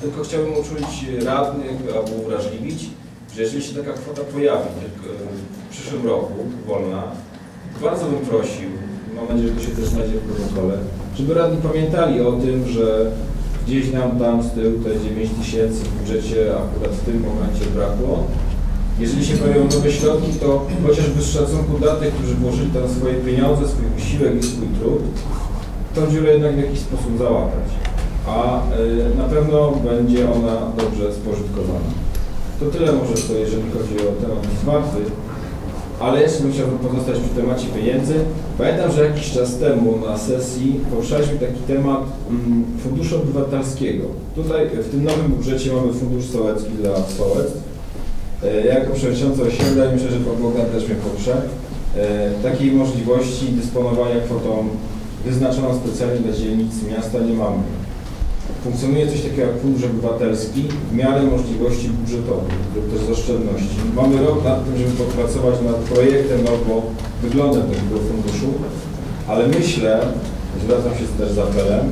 Tylko chciałbym uczulić radnych albo uwrażliwić, że jeżeli się taka kwota pojawi tylko w przyszłym roku, wolna, bardzo bym prosił, mam nadzieję, że to się też znajdzie w protokole, żeby radni pamiętali o tym, że gdzieś nam tam z tyłu te 9 tysięcy w budżecie akurat w tym momencie brakło. Jeżeli się pojawią nowe środki, to chociażby z szacunku dla tych, którzy włożyli tam swoje pieniądze, swój wysiłek i swój trud, tą dziurę jednak w jakiś sposób załatać. A y, na pewno będzie ona dobrze spożytkowana. To tyle może co, jeżeli chodzi o temat zmartwy. Ale jeszcze bym chciał pozostać przy temacie pieniędzy. Pamiętam, że jakiś czas temu na sesji poruszaliśmy taki temat mm, funduszu obywatelskiego. Tutaj w tym nowym budżecie mamy fundusz sołecki dla sołectw. E, Ja jako przewodniczący osiedla i myślę, że pan Bogdan też mnie poprze, e, takiej możliwości dysponowania kwotą wyznaczoną specjalnie dla dzielnic miasta nie mamy. Funkcjonuje coś takiego jak fundusz obywatelski w miarę możliwości budżetowych lub też z oszczędności. Mamy rok nad tym, żeby popracować nad projektem albo wyglądem takiego funduszu, ale myślę, zwracam się też z apelem,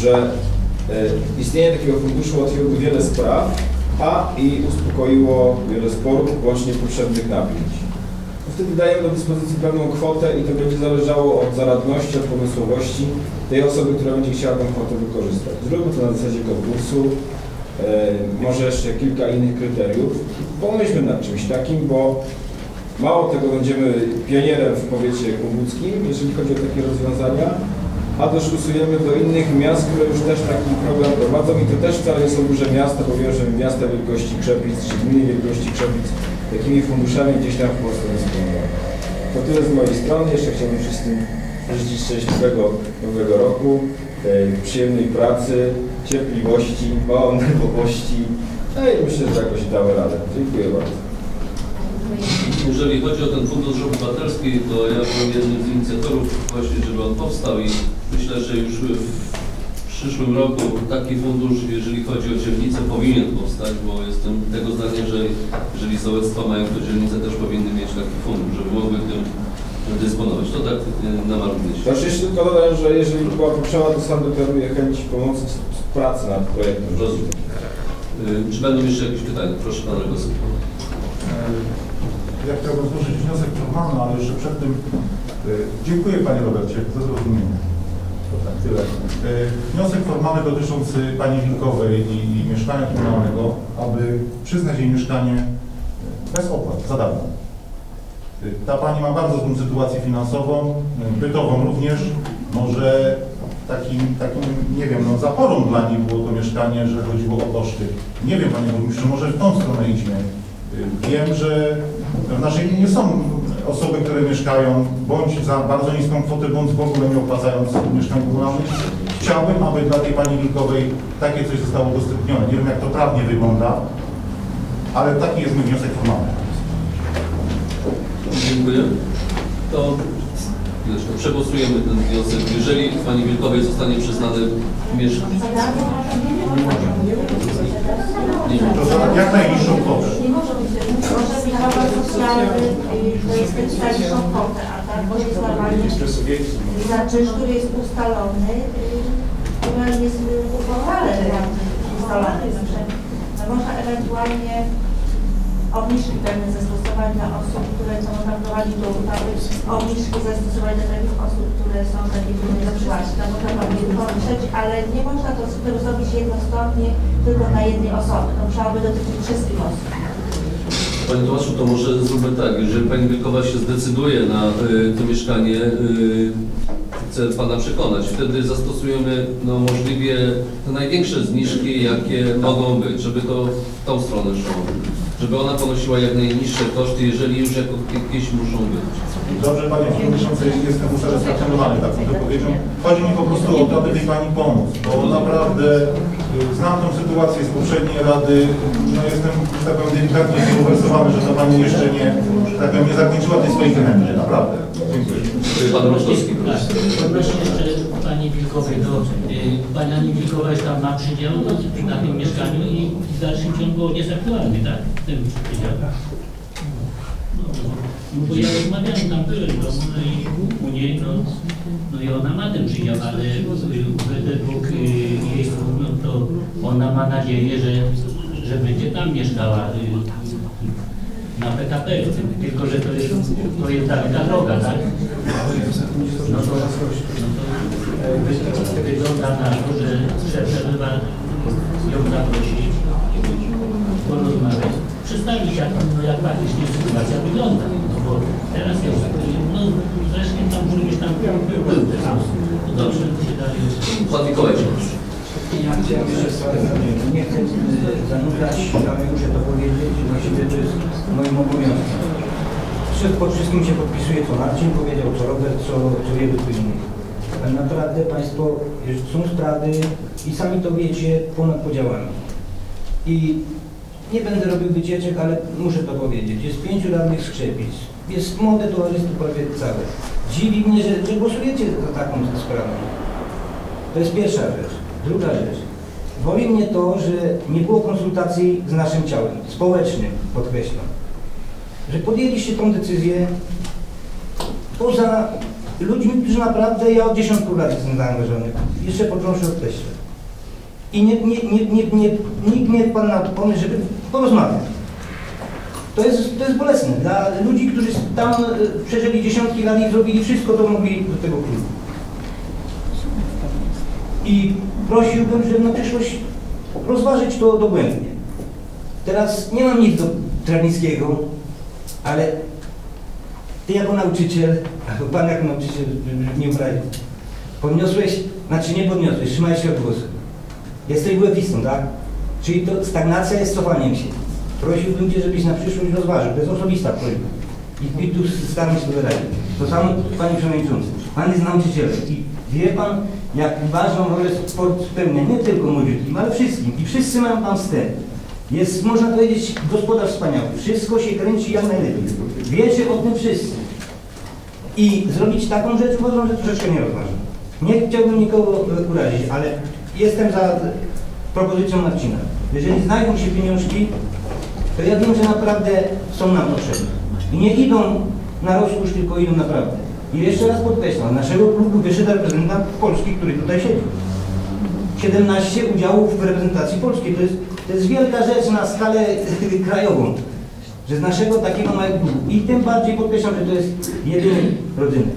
że e, istnienie takiego funduszu ułatwiłoby wiele spraw, a i uspokoiło wiele sporów, łącznie potrzebnych napięć. Wtedy dajemy do dyspozycji pewną kwotę i to będzie zależało od zaradności, od pomysłowości tej osoby, która będzie chciała tę kwotę wykorzystać. Zróbmy to na zasadzie konkursu, e, może jeszcze kilka innych kryteriów. Pomyślmy nad czymś takim, bo mało tego będziemy pionierem w powiecie kłobuckim, jeżeli chodzi o takie rozwiązania, a doszlusujemy do innych miast, które już też taki program prowadzą i to też wcale nie są duże miasta, bo wiem, że miasta wielkości Krzepic czy gminy wielkości Krzepic takimi funduszami gdzieś tam w Polsce dysponują. To tyle z mojej strony. Jeszcze chciałbym wszystkim życzyć szczęśliwego nowego roku, przyjemnej pracy, cierpliwości, mało nerwowości. No i myślę, że jakoś damy radę. Dziękuję bardzo. Jeżeli chodzi o ten fundusz obywatelski, to ja byłem jednym z inicjatorów właśnie, żeby on powstał i myślę, że już w przyszłym roku taki fundusz, jeżeli chodzi o dzielnice, powinien powstać, bo jestem tego zdania, że jeżeli sołectwa mają, to dzielnice też powinny mieć taki fundusz, żeby mogły tym dysponować. To tak y, na marginesie. Też jeszcze tylko dodam, że jeżeli była potrzeba, to sam deklaruję chęć pomocy w pracy nad projektem. Rozumiem. Y, Czy będą jeszcze jakieś pytania? Proszę Pana Regosy. Ja chciałbym złożyć wniosek formalny, ale jeszcze przed tym e, dziękuję Panie Robercie za zrozumienie. Tak, tyle. E, Wniosek formalny dotyczący Pani Wilkowej i, mieszkania komunalnego, aby przyznać jej mieszkanie e, bez opłat, za darmo. E, Ta Pani ma bardzo złą sytuację finansową, bytową również. Może takim, takim, nie wiem, no zaporą dla niej było to mieszkanie, że chodziło o koszty. Nie wiem, Panie Burmistrzu, może w tą stronę idźmy. Wiem, że w naszej gminie są osoby, które mieszkają bądź za bardzo niską kwotę, bądź w ogóle nie opłacając mieszkań komunalnych. Chciałbym, aby dla tej Pani Wilkowej takie coś zostało udostępnione. Nie wiem, jak to prawnie wygląda, ale taki jest mój wniosek formalny. Dziękuję. To chwileczkę, przegłosujemy ten wniosek. Jeżeli Pani Wilkowej zostanie przyznane mieszkanie. To za jak najniższą kwotę. Nie może być, może być pomoc socjalny, to jest ten niższą kwotę, a tak, bo jest normalnie za czynsz, który jest ustalony, y, który jest y, uchwalany, ustalony. Można ewentualnie obniżki pewne zastosować dla osób, które można wprowadzić do ustawy, obniżki zastosować dla takich osób, które są trudne do. To można pewnie pomyśleć, ale nie można to zrobić jednostronnie tylko na jednej osobie. To musiałoby dotyczyć wszystkich osób. Panie Tomaszu, to może zróbmy tak, jeżeli Pani Wilkowa się zdecyduje na y, to mieszkanie, y, chce Pana przekonać, wtedy zastosujemy no, możliwie te największe zniżki, jakie mogą być, żeby to w tą stronę szło. Żeby ona ponosiła jak najniższe koszty, jeżeli już jako, jakieś muszą być. Dobrze, Panie Przewodniczący, jestem usatysfakcjonowany taką wypowiedzią. Chodzi mi po prostu o to, aby tej Pani pomóc, bo naprawdę y, znam tą sytuację z poprzedniej Rady. No jestem, tak powiem, delikatnie zbulwersowany, że ta Pani jeszcze nie, tak powiem, nie zakończyła tej swojej chęci. Naprawdę. Dziękuję. Pan Roszkowski, proszę. Anii Wilkowej, to y, pani Ani Wilkowa jest tam na przydział na tym mieszkaniu i w dalszym ciągu on jest aktualny, tak? Ten przydział. No bo ja rozmawiałem tam byłem w domu, no i u niej, no, no i ona ma ten przydział, ale y, według y, jej no to ona ma nadzieję, że, że będzie tam mieszkała na PKP, tylko że to jest, to jest daleka droga, tak? No to, no to wygląda na to, że chyba ją zaprosić, porozmawiać, przedstawić jak, no, jak faktycznie sytuacja wygląda. No bo teraz jest, no zresztą tam burmistrz tam był, był teraz. No dobrze, to się dalej Pan Mikołajczyk. Ja chciałem jeszcze sprawę Nie chcę zanudzać, ale muszę to powiedzieć. Właściwie to jest moim obowiązkiem. Przed pod wszystkim się podpisuje, co Marcin powiedział, co Robert, co, co wielu tu. Ale naprawdę Państwo, są sprawy i sami to wiecie ponad podziałami. I nie będę robił wycieczek, ale muszę to powiedzieć. Jest pięciu radnych skrzepic. Jest młode towarzystwo prawie całe. Dziwi mnie, że, że głosujecie za taką sprawą. To jest pierwsza rzecz. Druga rzecz. Boli mnie to, że nie było konsultacji z naszym ciałem, społecznym, podkreślam. Że podjęliście tą decyzję poza ludźmi, którzy naprawdę, ja od dziesiątku lat jestem zaangażowany, jeszcze począwszy od teścia. I nie, nie, nie, nie, nie, nikt nie wpadł na pomysł, żeby porozmawiać. To jest, to jest bolesne dla ludzi, którzy tam e, przeżyli dziesiątki lat i zrobili wszystko, to mogli do tego klubu. I prosiłbym, żeby na przyszłość rozważyć to dogłębnie. Teraz nie mam nic do Trawińskiego, ale ty jako nauczyciel, albo pan jako nauczyciel, nie uprawił, podniosłeś, znaczy nie podniosłeś, trzymałeś się od głosu. Jesteś WF-istą, tak? Czyli to stagnacja jest cofaniem się. Prosiłbym Cię, żebyś na przyszłość rozważył. To jest osobista prośba. I, i tu staram się wyrazić. To samo Panie Przewodniczący. Pan jest nauczycielem i wie Pan, jak ważną rolę sport spełnia nie tylko młodziutkim, ale wszystkim. I wszyscy mają Pan wstęp. Jest, można powiedzieć, gospodarz wspaniały. Wszystko się kręci jak najlepiej. Wiecie o tym wszyscy. I zrobić taką rzecz uważam, że troszeczkę nierozważne. Nie chciałbym nikogo urazić, ale jestem za propozycją Marcina. Jeżeli znajdą się pieniążki, to ja wiem, że naprawdę są nam potrzebne. I nie idą na rozkosz, tylko idą naprawdę. I jeszcze raz podkreślam, naszego klubu wyszedł reprezentant Polski, który tutaj siedzi. 17 udziałów w reprezentacji polskiej. To jest, to jest wielka rzecz na skalę krajową. Że z naszego takiego małego. I tym bardziej podkreślam, że to jest jedyny rodzynek.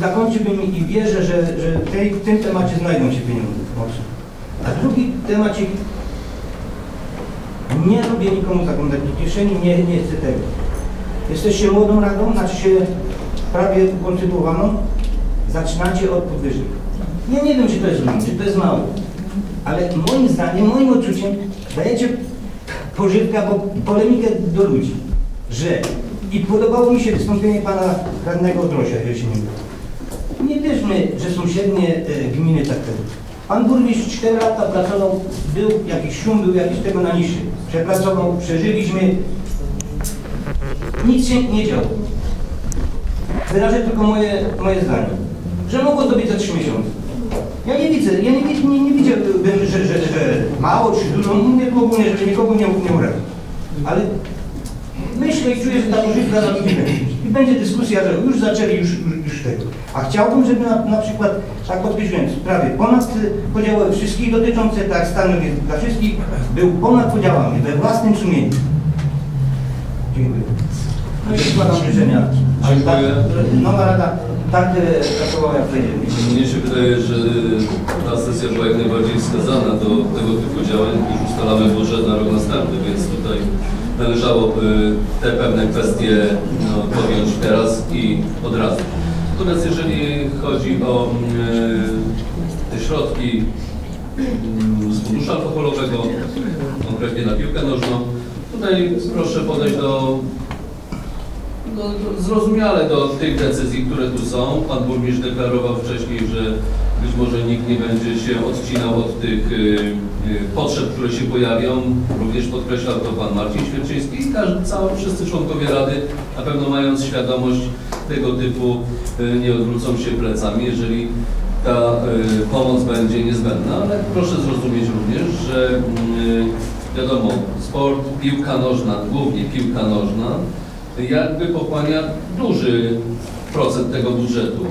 Zakończyłbym i wierzę, że, że tej, w tym temacie znajdą się pieniądze. A drugi temacik nie lubię nikomu zaglądać do kieszeni, nie, nie chcę tego. Jesteście młodą radą, znaczy się prawie ukonstytuowaną, zaczynacie od podwyżek. Ja nie wiem, czy to jest dużo, czy to jest mało, ale moim zdaniem, moim odczuciem dajecie pożywkę albo polemikę do ludzi, że i podobało mi się wystąpienie pana radnego Drosia, się nie wierzmy, że sąsiednie e, gminy tak tego. Pan burmistrz 4 lata pracował, był jakiś szum, był jakiś tego na niszy. Przepracował, przeżyliśmy. Nic się nie działo. Wyrażę tylko moje, moje zdanie, że mogło to być za 3 miesiące. Ja nie widzę, ja nie, nie, nie widziałbym, że, że, że mało czy dużo, mówię tu ogólnie, żeby nikogo nie, nie. Ale myślę i czuję, że ta używka zabije. I będzie dyskusja, że już zaczęli już, już, już tego. A chciałbym, żeby na, na przykład, tak podkreślając, sprawy ponad y, podziały wszystkich dotyczące tak stanu dla wszystkich, był ponad podziałami, we własnym sumieniu. Dziękuję. No i składam życzenia. Tak, nowa rada tak y, pracowała jak powiedziałem. Mnie się wydaje, że ta sesja była jak najbardziej wskazana do tego typu działań, już ustalamy budżet na rok następny, więc tutaj należałoby te pewne kwestie no, podjąć teraz i od razu. Natomiast jeżeli chodzi o mm, te środki mm, z funduszu alkoholowego, konkretnie na piłkę nożną, tutaj proszę podejść do no, zrozumiale do tych decyzji, które tu są. Pan burmistrz deklarował wcześniej, że być może nikt nie będzie się odcinał od tych y, y, potrzeb, które się pojawią. Również podkreślał to pan Marcin Świerczyński i każdy, cały, wszyscy członkowie Rady na pewno mając świadomość tego typu y, nie odwrócą się plecami, jeżeli ta pomoc będzie niezbędna, ale proszę zrozumieć również, że y, wiadomo, sport, piłka nożna, głównie piłka nożna, jakby pochłania duży procent tego budżetu.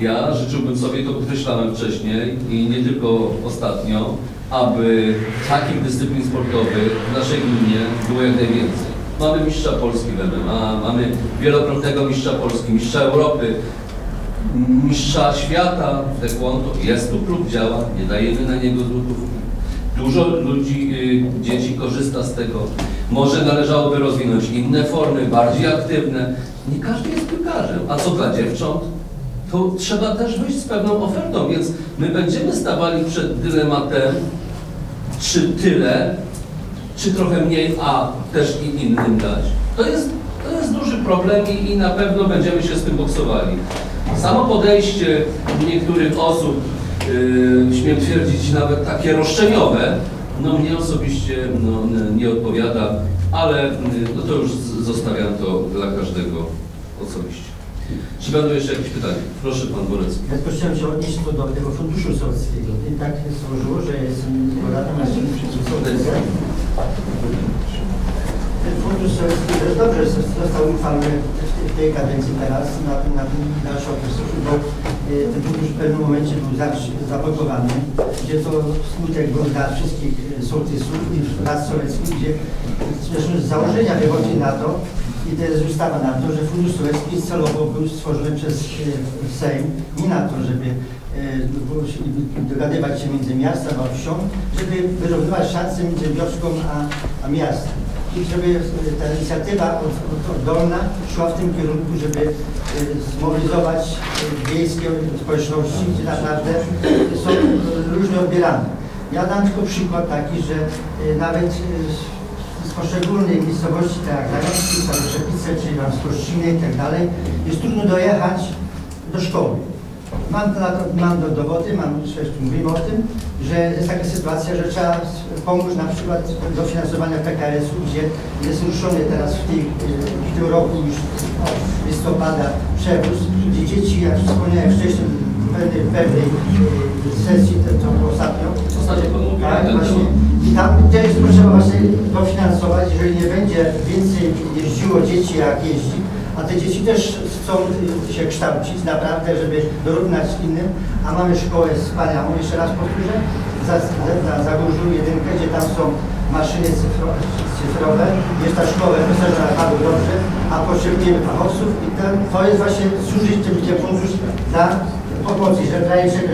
Ja życzyłbym sobie, to podkreślałem wcześniej i nie tylko ostatnio, aby takich dyscyplin sportowych w naszej gminie było jak najwięcej. Mamy mistrza Polski w MMA, mamy wielokrotnego mistrza Polski, mistrza Europy, mistrza świata w taekwondo. Jest tu klub, działa, nie dajemy na niego złotówki. Dużo ludzi, y, dzieci korzysta z tego. Może należałoby rozwinąć inne formy, bardziej aktywne. Nie każdy jest piłkarzem. A co dla dziewcząt? To trzeba też wyjść z pewną ofertą, więc my będziemy stawali przed dylematem, czy tyle, czy trochę mniej, a też i innym dać. To jest, to jest duży problem i, i na pewno będziemy się z tym boksowali. Samo podejście niektórych osób, yy, śmiem twierdzić nawet takie roszczeniowe, no mnie osobiście no, nie odpowiada, ale yy, no to już zostawiam to dla każdego osobiście. Czy będą jeszcze jakieś pytania? Proszę Pan Borecki. Ja chciałem się odnieść do tego funduszu sołeckiego. I tak się złożyło, że jestem poradem na sołecki też dobrze został uchwalony w tej- kadencji teraz, na, na ten dalszy okres, bo y, ten fundusz w pewnym momencie był zablokowany, gdzie to smutek był dla wszystkich y, sołtysów i rad sołeckich, gdzie zresztą z założenia wychodzi na to, i to jest ustawa na to, że Fundusz Sołecki celowo był stworzony przez e, Sejm, nie na to, żeby dogadywać się między miastem a wsią, żeby wyrównywać szanse między wioską a, a miastem. I żeby e, ta inicjatywa od, od, oddolna szła w tym kierunku, żeby e, zmobilizować e, wiejskie społeczności, gdzie naprawdę są różnie odbierane. Ja dam tylko przykład taki, że nawet z poszczególnych miejscowości, tak jak Zajączki, Staroszepice, czy tam Kościny i tak dalej, jest trudno dojechać do szkoły. Mam, mam do dowody, mam, zresztą mówimy o tym, że jest taka sytuacja, że trzeba pomóc na przykład dofinansowania PKS-u, gdzie jest ruszony teraz w, tej, w tym roku już od listopada przewóz, gdzie dzieci, jak wspomniałem wcześniej, w pewnej, pewnej sesji, to, to ostatnio, Pan mówił, tak, właśnie, i tam też trzeba właśnie dofinansować, jeżeli nie będzie więcej jeździło dzieci jak jeździ, a te dzieci też chcą się kształcić naprawdę, żeby dorównać innym, a mamy szkołę wspaniałą, jeszcze raz powtórzę, za, za, za jedynkę, gdzie tam są maszyny cyfrowe, cyfrowe. Jest ta szkoła profesora bardzo dobrze, a potrzebujemy fachowców i ten, to jest właśnie służyć tym, tym fundusz dla pomocy, się,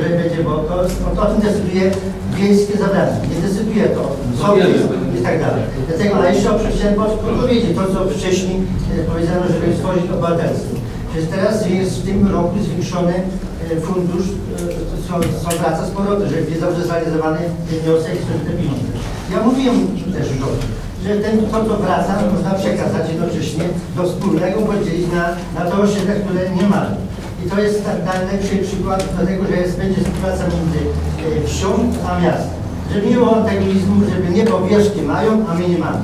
że będzie, bo to, no to o tym decyduje wiejskie zadanie, nie decyduje to sobie i tak dalej. Dlatego, ale jeszcze chciałem powiedzieć to, co wcześniej e, powiedziano, żeby stworzyć obywatelstwo. Że teraz jest w tym roku zwiększony e, fundusz, e, co, co wraca z powrotem, że jest dobrze zrealizowany wniosek i są te pieniądze. Ja mówiłem też już o tym, że ten, to, co wraca, można przekazać jednocześnie do wspólnego, podzielić na, na te osiedle, które nie mają. I to jest najlepszy przykład do tego, że jest, będzie współpraca między e, wsią a miastem. Żeby nie było antagonizmu, żeby nie bo wioski mają, a my nie mamy.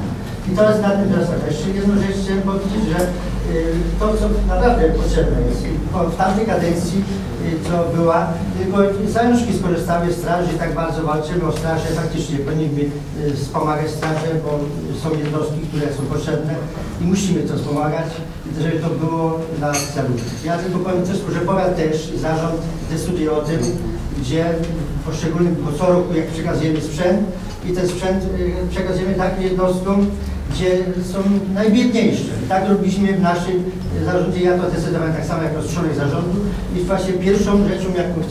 I to jest na tym tak. Jeszcze jedną rzecz chciałem powiedzieć, że y, to, co naprawdę potrzebne jest, bo w tamtej kadencji, y, co była, tylko zajączki skorzystały z straży i tak bardzo walczymy o straży, faktycznie powinniśmy wspomagać straże, bo są jednostki, które są potrzebne i musimy to wspomagać, żeby to było dla celu. Ja tylko powiem też, że powiat też, zarząd decyduje o tym, gdzie poszczególnym, bo co roku jak przekazujemy sprzęt i ten sprzęt y, przekazujemy takim jednostkom, gdzie są najbiedniejsze. Tak robiliśmy w naszym y, zarządzie, ja to decydowałem tak samo jako członek zarządu i właśnie pierwszą rzeczą, jaką y,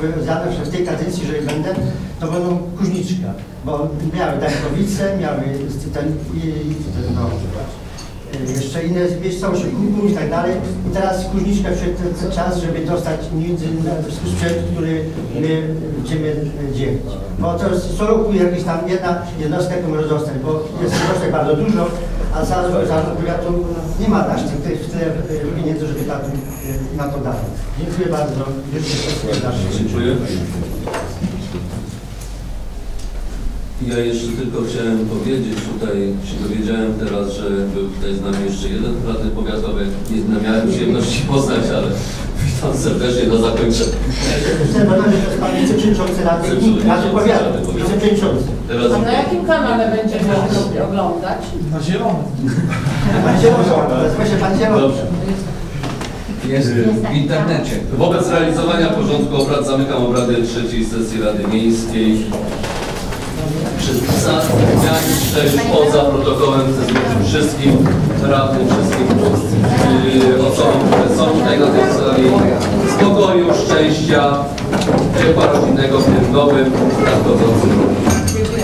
powiedziana że w tej kadencji, że będę, to będą kuźniczka, bo miały Dankowice, miały ten, ten no, y, jeszcze inne miejscowości, Górków i tak dalej. I teraz Kuźniczka przyszedł ten, czas, żeby dostać sprzęt, który my będziemy e, dzielić. Bo co roku jakiś tam jedna jednostka, może dostać, bo jest jednostek bardzo dużo, a za, za powiatu nie ma aż tyle e, pieniędzy, żeby tam, e, na to dawać. Dziękuję bardzo. Dziękuję. Ja jeszcze tylko chciałem powiedzieć, tutaj się dowiedziałem teraz, że był tutaj z nami jeszcze jeden radny powiatowy. Nie, nie miałem przyjemności poznać, ale Pan serdecznie na zakończenie. Pan wiceprzewodniczący Rady Rady Powiatu. Wiceprzewodniczący. A na jakim kanale będziemy to oglądać? Na zielono. Pan Zielony, nazywa się pan. Jest w internecie. Wobec realizowania porządku obrad zamykam obrady trzeciej sesji Rady Miejskiej. Przedstawiając też poza protokołem zwrócić wszystkim radnym, wszystkim yy, osobom, które są tutaj na tej sali spokoju, szczęścia, ciepła rodzinnego w tym nowym, nadchodzącym roku.